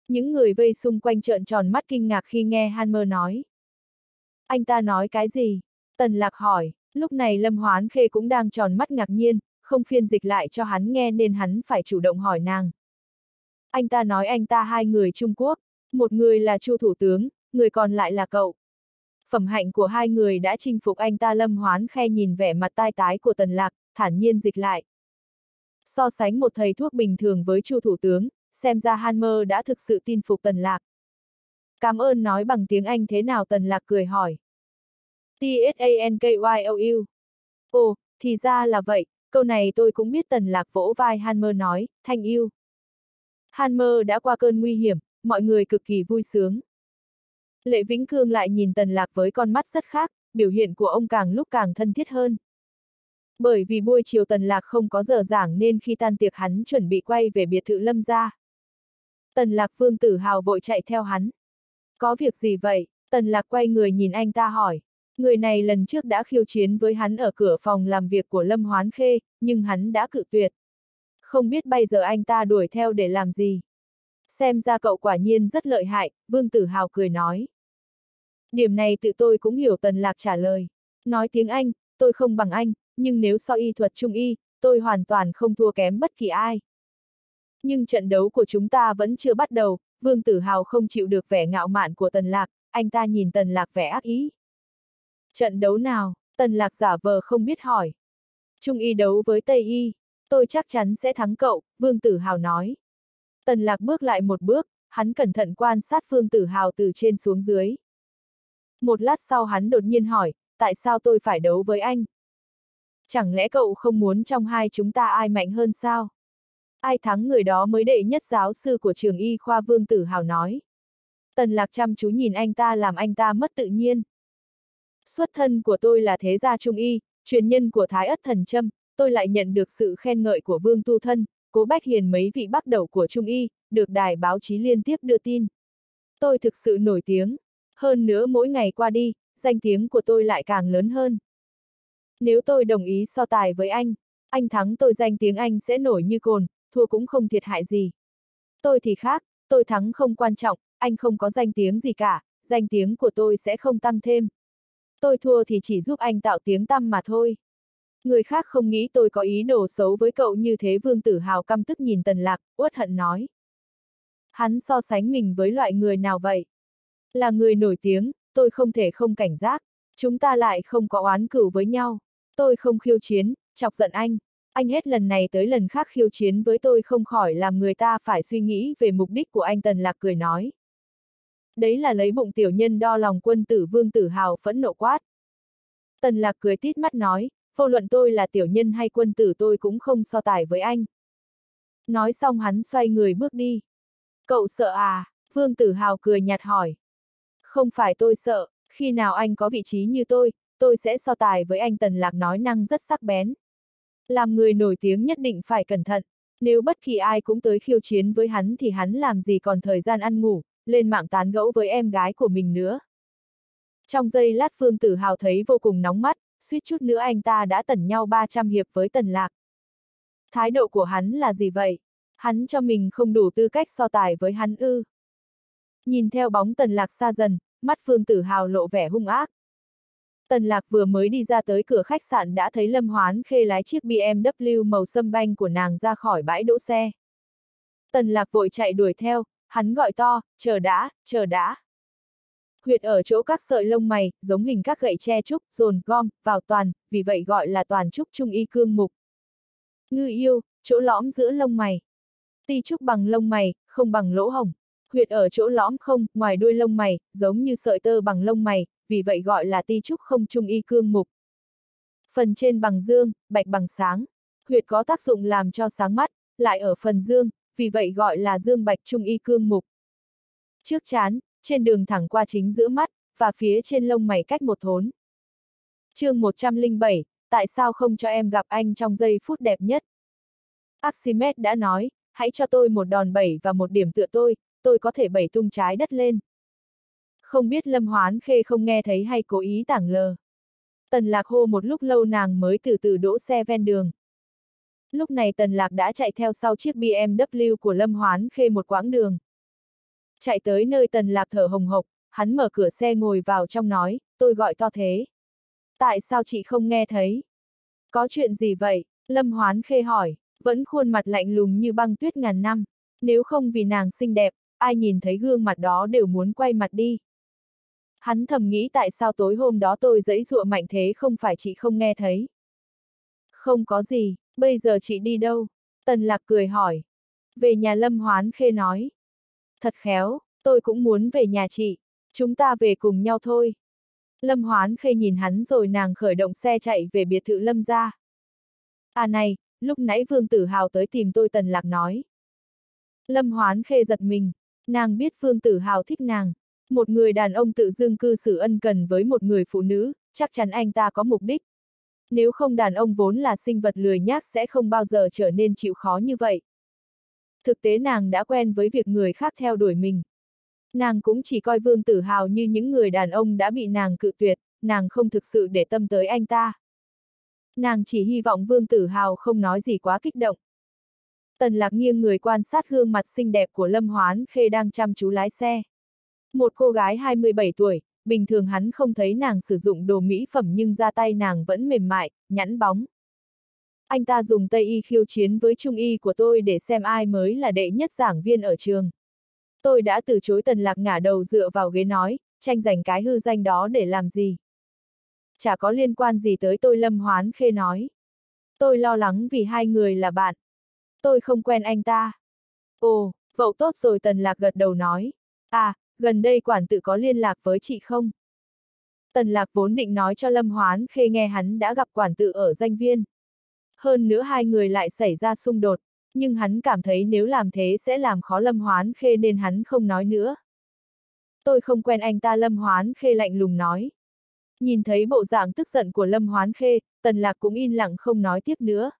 Những người vây xung quanh trợn tròn mắt kinh ngạc khi nghe Han mơ nói. Anh ta nói cái gì? Tần lạc hỏi, lúc này Lâm Hoán Khê cũng đang tròn mắt ngạc nhiên, không phiên dịch lại cho hắn nghe nên hắn phải chủ động hỏi nàng. Anh ta nói anh ta hai người Trung Quốc, một người là Chu Thủ tướng, người còn lại là cậu. Phẩm hạnh của hai người đã chinh phục anh ta Lâm Hoán Khe nhìn vẻ mặt tai tái của Tần Lạc, thản nhiên dịch lại. So sánh một thầy thuốc bình thường với Chu Thủ tướng, xem ra Hanmer đã thực sự tin phục Tần Lạc. Cảm ơn nói bằng tiếng Anh thế nào Tần Lạc cười hỏi. T-S-A-N-K-Y-O-U. Ồ, thì ra là vậy, câu này tôi cũng biết Tần Lạc vỗ vai Hanmer nói, thanh yêu. Hanmer đã qua cơn nguy hiểm, mọi người cực kỳ vui sướng. Lệ Vĩnh Cương lại nhìn Tần Lạc với con mắt rất khác, biểu hiện của ông càng lúc càng thân thiết hơn. Bởi vì buổi chiều Tần Lạc không có giờ giảng nên khi tan tiệc hắn chuẩn bị quay về biệt thự Lâm gia. Tần Lạc Vương tử hào vội chạy theo hắn. Có việc gì vậy? Tần Lạc quay người nhìn anh ta hỏi. Người này lần trước đã khiêu chiến với hắn ở cửa phòng làm việc của Lâm Hoán Khê, nhưng hắn đã cự tuyệt. Không biết bây giờ anh ta đuổi theo để làm gì. Xem ra cậu quả nhiên rất lợi hại, Vương Tử Hào cười nói. Điểm này tự tôi cũng hiểu Tần Lạc trả lời. Nói tiếng Anh, tôi không bằng anh, nhưng nếu so y thuật trung y, tôi hoàn toàn không thua kém bất kỳ ai. Nhưng trận đấu của chúng ta vẫn chưa bắt đầu, Vương Tử Hào không chịu được vẻ ngạo mạn của Tần Lạc, anh ta nhìn Tần Lạc vẻ ác ý. Trận đấu nào? Tần Lạc giả vờ không biết hỏi. Trung y đấu với Tây y, tôi chắc chắn sẽ thắng cậu, Vương Tử Hào nói. Tần Lạc bước lại một bước, hắn cẩn thận quan sát Vương Tử Hào từ trên xuống dưới. Một lát sau hắn đột nhiên hỏi, tại sao tôi phải đấu với anh? Chẳng lẽ cậu không muốn trong hai chúng ta ai mạnh hơn sao? Ai thắng người đó mới đệ nhất giáo sư của trường y khoa Vương Tử Hào nói. Tần lạc chăm chú nhìn anh ta làm anh ta mất tự nhiên. Xuất thân của tôi là thế gia trung y, truyền nhân của Thái Ất Thần Trâm, tôi lại nhận được sự khen ngợi của Vương Tu Thân, Cố Bách Hiền mấy vị bắt đầu của Trung Y, được đài báo chí liên tiếp đưa tin. Tôi thực sự nổi tiếng. Hơn nữa mỗi ngày qua đi, danh tiếng của tôi lại càng lớn hơn. Nếu tôi đồng ý so tài với anh, anh thắng tôi danh tiếng anh sẽ nổi như cồn, thua cũng không thiệt hại gì. Tôi thì khác, tôi thắng không quan trọng, anh không có danh tiếng gì cả, danh tiếng của tôi sẽ không tăng thêm. Tôi thua thì chỉ giúp anh tạo tiếng tăm mà thôi. Người khác không nghĩ tôi có ý đồ xấu với cậu như thế Vương Tử Hào căm tức nhìn Tần Lạc, uất hận nói. Hắn so sánh mình với loại người nào vậy? Là người nổi tiếng, tôi không thể không cảnh giác, chúng ta lại không có oán cửu với nhau. Tôi không khiêu chiến, chọc giận anh. Anh hết lần này tới lần khác khiêu chiến với tôi không khỏi làm người ta phải suy nghĩ về mục đích của anh Tần Lạc cười nói. Đấy là lấy bụng tiểu nhân đo lòng quân tử vương tử hào phẫn nộ quát. Tần Lạc cười tít mắt nói, vô luận tôi là tiểu nhân hay quân tử tôi cũng không so tài với anh. Nói xong hắn xoay người bước đi. Cậu sợ à? Vương tử hào cười nhạt hỏi. Không phải tôi sợ, khi nào anh có vị trí như tôi, tôi sẽ so tài với anh Tần Lạc nói năng rất sắc bén. Làm người nổi tiếng nhất định phải cẩn thận, nếu bất kỳ ai cũng tới khiêu chiến với hắn thì hắn làm gì còn thời gian ăn ngủ, lên mạng tán gẫu với em gái của mình nữa. Trong giây lát Phương Tử Hào thấy vô cùng nóng mắt, suýt chút nữa anh ta đã tẩn nhau 300 hiệp với Tần Lạc. Thái độ của hắn là gì vậy? Hắn cho mình không đủ tư cách so tài với hắn ư. Nhìn theo bóng Tần Lạc xa dần, mắt Phương Tử Hào lộ vẻ hung ác. Tần Lạc vừa mới đi ra tới cửa khách sạn đã thấy Lâm Hoán khê lái chiếc BMW màu sâm banh của nàng ra khỏi bãi đỗ xe. Tần Lạc vội chạy đuổi theo, hắn gọi to, chờ đã, chờ đã. Huyệt ở chỗ các sợi lông mày, giống hình các gậy tre trúc, dồn, gom, vào toàn, vì vậy gọi là toàn trúc trung y cương mục. Ngư yêu, chỗ lõm giữa lông mày. Ti trúc bằng lông mày, không bằng lỗ hồng. Huyệt ở chỗ lõm không, ngoài đuôi lông mày, giống như sợi tơ bằng lông mày, vì vậy gọi là ti trúc không trung y cương mục. Phần trên bằng dương, bạch bằng sáng. Huyệt có tác dụng làm cho sáng mắt, lại ở phần dương, vì vậy gọi là dương bạch trung y cương mục. Trước chán, trên đường thẳng qua chính giữa mắt, và phía trên lông mày cách một thốn. chương 107, tại sao không cho em gặp anh trong giây phút đẹp nhất? Archimedes đã nói, hãy cho tôi một đòn bẩy và một điểm tựa tôi, tôi có thể bẩy tung trái đất lên. Không biết Lâm Hoán Khê không nghe thấy hay cố ý tảng lờ. Tần Lạc hô một lúc lâu nàng mới từ từ đỗ xe ven đường. Lúc này Tần Lạc đã chạy theo sau chiếc BMW của Lâm Hoán Khê một quãng đường. Chạy tới nơi Tần Lạc thở hồng hộc, hắn mở cửa xe ngồi vào trong nói, tôi gọi to thế. Tại sao chị không nghe thấy? Có chuyện gì vậy? Lâm Hoán Khê hỏi, vẫn khuôn mặt lạnh lùng như băng tuyết ngàn năm. Nếu không vì nàng xinh đẹp, ai nhìn thấy gương mặt đó đều muốn quay mặt đi. Hắn thầm nghĩ tại sao tối hôm đó tôi dẫy dụa mạnh thế không phải chị không nghe thấy. Không có gì, bây giờ chị đi đâu? Tần lạc cười hỏi. Về nhà Lâm Hoán Khê nói. Thật khéo, tôi cũng muốn về nhà chị. Chúng ta về cùng nhau thôi. Lâm Hoán Khê nhìn hắn rồi nàng khởi động xe chạy về biệt thự Lâm ra. À này, lúc nãy Vương Tử Hào tới tìm tôi Tần Lạc nói. Lâm Hoán Khê giật mình, nàng biết Vương Tử Hào thích nàng. Một người đàn ông tự dưng cư xử ân cần với một người phụ nữ, chắc chắn anh ta có mục đích. Nếu không đàn ông vốn là sinh vật lười nhác sẽ không bao giờ trở nên chịu khó như vậy. Thực tế nàng đã quen với việc người khác theo đuổi mình. Nàng cũng chỉ coi Vương Tử Hào như những người đàn ông đã bị nàng cự tuyệt, nàng không thực sự để tâm tới anh ta. Nàng chỉ hy vọng Vương Tử Hào không nói gì quá kích động. Tần lạc nghiêng người quan sát gương mặt xinh đẹp của Lâm Hoán Khê đang chăm chú lái xe. Một cô gái 27 tuổi, bình thường hắn không thấy nàng sử dụng đồ mỹ phẩm nhưng da tay nàng vẫn mềm mại, nhẵn bóng. Anh ta dùng Tây Y khiêu chiến với Trung Y của tôi để xem ai mới là đệ nhất giảng viên ở trường. Tôi đã từ chối tần lạc ngả đầu dựa vào ghế nói, tranh giành cái hư danh đó để làm gì. Chả có liên quan gì tới tôi Lâm Hoán Khê nói. Tôi lo lắng vì hai người là bạn. Tôi không quen anh ta. Ồ, vậu tốt rồi tần lạc gật đầu nói. À, gần đây quản tự có liên lạc với chị không? Tần lạc vốn định nói cho Lâm Hoán Khê nghe hắn đã gặp quản tự ở danh viên. Hơn nữa hai người lại xảy ra xung đột, nhưng hắn cảm thấy nếu làm thế sẽ làm khó Lâm Hoán Khê nên hắn không nói nữa. Tôi không quen anh ta Lâm Hoán Khê lạnh lùng nói. Nhìn thấy bộ dạng tức giận của Lâm Hoán Khê, Tần Lạc cũng im lặng không nói tiếp nữa.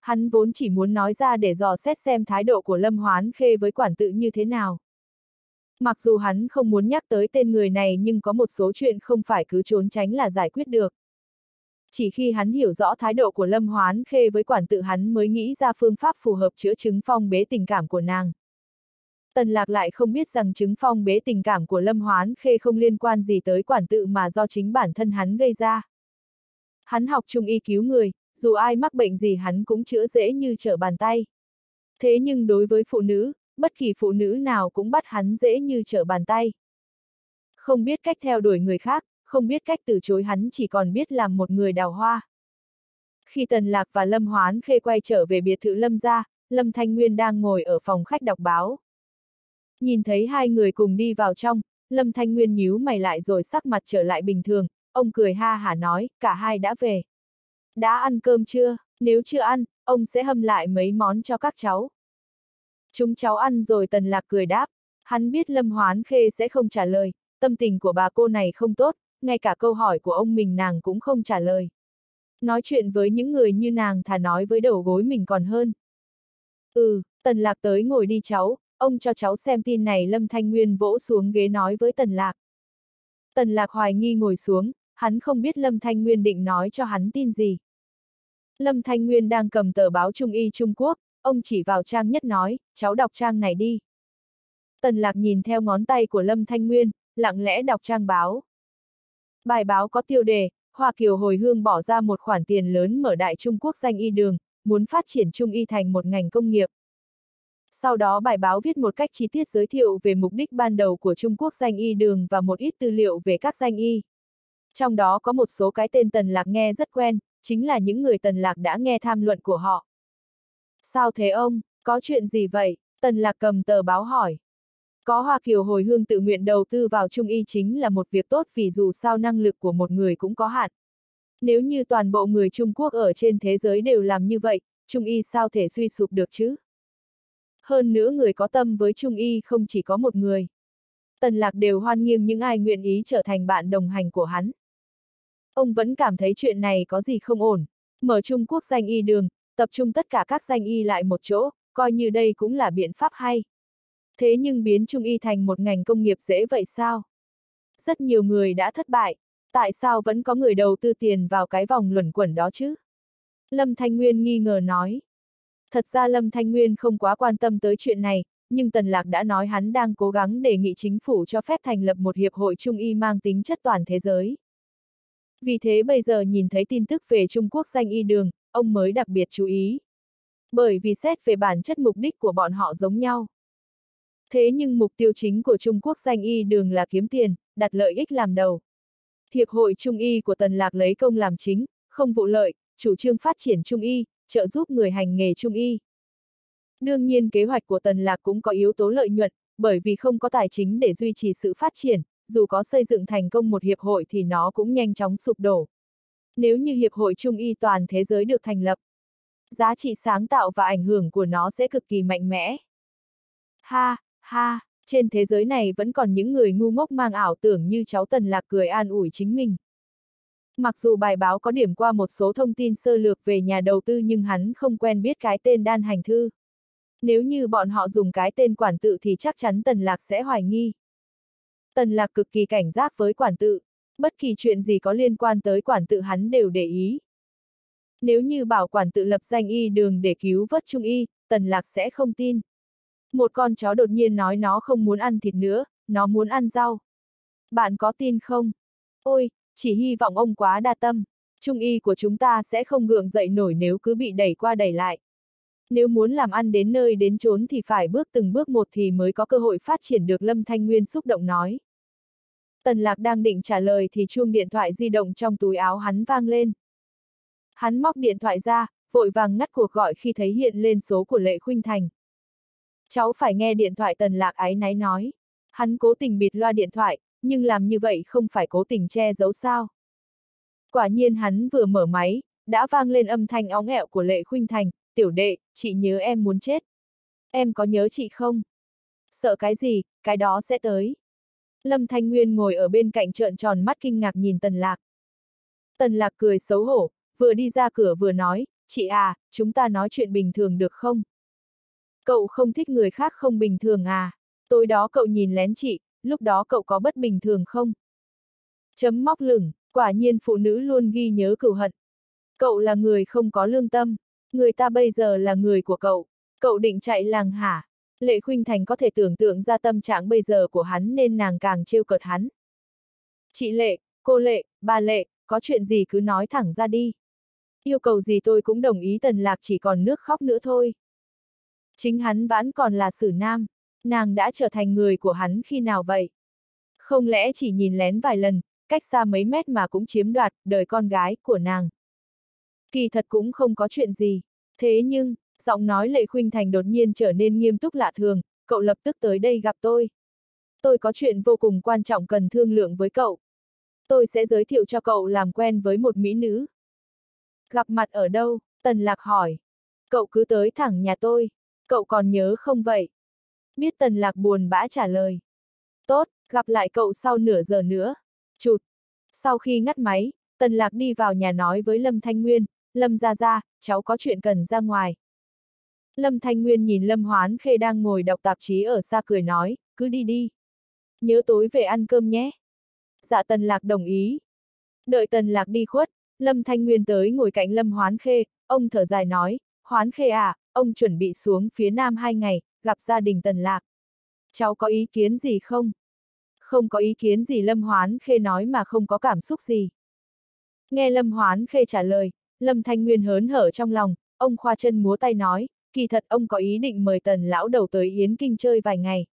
Hắn vốn chỉ muốn nói ra để dò xét xem thái độ của Lâm Hoán Khê với quản tự như thế nào. Mặc dù hắn không muốn nhắc tới tên người này nhưng có một số chuyện không phải cứ trốn tránh là giải quyết được. Chỉ khi hắn hiểu rõ thái độ của Lâm Hoán Khê với quản tự hắn mới nghĩ ra phương pháp phù hợp chữa chứng phong bế tình cảm của nàng. Tần Lạc lại không biết rằng chứng phong bế tình cảm của Lâm Hoán Khê không liên quan gì tới quản tự mà do chính bản thân hắn gây ra. Hắn học trung y cứu người, dù ai mắc bệnh gì hắn cũng chữa dễ như trở bàn tay. Thế nhưng đối với phụ nữ, bất kỳ phụ nữ nào cũng bắt hắn dễ như trở bàn tay. Không biết cách theo đuổi người khác, không biết cách từ chối hắn chỉ còn biết làm một người đào hoa. Khi Tần Lạc và Lâm Hoán Khê quay trở về biệt thự Lâm gia, Lâm Thanh Nguyên đang ngồi ở phòng khách đọc báo. Nhìn thấy hai người cùng đi vào trong, Lâm Thanh Nguyên nhíu mày lại rồi sắc mặt trở lại bình thường, ông cười ha hả nói, cả hai đã về. Đã ăn cơm chưa? Nếu chưa ăn, ông sẽ hâm lại mấy món cho các cháu. Chúng cháu ăn rồi Tần Lạc cười đáp. Hắn biết Lâm Hoán Khê sẽ không trả lời, tâm tình của bà cô này không tốt, ngay cả câu hỏi của ông mình nàng cũng không trả lời. Nói chuyện với những người như nàng thà nói với đầu gối mình còn hơn. Ừ, Tần Lạc tới ngồi đi cháu, ông cho cháu xem tin này Lâm Thanh Nguyên vỗ xuống ghế nói với Tần Lạc. Tần Lạc hoài nghi ngồi xuống, hắn không biết Lâm Thanh Nguyên định nói cho hắn tin gì. Lâm Thanh Nguyên đang cầm tờ báo Trung y Trung Quốc, ông chỉ vào trang nhất nói, cháu đọc trang này đi. Tần Lạc nhìn theo ngón tay của Lâm Thanh Nguyên, lặng lẽ đọc trang báo. Bài báo có tiêu đề, Hoa Kiều hồi hương bỏ ra một khoản tiền lớn mở đại Trung Quốc danh y đường, muốn phát triển Trung y thành một ngành công nghiệp. Sau đó bài báo viết một cách chi tiết giới thiệu về mục đích ban đầu của Trung Quốc danh y đường và một ít tư liệu về các danh y. Trong đó có một số cái tên Tần Lạc nghe rất quen, chính là những người Tần Lạc đã nghe tham luận của họ. Sao thế ông, có chuyện gì vậy? Tần Lạc cầm tờ báo hỏi. Có Hoa Kiều hồi hương tự nguyện đầu tư vào Trung Y chính là một việc tốt vì dù sao năng lực của một người cũng có hạn. Nếu như toàn bộ người Trung Quốc ở trên thế giới đều làm như vậy, Trung Y sao thể suy sụp được chứ? Hơn nữa người có tâm với Trung Y không chỉ có một người. Tần Lạc đều hoan nghênh những ai nguyện ý trở thành bạn đồng hành của hắn. Ông vẫn cảm thấy chuyện này có gì không ổn. Mở Trung Quốc danh y đường, tập trung tất cả các danh y lại một chỗ, coi như đây cũng là biện pháp hay. Thế nhưng biến Trung y thành một ngành công nghiệp dễ vậy sao? Rất nhiều người đã thất bại, tại sao vẫn có người đầu tư tiền vào cái vòng luẩn quẩn đó chứ? Lâm Thanh Nguyên nghi ngờ nói. Thật ra Lâm Thanh Nguyên không quá quan tâm tới chuyện này, nhưng Tần Lạc đã nói hắn đang cố gắng đề nghị chính phủ cho phép thành lập một hiệp hội Trung y mang tính chất toàn thế giới. Vì thế bây giờ nhìn thấy tin tức về Trung Quốc danh y đường, ông mới đặc biệt chú ý. Bởi vì xét về bản chất mục đích của bọn họ giống nhau. Thế nhưng mục tiêu chính của Trung Quốc danh y đường là kiếm tiền, đặt lợi ích làm đầu. Hiệp hội Trung y của Tần Lạc lấy công làm chính, không vụ lợi, chủ trương phát triển Trung y, trợ giúp người hành nghề Trung y. Đương nhiên kế hoạch của Tần Lạc cũng có yếu tố lợi nhuận, bởi vì không có tài chính để duy trì sự phát triển, dù có xây dựng thành công một hiệp hội thì nó cũng nhanh chóng sụp đổ. Nếu như Hiệp hội Trung y toàn thế giới được thành lập, giá trị sáng tạo và ảnh hưởng của nó sẽ cực kỳ mạnh mẽ. Ha, ha, trên thế giới này vẫn còn những người ngu ngốc mang ảo tưởng như cháu Tần Lạc cười an ủi chính mình. Mặc dù bài báo có điểm qua một số thông tin sơ lược về nhà đầu tư nhưng hắn không quen biết cái tên đan hành thư. Nếu như bọn họ dùng cái tên quản tự thì chắc chắn Tần Lạc sẽ hoài nghi. Tần Lạc cực kỳ cảnh giác với quản tự, bất kỳ chuyện gì có liên quan tới quản tự hắn đều để ý. Nếu như bảo quản tự lập danh y đường để cứu vớt trung y, Tần Lạc sẽ không tin. Một con chó đột nhiên nói nó không muốn ăn thịt nữa, nó muốn ăn rau. Bạn có tin không? Ôi, chỉ hy vọng ông quá đa tâm. Trung y của chúng ta sẽ không gượng dậy nổi nếu cứ bị đẩy qua đẩy lại. Nếu muốn làm ăn đến nơi đến chốn thì phải bước từng bước một thì mới có cơ hội phát triển được Lâm Thanh Nguyên xúc động nói. Tần Lạc đang định trả lời thì chuông điện thoại di động trong túi áo hắn vang lên. Hắn móc điện thoại ra, vội vàng ngắt cuộc gọi khi thấy hiện lên số của Lệ Khuynh Thành. Cháu phải nghe điện thoại Tần Lạc ái náy nói. Hắn cố tình bịt loa điện thoại, nhưng làm như vậy không phải cố tình che giấu sao. Quả nhiên hắn vừa mở máy, đã vang lên âm thanh óng ẹo của Lệ Khuynh Thành, tiểu đệ, chị nhớ em muốn chết. Em có nhớ chị không? Sợ cái gì, cái đó sẽ tới. Lâm Thanh Nguyên ngồi ở bên cạnh trợn tròn mắt kinh ngạc nhìn Tần Lạc. Tần Lạc cười xấu hổ, vừa đi ra cửa vừa nói, chị à, chúng ta nói chuyện bình thường được không? Cậu không thích người khác không bình thường à? Tối đó cậu nhìn lén chị, lúc đó cậu có bất bình thường không? Chấm móc lửng, quả nhiên phụ nữ luôn ghi nhớ cửu hận. Cậu là người không có lương tâm, người ta bây giờ là người của cậu, cậu định chạy làng hả? Lệ Khuynh Thành có thể tưởng tượng ra tâm trạng bây giờ của hắn nên nàng càng trêu cợt hắn. Chị Lệ, cô Lệ, bà Lệ, có chuyện gì cứ nói thẳng ra đi. Yêu cầu gì tôi cũng đồng ý tần lạc chỉ còn nước khóc nữa thôi. Chính hắn vẫn còn là sử nam, nàng đã trở thành người của hắn khi nào vậy? Không lẽ chỉ nhìn lén vài lần, cách xa mấy mét mà cũng chiếm đoạt đời con gái của nàng. Kỳ thật cũng không có chuyện gì, thế nhưng, giọng nói Lệ Khuynh Thành đột nhiên trở nên nghiêm túc lạ thường, cậu lập tức tới đây gặp tôi. Tôi có chuyện vô cùng quan trọng cần thương lượng với cậu. Tôi sẽ giới thiệu cho cậu làm quen với một mỹ nữ. Gặp mặt ở đâu? Tần Lạc hỏi. Cậu cứ tới thẳng nhà tôi. Cậu còn nhớ không vậy? Biết Tần Lạc buồn bã trả lời. Tốt, gặp lại cậu sau nửa giờ nữa. Chụt. Sau khi ngắt máy, Tần Lạc đi vào nhà nói với Lâm Thanh Nguyên, Lâm ra ra, cháu có chuyện cần ra ngoài. Lâm Thanh Nguyên nhìn Lâm Hoán Khê đang ngồi đọc tạp chí ở xa cười nói, cứ đi đi. Nhớ tối về ăn cơm nhé. Dạ Tần Lạc đồng ý. Đợi Tần Lạc đi khuất, Lâm Thanh Nguyên tới ngồi cạnh Lâm Hoán Khê, ông thở dài nói, Hoán Khê à, ông chuẩn bị xuống phía Nam hai ngày, gặp gia đình Tần Lạc. Cháu có ý kiến gì không? Không có ý kiến gì Lâm Hoán Khê nói mà không có cảm xúc gì. Nghe Lâm Hoán Khê trả lời, Lâm Thanh Nguyên hớn hở trong lòng, ông khoa chân múa tay nói, kỳ thật ông có ý định mời tần lão đầu tới Yến Kinh chơi vài ngày.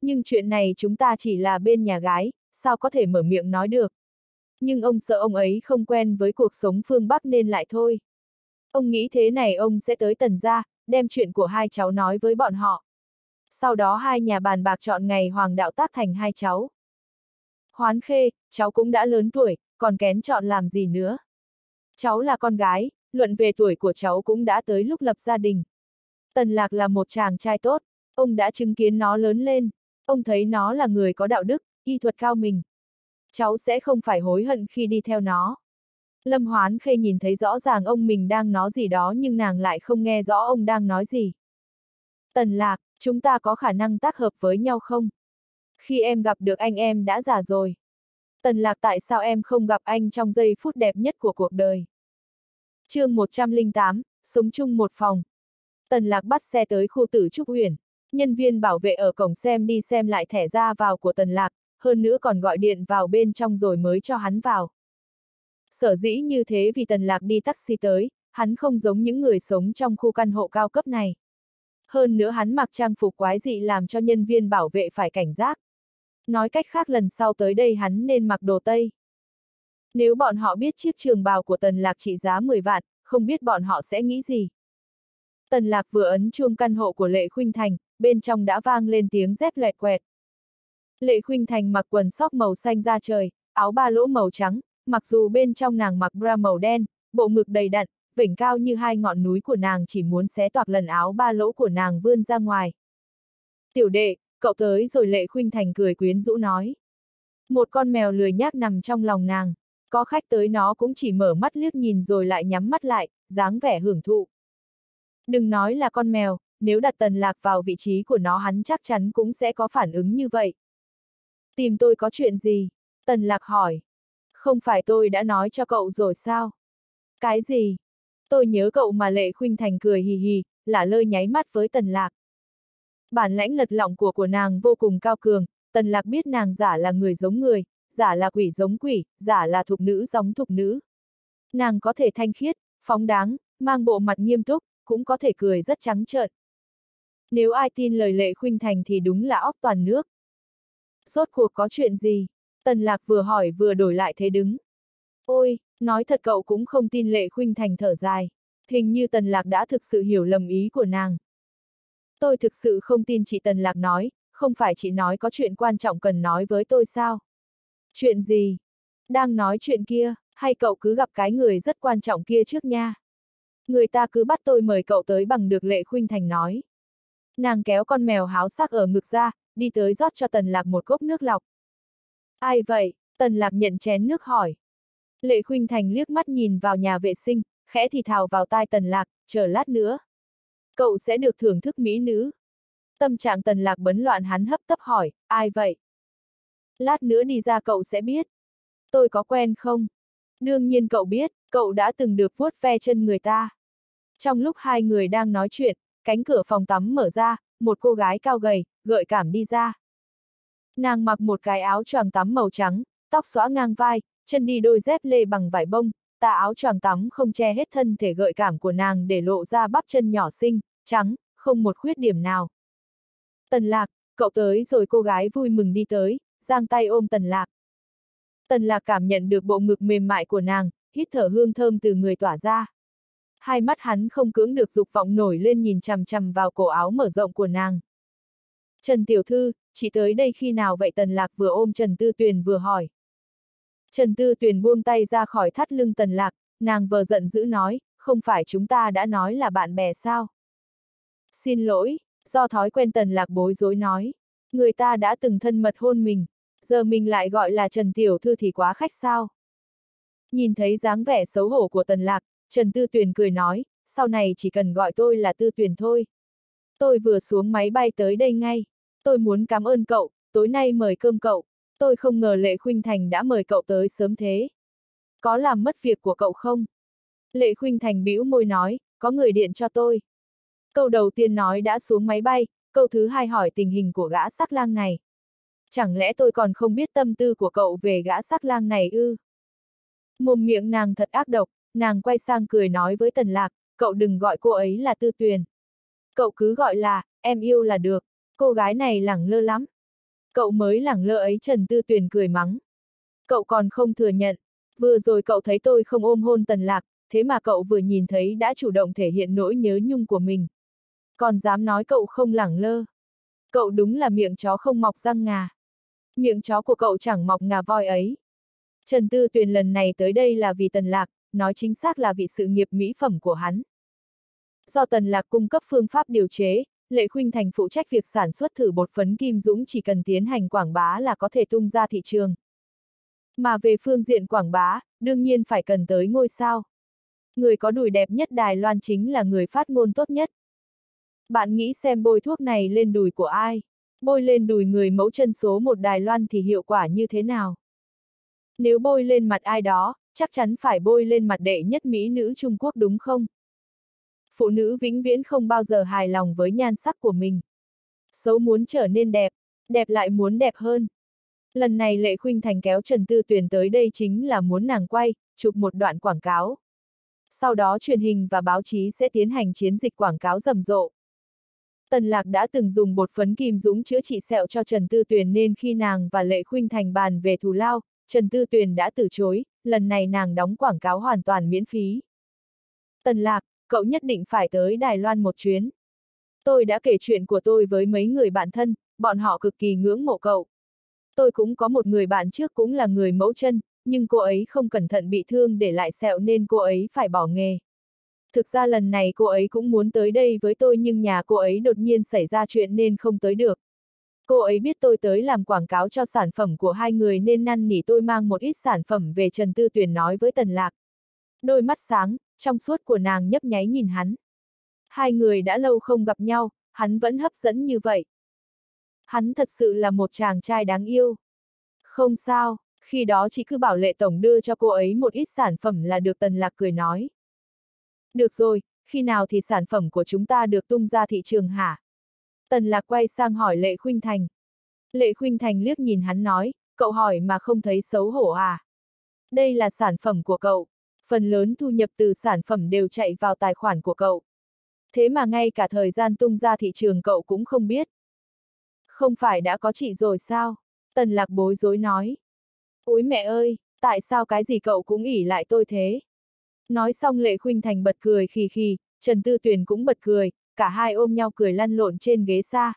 Nhưng chuyện này chúng ta chỉ là bên nhà gái, sao có thể mở miệng nói được. Nhưng ông sợ ông ấy không quen với cuộc sống phương Bắc nên lại thôi. Ông nghĩ thế này ông sẽ tới tần gia, đem chuyện của hai cháu nói với bọn họ. Sau đó hai nhà bàn bạc chọn ngày hoàng đạo tác thành hai cháu. Hoán khê, cháu cũng đã lớn tuổi, còn kén chọn làm gì nữa. Cháu là con gái, luận về tuổi của cháu cũng đã tới lúc lập gia đình. Tần Lạc là một chàng trai tốt, ông đã chứng kiến nó lớn lên, ông thấy nó là người có đạo đức, y thuật cao mình. Cháu sẽ không phải hối hận khi đi theo nó. Lâm Hoán Khê nhìn thấy rõ ràng ông mình đang nói gì đó nhưng nàng lại không nghe rõ ông đang nói gì. Tần Lạc, chúng ta có khả năng tác hợp với nhau không? Khi em gặp được anh em đã già rồi. Tần Lạc tại sao em không gặp anh trong giây phút đẹp nhất của cuộc đời? chương 108, sống chung một phòng. Tần Lạc bắt xe tới khu tử Trúc Huyền. Nhân viên bảo vệ ở cổng xem đi xem lại thẻ ra vào của Tần Lạc, hơn nữa còn gọi điện vào bên trong rồi mới cho hắn vào. Sở dĩ như thế vì Tần Lạc đi taxi tới, hắn không giống những người sống trong khu căn hộ cao cấp này. Hơn nữa hắn mặc trang phục quái dị làm cho nhân viên bảo vệ phải cảnh giác. Nói cách khác lần sau tới đây hắn nên mặc đồ Tây. Nếu bọn họ biết chiếc trường bào của Tần Lạc trị giá 10 vạn, không biết bọn họ sẽ nghĩ gì. Tần lạc vừa ấn chuông căn hộ của Lệ Khuynh Thành, bên trong đã vang lên tiếng dép lẹt quẹt. Lệ Khuynh Thành mặc quần sóc màu xanh da trời, áo ba lỗ màu trắng, mặc dù bên trong nàng mặc bra màu đen, bộ ngực đầy đặn, vỉnh cao như hai ngọn núi của nàng chỉ muốn xé toạc lần áo ba lỗ của nàng vươn ra ngoài. Tiểu đệ, cậu tới rồi Lệ Khuynh Thành cười quyến rũ nói. Một con mèo lười nhác nằm trong lòng nàng, có khách tới nó cũng chỉ mở mắt liếc nhìn rồi lại nhắm mắt lại, dáng vẻ hưởng thụ. Đừng nói là con mèo, nếu đặt tần lạc vào vị trí của nó hắn chắc chắn cũng sẽ có phản ứng như vậy. Tìm tôi có chuyện gì? Tần lạc hỏi. Không phải tôi đã nói cho cậu rồi sao? Cái gì? Tôi nhớ cậu mà lệ khuynh thành cười hì hì, lả lơi nháy mắt với tần lạc. Bản lãnh lật lọng của của nàng vô cùng cao cường, tần lạc biết nàng giả là người giống người, giả là quỷ giống quỷ, giả là thục nữ giống thục nữ. Nàng có thể thanh khiết, phóng đáng, mang bộ mặt nghiêm túc, cũng có thể cười rất trắng trợn. Nếu ai tin lời lệ khuynh thành thì đúng là óc toàn nước. Rốt cuộc có chuyện gì? Tần lạc vừa hỏi vừa đổi lại thế đứng. Ôi, nói thật cậu cũng không tin lệ khuynh thành thở dài. Hình như tần lạc đã thực sự hiểu lầm ý của nàng. Tôi thực sự không tin chị tần lạc nói, không phải chị nói có chuyện quan trọng cần nói với tôi sao? Chuyện gì? Đang nói chuyện kia, hay cậu cứ gặp cái người rất quan trọng kia trước nha? Người ta cứ bắt tôi mời cậu tới bằng được lệ khuynh thành nói. Nàng kéo con mèo háo sắc ở ngực ra, đi tới rót cho tần lạc một cốc nước lọc. Ai vậy? Tần lạc nhận chén nước hỏi. Lệ khuynh thành liếc mắt nhìn vào nhà vệ sinh, khẽ thì thào vào tai tần lạc, chờ lát nữa. Cậu sẽ được thưởng thức mỹ nữ. Tâm trạng tần lạc bấn loạn hắn hấp tấp hỏi, ai vậy? Lát nữa đi ra cậu sẽ biết. Tôi có quen không? Đương nhiên cậu biết, cậu đã từng được vuốt ve chân người ta. Trong lúc hai người đang nói chuyện, cánh cửa phòng tắm mở ra, một cô gái cao gầy, gợi cảm đi ra. Nàng mặc một cái áo choàng tắm màu trắng, tóc xõa ngang vai, chân đi đôi dép lê bằng vải bông, tà áo choàng tắm không che hết thân thể gợi cảm của nàng để lộ ra bắp chân nhỏ xinh, trắng, không một khuyết điểm nào. Tần lạc, cậu tới rồi cô gái vui mừng đi tới, giang tay ôm tần lạc. Tần lạc cảm nhận được bộ ngực mềm mại của nàng, hít thở hương thơm từ người tỏa ra. Hai mắt hắn không cưỡng được dục vọng nổi lên nhìn chằm chằm vào cổ áo mở rộng của nàng. Trần Tiểu Thư, chị tới đây khi nào vậy Tần Lạc vừa ôm Trần Tư Tuyền vừa hỏi. Trần Tư Tuyền buông tay ra khỏi thắt lưng Tần Lạc, nàng vờ giận dữ nói, không phải chúng ta đã nói là bạn bè sao? Xin lỗi, do thói quen Tần Lạc bối rối nói, người ta đã từng thân mật hôn mình, giờ mình lại gọi là Trần Tiểu Thư thì quá khách sao? Nhìn thấy dáng vẻ xấu hổ của Tần Lạc, Trần Tư Tuyền cười nói, sau này chỉ cần gọi tôi là Tư Tuyền thôi. Tôi vừa xuống máy bay tới đây ngay. Tôi muốn cảm ơn cậu, tối nay mời cơm cậu. Tôi không ngờ Lệ Khuynh Thành đã mời cậu tới sớm thế. Có làm mất việc của cậu không? Lệ Khuynh Thành bĩu môi nói, có người điện cho tôi. Câu đầu tiên nói đã xuống máy bay, câu thứ hai hỏi tình hình của gã sắc lang này. Chẳng lẽ tôi còn không biết tâm tư của cậu về gã sắc lang này ư? Mồm miệng nàng thật ác độc, nàng quay sang cười nói với Tần Lạc, cậu đừng gọi cô ấy là Tư Tuyền. Cậu cứ gọi là, em yêu là được, cô gái này lẳng lơ lắm. Cậu mới lẳng lơ ấy Trần Tư Tuyền cười mắng. Cậu còn không thừa nhận, vừa rồi cậu thấy tôi không ôm hôn Tần Lạc, thế mà cậu vừa nhìn thấy đã chủ động thể hiện nỗi nhớ nhung của mình. Còn dám nói cậu không lẳng lơ. Cậu đúng là miệng chó không mọc răng ngà. Miệng chó của cậu chẳng mọc ngà voi ấy. Trần Tư Tuyền lần này tới đây là vì Tần Lạc, nói chính xác là vì sự nghiệp mỹ phẩm của hắn. Do Tần Lạc cung cấp phương pháp điều chế, Lệ Khuynh Thành phụ trách việc sản xuất thử bột phấn kim dũng chỉ cần tiến hành quảng bá là có thể tung ra thị trường. Mà về phương diện quảng bá, đương nhiên phải cần tới ngôi sao. Người có đùi đẹp nhất Đài Loan chính là người phát ngôn tốt nhất. Bạn nghĩ xem bôi thuốc này lên đùi của ai? Bôi lên đùi người mẫu chân số một Đài Loan thì hiệu quả như thế nào? Nếu bôi lên mặt ai đó, chắc chắn phải bôi lên mặt đệ nhất Mỹ nữ Trung Quốc đúng không? Phụ nữ vĩnh viễn không bao giờ hài lòng với nhan sắc của mình. Xấu muốn trở nên đẹp, đẹp lại muốn đẹp hơn. Lần này Lệ Khuynh Thành kéo Trần Tư Tuyền tới đây chính là muốn nàng quay, chụp một đoạn quảng cáo. Sau đó truyền hình và báo chí sẽ tiến hành chiến dịch quảng cáo rầm rộ. Tần Lạc đã từng dùng bột phấn kim dũng chữa trị sẹo cho Trần Tư Tuyền nên khi nàng và Lệ Khuynh Thành bàn về thù lao, Trần Tư Tuyền đã từ chối, lần này nàng đóng quảng cáo hoàn toàn miễn phí. Tần Lạc, cậu nhất định phải tới Đài Loan một chuyến. Tôi đã kể chuyện của tôi với mấy người bạn thân, bọn họ cực kỳ ngưỡng mộ cậu. Tôi cũng có một người bạn trước cũng là người mẫu chân, nhưng cô ấy không cẩn thận bị thương để lại sẹo nên cô ấy phải bỏ nghề. Thực ra lần này cô ấy cũng muốn tới đây với tôi nhưng nhà cô ấy đột nhiên xảy ra chuyện nên không tới được. Cô ấy biết tôi tới làm quảng cáo cho sản phẩm của hai người nên năn nỉ tôi mang một ít sản phẩm về Trần Tư Tuyền nói với Tần Lạc. Đôi mắt sáng, trong suốt của nàng nhấp nháy nhìn hắn. Hai người đã lâu không gặp nhau, hắn vẫn hấp dẫn như vậy. Hắn thật sự là một chàng trai đáng yêu. Không sao, khi đó chỉ cứ bảo lệ tổng đưa cho cô ấy một ít sản phẩm là được Tần Lạc cười nói. Được rồi, khi nào thì sản phẩm của chúng ta được tung ra thị trường hả? Tần Lạc quay sang hỏi Lệ Khuynh Thành. Lệ Khuynh Thành liếc nhìn hắn nói, cậu hỏi mà không thấy xấu hổ à? Đây là sản phẩm của cậu. Phần lớn thu nhập từ sản phẩm đều chạy vào tài khoản của cậu. Thế mà ngay cả thời gian tung ra thị trường cậu cũng không biết. Không phải đã có chị rồi sao? Tần lạc bối rối nói. Úi mẹ ơi, tại sao cái gì cậu cũng ỉ lại tôi thế? Nói xong Lệ Khuynh Thành bật cười khì khì, Trần Tư Tuyền cũng bật cười, cả hai ôm nhau cười lăn lộn trên ghế xa.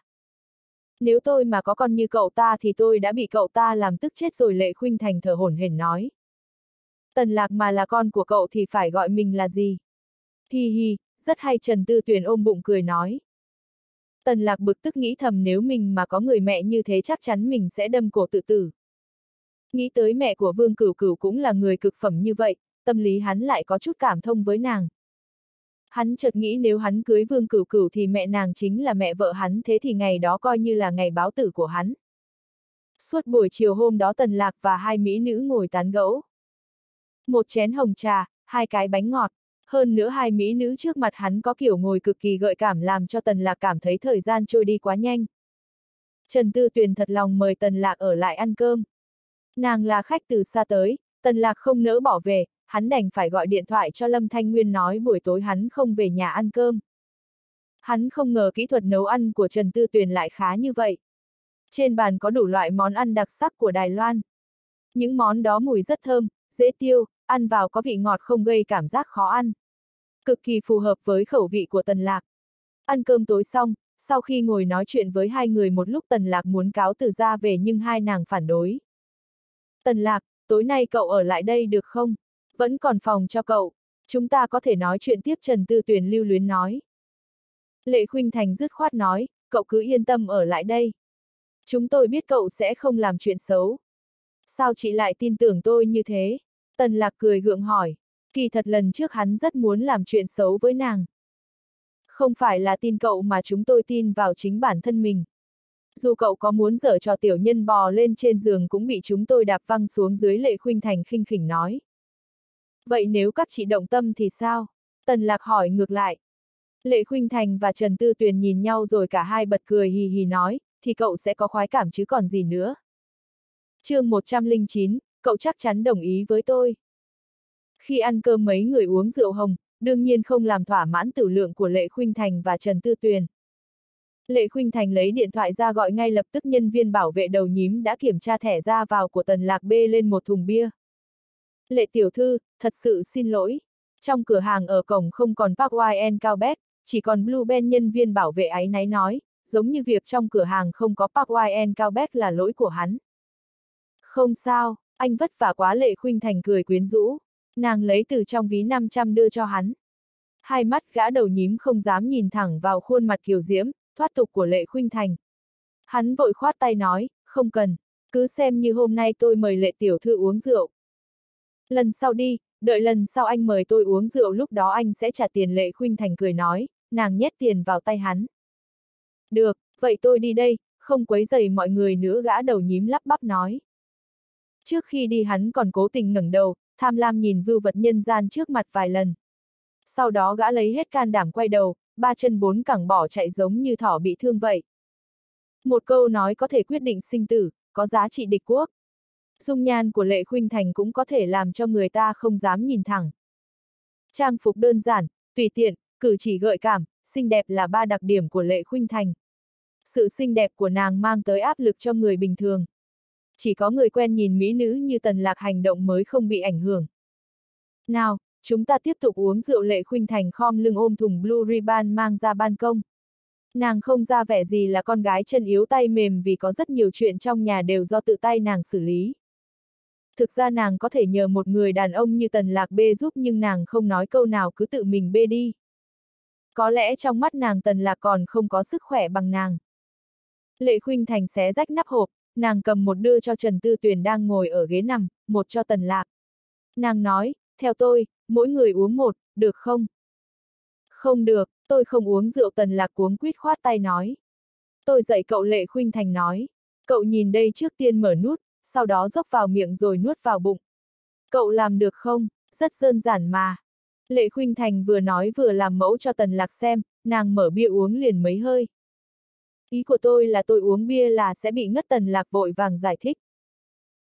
Nếu tôi mà có con như cậu ta thì tôi đã bị cậu ta làm tức chết rồi Lệ Khuynh Thành thở hổn hển nói. Tần lạc mà là con của cậu thì phải gọi mình là gì? Hi hi, rất hay Trần Tư Tuyền ôm bụng cười nói. Tần lạc bực tức nghĩ thầm nếu mình mà có người mẹ như thế chắc chắn mình sẽ đâm cổ tự tử. Nghĩ tới mẹ của Vương Cửu Cửu cũng là người cực phẩm như vậy, tâm lý hắn lại có chút cảm thông với nàng. Hắn chợt nghĩ nếu hắn cưới Vương Cửu Cửu thì mẹ nàng chính là mẹ vợ hắn thế thì ngày đó coi như là ngày báo tử của hắn. Suốt buổi chiều hôm đó Tần Lạc và hai mỹ nữ ngồi tán gẫu. Một chén hồng trà, hai cái bánh ngọt, hơn nữa hai mỹ nữ trước mặt hắn có kiểu ngồi cực kỳ gợi cảm làm cho Tần Lạc cảm thấy thời gian trôi đi quá nhanh. Trần Tư Tuyền thật lòng mời Tần Lạc ở lại ăn cơm. Nàng là khách từ xa tới, Tần Lạc không nỡ bỏ về, hắn đành phải gọi điện thoại cho Lâm Thanh Nguyên nói buổi tối hắn không về nhà ăn cơm. Hắn không ngờ kỹ thuật nấu ăn của Trần Tư Tuyền lại khá như vậy. Trên bàn có đủ loại món ăn đặc sắc của Đài Loan. Những món đó mùi rất thơm, dễ tiêu, ăn vào có vị ngọt không gây cảm giác khó ăn. Cực kỳ phù hợp với khẩu vị của Tần Lạc. Ăn cơm tối xong, sau khi ngồi nói chuyện với hai người một lúc Tần Lạc muốn cáo từ ra về nhưng hai nàng phản đối. Tần Lạc, tối nay cậu ở lại đây được không? Vẫn còn phòng cho cậu. Chúng ta có thể nói chuyện tiếp Trần Tư Tuyền lưu luyến nói. Lệ Khuynh Thành dứt khoát nói, cậu cứ yên tâm ở lại đây. Chúng tôi biết cậu sẽ không làm chuyện xấu. Sao chị lại tin tưởng tôi như thế? Tần lạc cười gượng hỏi. Kỳ thật lần trước hắn rất muốn làm chuyện xấu với nàng. Không phải là tin cậu mà chúng tôi tin vào chính bản thân mình. Dù cậu có muốn dở cho tiểu nhân bò lên trên giường cũng bị chúng tôi đạp văng xuống dưới lệ khuynh thành khinh khỉnh nói. Vậy nếu các chị động tâm thì sao? Tần lạc hỏi ngược lại. Lệ Khuynh Thành và Trần Tư Tuyền nhìn nhau rồi cả hai bật cười hì hì nói, thì cậu sẽ có khoái cảm chứ còn gì nữa. chương 109, cậu chắc chắn đồng ý với tôi. Khi ăn cơm mấy người uống rượu hồng, đương nhiên không làm thỏa mãn tử lượng của Lệ Khuynh Thành và Trần Tư Tuyền. Lệ Khuynh Thành lấy điện thoại ra gọi ngay lập tức nhân viên bảo vệ đầu nhím đã kiểm tra thẻ ra vào của Tần Lạc bê lên một thùng bia. Lệ tiểu thư, thật sự xin lỗi. Trong cửa hàng ở cổng không còn Park YN cao bét, chỉ còn Blue Ben nhân viên bảo vệ ấy náy nói, giống như việc trong cửa hàng không có Park YN cao bét là lỗi của hắn. Không sao, anh vất vả quá lệ khuynh thành cười quyến rũ. Nàng lấy từ trong ví 500 đưa cho hắn. Hai mắt gã đầu nhím không dám nhìn thẳng vào khuôn mặt kiều diễm, thoát tục của lệ khuynh thành. Hắn vội khoát tay nói, không cần, cứ xem như hôm nay tôi mời lệ tiểu thư uống rượu. Lần sau đi, đợi lần sau anh mời tôi uống rượu lúc đó anh sẽ trả tiền lệ khuynh thành cười nói, nàng nhét tiền vào tay hắn. Được, vậy tôi đi đây, không quấy dày mọi người nữa gã đầu nhím lắp bắp nói. Trước khi đi hắn còn cố tình ngẩng đầu, tham lam nhìn vưu vật nhân gian trước mặt vài lần. Sau đó gã lấy hết can đảm quay đầu, ba chân bốn cẳng bỏ chạy giống như thỏ bị thương vậy. Một câu nói có thể quyết định sinh tử, có giá trị địch quốc. Dung nhan của Lệ Khuynh Thành cũng có thể làm cho người ta không dám nhìn thẳng. Trang phục đơn giản, tùy tiện, cử chỉ gợi cảm, xinh đẹp là ba đặc điểm của Lệ Khuynh Thành. Sự xinh đẹp của nàng mang tới áp lực cho người bình thường. Chỉ có người quen nhìn mỹ nữ như tần lạc hành động mới không bị ảnh hưởng. Nào, chúng ta tiếp tục uống rượu Lệ Khuynh Thành khom lưng ôm thùng Blue Ribbon mang ra ban công. Nàng không ra vẻ gì là con gái chân yếu tay mềm vì có rất nhiều chuyện trong nhà đều do tự tay nàng xử lý thực ra nàng có thể nhờ một người đàn ông như tần lạc bê giúp nhưng nàng không nói câu nào cứ tự mình bê đi. Có lẽ trong mắt nàng tần lạc còn không có sức khỏe bằng nàng. Lệ khuynh thành xé rách nắp hộp, nàng cầm một đưa cho Trần Tư Tuyền đang ngồi ở ghế nằm, một cho tần lạc. Nàng nói, theo tôi, mỗi người uống một, được không? Không được, tôi không uống rượu tần lạc cuống quýt khoát tay nói. Tôi dạy cậu Lệ Khuynh Thành nói. Cậu nhìn đây trước tiên mở nút, sau đó dốc vào miệng rồi nuốt vào bụng. Cậu làm được không? Rất đơn giản mà. Lệ Khuynh Thành vừa nói vừa làm mẫu cho Tần Lạc xem, nàng mở bia uống liền mấy hơi. Ý của tôi là tôi uống bia là sẽ bị ngất tần lạc vội vàng giải thích.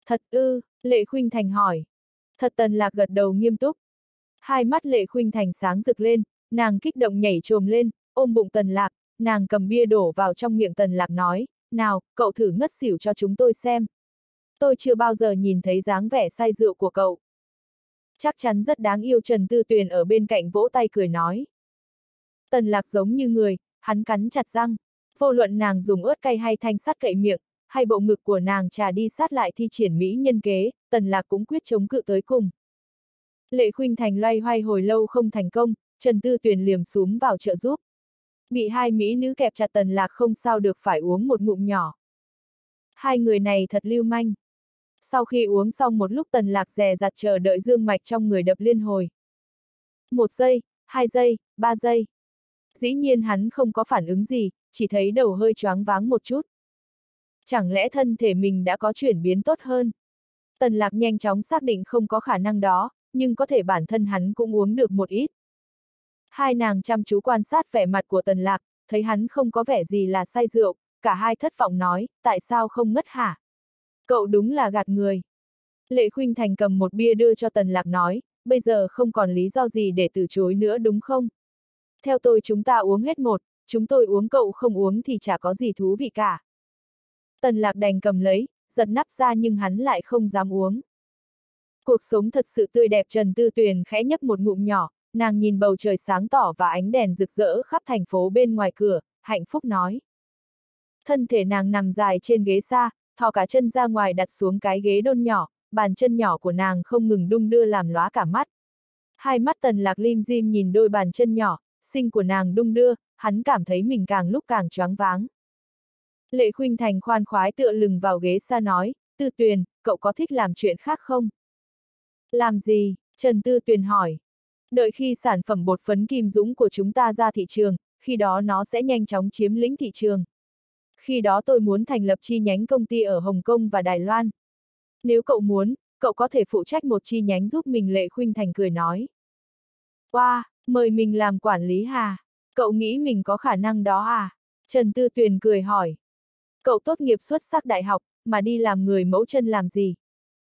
Thật ư, Lệ Khuynh Thành hỏi. Thật tần lạc gật đầu nghiêm túc. Hai mắt Lệ Khuynh Thành sáng rực lên, nàng kích động nhảy trồm lên, ôm bụng tần lạc, nàng cầm bia đổ vào trong miệng tần lạc nói, nào, cậu thử ngất xỉu cho chúng tôi xem. Tôi chưa bao giờ nhìn thấy dáng vẻ say rượu của cậu. Chắc chắn rất đáng yêu Trần Tư Tuyền ở bên cạnh vỗ tay cười nói. Tần lạc giống như người, hắn cắn chặt răng. Vô luận nàng dùng ớt cay hay thanh sắt cậy miệng, hay bộ ngực của nàng trà đi sát lại thi triển mỹ nhân kế, tần lạc cũng quyết chống cự tới cùng. Lệ Khuynh Thành loay hoay hồi lâu không thành công, Trần Tư Tuyền liềm xuống vào trợ giúp. Bị hai mỹ nữ kẹp chặt tần lạc không sao được phải uống một ngụm nhỏ. Hai người này thật lưu manh. Sau khi uống xong một lúc tần lạc rè rặt chờ đợi dương mạch trong người đập liên hồi. Một giây, hai giây, ba giây. Dĩ nhiên hắn không có phản ứng gì, chỉ thấy đầu hơi choáng váng một chút. Chẳng lẽ thân thể mình đã có chuyển biến tốt hơn? Tần lạc nhanh chóng xác định không có khả năng đó, nhưng có thể bản thân hắn cũng uống được một ít. Hai nàng chăm chú quan sát vẻ mặt của tần lạc, thấy hắn không có vẻ gì là say rượu, cả hai thất vọng nói, tại sao không ngất hả? Cậu đúng là gạt người. Lệ Khuynh Thành cầm một bia đưa cho tần lạc nói, bây giờ không còn lý do gì để từ chối nữa đúng không? Theo tôi chúng ta uống hết một, chúng tôi uống cậu không uống thì chả có gì thú vị cả. Tần lạc đành cầm lấy, giật nắp ra nhưng hắn lại không dám uống. Cuộc sống thật sự tươi đẹp Trần Tư Tuyền khẽ nhấp một ngụm nhỏ, nàng nhìn bầu trời sáng tỏ và ánh đèn rực rỡ khắp thành phố bên ngoài cửa, hạnh phúc nói. Thân thể nàng nằm dài trên ghế xa, thò cả chân ra ngoài đặt xuống cái ghế đôn nhỏ, bàn chân nhỏ của nàng không ngừng đung đưa làm lóa cả mắt. Hai mắt tần lạc lim dim nhìn đôi bàn chân nhỏ, sinh của nàng đung đưa, hắn cảm thấy mình càng lúc càng choáng váng. Lệ Khuynh Thành khoan khoái tựa lừng vào ghế xa nói, Tư Tuyền, cậu có thích làm chuyện khác không? Làm gì? Trần Tư Tuyền hỏi. Đợi khi sản phẩm bột phấn kim dũng của chúng ta ra thị trường, khi đó nó sẽ nhanh chóng chiếm lĩnh thị trường. Khi đó tôi muốn thành lập chi nhánh công ty ở Hồng Kông và Đài Loan. Nếu cậu muốn, cậu có thể phụ trách một chi nhánh giúp mình Lệ Khuynh Thành cười nói. Wow, mời mình làm quản lý hà. Cậu nghĩ mình có khả năng đó à? Trần Tư Tuyền cười hỏi. Cậu tốt nghiệp xuất sắc đại học, mà đi làm người mẫu chân làm gì?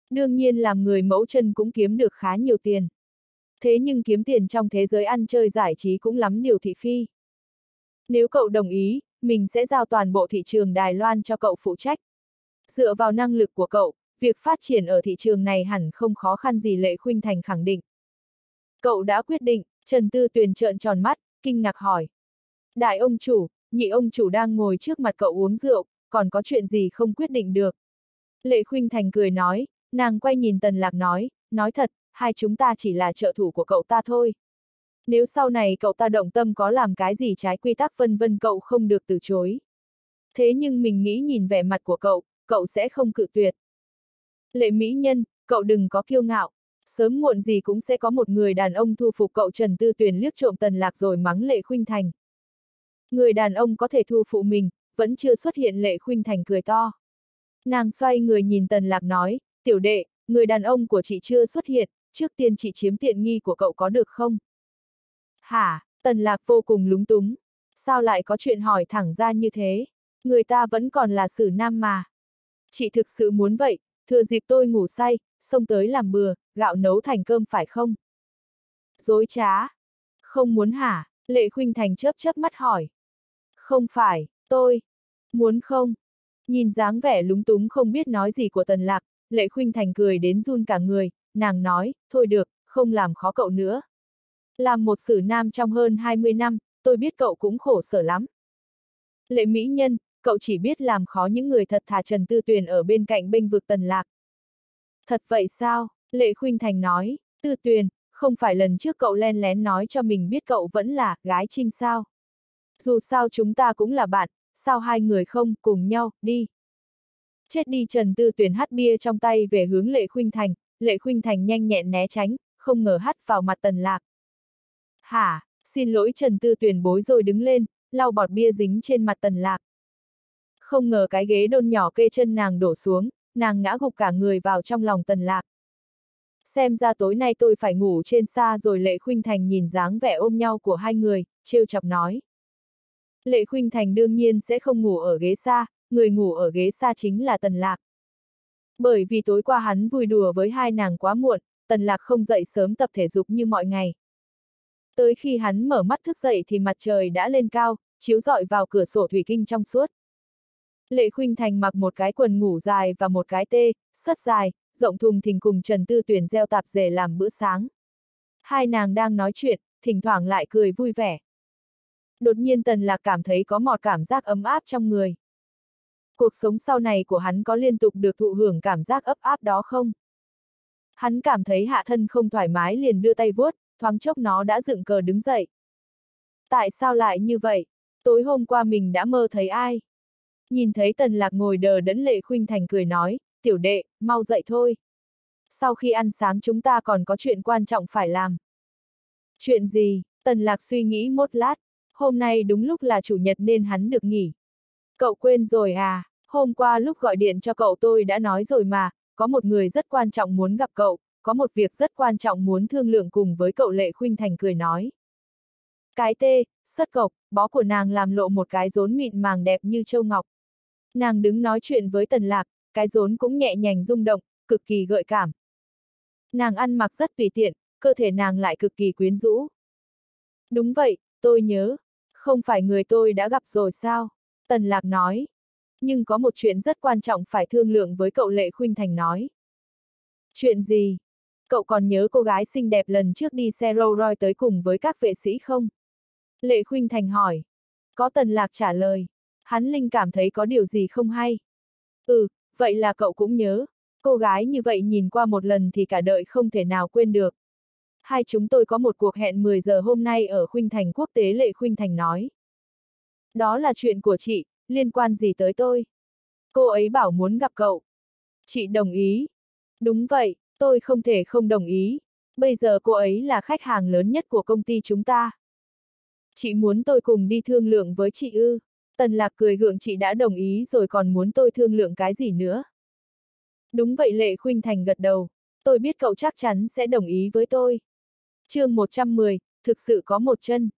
Đương nhiên làm người mẫu chân cũng kiếm được khá nhiều tiền. Thế nhưng kiếm tiền trong thế giới ăn chơi giải trí cũng lắm điều thị phi. Nếu cậu đồng ý, mình sẽ giao toàn bộ thị trường Đài Loan cho cậu phụ trách. Dựa vào năng lực của cậu, việc phát triển ở thị trường này hẳn không khó khăn gì Lệ Khuynh Thành khẳng định. Cậu đã quyết định, Trần Tư Tuyền trợn tròn mắt, kinh ngạc hỏi. Đại ông chủ, nhị ông chủ đang ngồi trước mặt cậu uống rượu, còn có chuyện gì không quyết định được. Lệ Khuynh Thành cười nói, nàng quay nhìn Tần Lạc nói, nói thật, hai chúng ta chỉ là trợ thủ của cậu ta thôi. Nếu sau này cậu ta động tâm có làm cái gì trái quy tắc vân vân cậu không được từ chối. Thế nhưng mình nghĩ nhìn vẻ mặt của cậu, cậu sẽ không cự tuyệt. Lệ Mỹ Nhân, cậu đừng có kiêu ngạo. Sớm muộn gì cũng sẽ có một người đàn ông thu phục cậu Trần Tư Tuyền liếc trộm Tần Lạc rồi mắng Lệ Khuynh Thành. Người đàn ông có thể thu phụ mình, vẫn chưa xuất hiện Lệ Khuynh Thành cười to. Nàng xoay người nhìn Tần Lạc nói, tiểu đệ, người đàn ông của chị chưa xuất hiện, trước tiên chị chiếm tiện nghi của cậu có được không? Hả, Tần Lạc vô cùng lúng túng. Sao lại có chuyện hỏi thẳng ra như thế? Người ta vẫn còn là sử nam mà. Chị thực sự muốn vậy, thừa dịp tôi ngủ say, xông tới làm bừa, gạo nấu thành cơm phải không? Dối trá. Không muốn hả? Lệ Khuynh Thành chớp chớp mắt hỏi. Không phải, tôi. Muốn không? Nhìn dáng vẻ lúng túng không biết nói gì của Tần Lạc, Lệ Khuynh Thành cười đến run cả người, nàng nói, thôi được, không làm khó cậu nữa. Làm một sử nam trong hơn 20 năm, tôi biết cậu cũng khổ sở lắm. Lệ Mỹ Nhân, cậu chỉ biết làm khó những người thật thà Trần Tư Tuyền ở bên cạnh bênh vực Tần Lạc. Thật vậy sao? Lệ Khuynh Thành nói, Tư Tuyền, không phải lần trước cậu len lén nói cho mình biết cậu vẫn là gái trinh sao? Dù sao chúng ta cũng là bạn, sao hai người không cùng nhau, đi. Chết đi Trần Tư Tuyền hắt bia trong tay về hướng Lệ Khuynh Thành, Lệ Khuynh Thành nhanh nhẹn né tránh, không ngờ hắt vào mặt Tần Lạc. Hả, xin lỗi Trần Tư Tuyền bối rồi đứng lên, lau bọt bia dính trên mặt Tần Lạc. Không ngờ cái ghế đôn nhỏ kê chân nàng đổ xuống, nàng ngã gục cả người vào trong lòng Tần Lạc. Xem ra tối nay tôi phải ngủ trên xa rồi Lệ Khuynh Thành nhìn dáng vẻ ôm nhau của hai người, trêu chọc nói. Lệ Khuynh Thành đương nhiên sẽ không ngủ ở ghế xa, người ngủ ở ghế xa chính là Tần Lạc. Bởi vì tối qua hắn vui đùa với hai nàng quá muộn, Tần Lạc không dậy sớm tập thể dục như mọi ngày. Tới khi hắn mở mắt thức dậy thì mặt trời đã lên cao, chiếu rọi vào cửa sổ thủy kinh trong suốt. Lệ Khuynh Thành mặc một cái quần ngủ dài và một cái tê, sất dài, rộng thùng thình cùng Trần Tư tuyền gieo tạp dề làm bữa sáng. Hai nàng đang nói chuyện, thỉnh thoảng lại cười vui vẻ. Đột nhiên Tần Lạc cảm thấy có một cảm giác ấm áp trong người. Cuộc sống sau này của hắn có liên tục được thụ hưởng cảm giác ấp áp đó không? Hắn cảm thấy hạ thân không thoải mái liền đưa tay vuốt, thoáng chốc nó đã dựng cờ đứng dậy. Tại sao lại như vậy? Tối hôm qua mình đã mơ thấy ai? Nhìn thấy Tần Lạc ngồi đờ đẫn Lệ Khuynh Thành cười nói, tiểu đệ, mau dậy thôi. Sau khi ăn sáng chúng ta còn có chuyện quan trọng phải làm. Chuyện gì? Tần Lạc suy nghĩ một lát. Hôm nay đúng lúc là chủ nhật nên hắn được nghỉ. Cậu quên rồi à? Hôm qua lúc gọi điện cho cậu tôi đã nói rồi mà, có một người rất quan trọng muốn gặp cậu, có một việc rất quan trọng muốn thương lượng cùng với cậu Lệ Khuynh Thành cười nói. Cái tê, sất cộc, bó của nàng làm lộ một cái rốn mịn màng đẹp như châu ngọc. Nàng đứng nói chuyện với tần lạc, cái rốn cũng nhẹ nhàng rung động, cực kỳ gợi cảm. Nàng ăn mặc rất tùy tiện, cơ thể nàng lại cực kỳ quyến rũ. Đúng vậy, tôi nhớ. Không phải người tôi đã gặp rồi sao? Tần lạc nói. Nhưng có một chuyện rất quan trọng phải thương lượng với cậu Lệ Khuynh Thành nói. Chuyện gì? Cậu còn nhớ cô gái xinh đẹp lần trước đi xe Rolls Royce tới cùng với các vệ sĩ không? Lệ Khuynh Thành hỏi. Có tần lạc trả lời. Hắn Linh cảm thấy có điều gì không hay. Ừ, vậy là cậu cũng nhớ. Cô gái như vậy nhìn qua một lần thì cả đời không thể nào quên được. Hai chúng tôi có một cuộc hẹn 10 giờ hôm nay ở Khuynh Thành Quốc tế Lệ Khuynh Thành nói. Đó là chuyện của chị, liên quan gì tới tôi? Cô ấy bảo muốn gặp cậu. Chị đồng ý. Đúng vậy, tôi không thể không đồng ý. Bây giờ cô ấy là khách hàng lớn nhất của công ty chúng ta. Chị muốn tôi cùng đi thương lượng với chị ư. Tần lạc cười gượng chị đã đồng ý rồi còn muốn tôi thương lượng cái gì nữa. Đúng vậy Lệ Khuynh Thành gật đầu. Tôi biết cậu chắc chắn sẽ đồng ý với tôi. chương 110, thực sự có một chân.